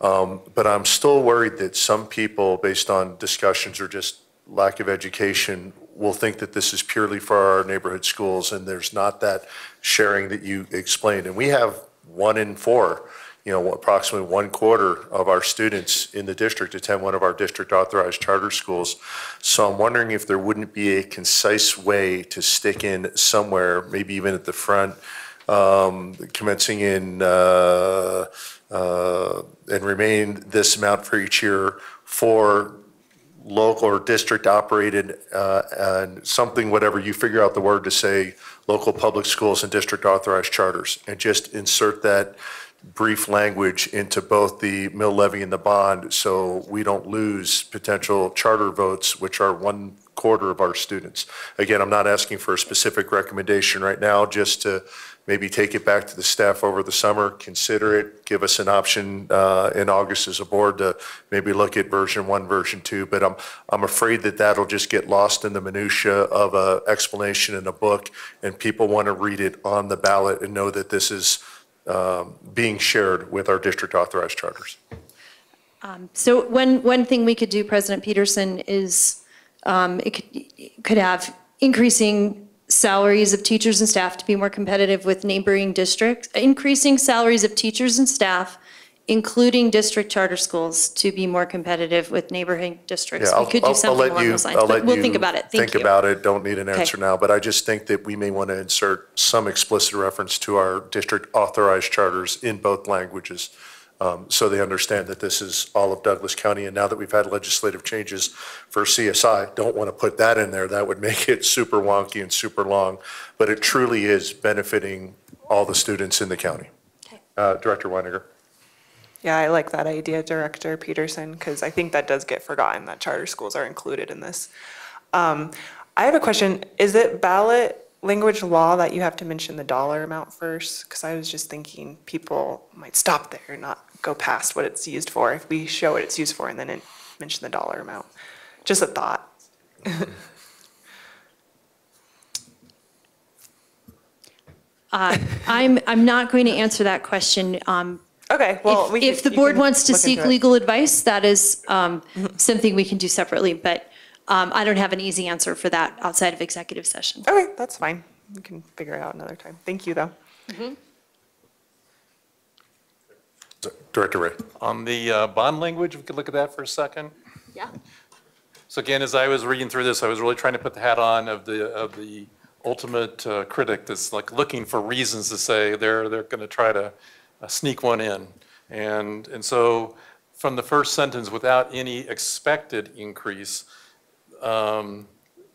Um, But I'm still worried that some people, based on discussions or just lack of education, will think that this is purely for our neighborhood schools, and there's not that sharing that you explained. And we have one in four, you know, approximately one quarter of our students in the district attend one of our district-authorized charter schools. So I'm wondering if there wouldn't be a concise way to stick in somewhere, maybe even at the front, um, commencing in, uh, uh, and remain this amount for each year for local or district-operated, uh, and something, whatever, you figure out the word to say, local public schools and district-authorized charters, and just insert that brief language into both the mill levy and the bond, so we don't lose potential charter votes, which are one quarter of our students. Again, I'm not asking for a specific recommendation right now, just to maybe take it back to the staff over the summer, consider it, give us an option uh, in August as a board to maybe look at version one, version two. But I'm, I'm afraid that that'll just get lost in the minutia of a explanation in a book, and people want to read it on the ballot and know that this is um, being shared with our district authorized charters. Um, So one, one thing we could do, President Peterson, is um, it could, it could have increasing salaries of teachers and staff to be more competitive with neighboring districts, increasing salaries of teachers and staff, including district charter schools, to be more competitive with neighboring districts. Yeah, We I'll- could I'll- do I'll something let along you- those lines, I'll but let we'll think about it. Thank Think you. about it, don't need an answer now, but I just think that we may want to insert some explicit reference to our district authorized charters in both languages, um, so they understand that this is all of Douglas County, and now that we've had legislative changes for CSI, don't want to put that in there, that would make it super wonky and super long, but it truly is benefiting all the students in the county. Uh, Director Winegar. Yeah, I like that idea, Director Peterson, because I think that does get forgotten, that charter schools are included in this. Um, I have a question. Is it ballot language law that you have to mention the dollar amount first? Because I was just thinking people might stop there and not go past what it's used for if we show what it's used for and then it- mention the dollar amount. Just a thought. *laughs* Uh, I'm, I'm not going to answer that question. Um, Okay, well, if- we If can- the board wants to seek into it. legal advice, that is um, something we can do separately, but um, I don't have an easy answer for that outside of executive session. Okay, that's fine. We can figure it out another time. Thank you, though. Director Ray. On the uh, bond language, we could look at that for a second. Yeah. So again, as I was reading through this, I was really trying to put the hat on of the, of the ultimate uh, critic that's like looking for reasons to say they're, they're going to try to uh, sneak one in. And, and so from the first sentence, without any expected increase, um,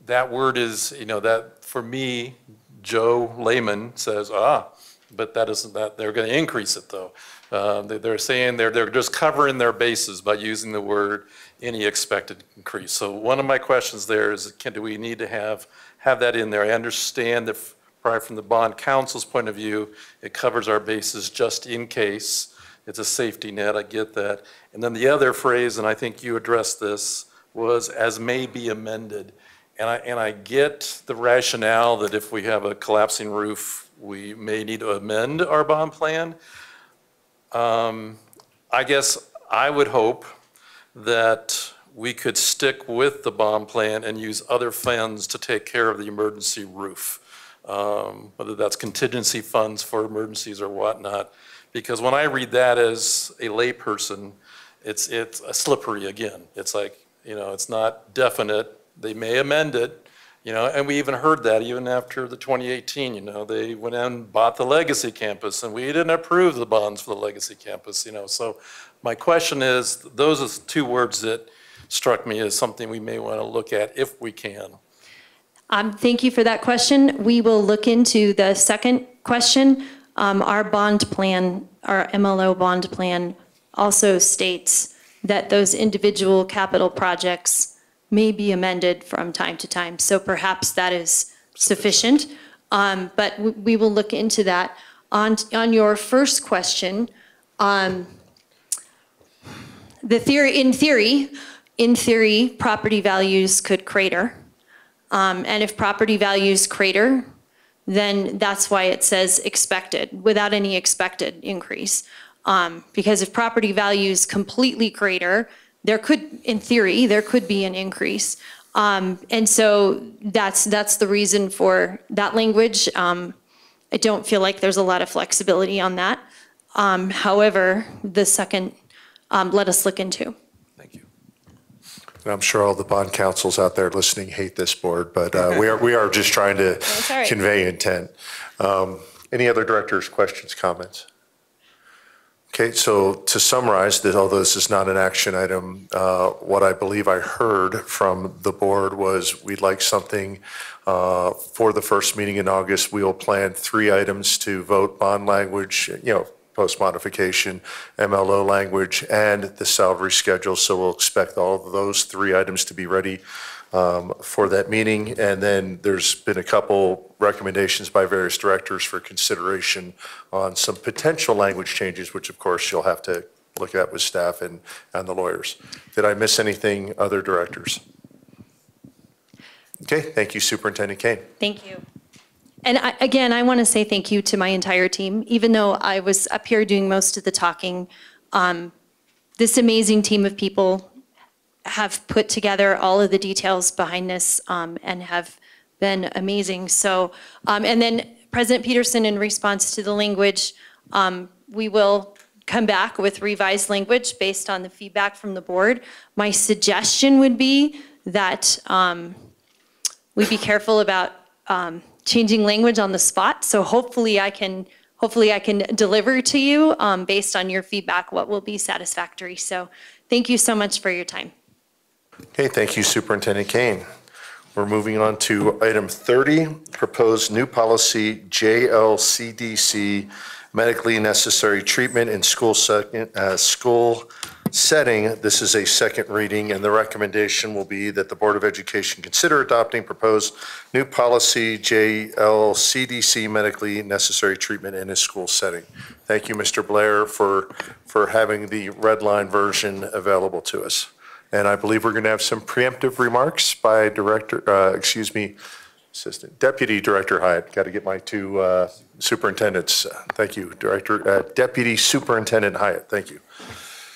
that word is, you know, that for me, Joe layman says, ah, but that isn't that, they're going to increase it though. Uh, they- They're saying they're, they're just covering their bases by using the word any expected increase. So one of my questions there is, can, do we need to have, have that in there? I understand that probably from the bond counsel's point of view, it covers our bases just in case. It's a safety net, I get that. And then the other phrase, and I think you addressed this, was as may be amended. And I, and I get the rationale that if we have a collapsing roof, we may need to amend our bond plan. Um, I guess I would hope that we could stick with the bond plan and use other funds to take care of the emergency roof. Um, Whether that's contingency funds for emergencies or whatnot. Because when I read that as a layperson, it's, it's slippery again. It's like, you know, it's not definite. They may amend it, you know, and we even heard that even after the 2018, you know, they went and bought the legacy campus and we didn't approve the bonds for the legacy campus, you know. So my question is, those are two words that struck me as something we may want to look at if we can. Um, Thank you for that question. We will look into the second question. Um, Our bond plan, our MLO bond plan also states that those individual capital projects may be amended from time to time. So perhaps that is sufficient, Um, but we- will look into that. On, on your first question, um, the theory, in theory, in theory, property values could crater. Um, And if property values crater, then that's why it says expected, without any expected increase. Um, Because if property values completely crater, there could, in theory, there could be an increase. Um, And so that's, that's the reason for that language. Um, I don't feel like there's a lot of flexibility on that. Um, However, the second, um, let us look into. Thank you. And I'm sure all the bond counsels out there listening hate this board, but uh, we are, we are just trying to convey intent. Um, Any other directors, questions, comments? Okay, so to summarize, that although this is not an action item, uh, what I believe I heard from the board was we'd like something uh, for the first meeting in August. We will plan three items to vote bond language, you know, post-modification, MLO language, and the salary schedule. So we'll expect all of those three items to be ready um, for that meeting. And then there's been a couple recommendations by various directors for consideration on some potential language changes, which of course you'll have to look at with staff and, and the lawyers. Did I miss anything, other directors? Okay, thank you Superintendent Kane. Thank you. And I, again, I want to say thank you to my entire team. Even though I was up here doing most of the talking, um, this amazing team of people have put together all of the details behind this um, and have been amazing. So, um, and then President Peterson, in response to the language, um, we will come back with revised language based on the feedback from the board. My suggestion would be that um, we be careful about um, changing language on the spot. So hopefully I can, hopefully I can deliver to you um, based on your feedback what will be satisfactory. So thank you so much for your time. Okay, thank you Superintendent Kane. We're moving on to item 30, proposed new policy JLCDC, medically necessary treatment in school second, uh, school setting. This is a second reading, and the recommendation will be that the Board of Education consider adopting proposed new policy JLCDC, medically necessary treatment in a school setting. Thank you, Mr. Blair, for, for having the red line version available to us. And I believe we're going to have some preemptive remarks by Director, uh, excuse me, Assistant Deputy Director Hyatt. Got to get my two uh, superintendents. Thank you, Director, uh, Deputy Superintendent Hyatt. Thank you.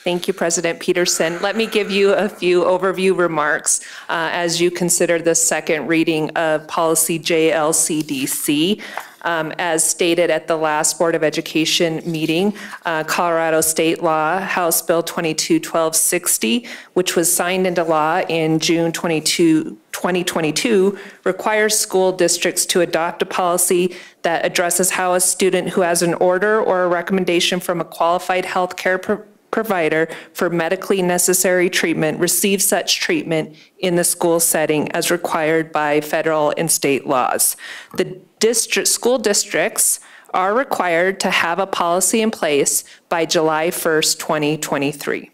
Thank you, President Peterson. Let me give you a few overview remarks uh, as you consider the second reading of policy JLCDC. Um, As stated at the last Board of Education meeting, uh, Colorado State Law, House Bill 221260, which was signed into law in June 22, 2022, requires school districts to adopt a policy that addresses how a student who has an order or a recommendation from a qualified healthcare pro- provider for medically necessary treatment receive such treatment in the school setting as required by federal and state laws. The district, school districts are required to have a policy in place by July 1st, 2023.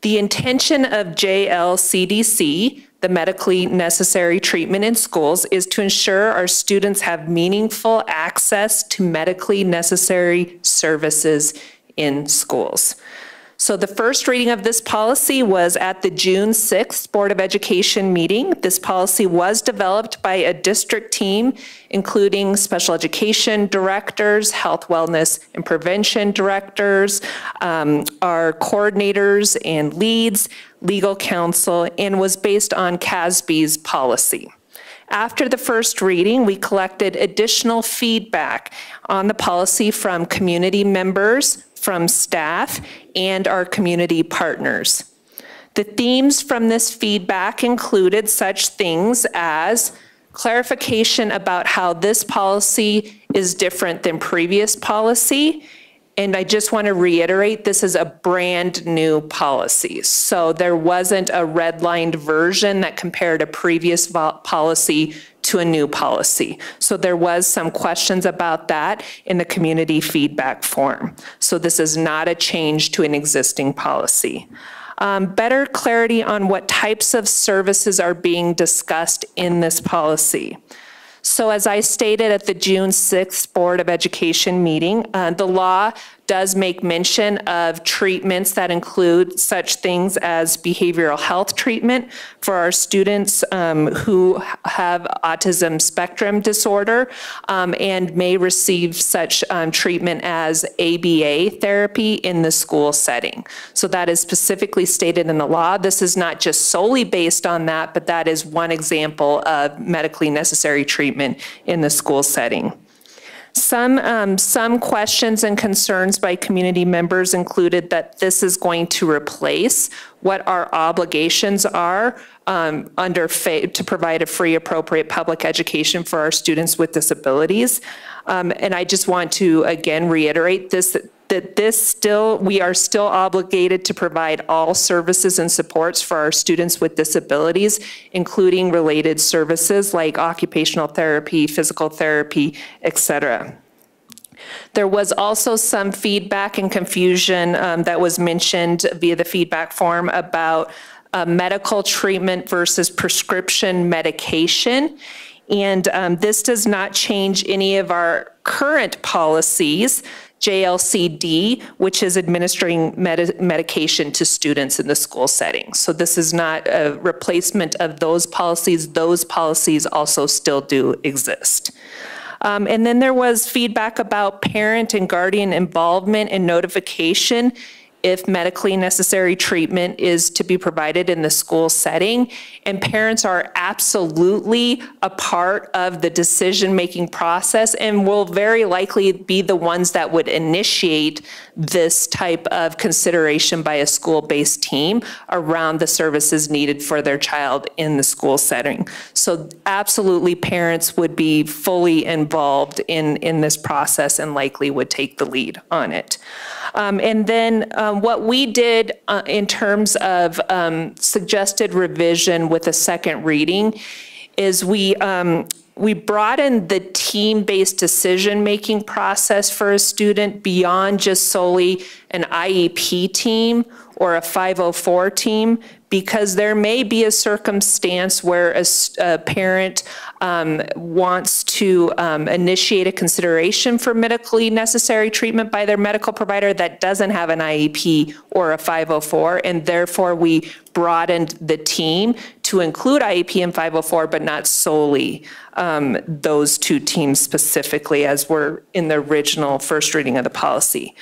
The intention of JLCDC, the medically necessary treatment in schools, is to ensure our students have meaningful access to medically necessary services in schools. So the first reading of this policy was at the June 6th Board of Education meeting. This policy was developed by a district team, including special education directors, health, wellness, and prevention directors, um, our coordinators and leads, legal counsel, and was based on CASB's policy. After the first reading, we collected additional feedback on the policy from community members, from staff, and our community partners. The themes from this feedback included such things as clarification about how this policy is different than previous policy. And I just want to reiterate, this is a brand new policy. So there wasn't a redlined version that compared a previous policy to a new policy. So there was some questions about that in the community feedback form. So this is not a change to an existing policy. Um, better clarity on what types of services are being discussed in this policy. So as I stated at the June 6th Board of Education meeting, uh, the law does make mention of treatments that include such things as behavioral health treatment for our students um, who have autism spectrum disorder um, and may receive such um, treatment as ABA therapy in the school setting. So that is specifically stated in the law. This is not just solely based on that, but that is one example of medically necessary treatment in the school setting. Some, um, some questions and concerns by community members included that this is going to replace what our obligations are um, under to provide a free, appropriate public education for our students with disabilities. Um, and I just want to again reiterate this that this still, we are still obligated to provide all services and supports for our students with disabilities, including related services like occupational therapy, physical therapy, et cetera. There was also some feedback and confusion um, that was mentioned via the feedback form about uh, medical treatment versus prescription medication. And um, this does not change any of our current policies. JLCD, which is administering medi- medication to students in the school setting. So this is not a replacement of those policies. Those policies also still do exist. Um, and then there was feedback about parent and guardian involvement and notification if medically necessary treatment is to be provided in the school setting. And parents are absolutely a part of the decision-making process and will very likely be the ones that would initiate this type of consideration by a school-based team around the services needed for their child in the school setting. So absolutely, parents would be fully involved in, in this process and likely would take the lead on it. Um, and then um, what we did uh, in terms of um, suggested revision with a second reading is we um, we broadened the team-based decision-making process for a student beyond just solely an IEP team or a 504 team because there may be a circumstance where a, a parent um, wants to um, initiate a consideration for medically necessary treatment by their medical provider that doesn't have an IEP or a 504, and therefore we broadened the team to include IEP and 504, but not solely um, those two teams specifically as were in the original first reading of the policy.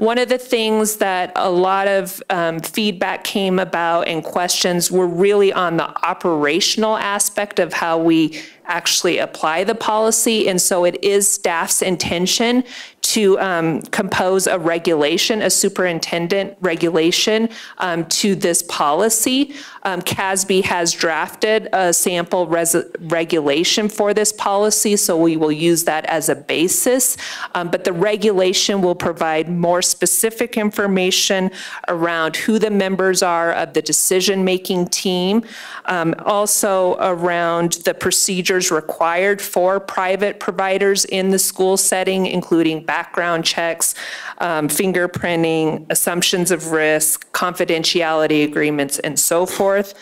One of the things that a lot of um, feedback came about and questions were really on the operational aspect of how we actually apply the policy. And so it is staff's intention to um, compose a regulation, a superintendent regulation um, to this policy. Um, CASB has drafted a sample regulation for this policy, so we will use that as a basis. Um, but the regulation will provide more specific information around who the members are of the decision-making team, um, also around the procedures required for private providers in the school setting, including background checks, um, fingerprinting, assumptions of risk, confidentiality agreements, and so forth.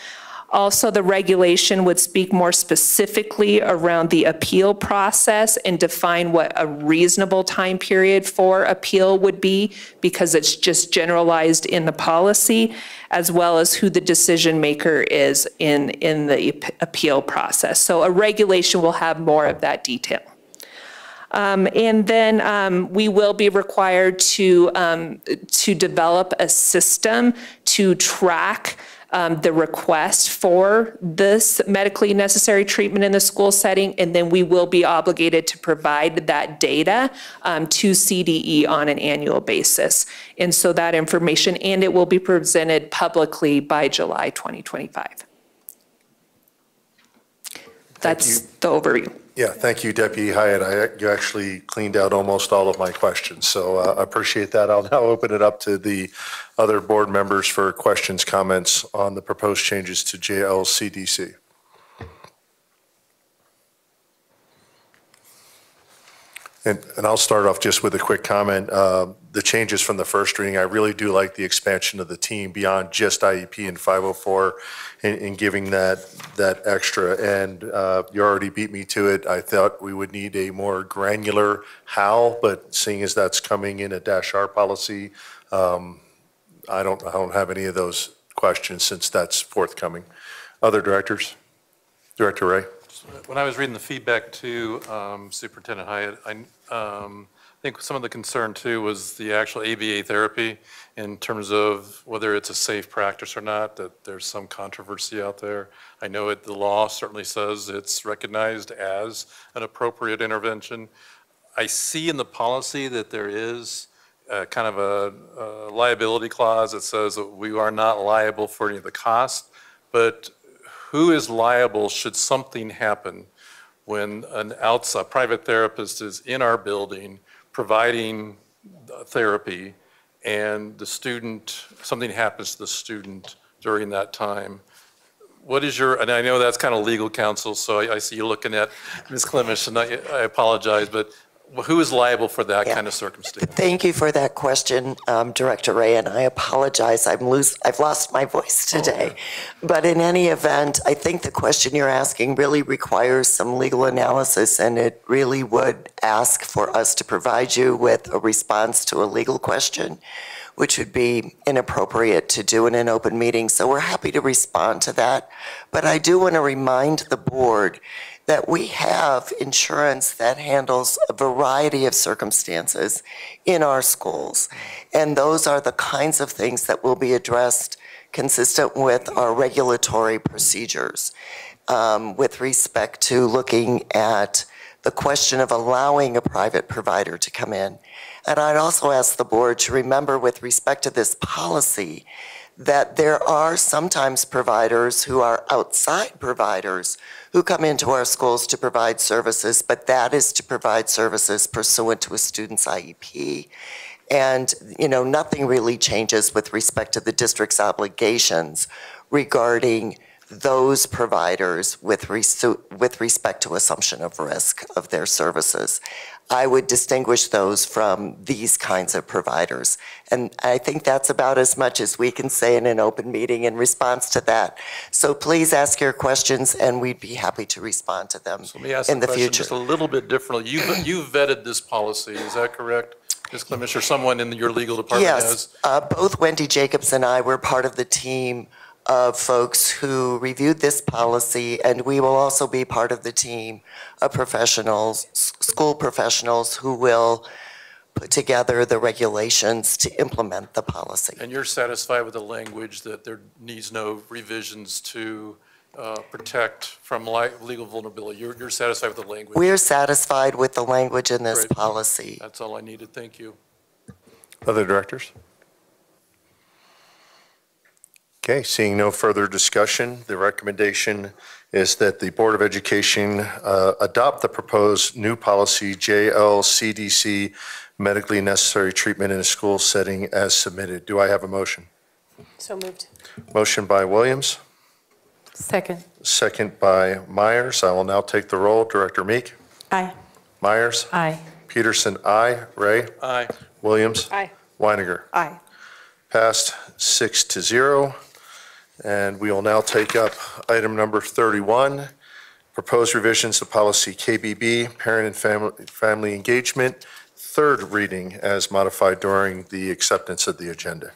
Also, the regulation would speak more specifically around the appeal process and define what a reasonable time period for appeal would be because it's just generalized in the policy, as well as who the decision maker is in, in the appeal process. So a regulation will have more of that detail. Um, And then um, we will be required to, um, to develop a system to track um, the request for this medically necessary treatment in the school setting, and then we will be obligated to provide that data um, to CDE on an annual basis. And so that information, and it will be presented publicly by July 2025. That's the overview. Yeah, thank you, Deputy Hiatt. I, you actually cleaned out almost all of my questions, so uh, I appreciate that. I'll now open it up to the other board members for questions, comments on the proposed changes to JLCDC. And, and I'll start off just with a quick comment. Uh, The changes from the first reading, I really do like the expansion of the team beyond just IEP and 504 and, giving that, that extra. And uh, you already beat me to it. I thought we would need a more granular how, but seeing as that's coming in a dash R policy, um, I don't, I don't have any of those questions since that's forthcoming. Other directors? Director Ray? When I was reading the feedback to um, Superintendent Hiatt, I um, think some of the concern too was the actual ABA therapy in terms of whether it's a safe practice or not, that there's some controversy out there. I know it, the law certainly says it's recognized as an appropriate intervention. I see in the policy that there is kind of a a liability clause that says that we are not liable for any of the costs, but who is liable should something happen when an outside, private therapist is in our building providing therapy and the student, something happens to the student during that time? What is your, and I know that's kind of legal counsel, so I, I see you looking at Ms. Klimesh, and I, I apologize, but who is liable for that kind of circumstance? Thank you for that question, um, Director Ray, and I apologize. I'm lose, I've lost my voice today. But in any event, I think the question you're asking really requires some legal analysis, and it really would ask for us to provide you with a response to a legal question, which would be inappropriate to do in an open meeting. So we're happy to respond to that. But I do want to remind the board that we have insurance that handles a variety of circumstances in our schools. And those are the kinds of things that will be addressed consistent with our regulatory procedures um, with respect to looking at the question of allowing a private provider to come in. And I'd also ask the board to remember with respect to this policy that there are sometimes providers who are outside providers who come into our schools to provide services, but that is to provide services pursuant to a student's IEP. And, you know, nothing really changes with respect to the district's obligations regarding those providers with, with respect to assumption of risk of their services. I would distinguish those from these kinds of providers. And I think that's about as much as we can say in an open meeting in response to that. So please ask your questions and we'd be happy to respond to them Let me ask in the the question future. just a little bit differently. You, you vetted this policy, is that correct? Ms. Klimesh, or someone in your legal department has? Yes, uh, both Wendy Jacobs and I were part of the team of folks who reviewed this policy, and we will also be part of the team of professionals, school professionals who will put together the regulations to implement the policy. And you're satisfied with the language that there needs no revisions to uh, protect from legal vulnerability? You're you're satisfied with the language? We are satisfied with the language in this Great. policy. That's all I needed. Thank you. Other directors? Okay, seeing no further discussion, the recommendation is that the Board of Education uh, adopt the proposed new policy JLCDC, medically necessary treatment in a school setting as submitted. Do I have a motion? So moved. Motion by Williams, Second. second by Myers. I will now take the roll. Director Meek? Aye. Myers? Aye. Peterson, aye. Ray? Aye. Williams? Aye. Winegar? Aye. Passed six to zero. And we will now take up item number 31, proposed revisions to policy KBB, parent and family, family engagement, third reading as modified during the acceptance of the agenda.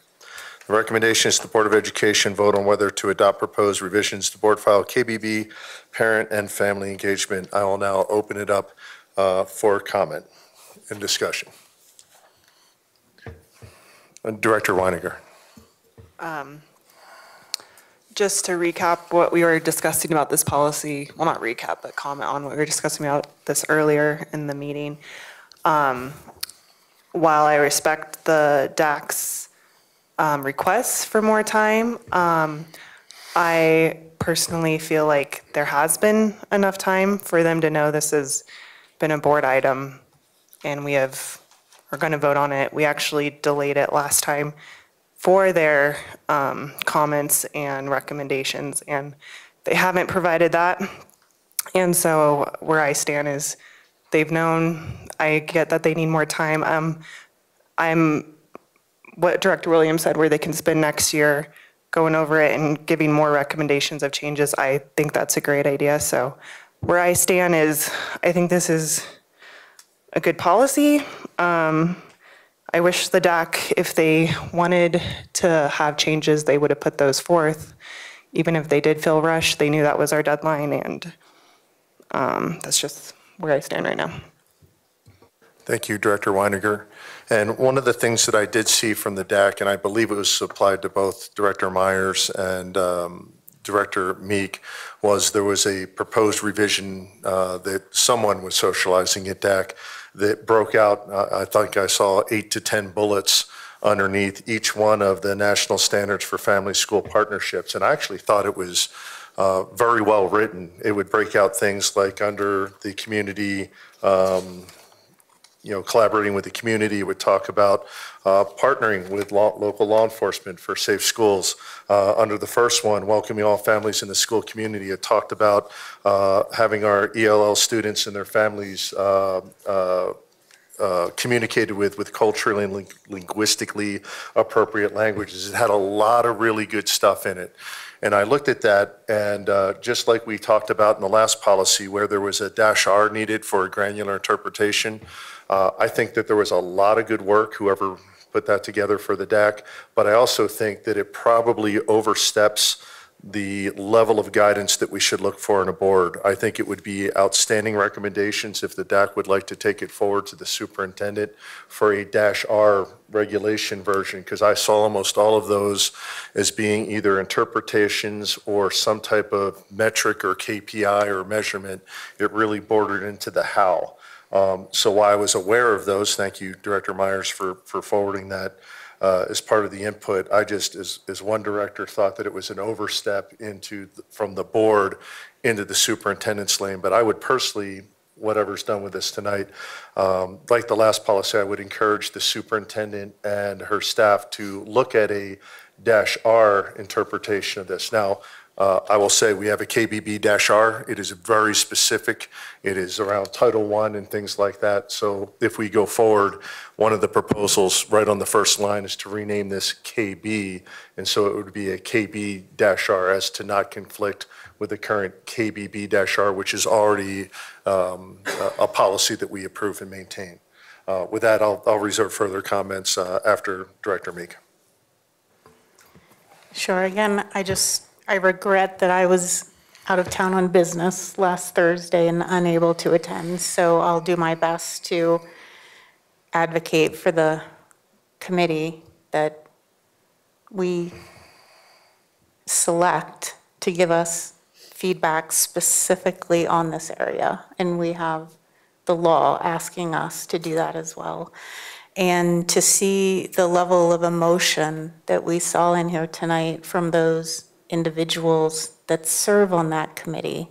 The recommendation is the Board of Education vote on whether to adopt proposed revisions to board file KBB, parent and family engagement. I will now open it up uh, for comment and discussion. Uh, Director Winegar. Um, Just to recap what we were discussing about this policy, well, not recap, but comment on what we were discussing about this earlier in the meeting. Um, While I respect the DAC's um, requests for more time, um, I personally feel like there has been enough time for them to know this has been a board item and we have, are going to vote on it. We actually delayed it last time for their um, comments and recommendations, and they haven't provided that. And so where I stand is, they've known, I get that they need more time. Um, I'm, what Director Williams said, where they can spend next year going over it and giving more recommendations of changes, I think that's a great idea. So where I stand is, I think this is a good policy. Um, I wish the DAC, if they wanted to have changes, they would have put those forth. Even if they did feel rushed, they knew that was our deadline, and um, that's just where I stand right now. Thank you, Director Winegar. And one of the things that I did see from the DAC, and I believe it was supplied to both Director Myers and um, Director Meek, was there was a proposed revision uh, that someone was socializing at DAC that broke out, uh, I think I saw eight to 10 bullets underneath each one of the national standards for family school partnerships. And I actually thought it was uh, very well written. It would break out things like under the community, um, you know, collaborating with the community. It would talk about uh, partnering with law- local law enforcement for safe schools. Uh, Under the first one, welcoming all families in the school community, it talked about uh, having our ELL students and their families uh, uh, uh, communicated with, with culturally and ling- linguistically appropriate languages. It had a lot of really good stuff in it. And I looked at that, and uh, just like we talked about in the last policy, where there was a dash R needed for granular interpretation, uh, I think that there was a lot of good work, whoever put that together for the DAC, but I also think that it probably oversteps the level of guidance that we should look for in a board. I think it would be outstanding recommendations if the DAC would like to take it forward to the superintendent for a dash R regulation version, because I saw almost all of those as being either interpretations or some type of metric or KPI or measurement. It really bordered into the how. Um, So while I was aware of those, thank you, Director Myers, for, for forwarding that uh, as part of the input. I just, as, as one director, thought that it was an overstep into, the- from the board into the superintendent's lane. But I would personally, whatever's done with this tonight, um, like the last policy, I would encourage the superintendent and her staff to look at a dash R interpretation of this. Now, uh, I will say, we have a KBB-R. It is very specific. It is around Title I and things like that. So if we go forward, one of the proposals right on the first line is to rename this KB. And so it would be a KB dash R as to not conflict with the current KBB-R, which is already um, a policy that we approve and maintain. Uh, With that, I'll, I'll reserve further comments uh, after Director Meek. Sure, again, I just, I regret that I was out of town on business last Thursday and unable to attend, so I'll do my best to advocate for the committee that we select to give us feedback specifically on this area, and we have the law asking us to do that as well. And to see the level of emotion that we saw in here tonight from those individuals that serve on that committee.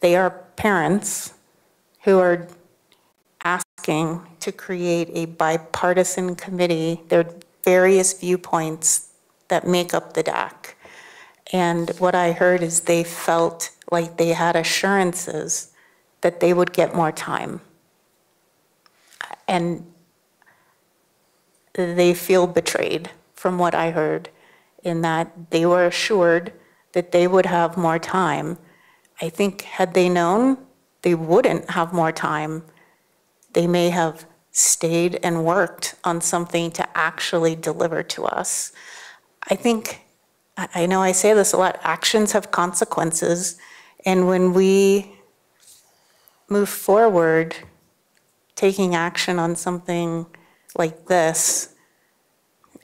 They are parents who are asking to create a bipartisan committee. There are various viewpoints that make up the DAC. And what I heard is they felt like they had assurances that they would get more time. And they feel betrayed from what I heard in that they were assured that they would have more time. I think had they known they wouldn't have more time, they may have stayed and worked on something to actually deliver to us. I think, I know I say this a lot, actions have consequences. And when we move forward, taking action on something like this,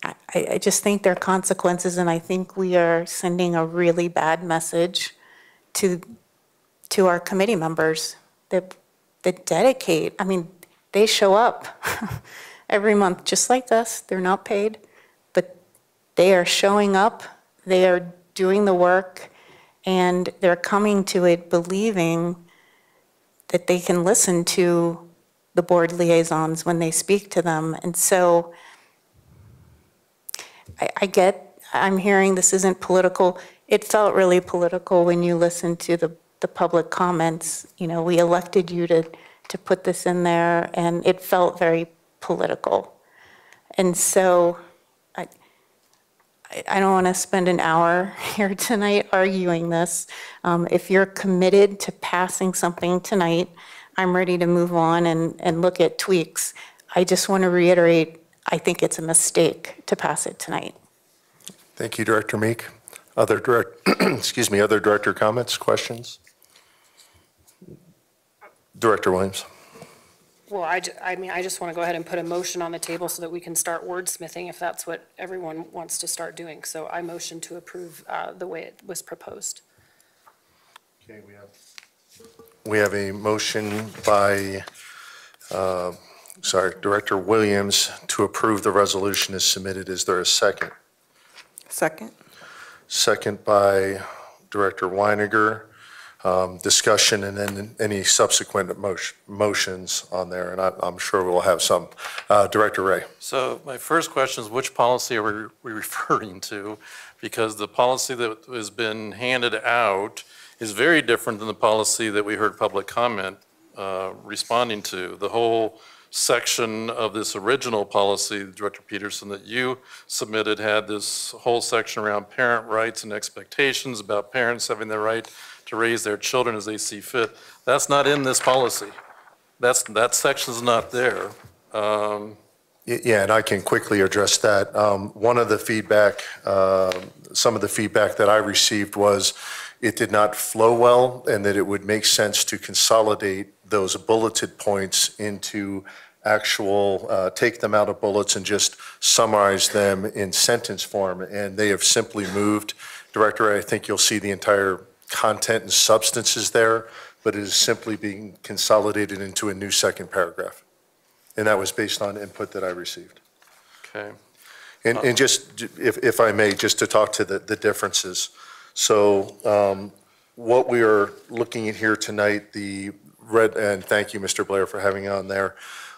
I, I just think there are consequences, and I think we are sending a really bad message to, to our committee members that, that dedicate, I mean, they show up *laughs* every month, just like us, they're not paid, but they are showing up, they are doing the work, and they're coming to it believing that they can listen to the board liaisons when they speak to them. And so I, I get, I'm hearing this isn't political. It felt really political when you listened to the, the public comments. You know, we elected you to, to put this in there, and it felt very political. And so I, I- don't want to spend an hour *laughs* here tonight arguing this. Um, If you're committed to passing something tonight, I'm ready to move on and, and look at tweaks. I just want to reiterate, I think it's a mistake to pass it tonight. Thank you, Director Meek. Other direct, *clears throat* excuse me, other director comments, questions? Director Williams. Well, I, I mean, I just want to go ahead and put a motion on the table so that we can start wordsmithing if that's what everyone wants to start doing. So I motion to approve uh, the way it was proposed. Okay, we have. We have a motion by, uh, sorry, Director Williams to approve the resolution as submitted. Is there a second? Second. Second by Director Winegar. Um, Discussion and then any subsequent motion- motions on there, and I- I'm sure we'll have some. Uh, Director Ray. So my first question is, which policy are we we referring to? Because the policy that has been handed out is very different than the policy that we heard public comment uh, responding to. The whole section of this original policy, Director Peterson, that you submitted had this whole section around parent rights and expectations about parents having the right to raise their children as they see fit. That's not in this policy. That's, that section's not there. Um, Yeah, and I can quickly address that. Um, One of the feedback, um, some of the feedback that I received was it did not flow well and that it would make sense to consolidate those bulleted points into actual, uh, take them out of bullets and just summarize them in sentence form. And they have simply moved. Director, I think you'll see the entire content and substances there, but it is simply being consolidated into a new second paragraph. And that was based on input that I received. Okay. And, and just, if, if I may, just to talk to the, the differences. So um, what we are looking at here tonight, the red, and thank you, Mr. Blair, for having it on there.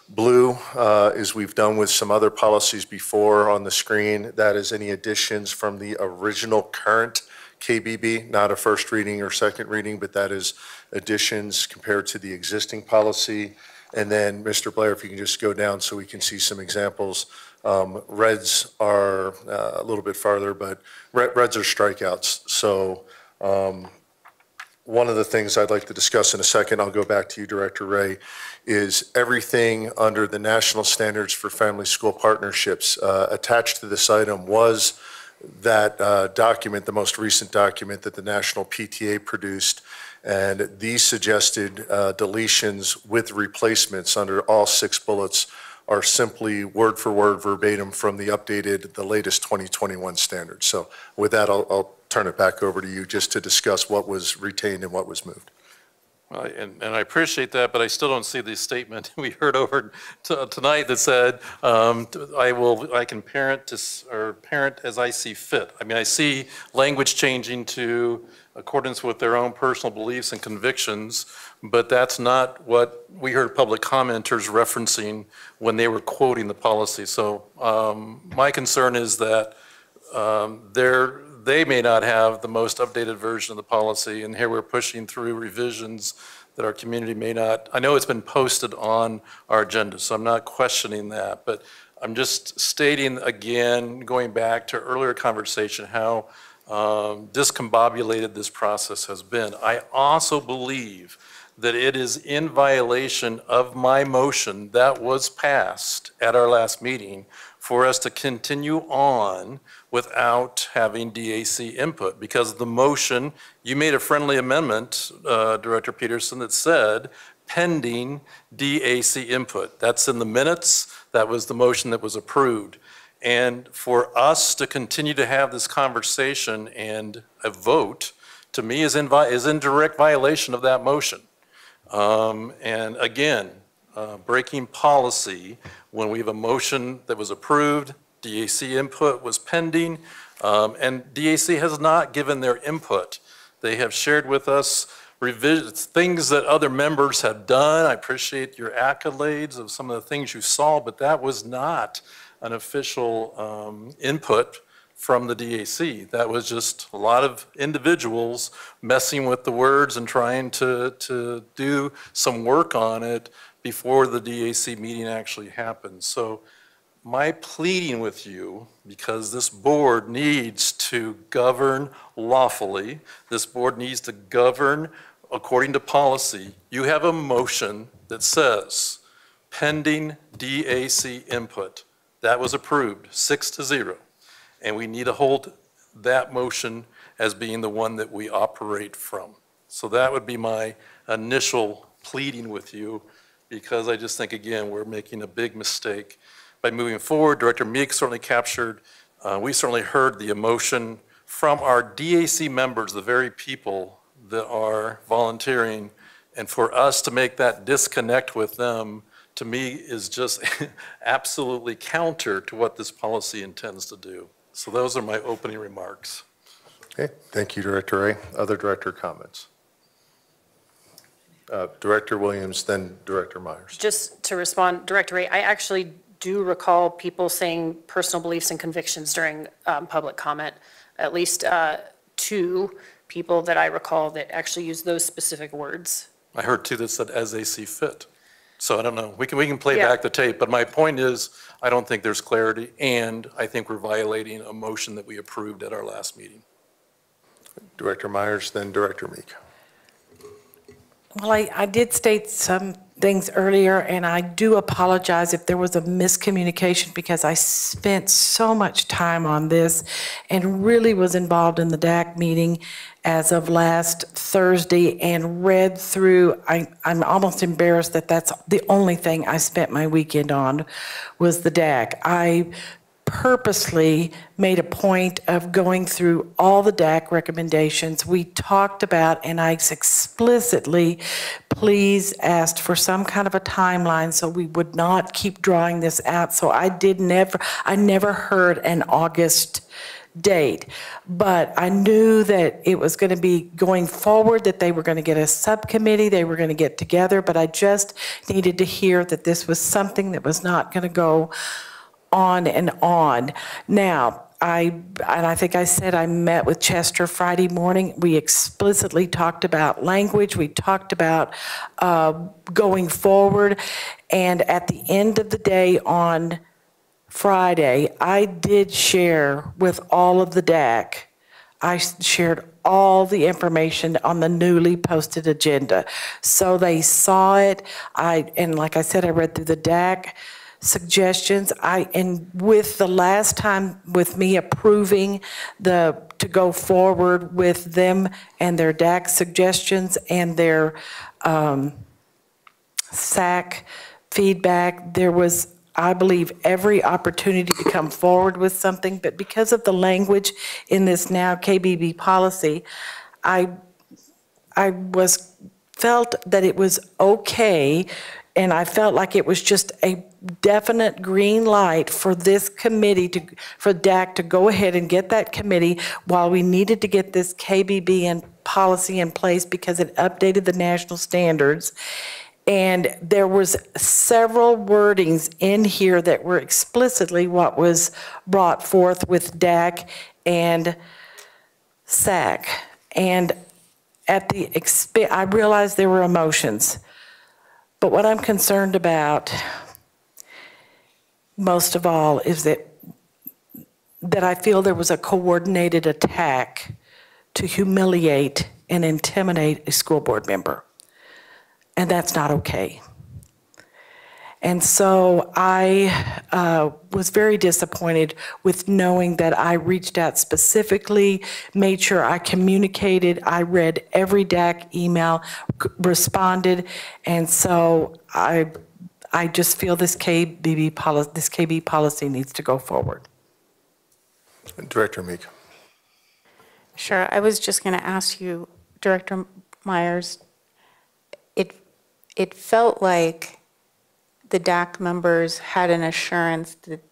Blue, uh, as we've done with some other policies before on the screen, that is any additions from the original current KBB, not a first reading or second reading, but that is additions compared to the existing policy. And then, Mr. Blair, if you can just go down so we can see some examples. Um, Reds are uh, a little bit farther, but re- reds are strikeouts. So um, one of the things I'd like to discuss in a second, I'll go back to you, Director Ray, is everything under the National Standards for Family School Partnerships. Uh, Attached to this item was that uh, document, the most recent document that the National PTA produced, and these suggested uh, deletions with replacements under all six bullets are simply word for word verbatim from the updated, the latest 2021 standards. So with that, I'll, I'll turn it back over to you just to discuss what was retained and what was moved. Well, And, and I appreciate that, but I still don't see the statement *laughs* we heard over tonight that said, um, I will, I can parent to, or parent as I see fit. I mean, I see language changing to accordance with their own personal beliefs and convictions, but that's not what we heard public commenters referencing when they were quoting the policy. So um, my concern is that um, they may not have the most updated version of the policy, and here we're pushing through revisions that our community may not, I know it's been posted on our agenda, so I'm not questioning that, but I'm just stating again, going back to earlier conversation, how um, discombobulated this process has been. I also believe that it is in violation of my motion that was passed at our last meeting for us to continue on without having DAC input, because the motion, you made a friendly amendment, uh, Director Peterson, that said pending DAC input. That's in the minutes. That was the motion that was approved. And for us to continue to have this conversation and a vote, to me, is in, is in direct violation of that motion. Um, And again, uh, breaking policy when we have a motion that was approved, DAC input was pending, um, and DAC has not given their input. They have shared with us things that other members have done. I appreciate your accolades of some of the things you saw, but that was not an official um, input from the DAC. That was just a lot of individuals messing with the words and trying to, to do some work on it before the DAC meeting actually happened. So my pleading with you, because this board needs to govern lawfully, this board needs to govern according to policy, you have a motion that says pending DAC input. That was approved, six to zero. And we need to hold that motion as being the one that we operate from. So that would be my initial pleading with you, because I just think, again, we're making a big mistake by moving forward. Director Meek certainly captured, uh, we certainly heard the emotion from our DAC members, the very people that are volunteering. And for us to make that disconnect with them, to me, is just *laughs* absolutely counter to what this policy intends to do. So those are my opening remarks. Okay, thank you, Director Ray. Other director comments? Uh, Director Williams, then Director Myers. Just to respond, Director Ray, I actually do recall people saying personal beliefs and convictions during um, public comment. At least uh, two people that I recall that actually used those specific words. I heard two that said as they see fit. So I don't know, we can, we can play Yeah. back the tape, but my point is, I don't think there's clarity, and I think we're violating a motion that we approved at our last meeting. Director Myers, then Director Meek. Well, I, I did state some things earlier, and I do apologize if there was a miscommunication because I spent so much time on this and really was involved in the DAC meeting as of last Thursday and read through, I, I'm almost embarrassed that that's the only thing I spent my weekend on was the DAC. I purposely made a point of going through all the DAC recommendations. We talked about, and I explicitly, please asked for some kind of a timeline so we would not keep drawing this out. So I did never, I never heard an August date. But I knew that it was going to be going forward, that they were going to get a subcommittee, they were going to get together, but I just needed to hear that this was something that was not going to go on and on. Now, I, and I think I said I met with Chester Friday morning. We explicitly talked about language. We talked about uh, going forward. And at the end of the day on Friday, I did share with all of the DAC, I shared all the information on the newly posted agenda. So they saw it. I, and like I said, I read through the DAC suggestions. I, and with the last time, with me approving the, to go forward with them and their DAC suggestions and their um, SAC feedback, there was, I believe, every opportunity to come forward with something, but because of the language in this now KBB policy, I, I was, felt that it was okay, and I felt like it was just a definite green light for this committee to, for DAC to go ahead and get that committee while we needed to get this KBB and policy in place because it updated the national standards. And there was several wordings in here that were explicitly what was brought forth with DAC and SAC. And at the exp, I realized there were emotions. But what I'm concerned about most of all is that that I feel there was a coordinated attack to humiliate and intimidate a school board member. And that's not okay. And so I uh, was very disappointed with knowing that I reached out specifically, made sure I communicated, I read every DAC email, responded, and so I, I just feel this KBB policy, this KB policy needs to go forward. Director Meek. Sure, I was just going to ask you, Director Myers, it, it felt like the DAC members had an assurance that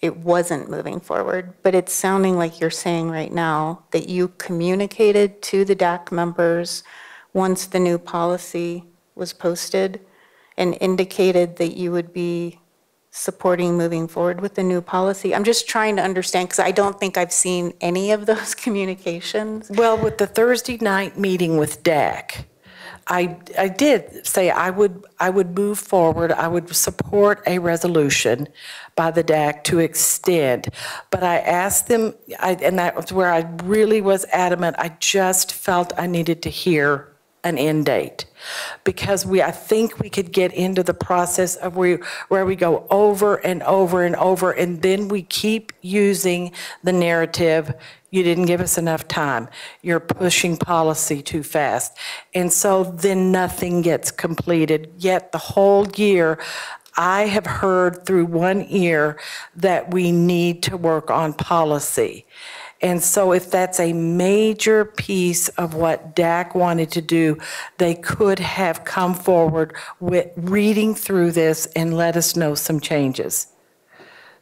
it wasn't moving forward, but it's sounding like you're saying right now that you communicated to the DAC members once the new policy was posted and indicated that you would be supporting moving forward with the new policy? I'm just trying to understand, because I don't think I've seen any of those *laughs* communications. Well, with the Thursday night meeting with DAC, I, I did say I would, I would move forward, I would support a resolution by the DAC to extend. But I asked them, I, and that was where I really was adamant, I just felt I needed to hear an end date. Because we, I think we could get into the process of where, where we go over and over and over, and then we keep using the narrative, you didn't give us enough time, you're pushing policy too fast. And so then nothing gets completed, yet the whole year, I have heard through one ear that we need to work on policy. And so if that's a major piece of what DAC wanted to do, they could have come forward with reading through this and let us know some changes.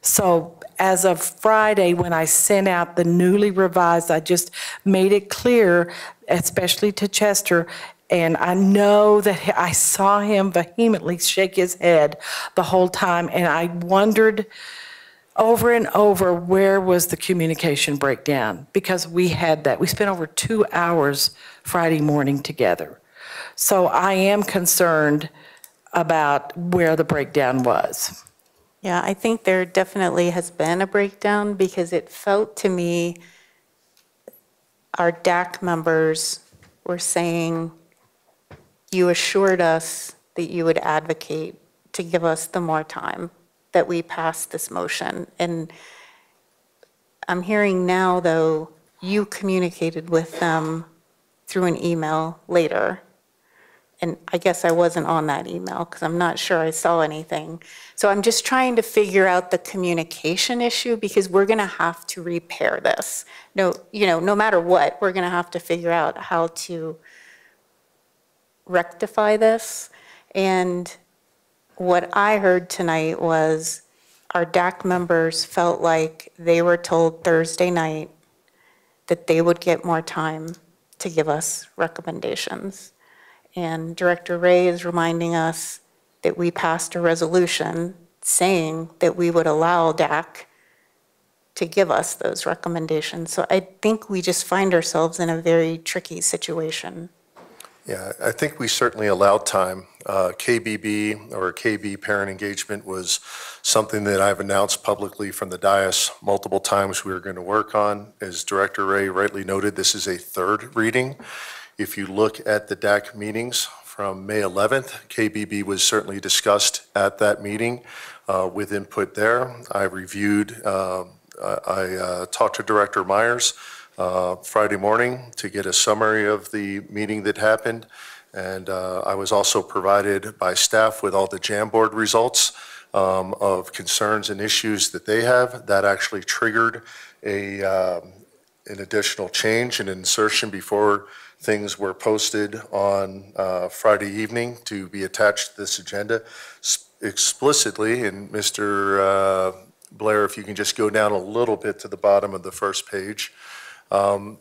So as of Friday, when I sent out the newly revised, I just made it clear, especially to Chester, and I know that I saw him vehemently shake his head the whole time, and I wondered over and over where was the communication breakdown because we had that. We spent over two hours Friday morning together. So I am concerned about where the breakdown was. Yeah, I think there definitely has been a breakdown because it felt to me our DAC members were saying, you assured us that you would advocate to give us the more time that we pass this motion. And I'm hearing now, though, you communicated with them through an email later. And I guess I wasn't on that email because I'm not sure I saw anything. So I'm just trying to figure out the communication issue because we're going to have to repair this. No, you know, no matter what, we're going to have to figure out how to rectify this. And what I heard tonight was our DAC members felt like they were told Thursday night that they would get more time to give us recommendations. And Director Ray is reminding us that we passed a resolution saying that we would allow DAC to give us those recommendations. So I think we just find ourselves in a very tricky situation. Yeah, I think we certainly allowed time. Uh, KBB or KB parent engagement was something that I've announced publicly from the dais multiple times we were going to work on. As Director Ray rightly noted, this is a third reading. If you look at the DAC meetings from May 11th. KBB was certainly discussed at that meeting uh, with input there. I reviewed, uh, I uh, talked to Director Myers uh, Friday morning to get a summary of the meeting that happened. And uh, I was also provided by staff with all the Jamboard results um, of concerns and issues that they have. That actually triggered a, um, an additional change and insertion before things were posted on uh, Friday evening to be attached to this agenda explicitly. And Mr. uh, Blair, if you can just go down a little bit to the bottom of the first page. Um,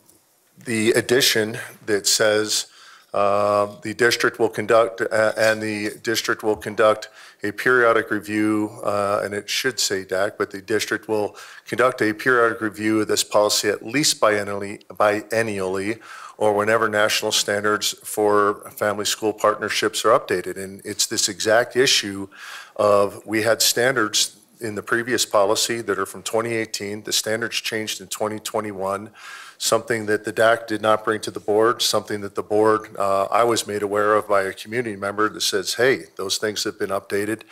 The addition that says uh, the district will conduct, uh, and the district will conduct a periodic review, uh, and it should say DAC, but the district will conduct a periodic review of this policy at least biennially, biennially, or whenever national standards for family school partnerships are updated. And it's this exact issue of, we had standards in the previous policy that are from 2018. The standards changed in 2021, something that the DAC did not bring to the board, something that the board, uh, I was made aware of by a community member that says, hey, those things have been updated.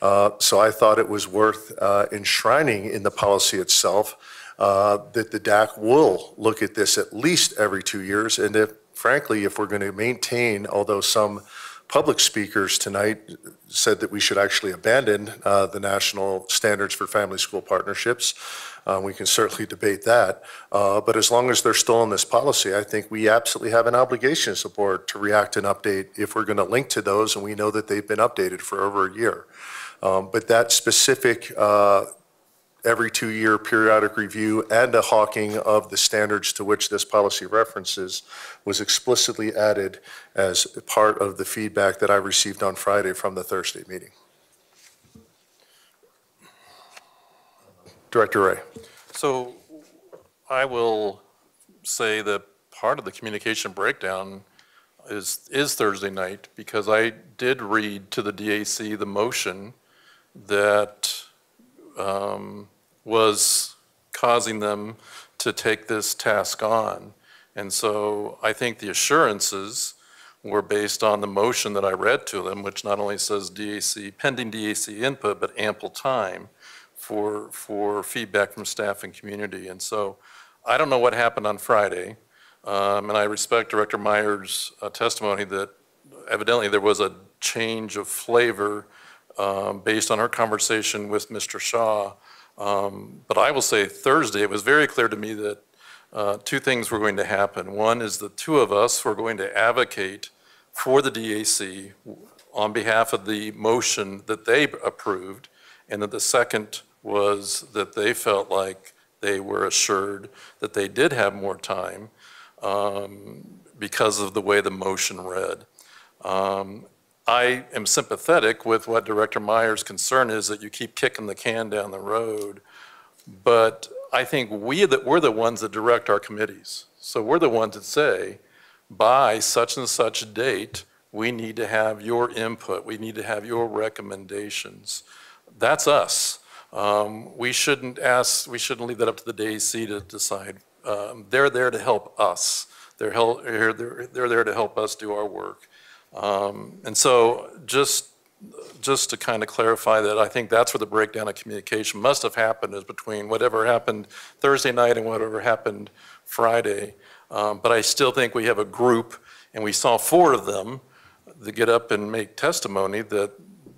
Uh, So I thought it was worth uh, enshrining in the policy itself uh, that the DAC will look at this at least every two years. And if, frankly, if we're going to maintain, although some public speakers tonight said that we should actually abandon uh, the national standards for family school partnerships. Uh, We can certainly debate that. Uh, But as long as they're still in this policy, I think we absolutely have an obligation as a board to react and update if we're going to link to those, and we know that they've been updated for over a year. Um, But that specific uh, every two-year periodic review and a hawking of the standards to which this policy references was explicitly added as part of the feedback that I received on Friday from the Thursday meeting. Director Ray. So I will say that part of the communication breakdown is, is Thursday night, because I did read to the DAC the motion that um, was causing them to take this task on. And so I think the assurances were based on the motion that I read to them, which not only says DAC, pending DAC input, but ample time for, for feedback from staff and community. And so I don't know what happened on Friday, um, and I respect Director Meyer's uh, testimony that evidently there was a change of flavor um, based on her conversation with Mr. Shaw. Um, But I will say Thursday, it was very clear to me that uh, two things were going to happen. One is the two of us were going to advocate for the DAC on behalf of the motion that they approved, and that the second was that they felt like they were assured that they did have more time um, because of the way the motion read. Um, I am sympathetic with what Director Meyer's concern is that you keep kicking the can down the road. But I think we, that we're the ones that direct our committees. So we're the ones that say, by such and such date, we need to have your input, we need to have your recommendations. That's us. Um, We shouldn't ask, we shouldn't leave that up to the DAC to decide. Um, They're there to help us. They're, hel- they're, they're they're there to help us do our work. Um, And so just, just to kind of clarify that, I think that's where the breakdown of communication must have happened is between whatever happened Thursday night and whatever happened Friday. Um, But I still think we have a group, and we saw four of them that get up and make testimony that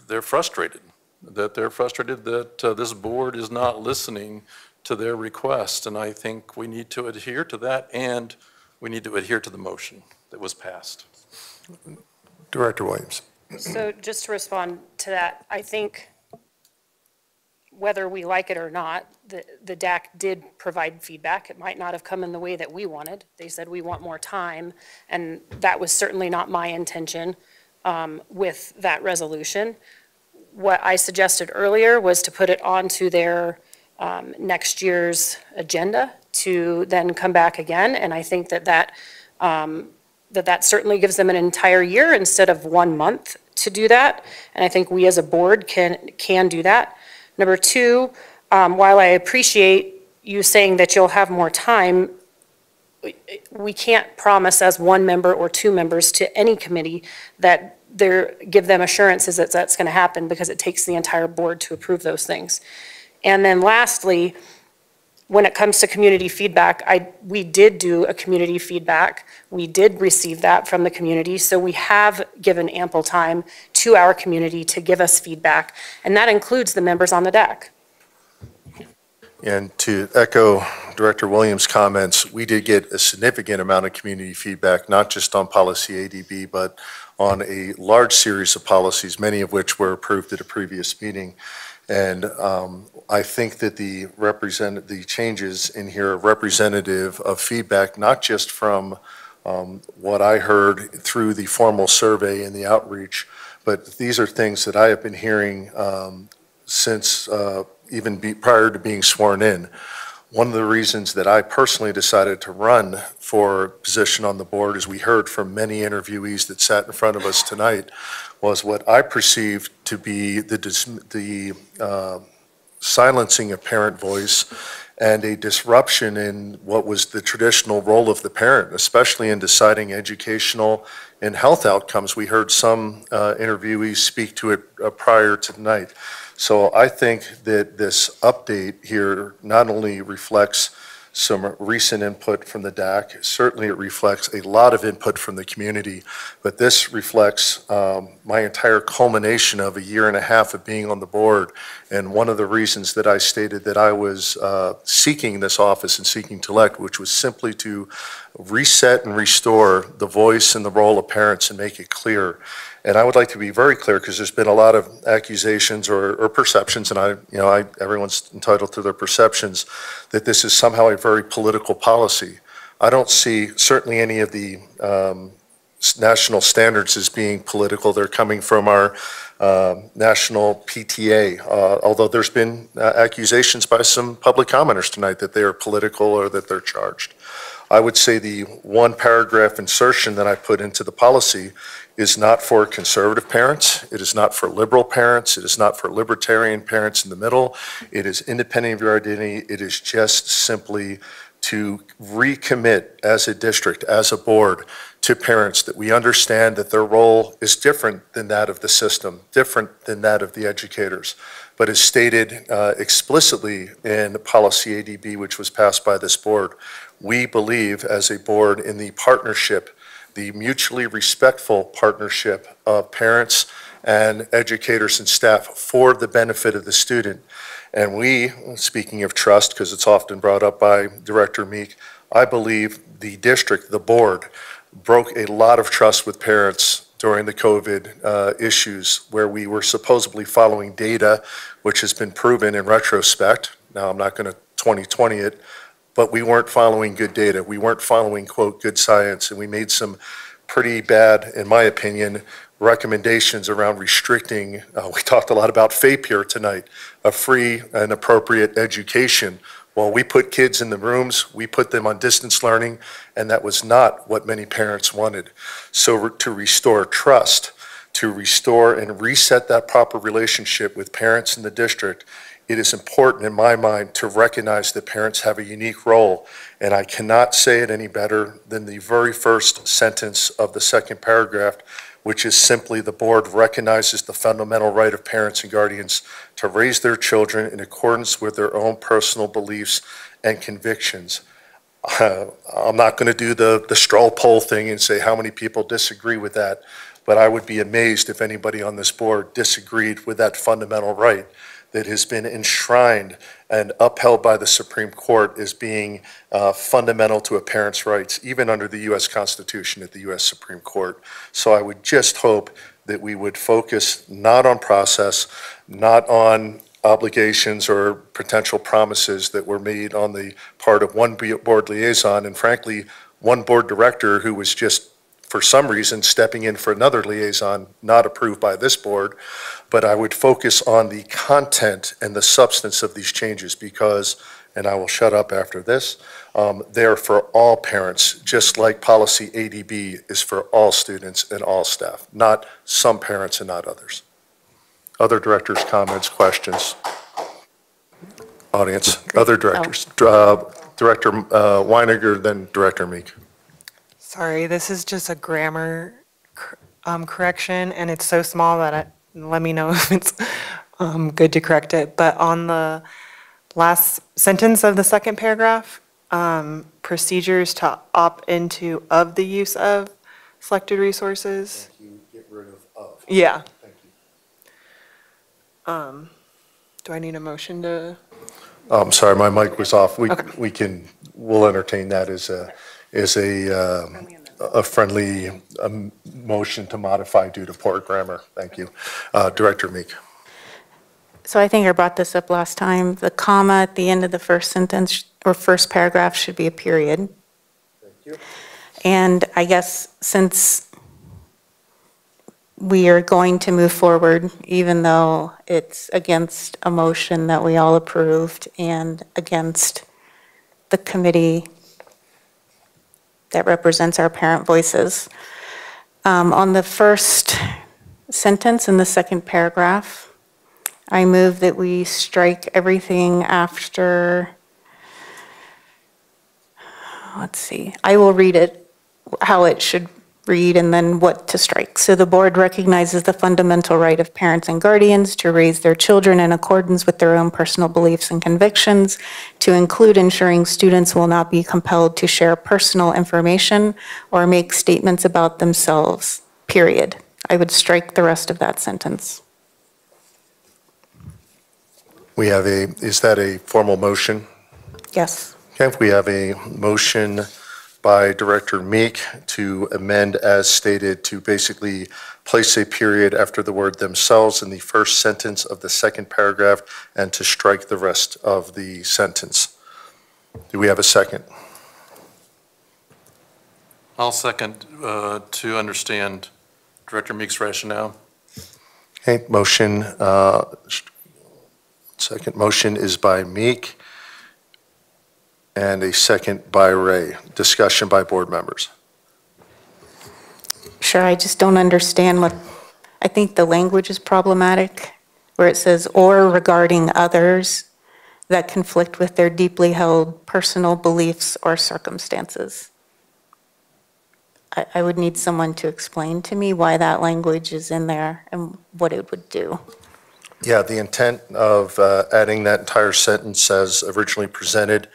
they're frustrated, that they're frustrated that uh, this board is not listening to their request. And I think we need to adhere to that, and we need to adhere to the motion that was passed. Director Williams. So just to respond to that, I think whether we like it or not, the, the DAC did provide feedback. It might not have come in the way that we wanted. They said we want more time, and that was certainly not my intention um, with that resolution. What I suggested earlier was to put it onto their um, next year's agenda to then come back again, and I think that that, um, that that certainly gives them an entire year instead of one month to do that. And I think we as a board can, can do that. Number two, um, while I appreciate you saying that you'll have more time, we can't promise as one member or two members to any committee that they're, give them assurances that that's going to happen because it takes the entire board to approve those things. And then lastly, when it comes to community feedback, I, we did do a community feedback. We did receive that from the community, so we have given ample time to our community to give us feedback, and that includes the members on the DAC. And to echo Director Williams' comments, we did get a significant amount of community feedback, not just on policy ADB, but on a large series of policies, many of which were approved at a previous meeting. And um, I think that the represent, the changes in here are representative of feedback, not just from um, what I heard through the formal survey and the outreach, but these are things that I have been hearing um, since uh, even be, prior to being sworn in. One of the reasons that I personally decided to run for position on the board, as we heard from many interviewees that sat in front of us tonight, was what I perceived to be the, the uh, silencing of parent voice and a disruption in what was the traditional role of the parent, especially in deciding educational and health outcomes. We heard some uh, interviewees speak to it uh, prior to tonight. So I think that this update here not only reflects some recent input from the DAC, certainly it reflects a lot of input from the community, but this reflects um, my entire culmination of a year and a half of being on the board. And one of the reasons that I stated that I was uh, seeking this office and seeking to elect, which was simply to reset and restore the voice and the role of parents and make it clear. And I would like to be very clear, because there's been a lot of accusations or, or perceptions, and I, you know, I, everyone's entitled to their perceptions, that this is somehow a very political policy. I don't see certainly any of the um, national standards as being political. They're coming from our um, national PTA, uh, although there's been uh, accusations by some public commenters tonight that they are political or that they're charged. I would say the one paragraph insertion that I put into the policy is not for conservative parents. It is not for liberal parents. It is not for libertarian parents in the middle. It is independent of your identity. It is just simply to recommit as a district, as a board, to parents that we understand that their role is different than that of the system, different than that of the educators, but is stated uh, explicitly in the policy ADB, which was passed by this board. We believe as a board in the partnership the mutually respectful partnership of parents and educators and staff for the benefit of the student. And we, speaking of trust, because it's often brought up by Director Meek, I believe the district, the board, broke a lot of trust with parents during the COVID uh, issues where we were supposedly following data, which has been proven in retrospect. Now, I'm not going to 2020 it, but we weren't following good data. We weren't following, quote, good science, and we made some pretty bad, in my opinion, recommendations around restricting, uh, we talked a lot about FAPE here tonight, a free and appropriate education. Well, we put kids in the rooms, we put them on distance learning, and that was not what many parents wanted. So to restore trust, to restore and reset that proper relationship with parents in the district, it is important in my mind to recognize that parents have a unique role. And I cannot say it any better than the very first sentence of the second paragraph, which is simply the board recognizes the fundamental right of parents and guardians to raise their children in accordance with their own personal beliefs and convictions. Uh, I'm not going to do the, the straw poll thing and say how many people disagree with that, but I would be amazed if anybody on this board disagreed with that fundamental right that has been enshrined and upheld by the Supreme Court as being uh, fundamental to a parent's rights, even under the U.S. Constitution at the U.S. Supreme Court. So I would just hope that we would focus not on process, not on obligations or potential promises that were made on the part of one board liaison and frankly, one board director who was just for some reason stepping in for another liaison not approved by this board, but I would focus on the content and the substance of these changes because, and I will shut up after this, um, they're for all parents, just like policy ADB is for all students and all staff, not some parents and not others. Other directors' comments, questions? Audience, other directors. Uh, Director uh, Winegar, then Director Meek. Sorry, this is just a grammar um, correction, and it's so small that I, let me know *laughs* if it's um, good to correct it. But on the last sentence of the second paragraph, um, procedures to opt into of the use of selected resources. Get rid of of. Yeah. Thank you. Um, Do I need a motion to? Oh, I'm sorry, my mic was off. We, we can, we'll entertain that as a, as a, um, a friendly um, motion to modify due to poor grammar. Thank you. Uh, Director Meek. So I think I brought this up last time. The comma at the end of the first sentence or first paragraph should be a period. Thank you. And I guess since we are going to move forward, even though it's against a motion that we all approved and against the committee that represents our parent voices. Um, On the first sentence in the second paragraph, I move that we strike everything after, let's see, I will read it, how it should read and then what to strike. So the board recognizes the fundamental right of parents and guardians to raise their children in accordance with their own personal beliefs and convictions, to include ensuring students will not be compelled to share personal information or make statements about themselves, period. I would strike the rest of that sentence. We have a, is that a formal motion? Yes. Okay, we have a motion by Director Meek to amend as stated to basically place a period after the word themselves in the first sentence of the second paragraph and to strike the rest of the sentence. Do we have a second? I'll second uh, to understand Director Meek's rationale. Okay, motion, uh, second motion is by Meek and a second by Ray. Discussion by board members. Sure, I just don't understand what, I think the language is problematic, where it says, "or regarding others that conflict with their deeply held personal beliefs or circumstances." I, I would need someone to explain to me why that language is in there and what it would do. Yeah, the intent of uh, adding that entire sentence as originally presented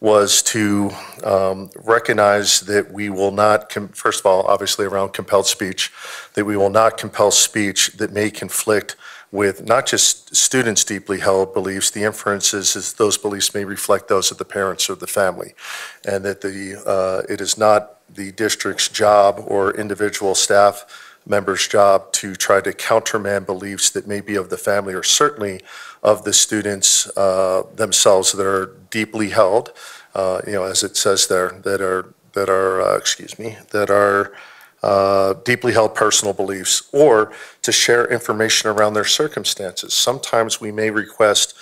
was to um, recognize that we will not, first of all, obviously around compelled speech, that we will not compel speech that may conflict with not just students' deeply held beliefs, the inferences is those beliefs may reflect those of the parents or the family, and that the, uh, it is not the district's job or individual staff member's job to try to countermand beliefs that may be of the family or certainly of the students uh, themselves that are deeply held, uh, you know, as it says there, that are, that are, uh, excuse me, that are uh, deeply held personal beliefs, or to share information around their circumstances. Sometimes we may request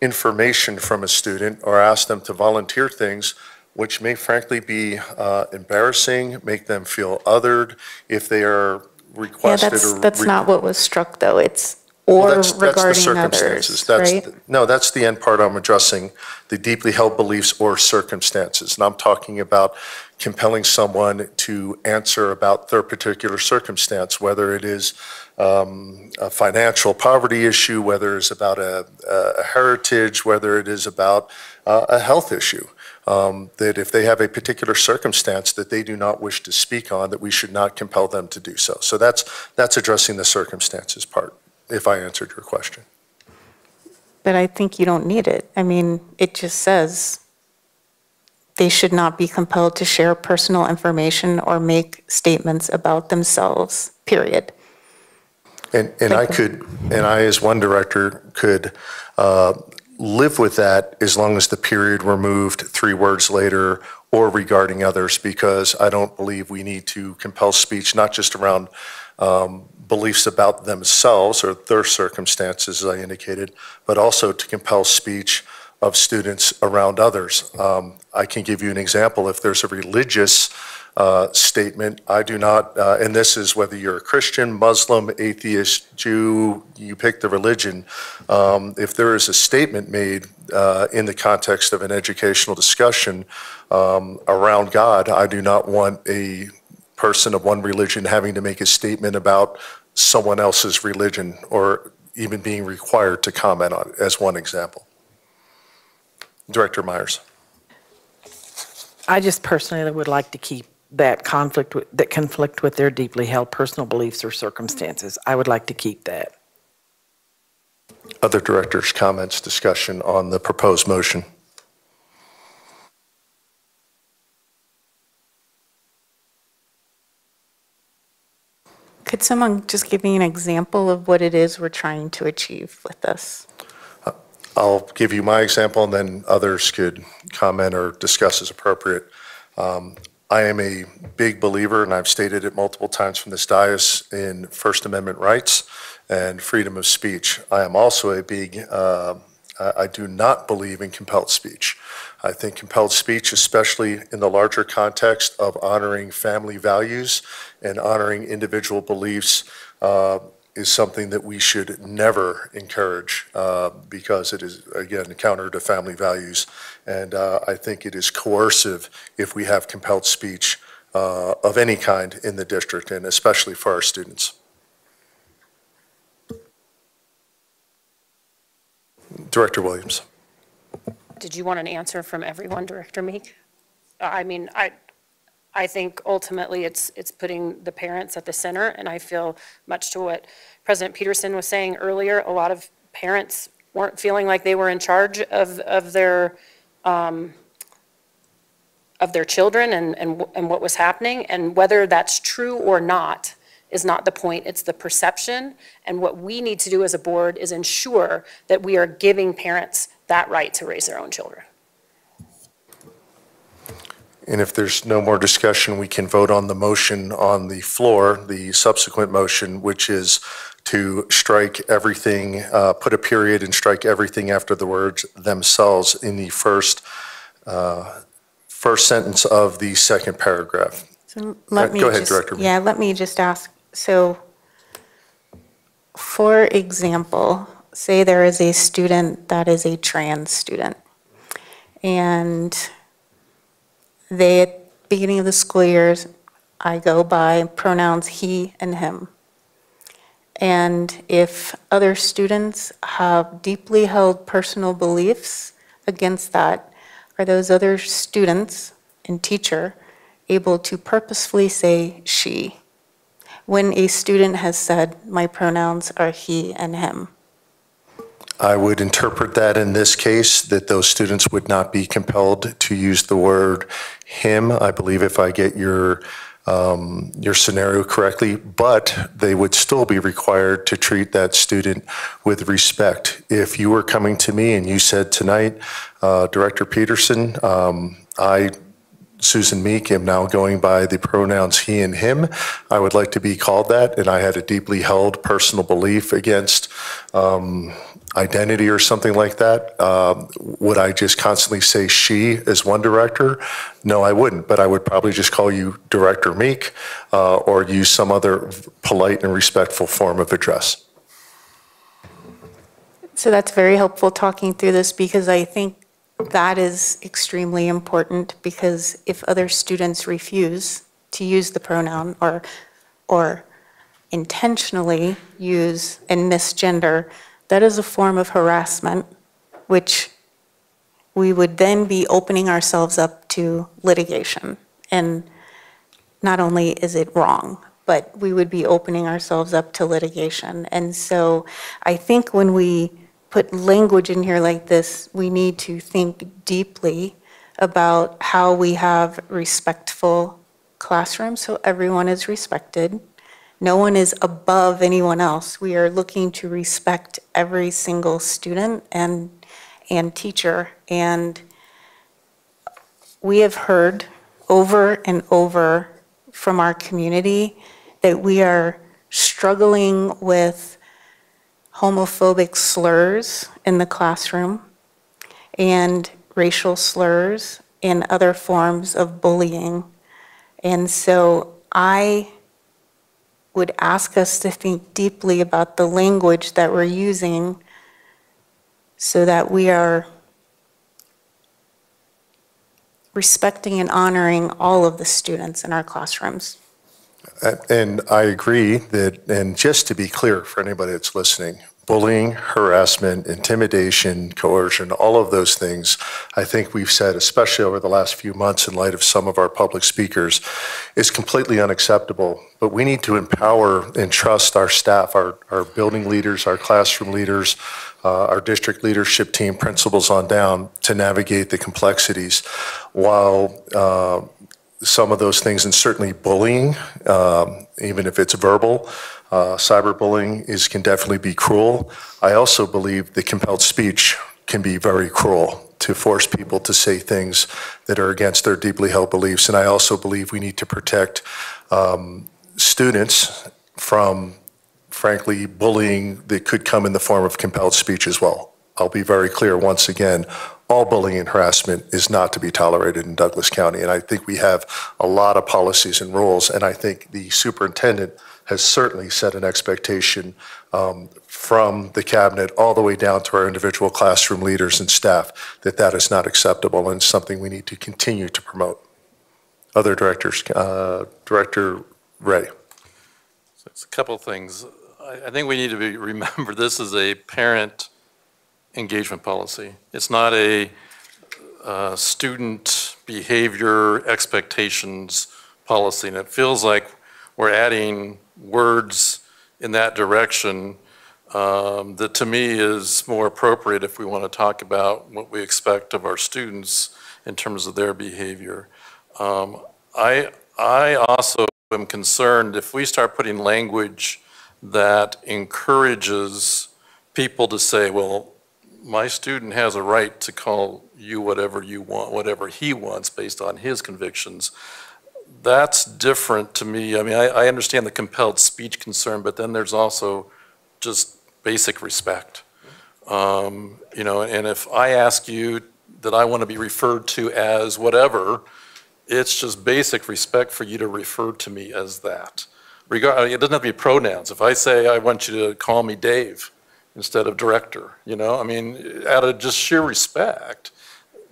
information from a student or ask them to volunteer things which may frankly be uh, embarrassing, make them feel othered if they are requested. Yeah, that's, or. that's not what was struck, though. It's Well, or that's- that's the regarding circumstances. others, That's right? the- No, that's the end part I'm addressing, the deeply held beliefs or circumstances. And I'm talking about compelling someone to answer about their particular circumstance, whether it is um, a financial poverty issue, whether it's about a a heritage, whether it is about uh, a health issue. Um, That if they have a particular circumstance that they do not wish to speak on, that we should not compel them to do so. So that's, that's addressing the circumstances part, if I answered your question. But I think you don't need it. I mean, it just says they should not be compelled to share personal information or make statements about themselves, period. And, and I could, and I, as one director, could uh, live with that as long as the period were moved three words later or regarding others, because I don't believe we need to compel speech, not just around um, beliefs about themselves or their circumstances, as I indicated, but also to compel speech of students around others. Um, I can give you an example. If there's a religious uh, statement, I do not, uh, and this is whether you're a Christian, Muslim, atheist, Jew, you pick the religion. Um, If there is a statement made uh, in the context of an educational discussion um, around God, I do not want a person of one religion having to make a statement about someone else's religion or even being required to comment on it, as one example. Director Myers. I just personally would like to keep that conflict, with- that conflict with their deeply held personal beliefs or circumstances. I would like to keep that. Other directors' comments, discussion on the proposed motion. Could someone just give me an example of what it is we're trying to achieve with this? I'll give you my example, and then others could comment or discuss as appropriate. Um, I am a big believer, and I've stated it multiple times from this dais, in First Amendment rights and freedom of speech. I am also a big, uh, I I do not believe in compelled speech. I think compelled speech, especially in the larger context of honoring family values and honoring individual beliefs, uh, is something that we should never encourage uh, because it is, again, counter to family values. And uh, I think it is coercive if we have compelled speech uh, of any kind in the district, and especially for our students. Director Williams. Did you want an answer from everyone, Director Meek? I mean, I, I think ultimately it's, it's putting the parents at the center, and I feel much to what President Peterson was saying earlier, a lot of parents weren't feeling like they were in charge of, of their, um, of their children and, and, and what was happening, and whether that's true or not is not the point, it's the perception, and what we need to do as a board is ensure that we are giving parents that right to raise their own children. And if there's no more discussion, we can vote on the motion on the floor, the subsequent motion, which is to strike everything, uh, put a period and strike everything after the words themselves in the first, uh, first sentence of the second paragraph. So let Uh, me go ahead, just- Director. Yeah, let me just ask, so, for example, say there is a student that is a trans student, and they, at the beginning of the school years, I go by pronouns he and him. And if other students have deeply held personal beliefs against that, are those other students and teacher able to purposefully say she when a student has said, my pronouns are he and him? I would interpret that in this case, that those students would not be compelled to use the word him, I believe if I get your, um, your scenario correctly, but they would still be required to treat that student with respect. If you were coming to me and you said tonight, uh, Director Peterson, um, I Susan Meek am now going by the pronouns he and him. I would like to be called that, and I had a deeply held personal belief against um, identity or something like that. Um, would I just constantly say she as one director? No, I wouldn't, but I would probably just call you Director Meek uh, or use some other polite and respectful form of address. So that's very helpful talking through this because I think that is extremely important because if other students refuse to use the pronoun or, or intentionally use and misgender, that is a form of harassment, which we would then be opening ourselves up to litigation. And not only is it wrong, but we would be opening ourselves up to litigation. And so I think when we put language in here like this, we need to think deeply about how we have respectful classrooms so everyone is respected. No one is above anyone else. We are looking to respect every single student and, and teacher. And we have heard over and over from our community that we are struggling with homophobic slurs in the classroom. and racial slurs and other forms of bullying. And so I would ask us to think deeply about the language that we're using so that we are respecting and honoring all of the students in our classrooms. Uh, And I agree that, and just to be clear for anybody that's listening, bullying, harassment, intimidation, coercion, all of those things, I think we've said, especially over the last few months in light of some of our public speakers, is completely unacceptable. But we need to empower and trust our staff, our, our building leaders, our classroom leaders, uh, our district leadership team, principals on down, to navigate the complexities while uh, some of those things, and certainly bullying, um, even if it's verbal, uh, cyberbullying is, can definitely be cruel. I also believe that compelled speech can be very cruel to force people to say things that are against their deeply held beliefs. And I also believe we need to protect um, students from, frankly, bullying that could come in the form of compelled speech as well. I'll be very clear once again, all bullying and harassment is not to be tolerated in Douglas County. And I think we have a lot of policies and rules, and I think the superintendent has certainly set an expectation um, from the cabinet all the way down to our individual classroom leaders and staff that that is not acceptable and something we need to continue to promote. Other directors, uh, Director Ray. It's a couple things. I, I think we need to be, *laughs* remember, this is a parent engagement policy. It's not a uh, student behavior expectations policy. And it feels like we're adding words in that direction um, that to me is more appropriate if we want to talk about what we expect of our students in terms of their behavior. Um, I, I also am concerned if we start putting language that encourages people to say, well, my student has a right to call you whatever you want, whatever he wants based on his convictions. That's different to me. I mean, I, I understand the compelled speech concern, but then there's also just basic respect. Um, you know, and if I ask you that I want to be referred to as whatever, it's just basic respect for you to refer to me as that. Regard, it doesn't have to be pronouns. If I say I want you to call me Dave instead of director, you know, I mean, out of just sheer respect,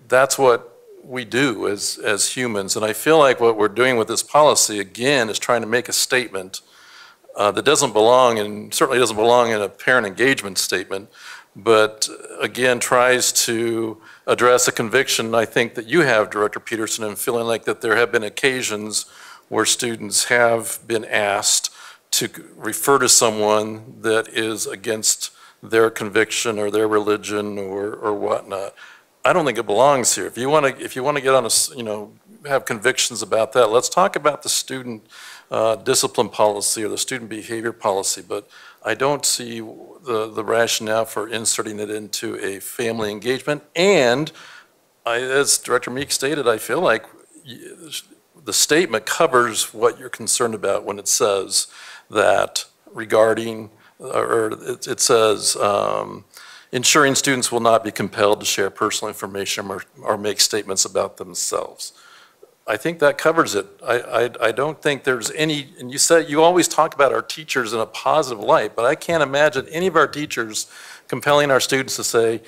that's what we do as, as humans. And I feel like what we're doing with this policy, again, is trying to make a statement uh, that doesn't belong and certainly doesn't belong in a parent engagement statement, but again, tries to address a conviction I think that you have, Director Peterson, and feeling like that there have been occasions where students have been asked to refer to someone that is against their conviction or their religion or, or whatnot. I don't think it belongs here. If you want to, if you want to get on a, you know, have convictions about that, let's talk about the student uh, discipline policy or the student behavior policy. But I don't see the, the rationale for inserting it into a family engagement. And I, as Director Meek stated, I feel like the statement covers what you're concerned about when it says that regarding, or it, it says, um, ensuring students will not be compelled to share personal information or, or make statements about themselves. I think that covers it. I, I, I don't think there's any, and you said, you always talk about our teachers in a positive light, but I can't imagine any of our teachers compelling our students to say,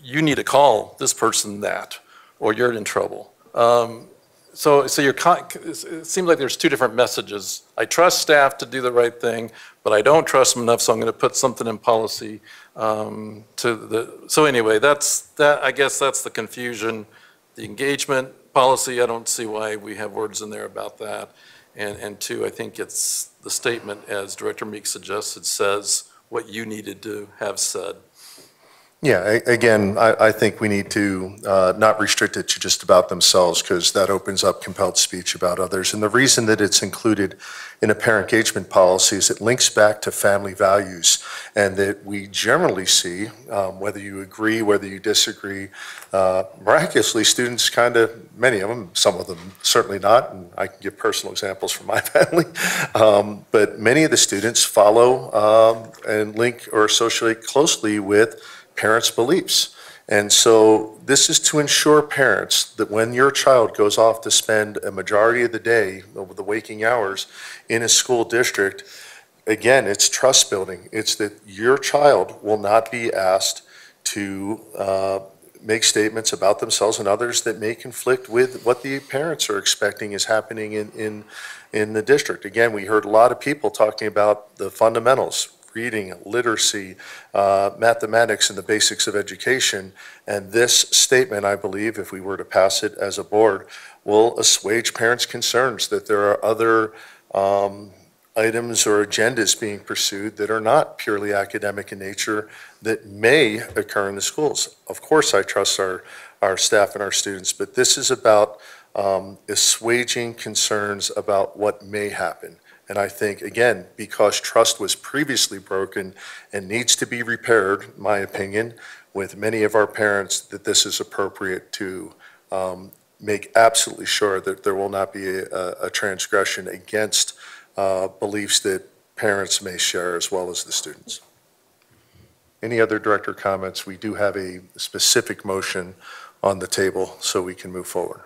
you need to call this person that, or you're in trouble. Um, so, so you're, it seems like there's two different messages. I trust staff to do the right thing, but I don't trust them enough, so I'm going to put something in policy um, to the, so anyway, that's, that, I guess that's the confusion. The engagement policy, I don't see why we have words in there about that. And, and two, I think it's, the statement, as Director Meek suggested, says what you needed to have said. Yeah, again, I, I think we need to uh, not restrict it to just about themselves because that opens up compelled speech about others. And the reason that it's included in a parent engagement policy is it links back to family values and that we generally see, um, whether you agree, whether you disagree, uh, miraculously, students kind of, many of them, some of them certainly not, and I can give personal examples from my *laughs* family, um, but many of the students follow um, and link or associate closely with parents' beliefs. And so this is to ensure parents that when your child goes off to spend a majority of the day, of the waking hours, in a school district, again, it's trust building. It's that your child will not be asked to uh, make statements about themselves and others that may conflict with what the parents are expecting is happening in, in, in the district. Again, we heard a lot of people talking about the fundamentals, reading, literacy, uh, mathematics, and the basics of education. And this statement, I believe, if we were to pass it as a board, will assuage parents' concerns that there are other um, items or agendas being pursued that are not purely academic in nature that may occur in the schools. Of course, I trust our, our staff and our students, but this is about um, assuaging concerns about what may happen. And I think, again, because trust was previously broken and needs to be repaired, my opinion, with many of our parents, that this is appropriate to um, make absolutely sure that there will not be a, a transgression against uh, beliefs that parents may share as well as the students. Any other director comments? We do have a specific motion on the table, so we can move forward.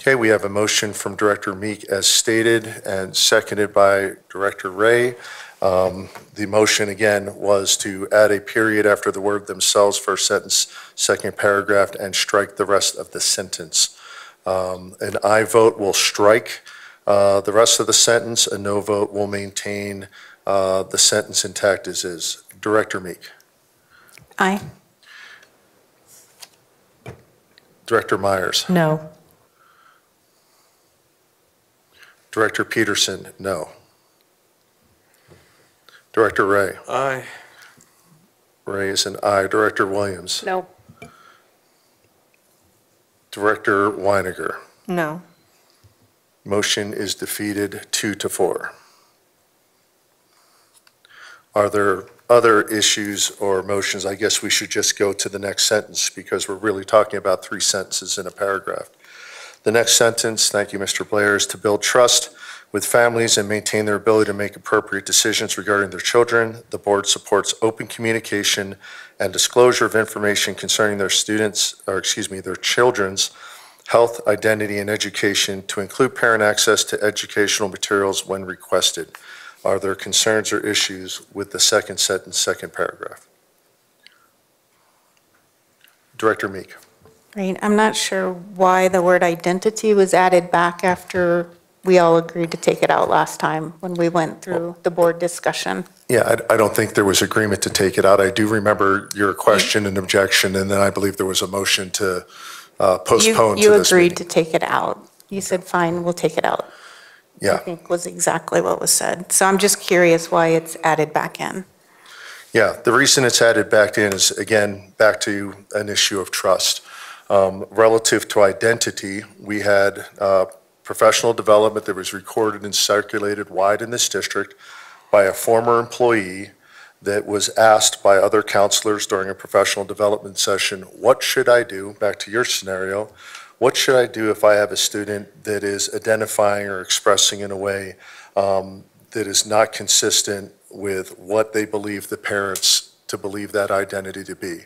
Okay, we have a motion from Director Meek as stated and seconded by Director Ray. Um, The motion again was to add a period after the word themselves, first sentence, second paragraph, and strike the rest of the sentence. Um, An I vote will strike uh, the rest of the sentence, a no vote will maintain uh, the sentence intact as is. Director Meek. Aye. Director Myers. No. Director Peterson, no. Director Ray. Aye. Ray is an aye. Director Williams. No. Director Winegar. No. Motion is defeated two to four. Are there other issues or motions? I guess we should just go to the next sentence because we're really talking about three sentences in a paragraph. The next sentence, thank you, Mr. Blair, is to build trust with families and maintain their ability to make appropriate decisions regarding their children. The board supports open communication and disclosure of information concerning their students, or excuse me, their children's health, identity, and education to include parent access to educational materials when requested. Are there concerns or issues with the second sentence, second paragraph? Director Meek. Right, I'm not sure why the word identity was added back after we all agreed to take it out last time when we went through the board discussion. Yeah, I, I don't think there was agreement to take it out. I do remember your question and objection, and then I believe there was a motion to uh, You- postpone to You this agreed meeting. to take it out. You said, fine, we'll take it out. Yeah, I think was exactly what was said. So I'm just curious why it's added back in. yeah. The reason it's added back in is, again, back to an issue of trust. Um, Relative to identity, we had uh, professional development that was recorded and circulated wide in this district by a former employee that was asked by other counselors during a professional development session, what should I do, back to your scenario, what should I do if I have a student that is identifying or expressing in a way um, that is not consistent with what they believe the parents to believe that identity to be?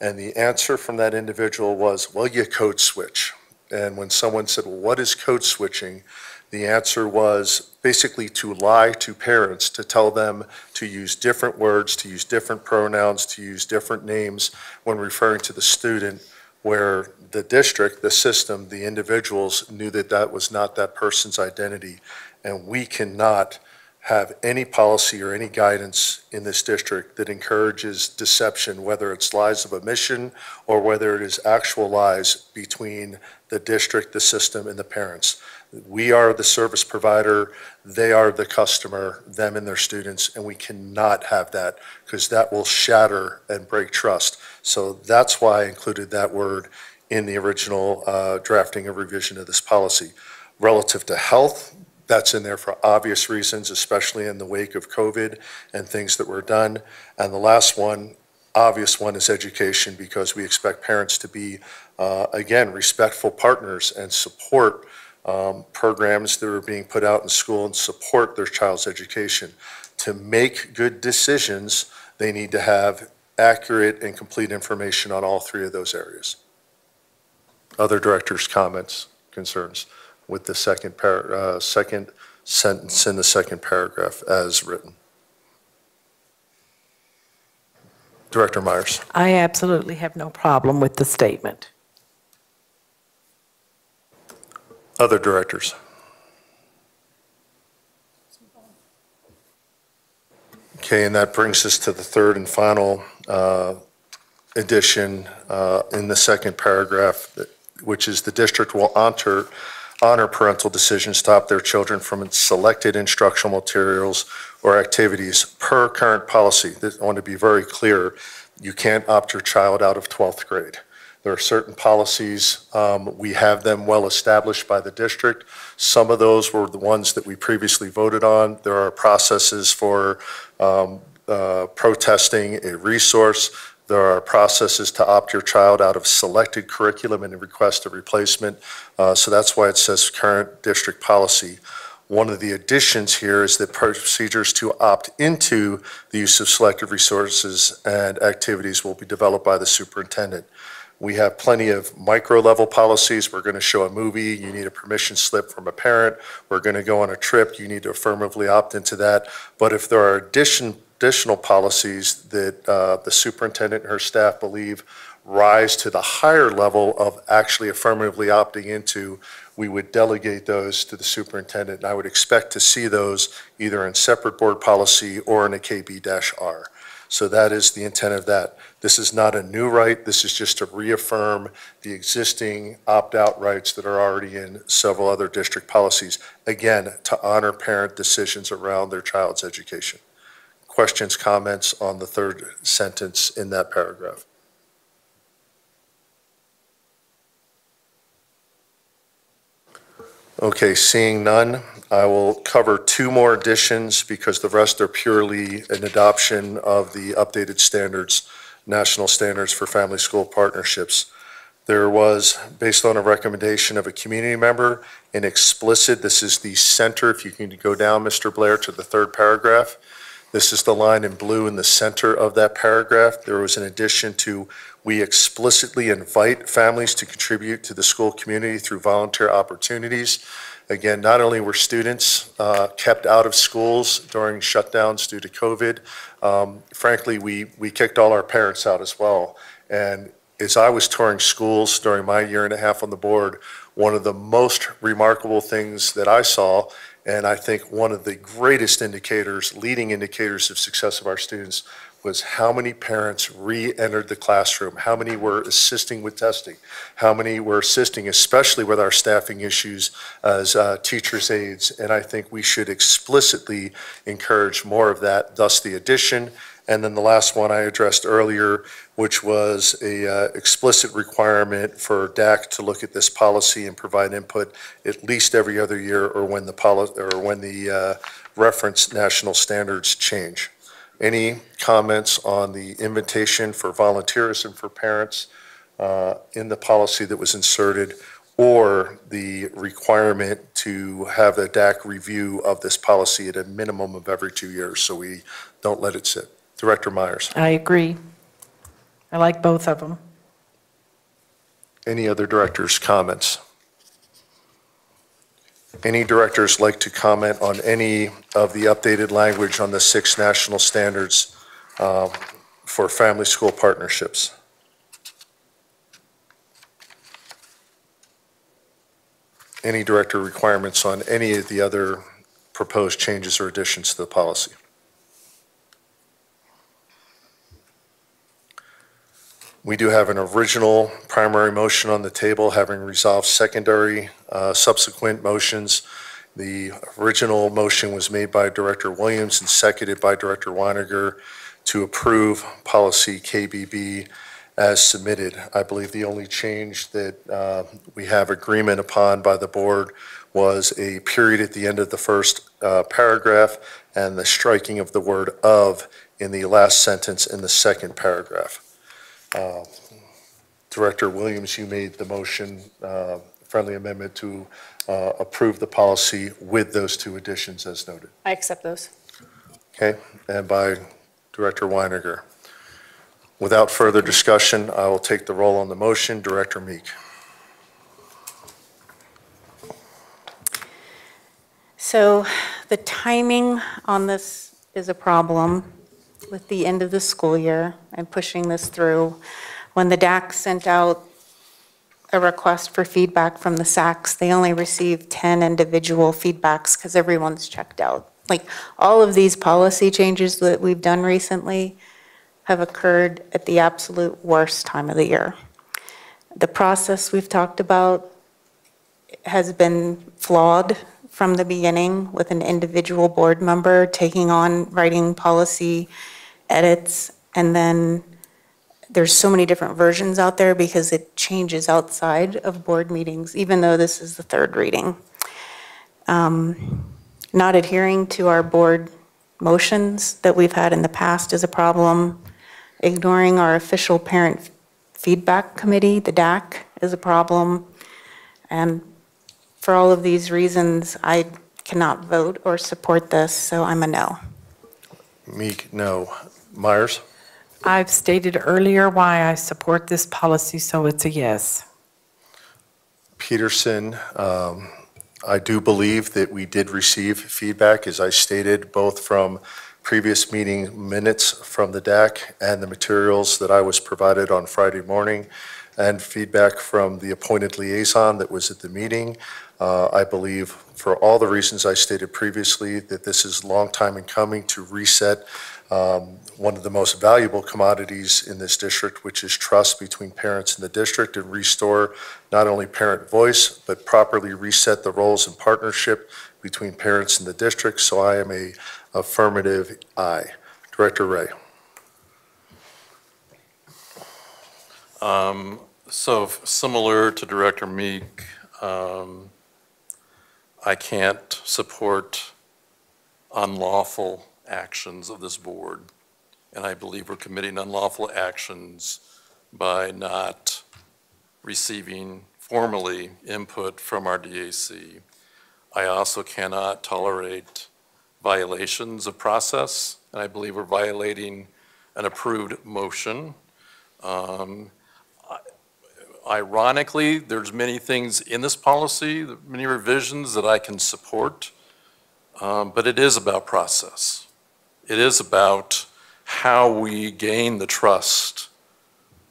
And the answer from that individual was, well, you code switch. And when someone said, well, what is code switching? The answer was basically to lie to parents, to tell them to use different words, to use different pronouns, to use different names when referring to the student, where the district, the system, the individuals knew that that was not that person's identity. And we cannot have any policy or any guidance in this district that encourages deception, whether it's lies of omission or whether it is actual lies between the district, the system, and the parents. We are the service provider, they are the customer, them and their students, and we cannot have that because that will shatter and break trust. So that's why I included that word in the original uh, drafting and revision of this policy. Relative to health, that's in there for obvious reasons, especially in the wake of COVID and things that were done. And the last one, obvious one, is education because we expect parents to be, uh, again, respectful partners and support um, programs that are being put out in school and support their child's education. To make good decisions, they need to have accurate and complete information on all three of those areas. Other directors' comments, concerns with the second par, uh, second sentence in the second paragraph as written? Director Myers. I absolutely have no problem with the statement. Other directors? Okay, and that brings us to the third and final uh, addition uh, in the second paragraph, that- which is the district will honor, honor parental decisions to opt their children from selected instructional materials or activities per current policy. I want to be very clear, you can't opt your child out of 12th grade. There are certain policies, um, we have them well established by the district. Some of those were the ones that we previously voted on. There are processes for um, uh, protesting a resource. There are processes to opt your child out of selected curriculum and request a replacement. Uh, So that's why it says current district policy. One of the additions here is that procedures to opt into the use of selected resources and activities will be developed by the superintendent. We have plenty of micro-level policies. We're going to show a movie, you need a permission slip from a parent. We're going to go on a trip, you need to affirmatively opt into that. But if there are addition, additional policies that uh, the superintendent and her staff believe rise to the higher level of actually affirmatively opting into, we would delegate those to the superintendent. And I would expect to see those either in separate board policy or in a KB-R. So that is the intent of that. This is not a new right, this is just to reaffirm the existing opt-out rights that are already in several other district policies. Again, to honor parent decisions around their child's education. Questions, comments on the third sentence in that paragraph? Okay, seeing none, I will cover two more additions because the rest are purely an adoption of the updated standards, national standards for family school partnerships. There was, based on a recommendation of a community member, an explicit, this is the center, if you can go down, Mr. Blair, to the third paragraph. This is the line in blue in the center of that paragraph. There was an addition to, we explicitly invite families to contribute to the school community through volunteer opportunities. Again, not only were students uh, kept out of schools during shutdowns due to COVID, um, frankly, we, we kicked all our parents out as well. And as I was touring schools during my year and a half on the board, one of the most remarkable things that I saw, and I think one of the greatest indicators, leading indicators of success of our students, was how many parents re-entered the classroom, how many were assisting with testing, how many were assisting, especially with our staffing issues as uh, teachers' aides. And I think we should explicitly encourage more of that, thus the addition. And then the last one I addressed earlier, which was a uh, explicit requirement for DAC to look at this policy and provide input at least every other year or when the policy, or when the uh, reference national standards change. Any comments on the invitation for volunteerism for parents uh, in the policy that was inserted, or the requirement to have a DAC review of this policy at a minimum of every two years, so we don't let it sit? Director Myers. I agree. I like both of them. Any other directors' comments? Any directors like to comment on any of the updated language on the six national standards um, for family school partnerships? Any director requirements on any of the other proposed changes or additions to the policy? We do have an original primary motion on the table, having resolved secondary uh, subsequent motions. The original motion was made by Director Williams and seconded by Director Winegar to approve policy KBB as submitted. I believe the only change that uh, we have agreement upon by the board was a period at the end of the first uh, paragraph and the striking of the word "of" in the last sentence in the second paragraph. Uh, Director Williams, you made the motion, uh, friendly amendment to uh, approve the policy with those two additions as noted. I accept those. Okay, and by Director Winegar. Without further discussion, I will take the roll on the motion. Director Meek. So the timing on this is a problem with the end of the school year and pushing this through. When the DAC sent out a request for feedback from the SACs, they only received 10 individual feedbacks because everyone's checked out. Like, all of these policy changes that we've done recently have occurred at the absolute worst time of the year. The process we've talked about has been flawed from the beginning with an individual board member taking on writing policy edits, and then there's so many different versions out there because it changes outside of board meetings, even though this is the third reading. Um, Not adhering to our board motions that we've had in the past is a problem. Ignoring our official parent feedback committee, the DAC, is a problem. And for all of these reasons, I cannot vote or support this, so I'm a no. Meek, no. Myers? I've stated earlier why I support this policy, so it's a yes. Peterson, um, I do believe that we did receive feedback, as I stated, both from previous meeting minutes from the DAC and the materials that I was provided on Friday morning, and feedback from the appointed liaison that was at the meeting. Uh, I believe, for all the reasons I stated previously, that this is a long time in coming to reset um, one of the most valuable commodities in this district, which is trust between parents and the district, and restore not only parent voice, but properly reset the roles and partnership between parents and the district. So I am a affirmative aye. Director Ray. Um, So similar to Director Meek, um, I can't support unlawful actions of this board. And I believe we're committing unlawful actions by not receiving formally input from our DAC. I also cannot tolerate violations of process, and I believe we're violating an approved motion. Um, Ironically, there's many things in this policy, many revisions that I can support, um, but it is about process. It is about how we gain the trust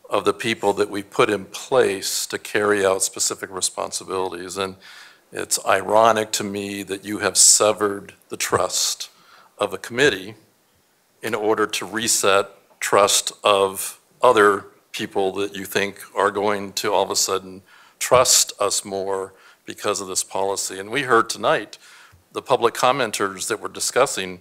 of the people that we put in place to carry out specific responsibilities. And it's ironic to me that you have severed the trust of a committee in order to reset trust of other people that you think are going to all of a sudden trust us more because of this policy. And we heard tonight, the public commenters that were discussing,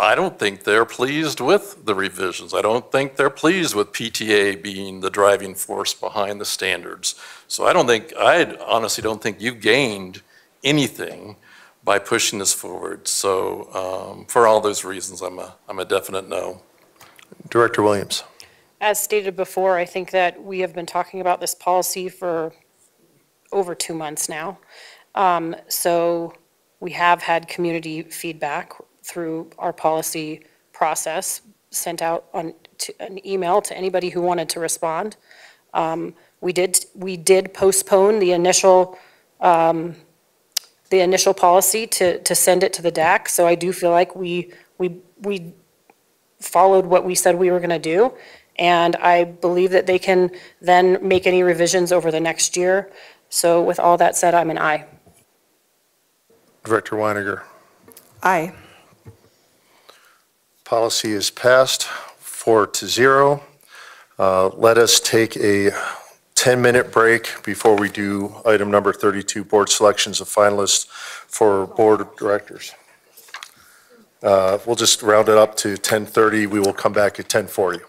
I don't think they're pleased with the revisions. I don't think they're pleased with PTA being the driving force behind the standards. So I don't think, I honestly don't think you gained anything by pushing this forward. So um, for all those reasons, I'm a, I'm a definite no. Director Williams. As stated before, I think that we have been talking about this policy for over two months now. Um, So we have had community feedback through our policy process, sent out on, to- an email to anybody who wanted to respond. Um, We did, we did postpone the initial, um, the initial policy to, to send it to the DAC. So I do feel like we, we, we followed what we said we were going to do. And I believe that they can then make any revisions over the next year. So with all that said, I'm an aye. Director Winegar. Aye. Policy is passed, four to zero. Uh, Let us take a 10-minute break before we do item number 32, board selections of finalists for board of directors. Uh, We'll just round it up to 10:30. We will come back at 10:40.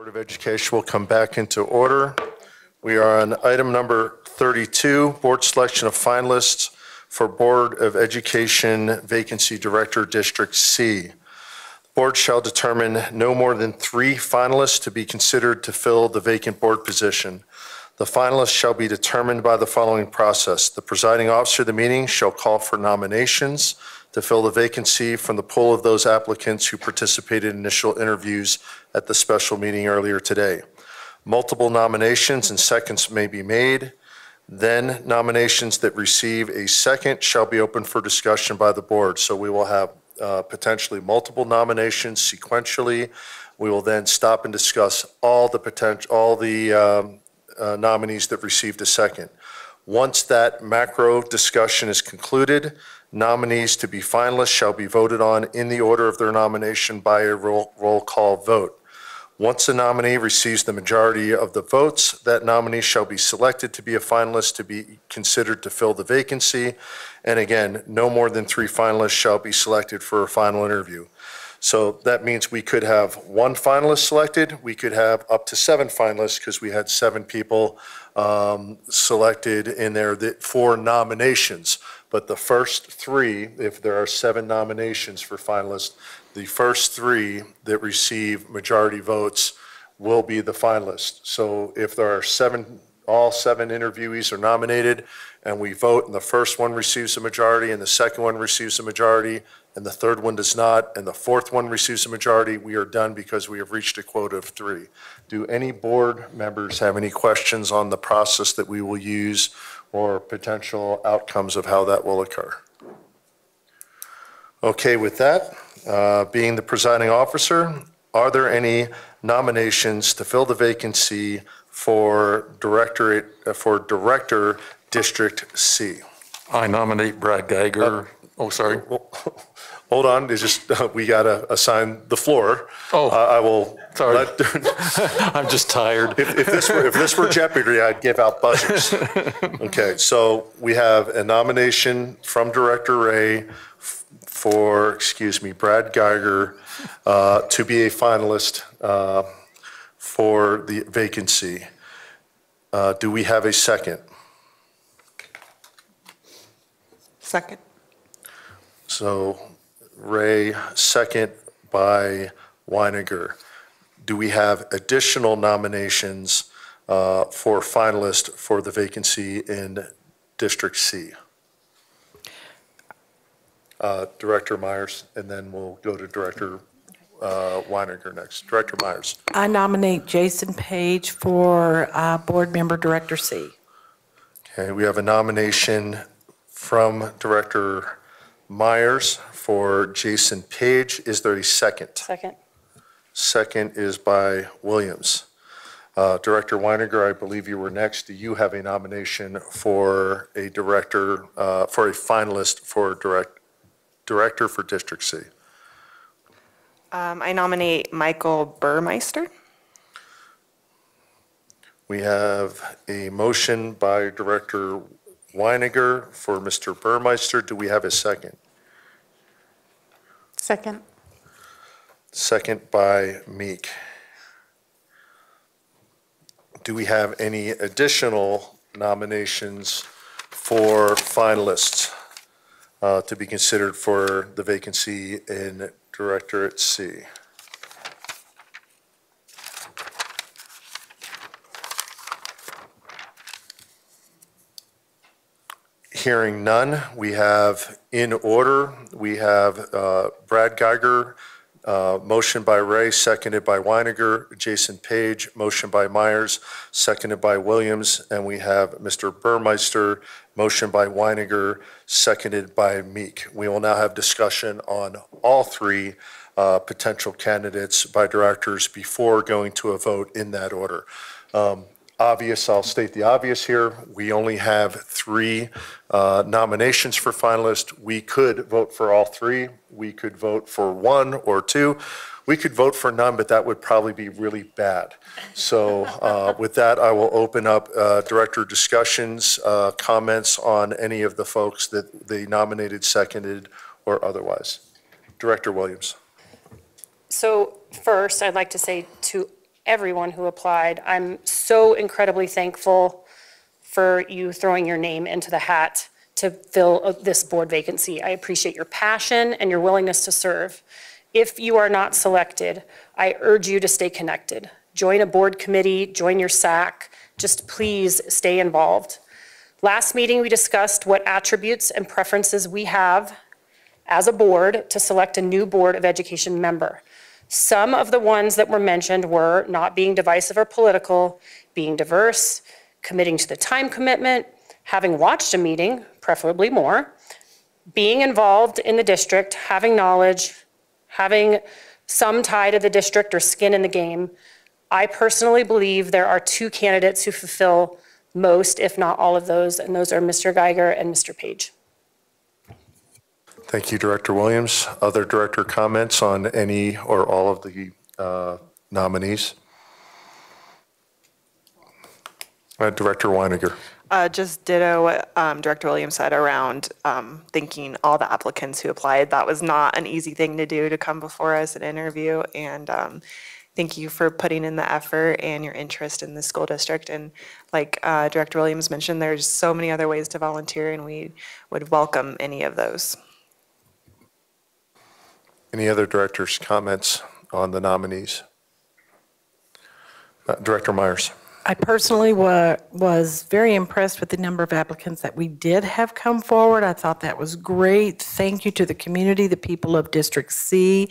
Board of Education will come back into order. We are on item number 32, board selection of finalists for Board of Education Vacancy Director, District C. The Board shall determine no more than three finalists to be considered to fill the vacant board position. The finalists shall be determined by the following process. The presiding officer of the meeting shall call for nominations to fill the vacancy from the pool of those applicants who participated in initial interviews at the special meeting earlier today. Multiple nominations and seconds may be made. Then nominations that receive a second shall be open for discussion by the board. So we will have uh, potentially multiple nominations sequentially. We will then stop and discuss all the potential, all the um, uh, nominees that received a second. Once that macro discussion is concluded, nominees to be finalists shall be voted on in the order of their nomination by a roll, roll call vote. Once a nominee receives the majority of the votes, that nominee shall be selected to be a finalist to be considered to fill the vacancy. And again, no more than three finalists shall be selected for a final interview. So that means we could have one finalist selected, we could have up to seven finalists because we had seven people um, selected in there that, for nominations. But the first three, if there are seven nominations for finalists, the first three that receive majority votes will be the finalists. So if there are seven, all seven interviewees are nominated, and we vote, and the first one receives a majority, and the second one receives a majority, and the third one does not, and the fourth one receives a majority, we are done because we have reached a quota of three. Do any board members have any questions on the process that we will use or potential outcomes of how that will occur? Okay, with that, uh, being the presiding officer, are there any nominations to fill the vacancy for directorate, uh, for Director District C? I nominate Brad Geiger. Oh, sorry. Hold on, it's just, uh, we got to assign the floor. Oh. Uh, I will. Sorry. let- *laughs* I'm just tired. If, if this were, if this were Jeopardy, I'd give out buzzers. *laughs* Okay, so we have a nomination from Director Ray f- for, excuse me, Brad Geiger, uh, to be a finalist, uh, for the vacancy. Uh, do we have a second? Second. So Ray, second by Winegar. Do we have additional nominations uh, for finalist for the vacancy in District C? Uh, Director Myers, and then we'll go to Director uh, Winegar next. Director Myers. I nominate Jason Page for uh, Board Member Director C. Okay, we have a nomination from Director Myers for Jason Page. Is there a second? Second. Second is by Williams. Uh, Director Winegar, I believe you were next. Do you have a nomination for a director, uh, for a finalist for direct, director for District C? Um, I nominate Michael Burmeister. We have a motion by Director Winegar for Mr. Burmeister. Do we have a second? Second. Second by Meek. Do we have any additional nominations for finalists uh, to be considered for the vacancy in Directorate C? Hearing none, we have in order, we have uh, Brad Geiger, uh, motion by Ray, seconded by Winegar, Jason Page, motion by Myers, seconded by Williams, and we have Mr. Burmeister, motion by Winegar, seconded by Meek. We will now have discussion on all three uh, potential candidates by directors before going to a vote in that order. Um, Obvious, I'll state the obvious here, we only have three uh, nominations for finalists. We could vote for all three, we could vote for one or two, we could vote for none, but that would probably be really bad. So uh, with that, I will open up uh, director discussions, uh, comments on any of the folks that they nominated, seconded, or otherwise. Director Williams. So first, I'd like to say to everyone who applied. I'm so incredibly thankful for you throwing your name into the hat to fill uh, this board vacancy. I appreciate your passion and your willingness to serve. If you are not selected, I urge you to stay connected. Join a board committee, join your SAC, just please stay involved. Last meeting, we discussed what attributes and preferences we have as a board to select a new Board of Education member. Some of the ones that were mentioned were not being divisive or political, being diverse, committing to the time commitment, having watched a meeting, preferably more, being involved in the district, having knowledge, having some tie to the district or skin in the game. I personally believe there are two candidates who fulfill most, if not all of those, and those are Mr. Geiger and Mr. Page. Thank you, Director Williams. Other director comments on any or all of the uh, nominees? Uh, Director Winegar. Uh, just ditto what um, Director Williams said around um, thanking all the applicants who applied. That was not an easy thing to do to come before us and interview. And um, thank you for putting in the effort and your interest in the school district. And like uh, Director Williams mentioned, there's so many other ways to volunteer, and we would welcome any of those. Any other directors' comments on the nominees? Uh, Director Myers. I personally wa- was very impressed with the number of applicants that we did have come forward. I thought that was great. Thank you to the community, the people of District C.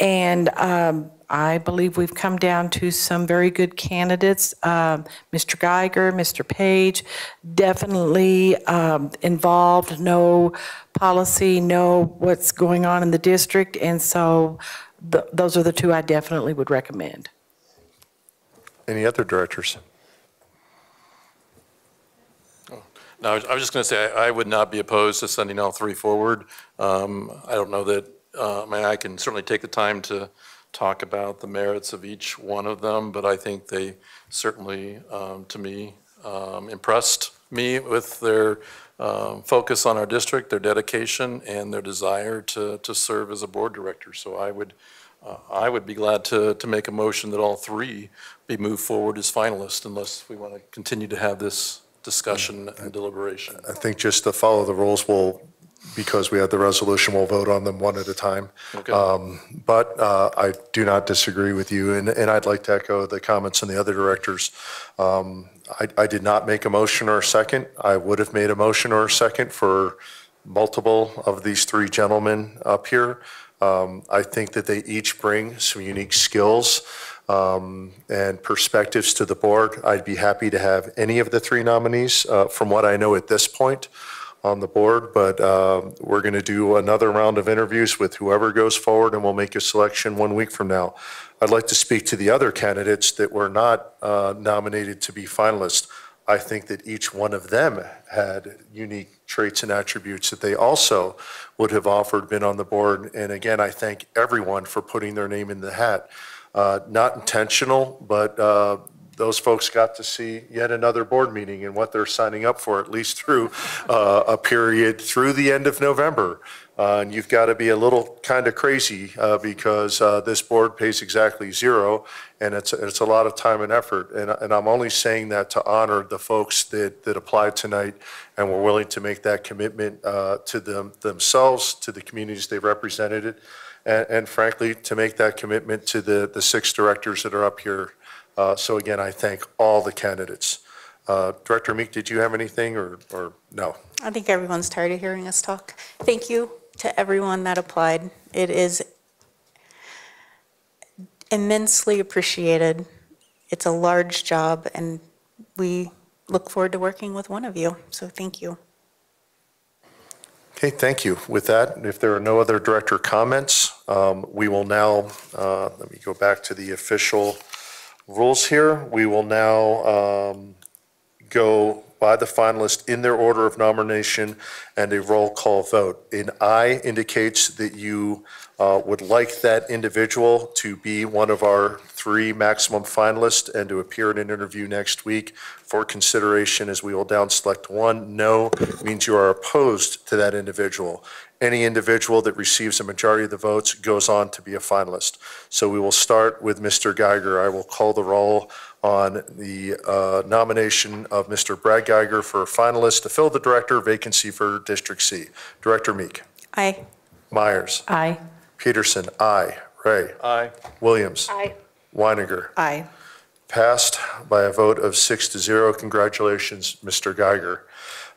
And um, I believe we've come down to some very good candidates. Um, Mr. Geiger, Mr. Page, definitely um, involved, know policy, know what's going on in the district. And so th- those are the two I definitely would recommend. Any other directors? No, I was I was just going to say, I I would not be opposed to sending all three forward. Um, I don't know that, uh, I mean, I can certainly take the time to talk about the merits of each one of them, but I think they certainly, um, to me, um, impressed me with their um, focus on our district, their dedication, and their desire to, to serve as a board director. So I would, uh, I would be glad to, to make a motion that all three be moved forward as finalists unless we want to continue to have this discussion and deliberation. I think just to follow the rules, we'll, because we have the resolution, we'll vote on them one at a time. Okay. Um, But uh, I do not disagree with you, and, and I'd like to echo the comments from the other directors. Um, I, I did not make a motion or a second. I would have made a motion or a second for multiple of these three gentlemen up here. Um, I think that they each bring some unique skills um, and perspectives to the board. I'd be happy to have any of the three nominees, uh, from what I know at this point, on the board, but um, we're going to do another round of interviews with whoever goes forward, and we'll make a selection one week from now. I'd like to speak to the other candidates that were not uh, nominated to be finalists. I think that each one of them had unique traits and attributes that they also would have offered, been on the board. And again, I thank everyone for putting their name in the hat. Uh, Not intentional, but uh, those folks got to see yet another board meeting and what they're signing up for, at least through uh, a period through the end of November. Uh, And you've got to be a little kind of crazy uh, because uh, this board pays exactly zero, and it's, it's a lot of time and effort. And, and I'm only saying that to honor the folks that, that applied tonight and were willing to make that commitment uh, to them, themselves, to the communities they represented, and, and frankly, to make that commitment to the, the six directors that are up here. Uh, So again, I thank all the candidates. Uh, Director Meek, did you have anything, or, or no? I think everyone's tired of hearing us talk. Thank you to everyone that applied. It is immensely appreciated. It's a large job, and we look forward to working with one of you, so thank you. Okay, thank you. With that, if there are no other director comments, um, we will now, uh, let me go back to the official rules here. We will now um, go by the finalists in their order of nomination and a roll call vote. An aye indicates that you uh, would like that individual to be one of our three maximum finalists and to appear in an interview next week for consideration as we will down select one. No means you are opposed to that individual. Any individual that receives a majority of the votes goes on to be a finalist. So we will start with Mr. Geiger. I will call the roll on the uh, nomination of Mr. Brad Geiger for finalist to fill the director vacancy for District C. Director Meek. Aye. Myers. Aye. Peterson, aye. Ray. Aye. Williams. Aye. Winegar. Aye. Passed by a vote of six to zero. Congratulations, Mr. Geiger.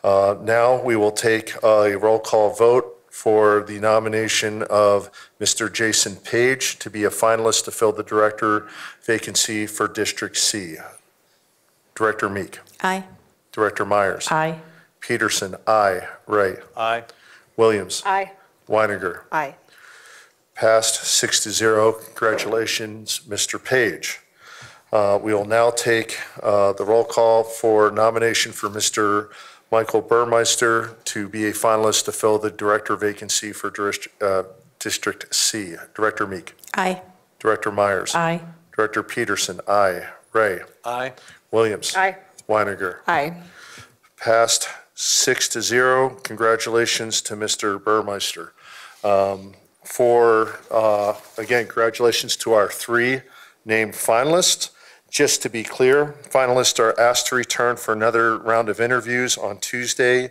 Uh, Now, we will take a roll call vote for the nomination of Mr. Jason Page to be a finalist to fill the director vacancy for District C. Director Meek. Aye. Director Myers. Aye. Peterson, aye. Ray. Aye. Williams. Aye. Winegar. Aye. Passed six to zero. Congratulations, Mr. Page. Uh, We will now take uh, the roll call for nomination for Mr. Michael Burmeister to be a finalist to fill the director vacancy for uh, District C. Director Meek. Aye. Director Myers. Aye. Director Peterson, aye. Ray. Aye. Williams. Aye. Winegar. Aye. Passed six to zero. Congratulations to Mr. Burmeister. Um, For, uh, again, congratulations to our three named finalists. Just to be clear, finalists are asked to return for another round of interviews on Tuesday,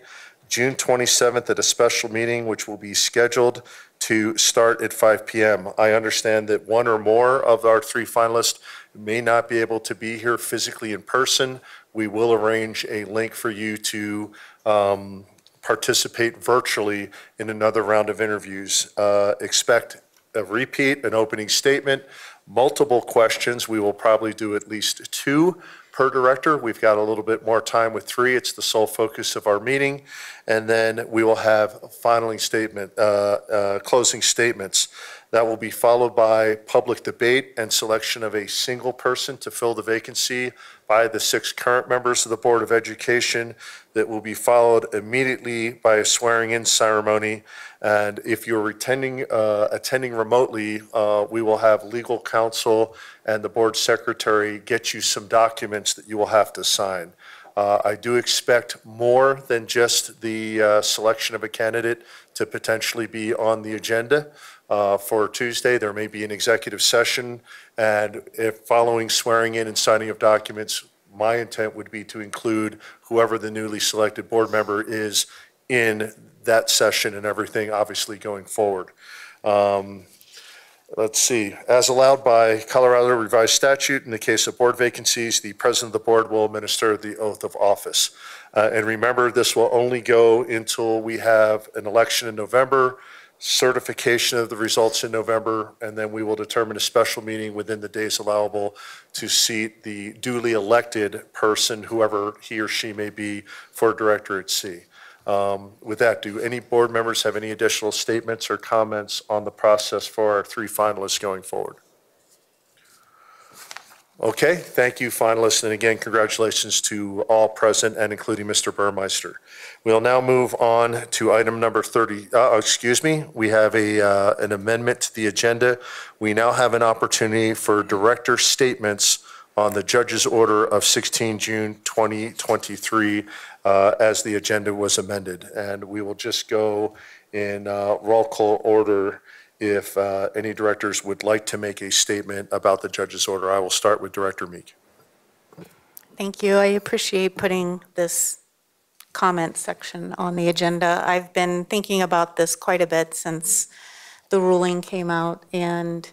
June 27th at a special meeting, which will be scheduled to start at 5 PM. I understand that one or more of our three finalists may not be able to be here physically in person. We will arrange a link for you to um, participate virtually in another round of interviews. Uh, Expect a repeat, an opening statement, multiple questions. We will probably do at least two per director. We've got a little bit more time with three. It's the sole focus of our meeting. And then we will have filing statement, uh, uh, closing statements. That will be followed by public debate and selection of a single person to fill the vacancy by the six current members of the Board of Education. That will be followed immediately by a swearing-in ceremony. And if you're attending, uh, attending remotely, uh, we will have legal counsel and the board secretary get you some documents that you will have to sign. Uh, I do expect more than just the uh, selection of a candidate to potentially be on the agenda uh, for Tuesday. There may be an executive session, and if following swearing in and signing of documents, my intent would be to include whoever the newly selected board member is in that session and everything, obviously, going forward. Um, Let's see, as allowed by Colorado revised statute, in the case of board vacancies, the president of the board will administer the oath of office. Uh, And remember, this will only go until we have an election in November, certification of the results in November, and then we will determine a special meeting within the days allowable to seat the duly elected person, whoever he or she may be, for director at Sea. Um, With that, do any board members have any additional statements or comments on the process for our three finalists going forward? Okay, thank you, finalists, and again, congratulations to all present and including Mr. Burmeister. We'll now move on to item number 30, uh, excuse me, we have a, uh, an amendment to the agenda. We now have an opportunity for director statements on the judge's order of 16 June 2023 uh, as the agenda was amended. And we will just go in uh, roll call order if uh, any directors would like to make a statement about the judge's order. I will start with Director Meek. Thank you. I appreciate putting this comment section on the agenda. I've been thinking about this quite a bit since the ruling came out, and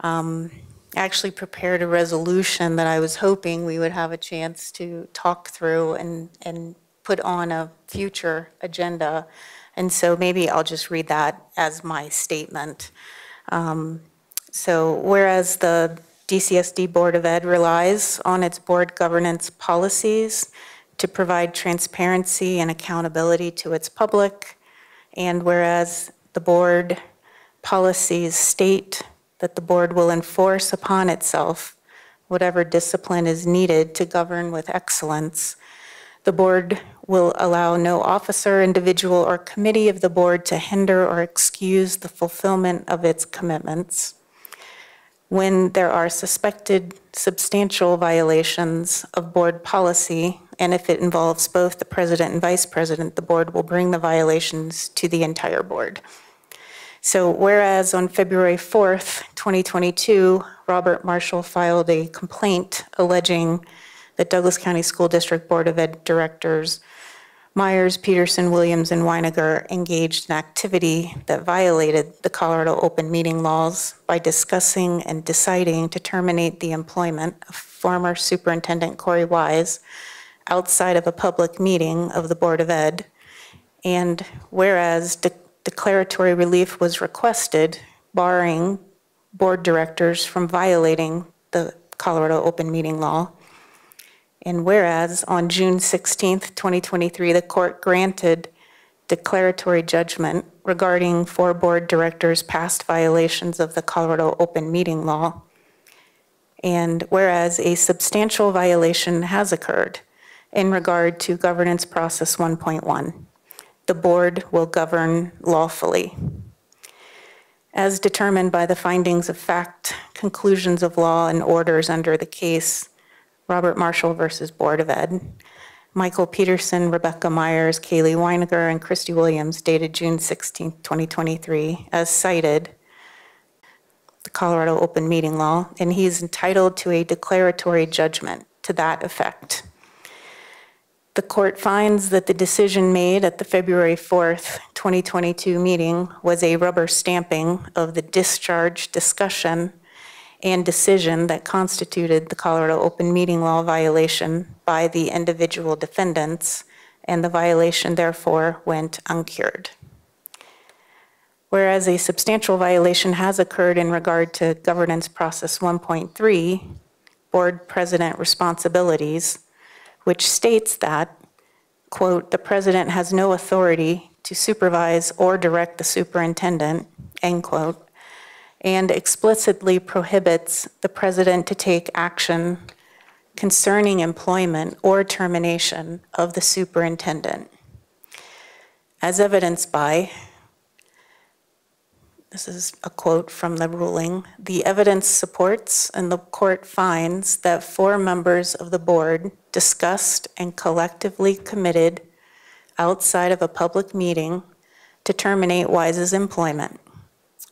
um, actually prepared a resolution that I was hoping we would have a chance to talk through and, and put on a future agenda. And so maybe I'll just read that as my statement. Um, So whereas the DCSD Board of Ed relies on its board governance policies to provide transparency and accountability to its public, and whereas the board policies state that the board will enforce upon itself whatever discipline is needed to govern with excellence, the board will allow no officer, individual, or committee of the board to hinder or excuse the fulfillment of its commitments. When there are suspected substantial violations of board policy, and if it involves both the president and vice president, the board will bring the violations to the entire board. So whereas on February 4th, 2022, Robert Marshall filed a complaint alleging that Douglas County School District Board of Ed directors Myers, Peterson, Williams, and Winegar engaged in activity that violated the Colorado open meeting laws by discussing and deciding to terminate the employment of former Superintendent Corey Wise outside of a public meeting of the Board of Ed. And whereas de- declaratory relief was requested barring board directors from violating the Colorado open meeting law. And whereas on June 16th, 2023, the court granted declaratory judgment regarding four board directors' past violations of the Colorado open meeting law. And whereas a substantial violation has occurred in regard to governance process 1.1, the board will govern lawfully. As determined by the findings of fact, conclusions of law, and orders under the case Robert Marshall versus Board of Ed, Michael Peterson, Rebecca Myers, Kaylee Winegar, and Christy Williams dated June 16, 2023, as cited, the Colorado Open Meeting Law, and he is entitled to a declaratory judgment to that effect. The court finds that the decision made at the February 4th, 2022 meeting was a rubber stamping of the discharge discussion and decision that constituted the Colorado open meeting law violation by the individual defendants, and the violation therefore went uncured. Whereas a substantial violation has occurred in regard to governance process 1.3, board president responsibilities, which states that, quote, "The president has no authority to supervise or direct the superintendent," end quote, and explicitly prohibits the president to take action concerning employment or termination of the superintendent. As evidenced by, this is a quote from the ruling, the evidence supports and the court finds that four members of the board discussed and collectively committed outside of a public meeting to terminate Wise's employment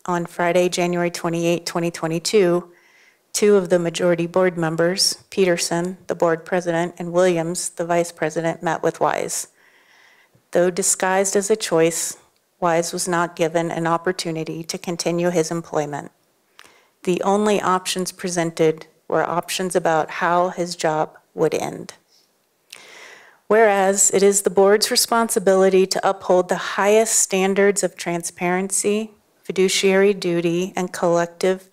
on Friday, January 28, 2022, two of the majority board members, Peterson, the board president, and Williams, the vice president, met with Wise. Though disguised as a choice, Wise was not given an opportunity to continue his employment. The only options presented were options about how his job would end. Whereas it is the board's responsibility to uphold the highest standards of transparency, fiduciary duty, and collective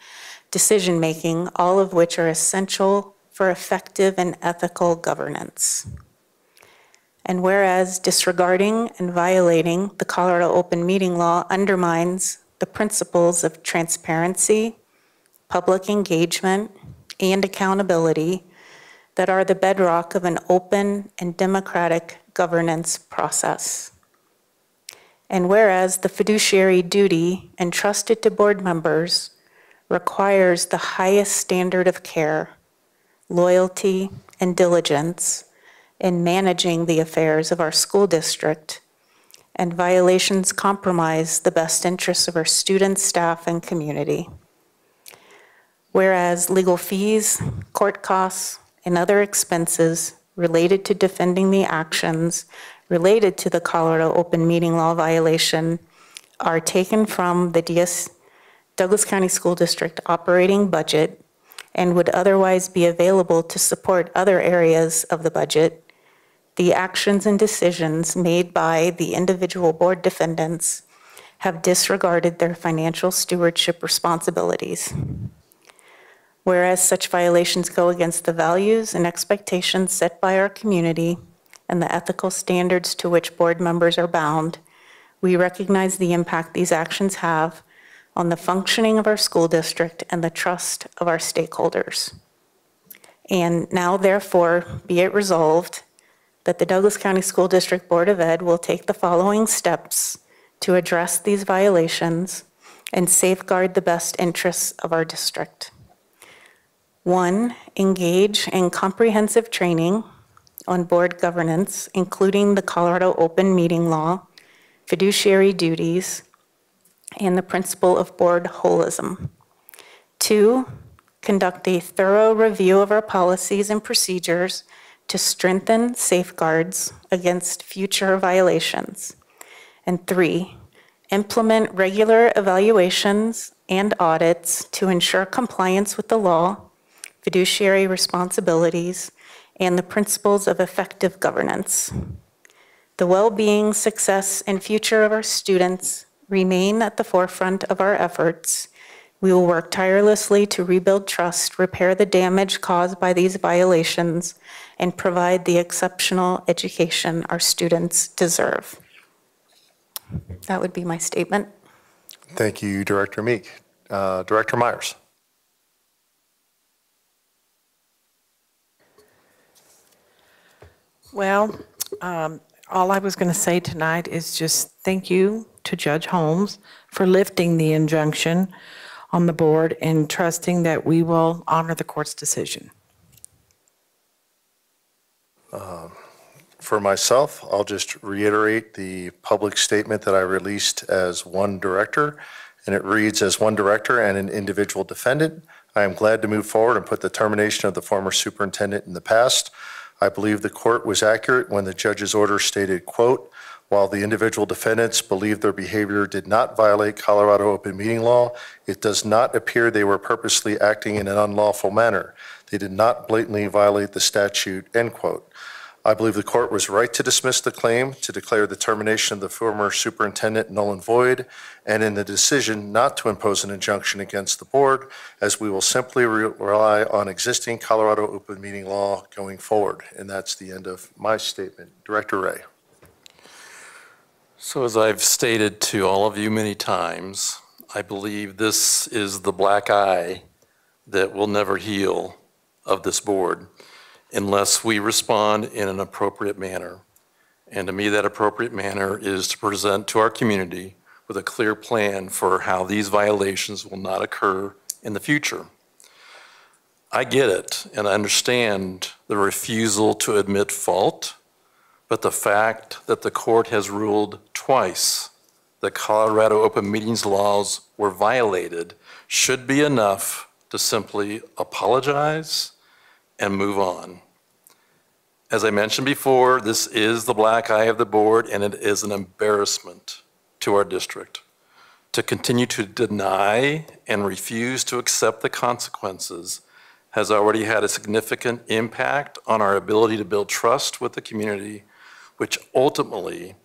decision-making, all of which are essential for effective and ethical governance. And whereas disregarding and violating the Colorado open meeting law undermines the principles of transparency, public engagement, and accountability that are the bedrock of an open and democratic governance process. And whereas the fiduciary duty entrusted to board members requires the highest standard of care, loyalty, and diligence in managing the affairs of our school district, and violations compromise the best interests of our students, staff, and community. Whereas legal fees, court costs, and other expenses related to defending the actions related to the Colorado open meeting law violation are taken from the DS Douglas County School District operating budget and would otherwise be available to support other areas of the budget, the actions and decisions made by the individual board defendants have disregarded their financial stewardship responsibilities. Whereas such violations go against the values and expectations set by our community and the ethical standards to which board members are bound, we recognize the impact these actions have on the functioning of our school district and the trust of our stakeholders. And now therefore, be it resolved that the Douglas County School District Board of Ed will take the following steps to address these violations and safeguard the best interests of our district. One, engage in comprehensive training on board governance, including the Colorado Open Meeting Law, fiduciary duties, and the principle of board holism. Two, conduct a thorough review of our policies and procedures to strengthen safeguards against future violations. And three, implement regular evaluations and audits to ensure compliance with the law, fiduciary responsibilities, and the principles of effective governance. The well-being, success, and future of our students remain at the forefront of our efforts. We will work tirelessly to rebuild trust, repair the damage caused by these violations, and provide the exceptional education our students deserve. That would be my statement. Thank you, Director Meek. Uh, Director Myers. Well, um, all I was going to say tonight is just thank you to Judge Holmes for lifting the injunction on the board and trusting that we will honor the court's decision. Um, For myself, I'll just reiterate the public statement that I released as one director, and it reads, "As one director and an individual defendant, I am glad to move forward and put the termination of the former superintendent in the past. I believe the court was accurate when the judge's order stated, quote, "While the individual defendants believe their behavior did not violate Colorado open meeting law, it does not appear they were purposely acting in an unlawful manner. They did not blatantly violate the statute," end quote. I believe the court was right to dismiss the claim, to declare the termination of the former superintendent null and void, and in the decision not to impose an injunction against the board, as we will simply re- rely on existing Colorado open meeting law going forward. And that's the end of my statement. Director Ray. So as I've stated to all of you many times, I believe this is the black eye that will never heal of this board unless we respond in an appropriate manner. And to me, that appropriate manner is to present to our community with a clear plan for how these violations will not occur in the future. I get it, and I understand the refusal to admit fault, but the fact that the court has ruled twice that Colorado open meetings laws were violated should be enough to simply apologize and move on. As I mentioned before, this is the black eye of the board, and it is an embarrassment to our district. To continue to deny and refuse to accept the consequences has already had a significant impact on our ability to build trust with the community, which ultimately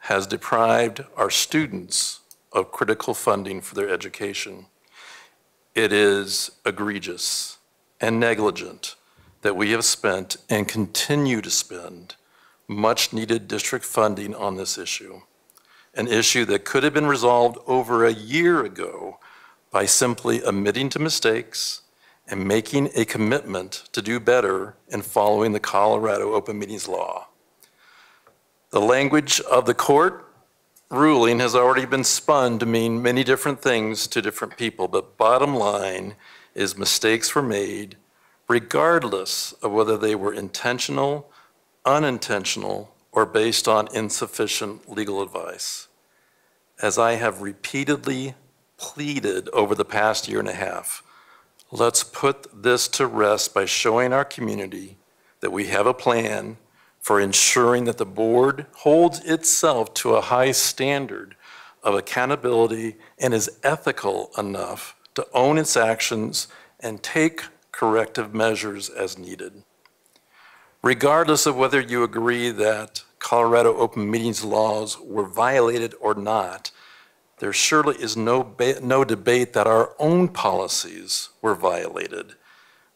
has deprived our students of critical funding for their education. It is egregious and negligent that we have spent and continue to spend much-needed district funding on this issue, an issue that could have been resolved over a year ago by simply admitting to mistakes and making a commitment to do better in following the Colorado Open Meetings Law. The language of the court ruling has already been spun to mean many different things to different people, but bottom line is mistakes were made regardless of whether they were intentional, unintentional, or based on insufficient legal advice. As I have repeatedly pleaded over the past year and a half, let's put this to rest by showing our community that we have a plan for ensuring that the board holds itself to a high standard of accountability and is ethical enough to own its actions and take corrective measures as needed. Regardless of whether you agree that Colorado open meetings laws were violated or not, there surely is no, no debate that our own policies were violated.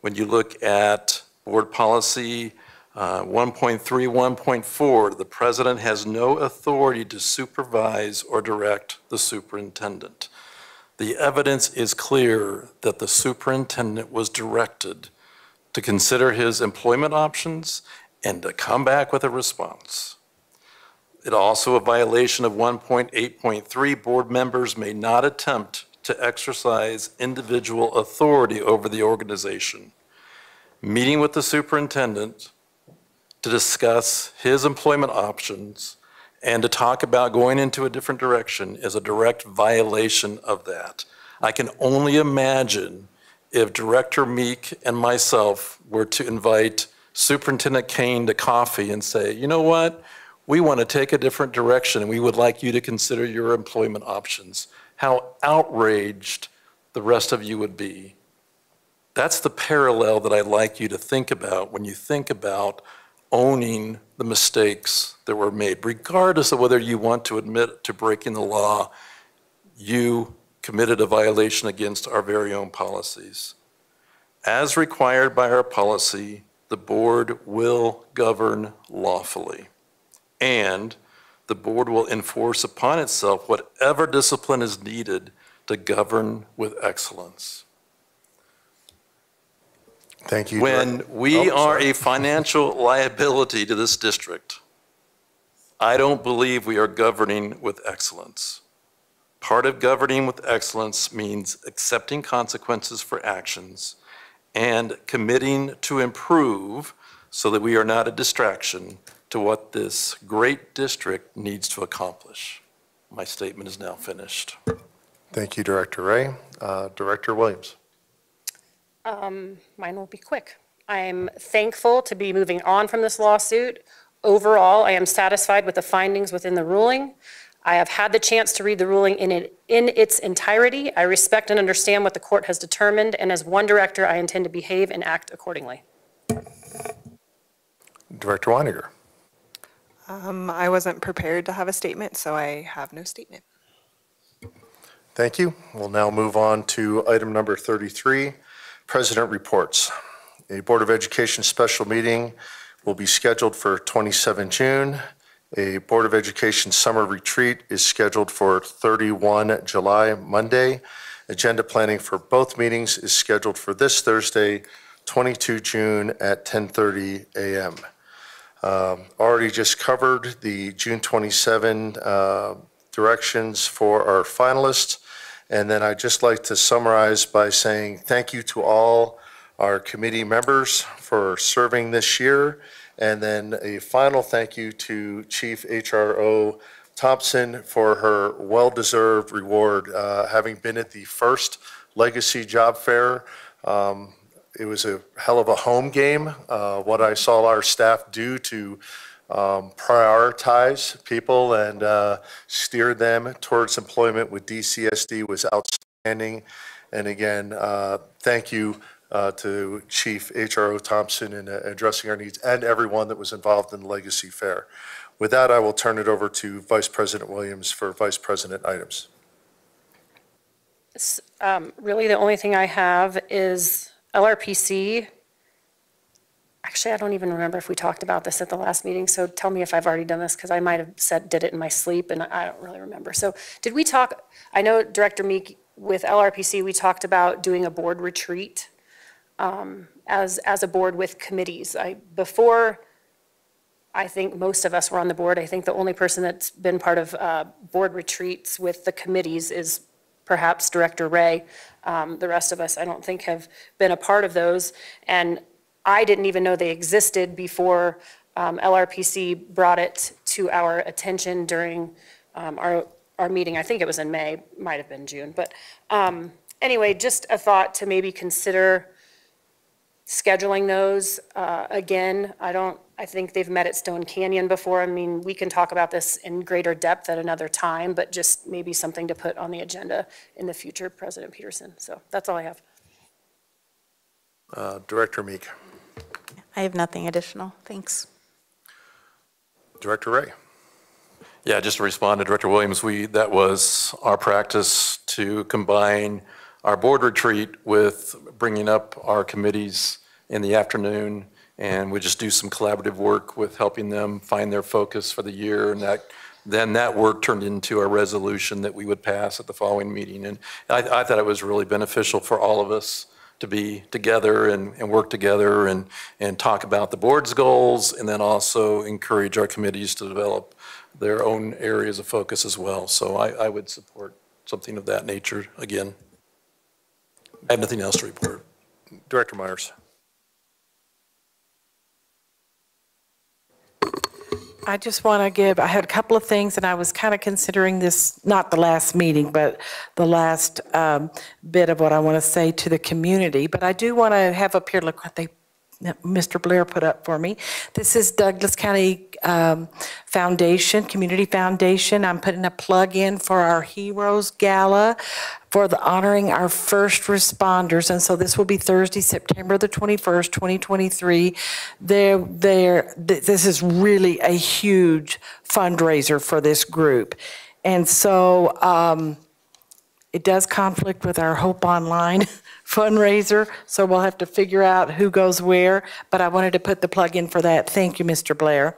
When you look at board policy uh, 1.31.4, the president has no authority to supervise or direct the superintendent. The evidence is clear that the superintendent was directed to consider his employment options and to come back with a response. It also a violation of 1.8.3, board members may not attempt to exercise individual authority over the organization. Meeting with the superintendent to discuss his employment options and to talk about going into a different direction is a direct violation of that. I can only imagine if Director Meek and myself were to invite Superintendent Kane to coffee and say, you know what? We want to take a different direction and we would like you to consider your employment options. How outraged the rest of you would be. That's the parallel that I'd like you to think about when you think about owning the mistakes that were made. Regardless of whether you want to admit to breaking the law, you committed a violation against our very own policies. As required by our policy, the board will govern lawfully. And the board will enforce upon itself whatever discipline is needed to govern with excellence. Thank you. When Direct- we Oh, are a financial *laughs* liability to this district, I don't believe we are governing with excellence. Part of governing with excellence means accepting consequences for actions and committing to improve so that we are not a distraction to what this great district needs to accomplish. My statement is now finished. Thank you, Director Ray. Uh, Director Williams. Um, mine will be quick. I'm thankful to be moving on from this lawsuit. Overall, I am satisfied with the findings within the ruling. I have had the chance to read the ruling in it, in its entirety. I respect and understand what the court has determined, and as one director, I intend to behave and act accordingly. Director Winegar. Um, I wasn't prepared to have a statement, so I have no statement. Thank you. We'll now move on to item number 33, President Reports. A Board of Education special meeting will be scheduled for 27 June. A Board of Education summer retreat is scheduled for 31 July, Monday. Agenda planning for both meetings is scheduled for this Thursday, 22 June at 10:30 a.m. Um, Already just covered the June 27 uh, directions for our finalists. And then I'd just like to summarize by saying thank you to all our committee members for serving this year. And then a final thank you to Chief HRO Thompson for her well-deserved reward, uh, having been at the first Legacy Job Fair. Um, It was a hell of a home game. Uh, What I saw our staff do to um, prioritize people and uh, steer them towards employment with DCSD was outstanding. And again, uh, thank you uh, to Chief HRO Thompson in uh, addressing our needs and everyone that was involved in the Legacy Fair. With that, I will turn it over to Vice President Williams for Vice President items. Um, Really, the only thing I have is LRPC. Actually, I don't even remember if we talked about this at the last meeting, so tell me if I've already done this, because I might have said, did it in my sleep, and I don't really remember. So did we talk, I know Director Meek, with LRPC, we talked about doing a board retreat um, as, as a board with committees. I, before, I think most of us were on the board. I think the only person that's been part of uh, board retreats with the committees is perhaps Director Ray. Um, The rest of us, I don't think, have been a part of those. And I didn't even know they existed before um, LRPC brought it to our attention during um, our, our meeting. I think it was in May, might have been June. But um, anyway, just a thought to maybe consider scheduling those uh, again. I don't, I think they've met at Stone Canyon before. I mean, we can talk about this in greater depth at another time, but just maybe something to put on the agenda in the future, President Peterson. So that's all I have. Uh, Director Meek. I have nothing additional. Thanks. Director Ray. Yeah, just to respond to Director Williams, we, that was our practice to combine our board retreat with bringing up our committees in the afternoon, and we just do some collaborative work with helping them find their focus for the year, and that, then that work turned into a resolution that we would pass at the following meeting. And I, I thought it was really beneficial for all of us to be together and, and work together and, and talk about the board's goals, and then also encourage our committees to develop their own areas of focus as well. So I, I would support something of that nature again. I have nothing else to report. Director Myers. I just want to give, I had a couple of things, and I was kind of considering this, not the last meeting, but the last um, bit of what I want to say to the community. But I do want to have up here, look they, Mr. Blair put up for me. This is Douglas County um, Foundation, Community Foundation. I'm putting a plug in for our Heroes Gala for the honoring our first responders. And so this will be Thursday, September the 21st, 2023. They're, they're, th- this is really a huge fundraiser for this group. And so um, it does conflict with our Hope Online *laughs* fundraiser, so we'll have to figure out who goes where. But I wanted to put the plug in for that. Thank you, Mr. Blair.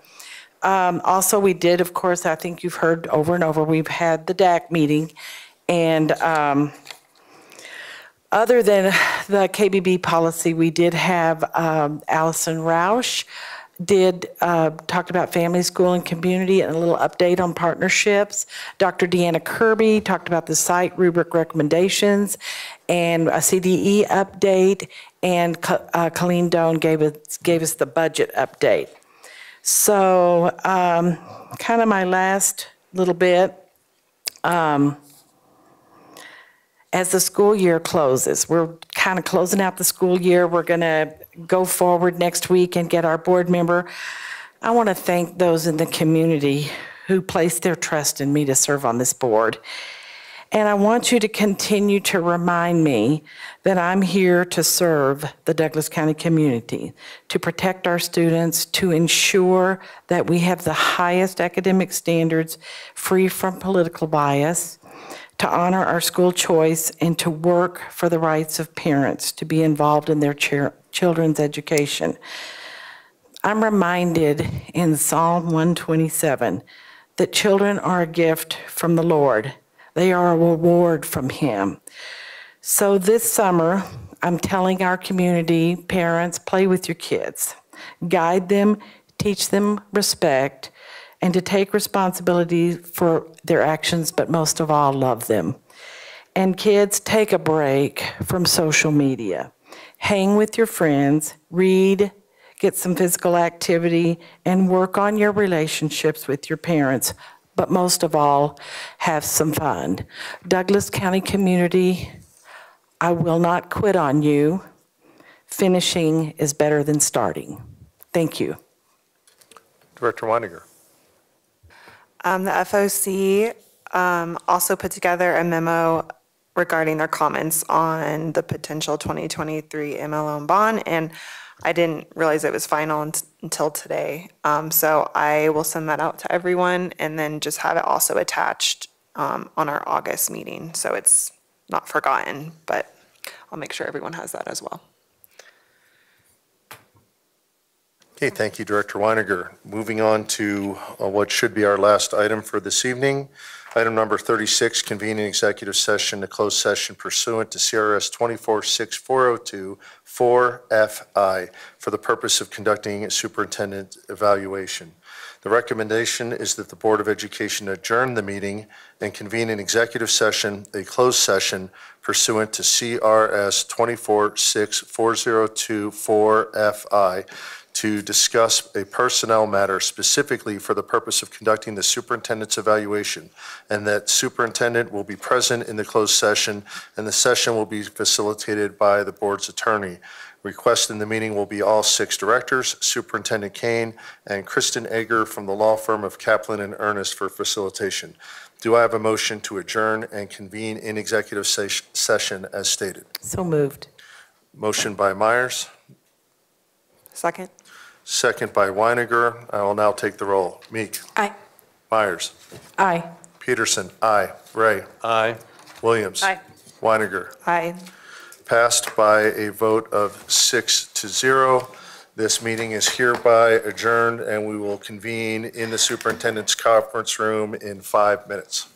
Um, Also, we did, of course, I think you've heard over and over, we've had the DAC meeting. And um, other than the KBB policy, we did have um, Allison Roush did, uh, talked about family, school, and community, and a little update on partnerships. Dr. Deanna Kirby talked about the site rubric recommendations and a CDE update, and uh, Colleen Doan gave us, gave us the budget update. So, um, kind of my last little bit. Um, as the school year closes, we're kind of closing out the school year. We're going to go forward next week and get our board member. I want to thank those in the community who placed their trust in me to serve on this board. And I want you to continue to remind me that I'm here to serve the Douglas County community, to protect our students, to ensure that we have the highest academic standards free from political bias, to honor our school choice, and to work for the rights of parents to be involved in their children's education. I'm reminded in Psalm 127 that children are a gift from the Lord. They are a reward from Him. So this summer, I'm telling our community, parents, play with your kids. Guide them, teach them respect, and to take responsibility for their actions, but most of all, love them. And kids, take a break from social media. Hang with your friends, read, get some physical activity, and work on your relationships with your parents. But most of all, have some fun. Douglas County community, I will not quit on you. Finishing is better than starting. Thank you. Director Winegar. Um, the FOC um, also put together a memo regarding their comments on the potential 2023 MLO bond, and I didn't realize it was final unt- until today. Um, So I will send that out to everyone and then just have it also attached um, on our August meeting, so it's not forgotten, but I'll make sure everyone has that as well. Okay, thank you, Director Winegar. Moving on to uh, what should be our last item for this evening. Item number 36, convening executive session to close session pursuant to CRS 246402 4FI for the purpose of conducting a superintendent evaluation. The recommendation is that the Board of Education adjourn the meeting and convene an executive session, a closed session pursuant to CRS 246402 4FI to discuss a personnel matter specifically for the purpose of conducting the superintendent's evaluation, and that superintendent will be present in the closed session, and the session will be facilitated by the board's attorney. Request in the meeting will be all six directors, Superintendent Kane, and Kristen Egger from the law firm of Caplan and Earnest for facilitation. Do I have a motion to adjourn and convene in executive ses- session as stated? So moved. Motion by Myers, Second? Second by Winegar. I will now take the roll. Meek. Aye. Myers. Aye. Peterson. Aye. Ray. Aye. Williams. Aye. Winegar. Aye. Passed by a vote of six to zero. This meeting is hereby adjourned, and we will convene in the superintendent's conference room in five minutes.